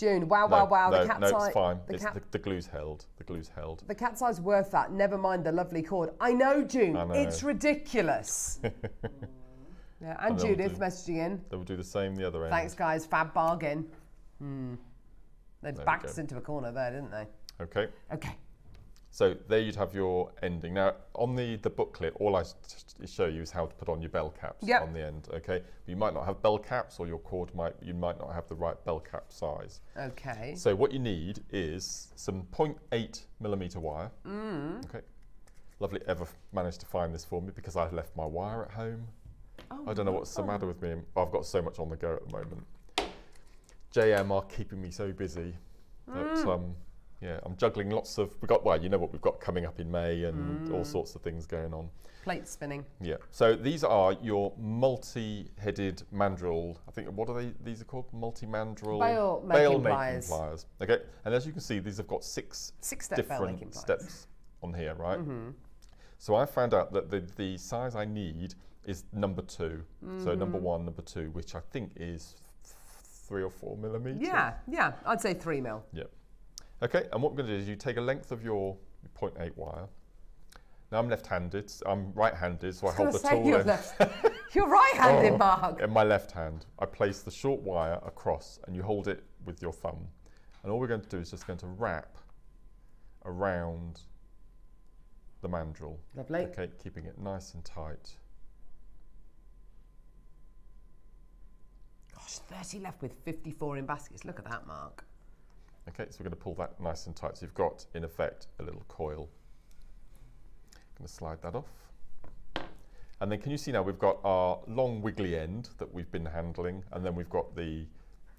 June. Wow, no, wow, wow. No, the cat's no, eye. it's fine. The, it's cat, the, the glue's held. The glue's held. the cat's eye's worth that. Never mind the lovely cord. I know, June. I know. It's ridiculous. [LAUGHS] yeah, and Judith do. messaging in. They will do the same the other end. Thanks, guys. Fab bargain. Hmm. They backed us into a corner there, didn't they? Okay. Okay. So there you'd have your ending. Now on the, the booklet, all I show you is how to put on your bell caps Yep. on the end. Okay, you might not have bell caps, or your cord might you might not have the right bell cap size. Okay. So what you need is some 0.8 millimeter wire. Mm. Okay, lovely. Ever managed to find this for me because I left my wire at home. Oh, I don't know what's the matter with me. I've got so much on the go at the moment. JM are keeping me so busy that Mm. um, yeah, I'm juggling lots of. We've got well, you know what we've got coming up in May and Mm. all sorts of things going on. Plate spinning. Yeah. So these are your multi-headed mandrel. I think what are they? These are called multi-mandrel Bail bail making making pliers. pliers. Okay. And as you can see, these have got six Six step different steps on here, right? Mm-hmm. So I found out that the, the size I need is number 2 So number Mm-hmm. one, number two, which I think is three or four millimeters. Yeah, yeah, I'd say three mil. Yep. Okay, and what we're going to do is you take a length of your 0.8 wire. Now I'm left-handed. I'm right-handed, so I I hold the tool you're, left, you're right-handed, [LAUGHS] Oh. Mark. in my left hand. I place the short wire across, and you hold it with your thumb. And all we're going to do is just going to wrap around the mandrel. Lovely. Okay, keeping it nice and tight. Gosh, 30 left with 54 in baskets. Look at that, Mark. Okay, so we're going to pull that nice and tight. So you've got, in effect, a little coil. I'm Going to slide that off. And then can you see now we've got our long wiggly end that we've been handling, and then we've got the,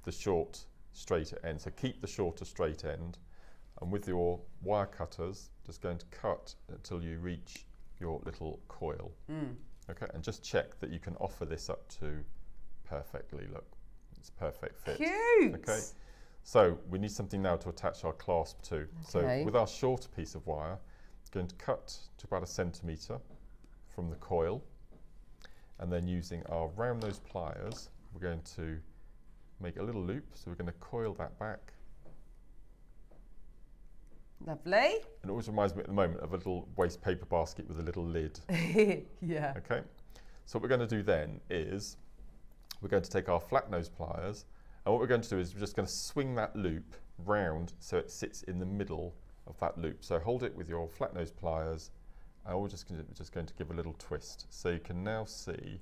the short straight end. So keep the shorter straight end, and with your wire cutters, just going to cut until you reach your little coil. Mm. Okay, and just check that you can offer this up to perfectly. Look, it's a perfect fit. Cute. Okay. So we need something now to attach our clasp to. Okay. So with our shorter piece of wire, going to cut to about a centimetre from the coil, and then using our round nose pliers, we're going to make a little loop. So we're going to coil that back. Lovely. And it always reminds me at the moment of a little waste paper basket with a little lid. [LAUGHS] yeah. Okay. So what we're going to do then is we're going to take our flat nose pliers and what we're going to do is we're just going to swing that loop round so it sits in the middle of that loop. So hold it with your flat nose pliers and we're just going to, just going to give a little twist. So you can now see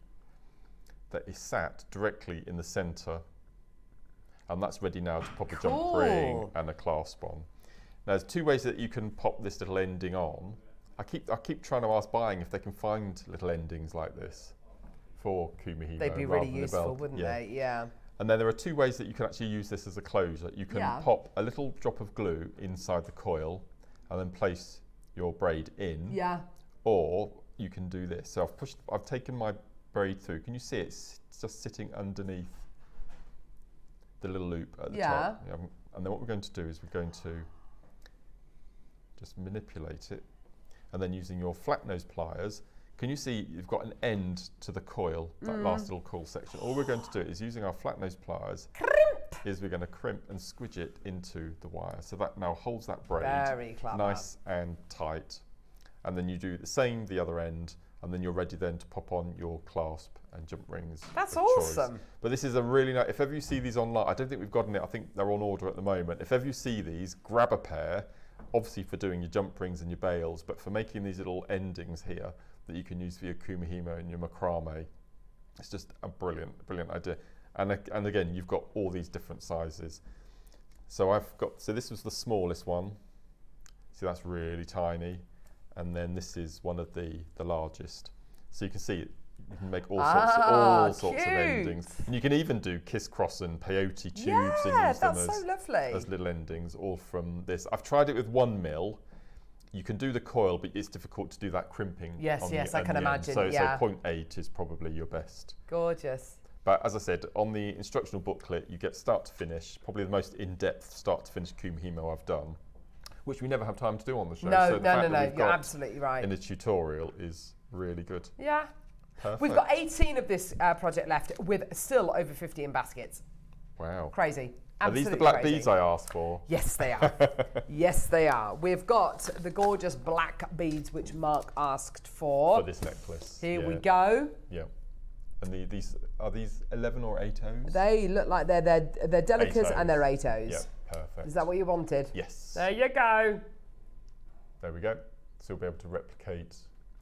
that it's sat directly in the centre and that's ready now to pop a jump ring and a clasp on. Now there's two ways that you can pop this little ending on. I keep I keep trying to ask buying if they can find little endings like this for Kumihimo. They'd be really useful, wouldn't Yeah. they? Yeah. And then there are two ways that you can actually use this as a closure. You can Yeah. pop a little drop of glue inside the coil and then place your braid in. Yeah. Or you can do this. So I've pushed, I've taken my braid through. Can you see it's just sitting underneath the little loop at the top? Yeah. And then what we're going to do is we're going to just manipulate it. And then using your flat nose pliers, can you see you've got an end to the coil, that Mm. last little coil section. All we're going to do is using our flat nose pliers, crimp. is we're going to crimp and squidge it into the wire. So that now holds that braid nice and tight. And then you do the same the other end, and then you're ready then to pop on your clasp and jump rings. That's of choice. awesome. But this is a really nice, if ever you see these online, I don't think we've gotten it, I think they're on order at the moment. If ever you see these, grab a pair, obviously for doing your jump rings and your bails, but for making these little endings here that you can use for your kumihimo and your macrame. It's just a brilliant, brilliant idea. And, and again, you've got all these different sizes. So I've got, so this was the smallest one. See, that's really tiny. And then this is one of the, the largest. So you can see you can make all sorts, of, Ah, all sorts of endings. And you can even do kiss cross and peyote tubes Yeah, and use them as, so lovely. as little endings, all from this. I've tried it with one mil. You can do the coil, but it's difficult to do that crimping. Yes, on yes, the, I can imagine, So, yeah. so 0.8 is probably your best. Gorgeous. But as I said, on the instructional booklet, you get start to finish, probably the most in-depth start to finish Kumihimo I've done, which we never have time to do on the show. No, so the no, no, no. You're absolutely right. In the tutorial is really good. Yeah. Perfect. We've got 18 of this uh, project left with still over 50 in baskets. Wow. Crazy. Are these the black crazy. beads I asked for? Yes, they are. [LAUGHS] yes, they are. We've got the gorgeous black beads which Mark asked for. For this necklace. Here we go. Yeah. And the, these are these 11 or 8 O's? They look like they're they're, they're delicas and they're eight O's. Yeah, perfect. Is that what you wanted? Yes. There you go. There we go. So you'll be able to replicate.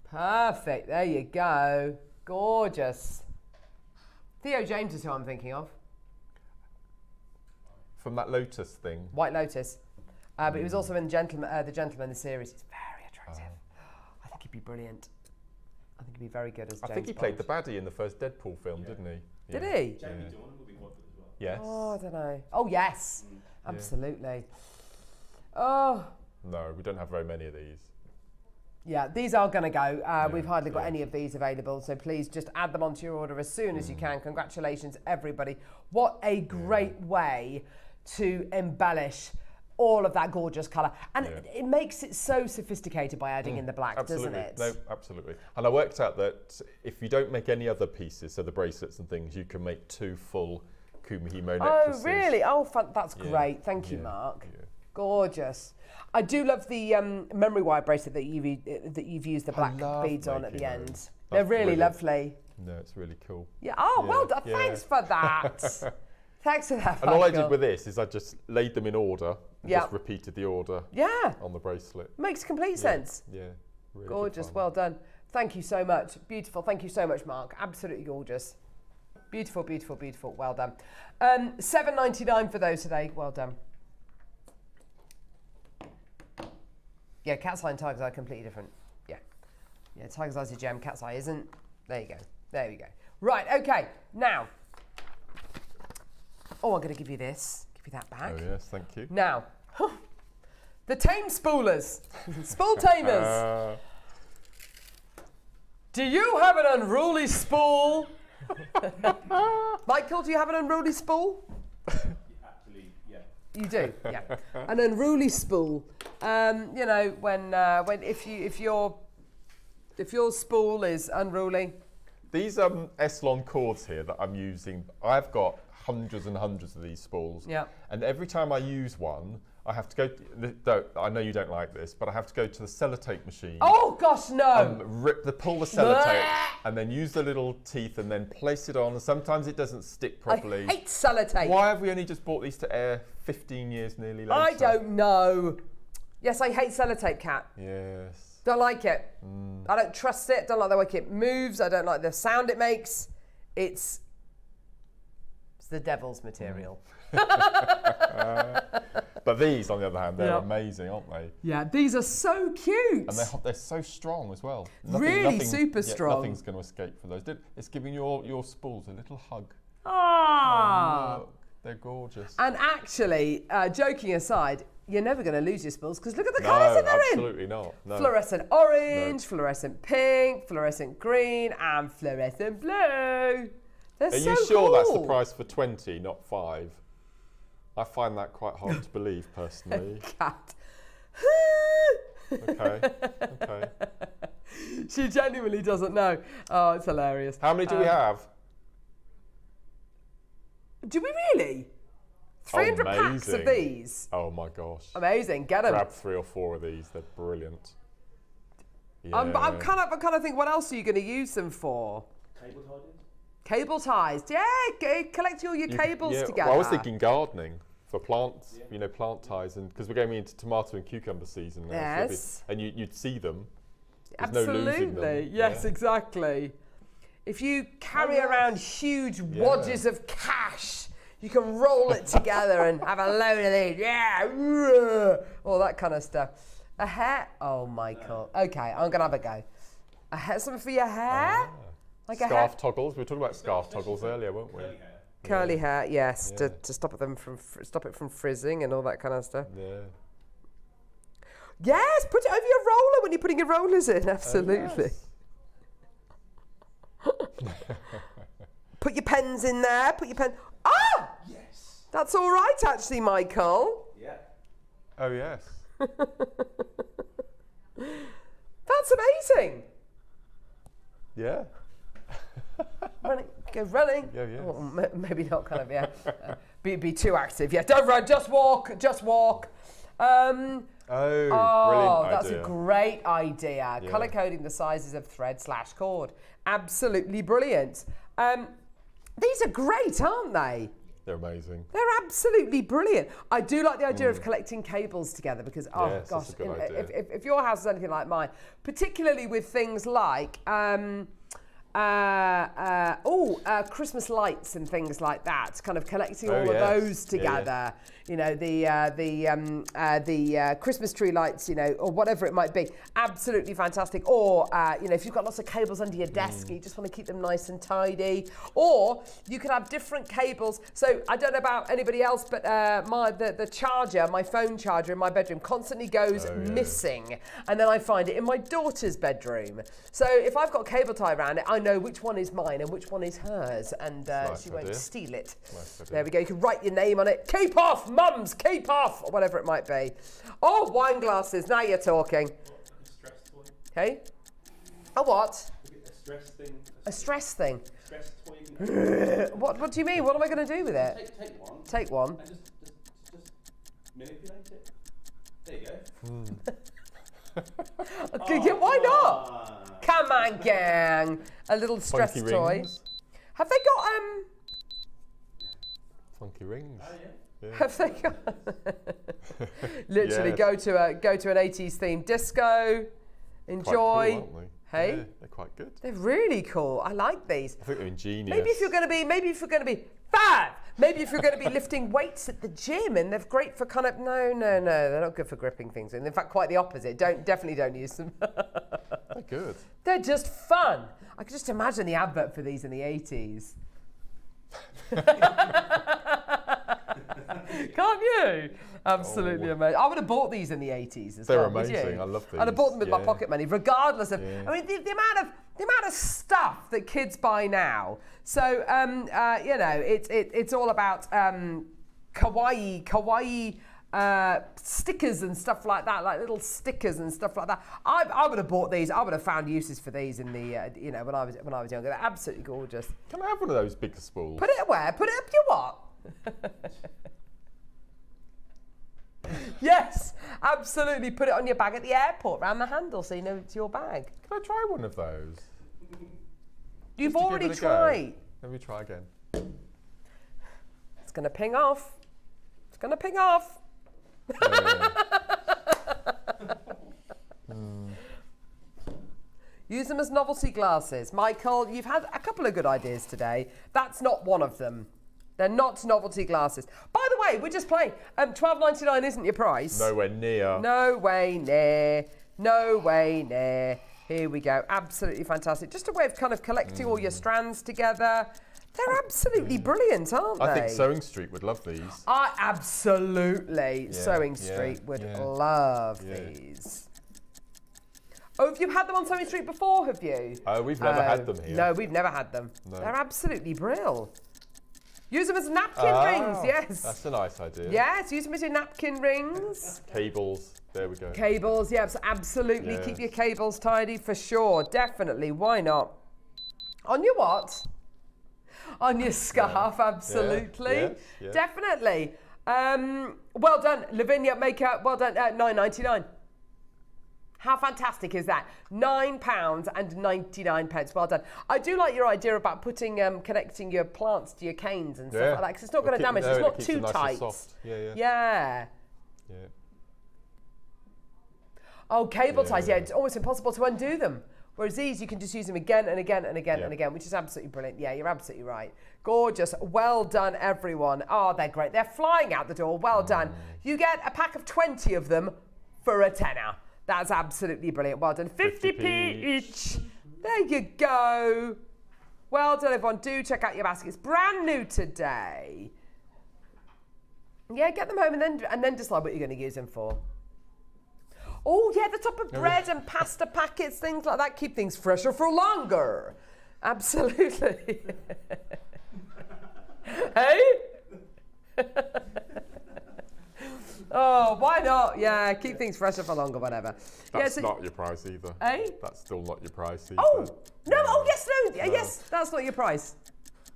Perfect. There you go. Gorgeous. Theo James is who I'm thinking of. From that Lotus thing. White Lotus. Uh, but he was also in Gentleman, uh, the Gentleman, the series. He's very attractive. I think he'd be brilliant. I think he'd be very good as I James think he played the Bond. baddie in the first Deadpool film, didn't he? Did he? Jamie Yeah. Dornan will be quite good as well. Yes. Oh, I don't know. Oh, yes. Absolutely. Oh, No, we don't have very many of these. yeah, these are going to go. Uh, we've hardly got yeah. any of these available, so please just add them onto your order as soon Mm. as you can. Congratulations, everybody. What a great way to embellish all of that gorgeous colour. And Yeah. it, it makes it so sophisticated by adding in the black, Absolutely. doesn't it? No, absolutely. And I worked out that if you don't make any other pieces, so the bracelets and things, you can make two full Kumihimo Oh, necklaces. really? Oh, fun- that's Yeah, great. Thank you, yeah, Mark. Gorgeous. I do love the um, memory wire bracelet that you've uh, that you've used the black beads on at the end. those. They're really brilliant. lovely. No, it's really cool. Yeah. Oh, well done. Thanks for that. [LAUGHS] Thanks for that. And all I did with this is I just laid them in order and Yeah. just repeated the order yeah, on the bracelet. makes complete Yeah, sense. Yeah. Really Gorgeous. Well done. Thank you so much. Beautiful. Thank you so much, Mark. Absolutely gorgeous. Beautiful, beautiful, beautiful. Well done. Um, Seven ninety nine for those today. Well done. Yeah, cat's eye and tiger's eye are completely different. Yeah. Yeah, tiger's eye's a gem, cat's eye isn't. There you go. There we go. Right, okay. Now. Oh, I'm going to give you this. Give you that back. Oh, yes, thank you. Now, the tame spoolers, [LAUGHS] spool tamers. Uh, Do you have an unruly spool? [LAUGHS] Michael, do you have an unruly spool? Actually, yeah. You do, yeah. An unruly spool. Um, you know, when uh, when if you if your if your spool is unruly, these um, S-Lon cords here that I'm using, I've got hundreds and hundreds of these spools. Yeah. And every time I use one, I have to go. Don't, I know you don't like this, but I have to go to the sellotape machine. oh gosh, no! and rip the pull the sellotape and then use the little teeth and then place it on and sometimes it doesn't stick properly. I hate sellotape. Why have we only just bought these to air 15 years nearly later? I don't know. Yes, I hate sellotape, cat. Yes. Don't like it. Mm. I don't trust it. Don't like the way it moves. I don't like the sound it makes. It's it's the devil's material. [LAUGHS] But these, on the other hand, they're Yeah. amazing, aren't they? Yeah, these are so cute. And they're, they're so strong as well. Really super strong. Nothing's going to escape for those. It's giving your, your spools a little hug. Ah. Look, they're gorgeous. And actually, uh, joking aside, you're never going to lose your spools because look at the no, colours that they're in. absolutely not. No. Fluorescent orange, fluorescent pink, fluorescent green, and fluorescent blue. They're Are so you sure that's the price for 20, not 5? I find that quite hard to believe, personally. [LAUGHS] Cat. Okay, okay. [LAUGHS] she genuinely doesn't know. Oh, it's hilarious. How many do we Um, have? Do we really? 300 packs of these. Oh my gosh. Amazing. Get them. Grab three or four of these. They're brilliant. I'm, I'm kind of, I kind of think, what else are you going to use them for? Cable tied in? Cable ties. Yeah, collect all your You- cables yeah, together. Well, I was thinking gardening for plants, you know, plant ties, and because we're going into tomato and cucumber season now, so be- Yes. and you, you'd see them. There's no Absolutely. them. Yes, Yeah. exactly. If you carry oh, yes. around huge Yeah. wadges of cash, you can roll it together and have a load of these. Yeah, all that kind of stuff. A hair? Oh, Michael. Okay, I'm gonna have a go. A hair? Something for your hair? Ah. Like a hair? Scarf toggles. We were talking about scarf toggles earlier, weren't we? Curly hair. Curly hair, yes, Yeah. to, to stop them from fr- stop it from frizzing and all that kind of stuff. Yeah. Yes, put it over your roller when you're putting your rollers in. Absolutely. Oh, yes. [LAUGHS] [LAUGHS] Put your pens in there. Put your pen. Ah, Yes. that's all right, actually, Michael. Yeah. Oh yes. [LAUGHS] That's amazing. Yeah. [LAUGHS] Running, go running. Yeah, yes. M- maybe not kind of, yeah. Uh, [LAUGHS] be, be too active. Yeah, don't run, just walk, just walk. Um, Oh, oh, brilliant that's idea. a great idea. Yeah. Color coding the sizes of thread slash cord. Absolutely brilliant. Um, these are great, aren't they? They're amazing. They're absolutely brilliant. I do like the idea of collecting cables together because, oh Mm. Yes, gosh, that's a good in- if, if, if your house is anything like mine, particularly with things like, um, uh, uh, oh, uh, Christmas lights and things like that, kind of collecting Oh, all yes. of those Yeah, yeah. You know, the uh, the um, uh, the uh, Christmas tree lights, you know, or whatever it might be. Absolutely fantastic. Or uh, you know, if you've got lots of cables under your desk, Mm. you just want to keep them nice and tidy. Or you could have different cables. So I don't know about anybody else, but uh, my the, the charger, my phone charger in my bedroom, constantly goes Oh, yeah. missing, and then I find it in my daughter's bedroom. So if I've got a cable tie around it, I know which one is mine and which one is hers, and uh, Nice she won't steal it. Nice. There we go. You can write your name on it. Keep off, mums. Keep off, or whatever it might be. Oh, wine glasses. Now you're talking. A stress toy. Okay. A what? A stress thing. A stress thing. Stress toy. What? What do you mean? What am I going to do with it? take, take one Take one. and just, just, just manipulate it. There you go. [LAUGHS] Okay, yeah, why not? Ah. Come on, gang. A little stress Funky toy. rings. Have they got um? Funky rings. Oh, yeah. Have they got? [LAUGHS] Literally, Yes. go to a go to an 80s themed disco. Enjoy. cool? Hey? Yeah, they're quite good. They're really cool. I like these. I think they're ingenious. Maybe if you're going to be, maybe if you're going to be five, maybe if you're going to be lifting weights at the gym, and they're great for kind of no, no, no, they're not good for gripping things. And in fact, quite the opposite. Don't definitely don't use them. They're good. [LAUGHS] they're just fun. I can just imagine the advert for these in the 80s. [LAUGHS] Can't you? Absolutely Oh. amazing. I would have bought these in the 80s as They're well. amazing. I love I'd have bought them with my pocket money, regardless of. Yeah. I mean, the, the amount of the amount of stuff that kids buy now. So um, uh, you know, it's it, it's all about um, kawaii kawaii. Uh, stickers and stuff like that, like little stickers and stuff like that. I, I would have bought these. I would have found uses for these in the, uh, you know, when I was when I was younger. They're absolutely gorgeous. Can I have one of those big spools? Put it where? Put it up your what? [LAUGHS] yes, absolutely. Put it on your bag at the airport, round the handle, so you know it's your bag. Can I try one of those? You've Just already it a go. tried. Let me try again. It's gonna ping off. It's gonna ping off. [LAUGHS] Use them as novelty glasses. Michael, you've had a couple of good ideas today. That's not one of them. They're not novelty glasses. By the way, we're just playing. Um, Twelve ninety nine isn't your price. Nowhere near. No way near. No way near. Here we go. Absolutely fantastic. Just a way of kind of collecting all your strands together. They're absolutely mm. brilliant, aren't they? I think Sewing Street would love these. I absolutely. Yeah, Sewing yeah, Street would yeah. love Yeah. these. Oh, have you had them on Sewing Street before, have you? Oh, we've never Oh, had them um, here. No, we've never had them. No. They're absolutely brill. Use them as napkin Ah, rings, yes. That's a nice idea. Yes, use them as your napkin rings. Cables. There we go. Cables, yes, absolutely. Keep your cables tidy for sure. Definitely. Why not? On your what? On your scarf, absolutely. yes, yeah. Definitely. Um, well done, Lavinia Maker. Well done. Uh, Nine ninety nine. How fantastic is that? Nine pounds and ninety nine pence. Well done. I do like your idea about putting, um, connecting your plants to your canes and stuff Yeah. like that because it's not going to damage. it's it not keeps too it nice tight. soft. Yeah, yeah. Yeah. Yeah. Oh, cable ties. Yeah, Yeah. it's almost impossible to undo them. Whereas these, you can just use them again and again and again Yeah. and again, which is absolutely brilliant. Yeah, you're absolutely right. Gorgeous. Well done, everyone. Oh, they're great. They're flying out the door. Well done. Mm. You get a pack of 20 of them for a tenner. That's absolutely brilliant. Well done. 50p 50p each. There you go. Well done, everyone. Do check out your baskets. Brand new today. Yeah, get them home and then and then decide what you're going to use them for. Oh yeah, the top of bread and pasta packets, things like that, keep things fresher for longer. Absolutely. [LAUGHS] hey? [LAUGHS] oh, why not? Yeah, keep things fresher for longer, whatever. yeah, That's so- not your price either. Eh? That's still not your price either. Oh no! Oh yes, no, yeah, yes. That's not your price.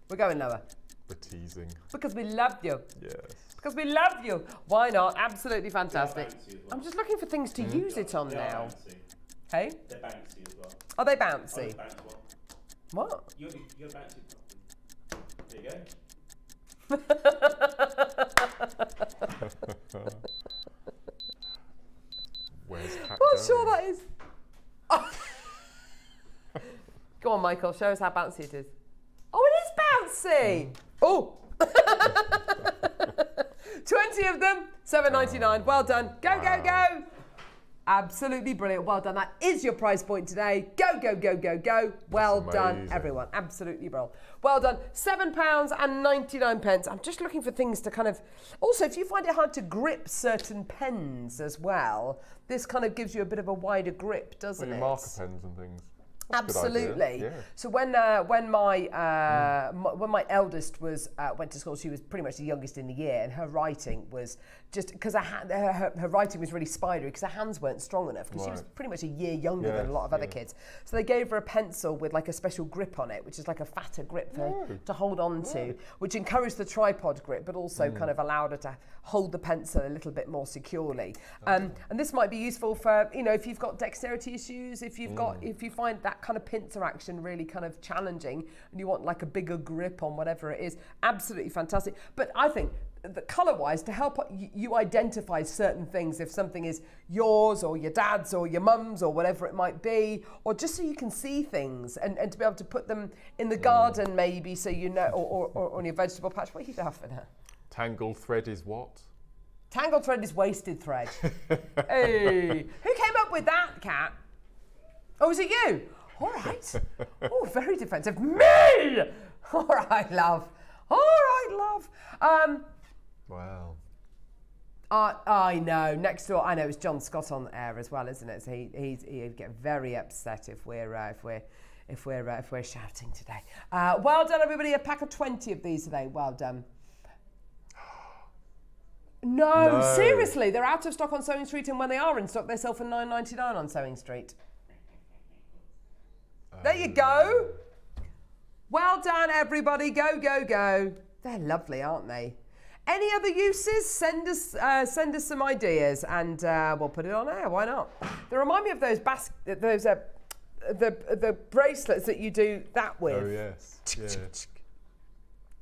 We're going lower We're teasing. because we love you. Yes. Because we love you. Why not? Absolutely fantastic. well. I'm just looking for things to mm-hmm. use it on They now. bouncy. Hey, They're bouncy as well. are they I bouncy? Oh, just bounce one. What? You're, you bounce it properly. There you go. [LAUGHS] Where's Cat What sure that is? Oh. [LAUGHS] Go on, Michael. Show us how bouncy it is. Oh, it is bouncy. Mm. Oh. [LAUGHS] 20 of them, 7.99. Well done. Go, go, go. Absolutely brilliant. Well done. That is your price point today. Go, go, go, go, go. Well done, everyone. Absolutely brilliant. Well done. Seven pounds and 99 pence. I'm just looking for things to kind of. Also, if you find it hard to grip certain pens as well, this kind of gives you a bit of a wider grip, doesn't your it? marker pens and things. That's a good idea, Absolutely. yeah. So when uh, when my, uh, m- when my eldest was uh, went to school, she was pretty much the youngest in the year, and her writing was just because her, her, writing was really spidery because her hands weren't strong enough because she was pretty much a year younger Yeah, than a lot of other kids. So they gave her a pencil with like a special grip on it, which is like a fatter grip for, Oh. to hold on to, which encouraged the tripod grip, but also Mm. kind of allowed her to hold the pencil a little bit more securely. Um, and this might be useful for you know if you've got dexterity issues, if you've Mm. got if you find that kind of pincer action really kind of challenging, and you want like a bigger grip on whatever it is. Absolutely fantastic. But I think the color wise to help you identify certain things. If something is yours or your dad's or your mum's or whatever it might be or just so you can see things and, and to be able to put them in the garden maybe so you know or, or, or on your vegetable patch. What are you laughing at? Tangled thread is what? tangled thread is wasted thread. [LAUGHS] Hey who came up with that cat oh was it you? All right. [LAUGHS] Oh very defensive. Me! [LAUGHS] All right love. All right love. Um Wow. Uh, I know. Next door, I know it's John Scott on air as well, isn't it? So he he's, he'd get very upset if we're uh, if we're if we're uh, if we're shouting today. Uh, well done, everybody! A pack of twenty of these today. Well done. [GASPS] No, No. seriously, they're out of stock on Sewing Street, and when they are in stock, they sell for nine ninety nine on Sewing Street. There you go. Well done, everybody. Go, go, go. They're lovely, aren't they? Any other uses? Send us, uh, send us some ideas, and uh, we'll put it on air. Why not? They remind me of those bas- those uh, the the bracelets that you do that with. Oh yes. Yeah.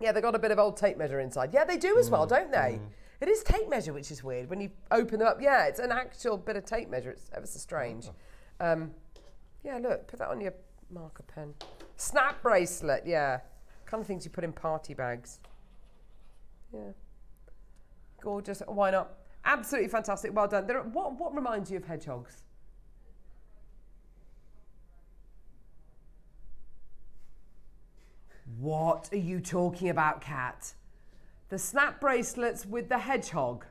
Yeah, they got a bit of old tape measure inside. Yeah, they do as well, don't they? It is tape measure, which is weird. When you open them up, yeah, it's an actual bit of tape measure. It's ever so strange. Um, yeah, look, put that on your marker pen. Snap bracelet, yeah. Kind of things you put in party bags. Yeah. Gorgeous. Why not? Absolutely fantastic. Well done. Are, what, what reminds you of hedgehogs? What are you talking about, Kat? The snap bracelets with the hedgehog.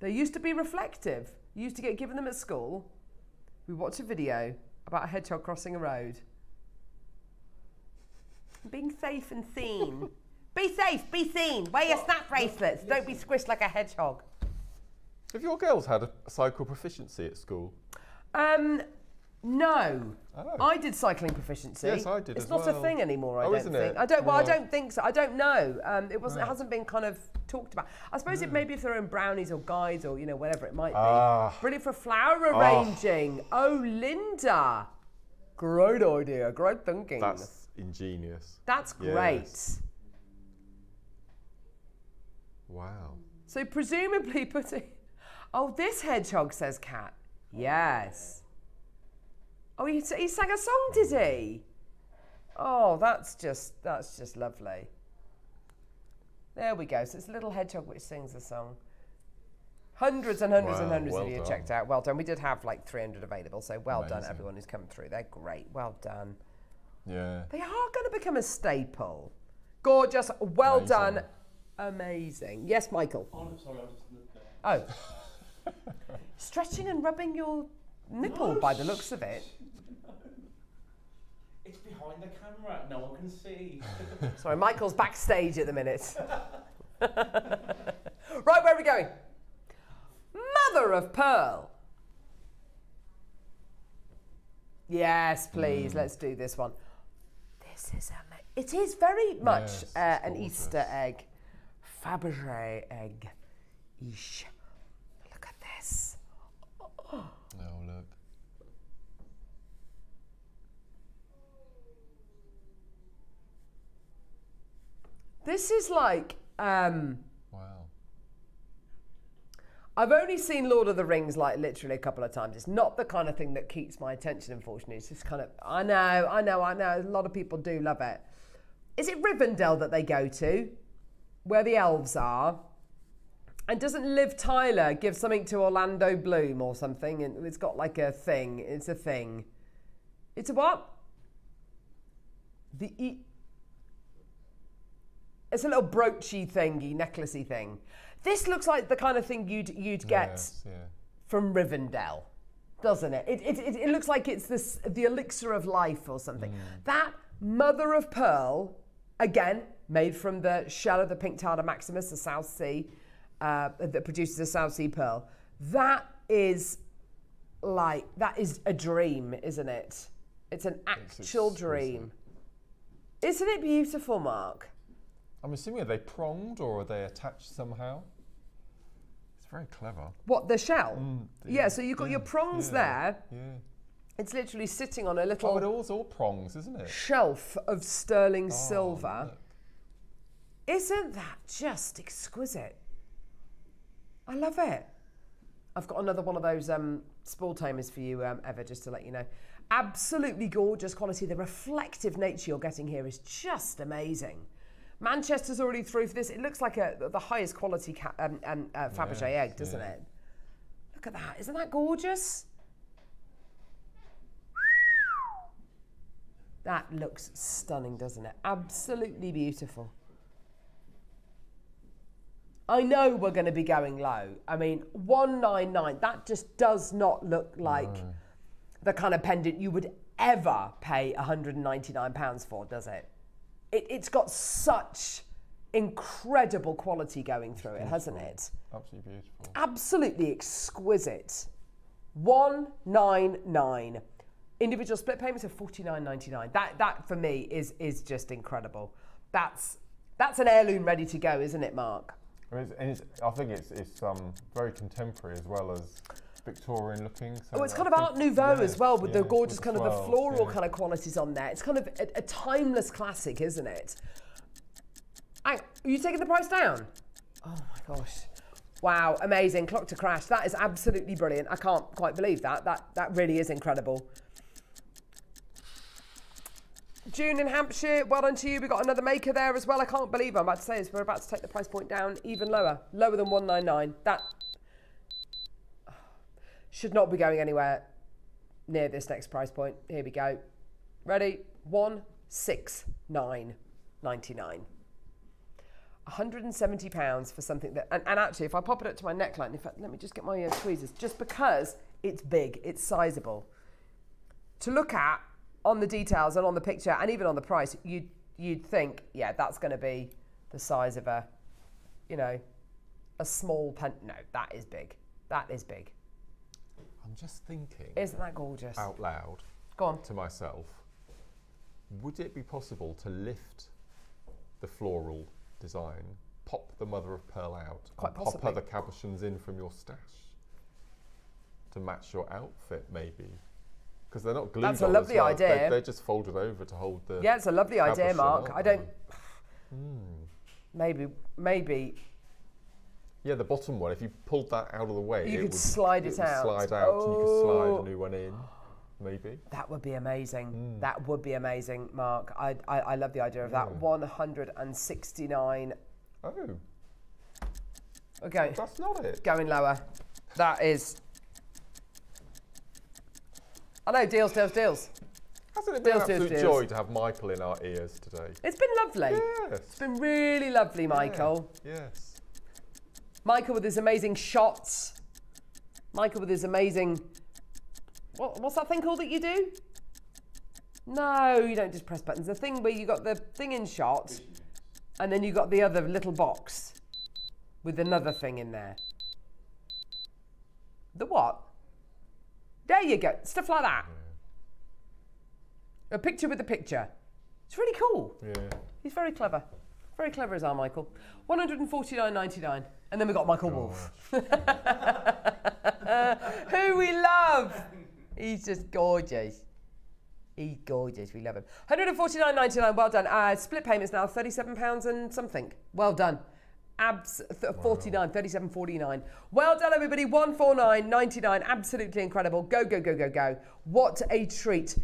They used to be reflective. You used to get given them at school. We watched a video about a hedgehog crossing a road. Being safe and seen. Be safe, be seen. Wear your snap bracelets. Don't be squished like a hedgehog. Have your girls had a cycle proficiency at school? Um, no. Oh. I did cycling proficiency. Yes, I did It's not a thing anymore. I Oh, don't isn't think. it? I don't. Well, I don't think so. I don't know. Um, it wasn't. It hasn't been kind of talked about. I suppose it maybe if they're in brownies or guides or you know whatever it might be. Ah. Brilliant for flower arranging. Oh, Linda, great idea. Great thinking. That's ingenious. That's Yes. Wow. So presumably [LAUGHS] putting. Oh, this hedgehog says cat. Yes. Oh, he, he sang a song, did he? Oh, that's just that's just lovely. There we go. So it's a little hedgehog which sings a song. Hundreds and hundreds and hundreds well of you done. checked out. Well done. We did have like 300 available, so well done everyone who's come through. They're great. Well done. Yeah. They are going to become a staple. Gorgeous. Well Amazing. done. Amazing. Yes, Michael. Oh, no, sorry, I was just. Oh. [LAUGHS] Stretching and rubbing your nipple by the looks of it. [LAUGHS] It's behind the camera. No one can see. [LAUGHS] Sorry, Michael's backstage at the minute. right, where are we going? Mother of pearl. Yes, please, let's do this one. This is amazing. It is very much Yes, uh, an gorgeous. Easter egg. Fabergé egg. Ish. Look at this. Oh look. This is like um, Wow. I've only seen Lord of the Rings like literally a couple of times. It's not the kind of thing that keeps my attention, unfortunately. It's just kind of, I know, I know, I know. A lot of people do love it. Is it Rivendell that they go to, where the elves are? And doesn't Liv Tyler give something to Orlando Bloom or something? And it's got like a thing. It's a thing. It's a what? The e- it's a little broachy thingy, necklacey thing. This looks like the kind of thing you'd you'd get Yes, yeah. from Rivendell, doesn't it? It, it, it, it looks like it's this, the elixir of life or something. Mm. That mother of pearl, again, made from the shell of the Pinctada maximus, the South Sea, uh, that produces the South Sea pearl. That is like, that is a dream, isn't it? It's an actual exquisite. dream. Isn't it beautiful, Mark? I'm assuming are they pronged or are they attached somehow? It's very clever. What, the shell? Mm, yeah, so you've got your prongs yeah, there. Yeah. It's literally sitting on a little Oh, it all's all prongs, isn't it? shelf of sterling Oh, silver. Isn't that just exquisite? I love it. I've got another one of those um, spool tamers for you, um, Eva, just to let you know. Absolutely gorgeous quality. The reflective nature you're getting here is just amazing. Manchester's already through for this. It looks like a, the highest quality um, um, uh, Fabergé egg, doesn't yeah. it? Look at that. Isn't that gorgeous? That looks stunning, doesn't it? Absolutely beautiful. I know we're going to be going low. I mean, 199, that just does not look like the kind of pendant you would ever pay £199 for, does it? it? It's got such incredible quality going through it, hasn't it? Absolutely beautiful. absolutely exquisite. 199. Individual split payments of 49.99. That that for me is is just incredible. That's that's an heirloom ready to go, isn't it, Mark? I, it's, and it's, I think it's, it's um, very contemporary as well as Victorian looking. So Oh, it's I kind of Art Nouveau yeah, as well, with the gorgeous with kind of the floral yeah. kind of qualities on there. It's kind of a, a timeless classic, isn't it? Hang, are you taking the price down? Oh my gosh. Wow, amazing. Clock to crash. That is absolutely brilliant. I can't quite believe that. That that really is incredible. June in Hampshire, well done to you. We've got another maker there as well. I can't believe I'm about to say this. We're about to take the price point down even lower, lower than 199. That should not be going anywhere near this next price point. Here we go. Ready? One six nine ninety nine. 170 pounds for something that, and, and actually, if I pop it up to my neckline, in fact, let me just get my uh, tweezers, just because it's big, it's sizable. To look at on the details and on the picture, and even on the price, you'd you'd think, yeah, that's going to be the size of a, you know, a small pen. No, that is big. That is big. I'm just thinking Isn't that gorgeous? out loud Go on. to myself, would it be possible to lift the floral design, pop the mother of pearl out, Quite and pop other cabochons in from your stash to match your outfit, maybe? Because they're not glued That's a lovely well. idea. They, they're just folded over to hold the. Yeah, it's a lovely idea, Mark. I don't. [SIGHS] Maybe, maybe Yeah, the bottom one. If you pulled that out of the way, You it could would, slide it would out. Slide out, and you could slide Oh. a new one in. Maybe. that would be amazing. Hmm. That would be amazing, Mark. I, I, I love the idea of that. 169. Oh, Okay, that's not it. going lower. That is. I know, deals, deals, deals. Hasn't it been Deals, an absolute deals. joy to have Michael in our ears today? It's been lovely. Yes. It's been really lovely, Michael. Yes. Michael with his amazing shots. Michael with his amazing. What, what's that thing called that you do? No, you don't just press buttons. The thing where you got the thing in shot, and then you got the other little box with another thing in there. The what? There you go. Stuff like that. A picture with a picture. It's really cool. Yeah. He's very clever. Very clever is our Michael. 149.99. And then we got Michael Wolf. [LAUGHS] Who we love. He's just gorgeous. He's gorgeous. We love him. 149.99. Well done. Uh, split payments now. 37 pounds and something. Well done. Abs 49 37 49, Well done, everybody. 149, 99. Absolutely incredible. Go, go, go, go, go. What a treat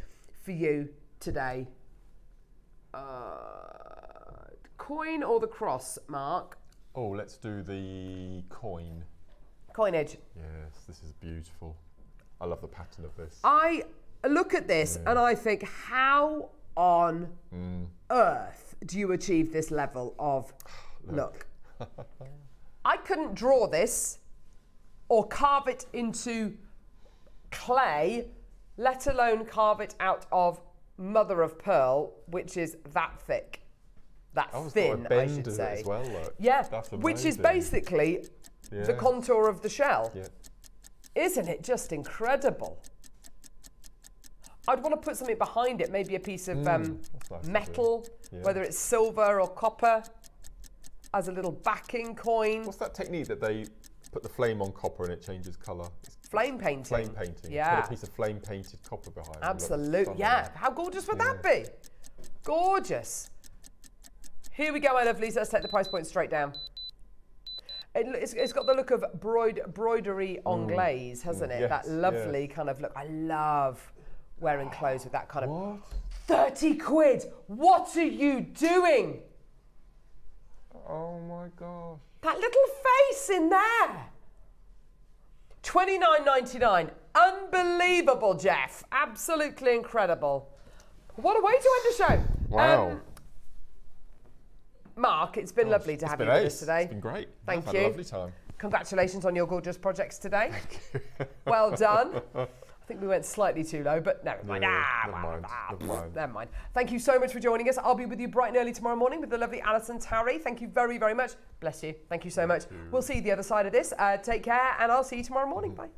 for you today. Uh, coin or the cross, Mark? Oh, let's do the coin. Coinage. Yes, this is beautiful. I love the pattern of this. I look at this and I think, how on earth do you achieve this level of [SIGHS] look? [LAUGHS] I couldn't draw this or carve it into clay, let alone carve it out of mother of pearl, which is that thick. That a thin, I should say. as well, look. Yeah, which is basically the contour of the shell. Yeah. Isn't it just incredible? I'd want to put something behind it, maybe a piece of um, Mm, that's nice metal, Yeah. whether it's silver or copper, as a little backing coin. What's that technique that they put the flame on copper and it changes colour? It's Flame painting. flame painting. Yeah. Put a piece of flame painted copper behind. Absolutely. Yeah. How gorgeous would that be? Gorgeous. Here we go, my lovelies. Let's take the price point straight down. It, it's, it's got the look of broid, broderie mm. anglaise, hasn't mm. it? that Yes, lovely kind of look. I love wearing clothes with that kind of What? 30 quid. What are you doing? Oh my gosh. That little face in there. 29.99. Unbelievable, Jeff. Absolutely incredible. What a way to end the show. Wow. Um, Mark, it's been lovely to have been you with us today. It's been great. Thank I've you. Had a lovely time. Congratulations on your gorgeous projects today. well done. [LAUGHS] I think we went slightly too low, but never mind. Yeah, Ah, never mind, never mind. Never mind. Thank you so much for joining us. I'll be with you bright and early tomorrow morning with the lovely Alison Tarry. Thank you very, very much. Bless you. Thank you so much. We'll see you the other side of this. Uh, take care, and I'll see you tomorrow morning. Bye.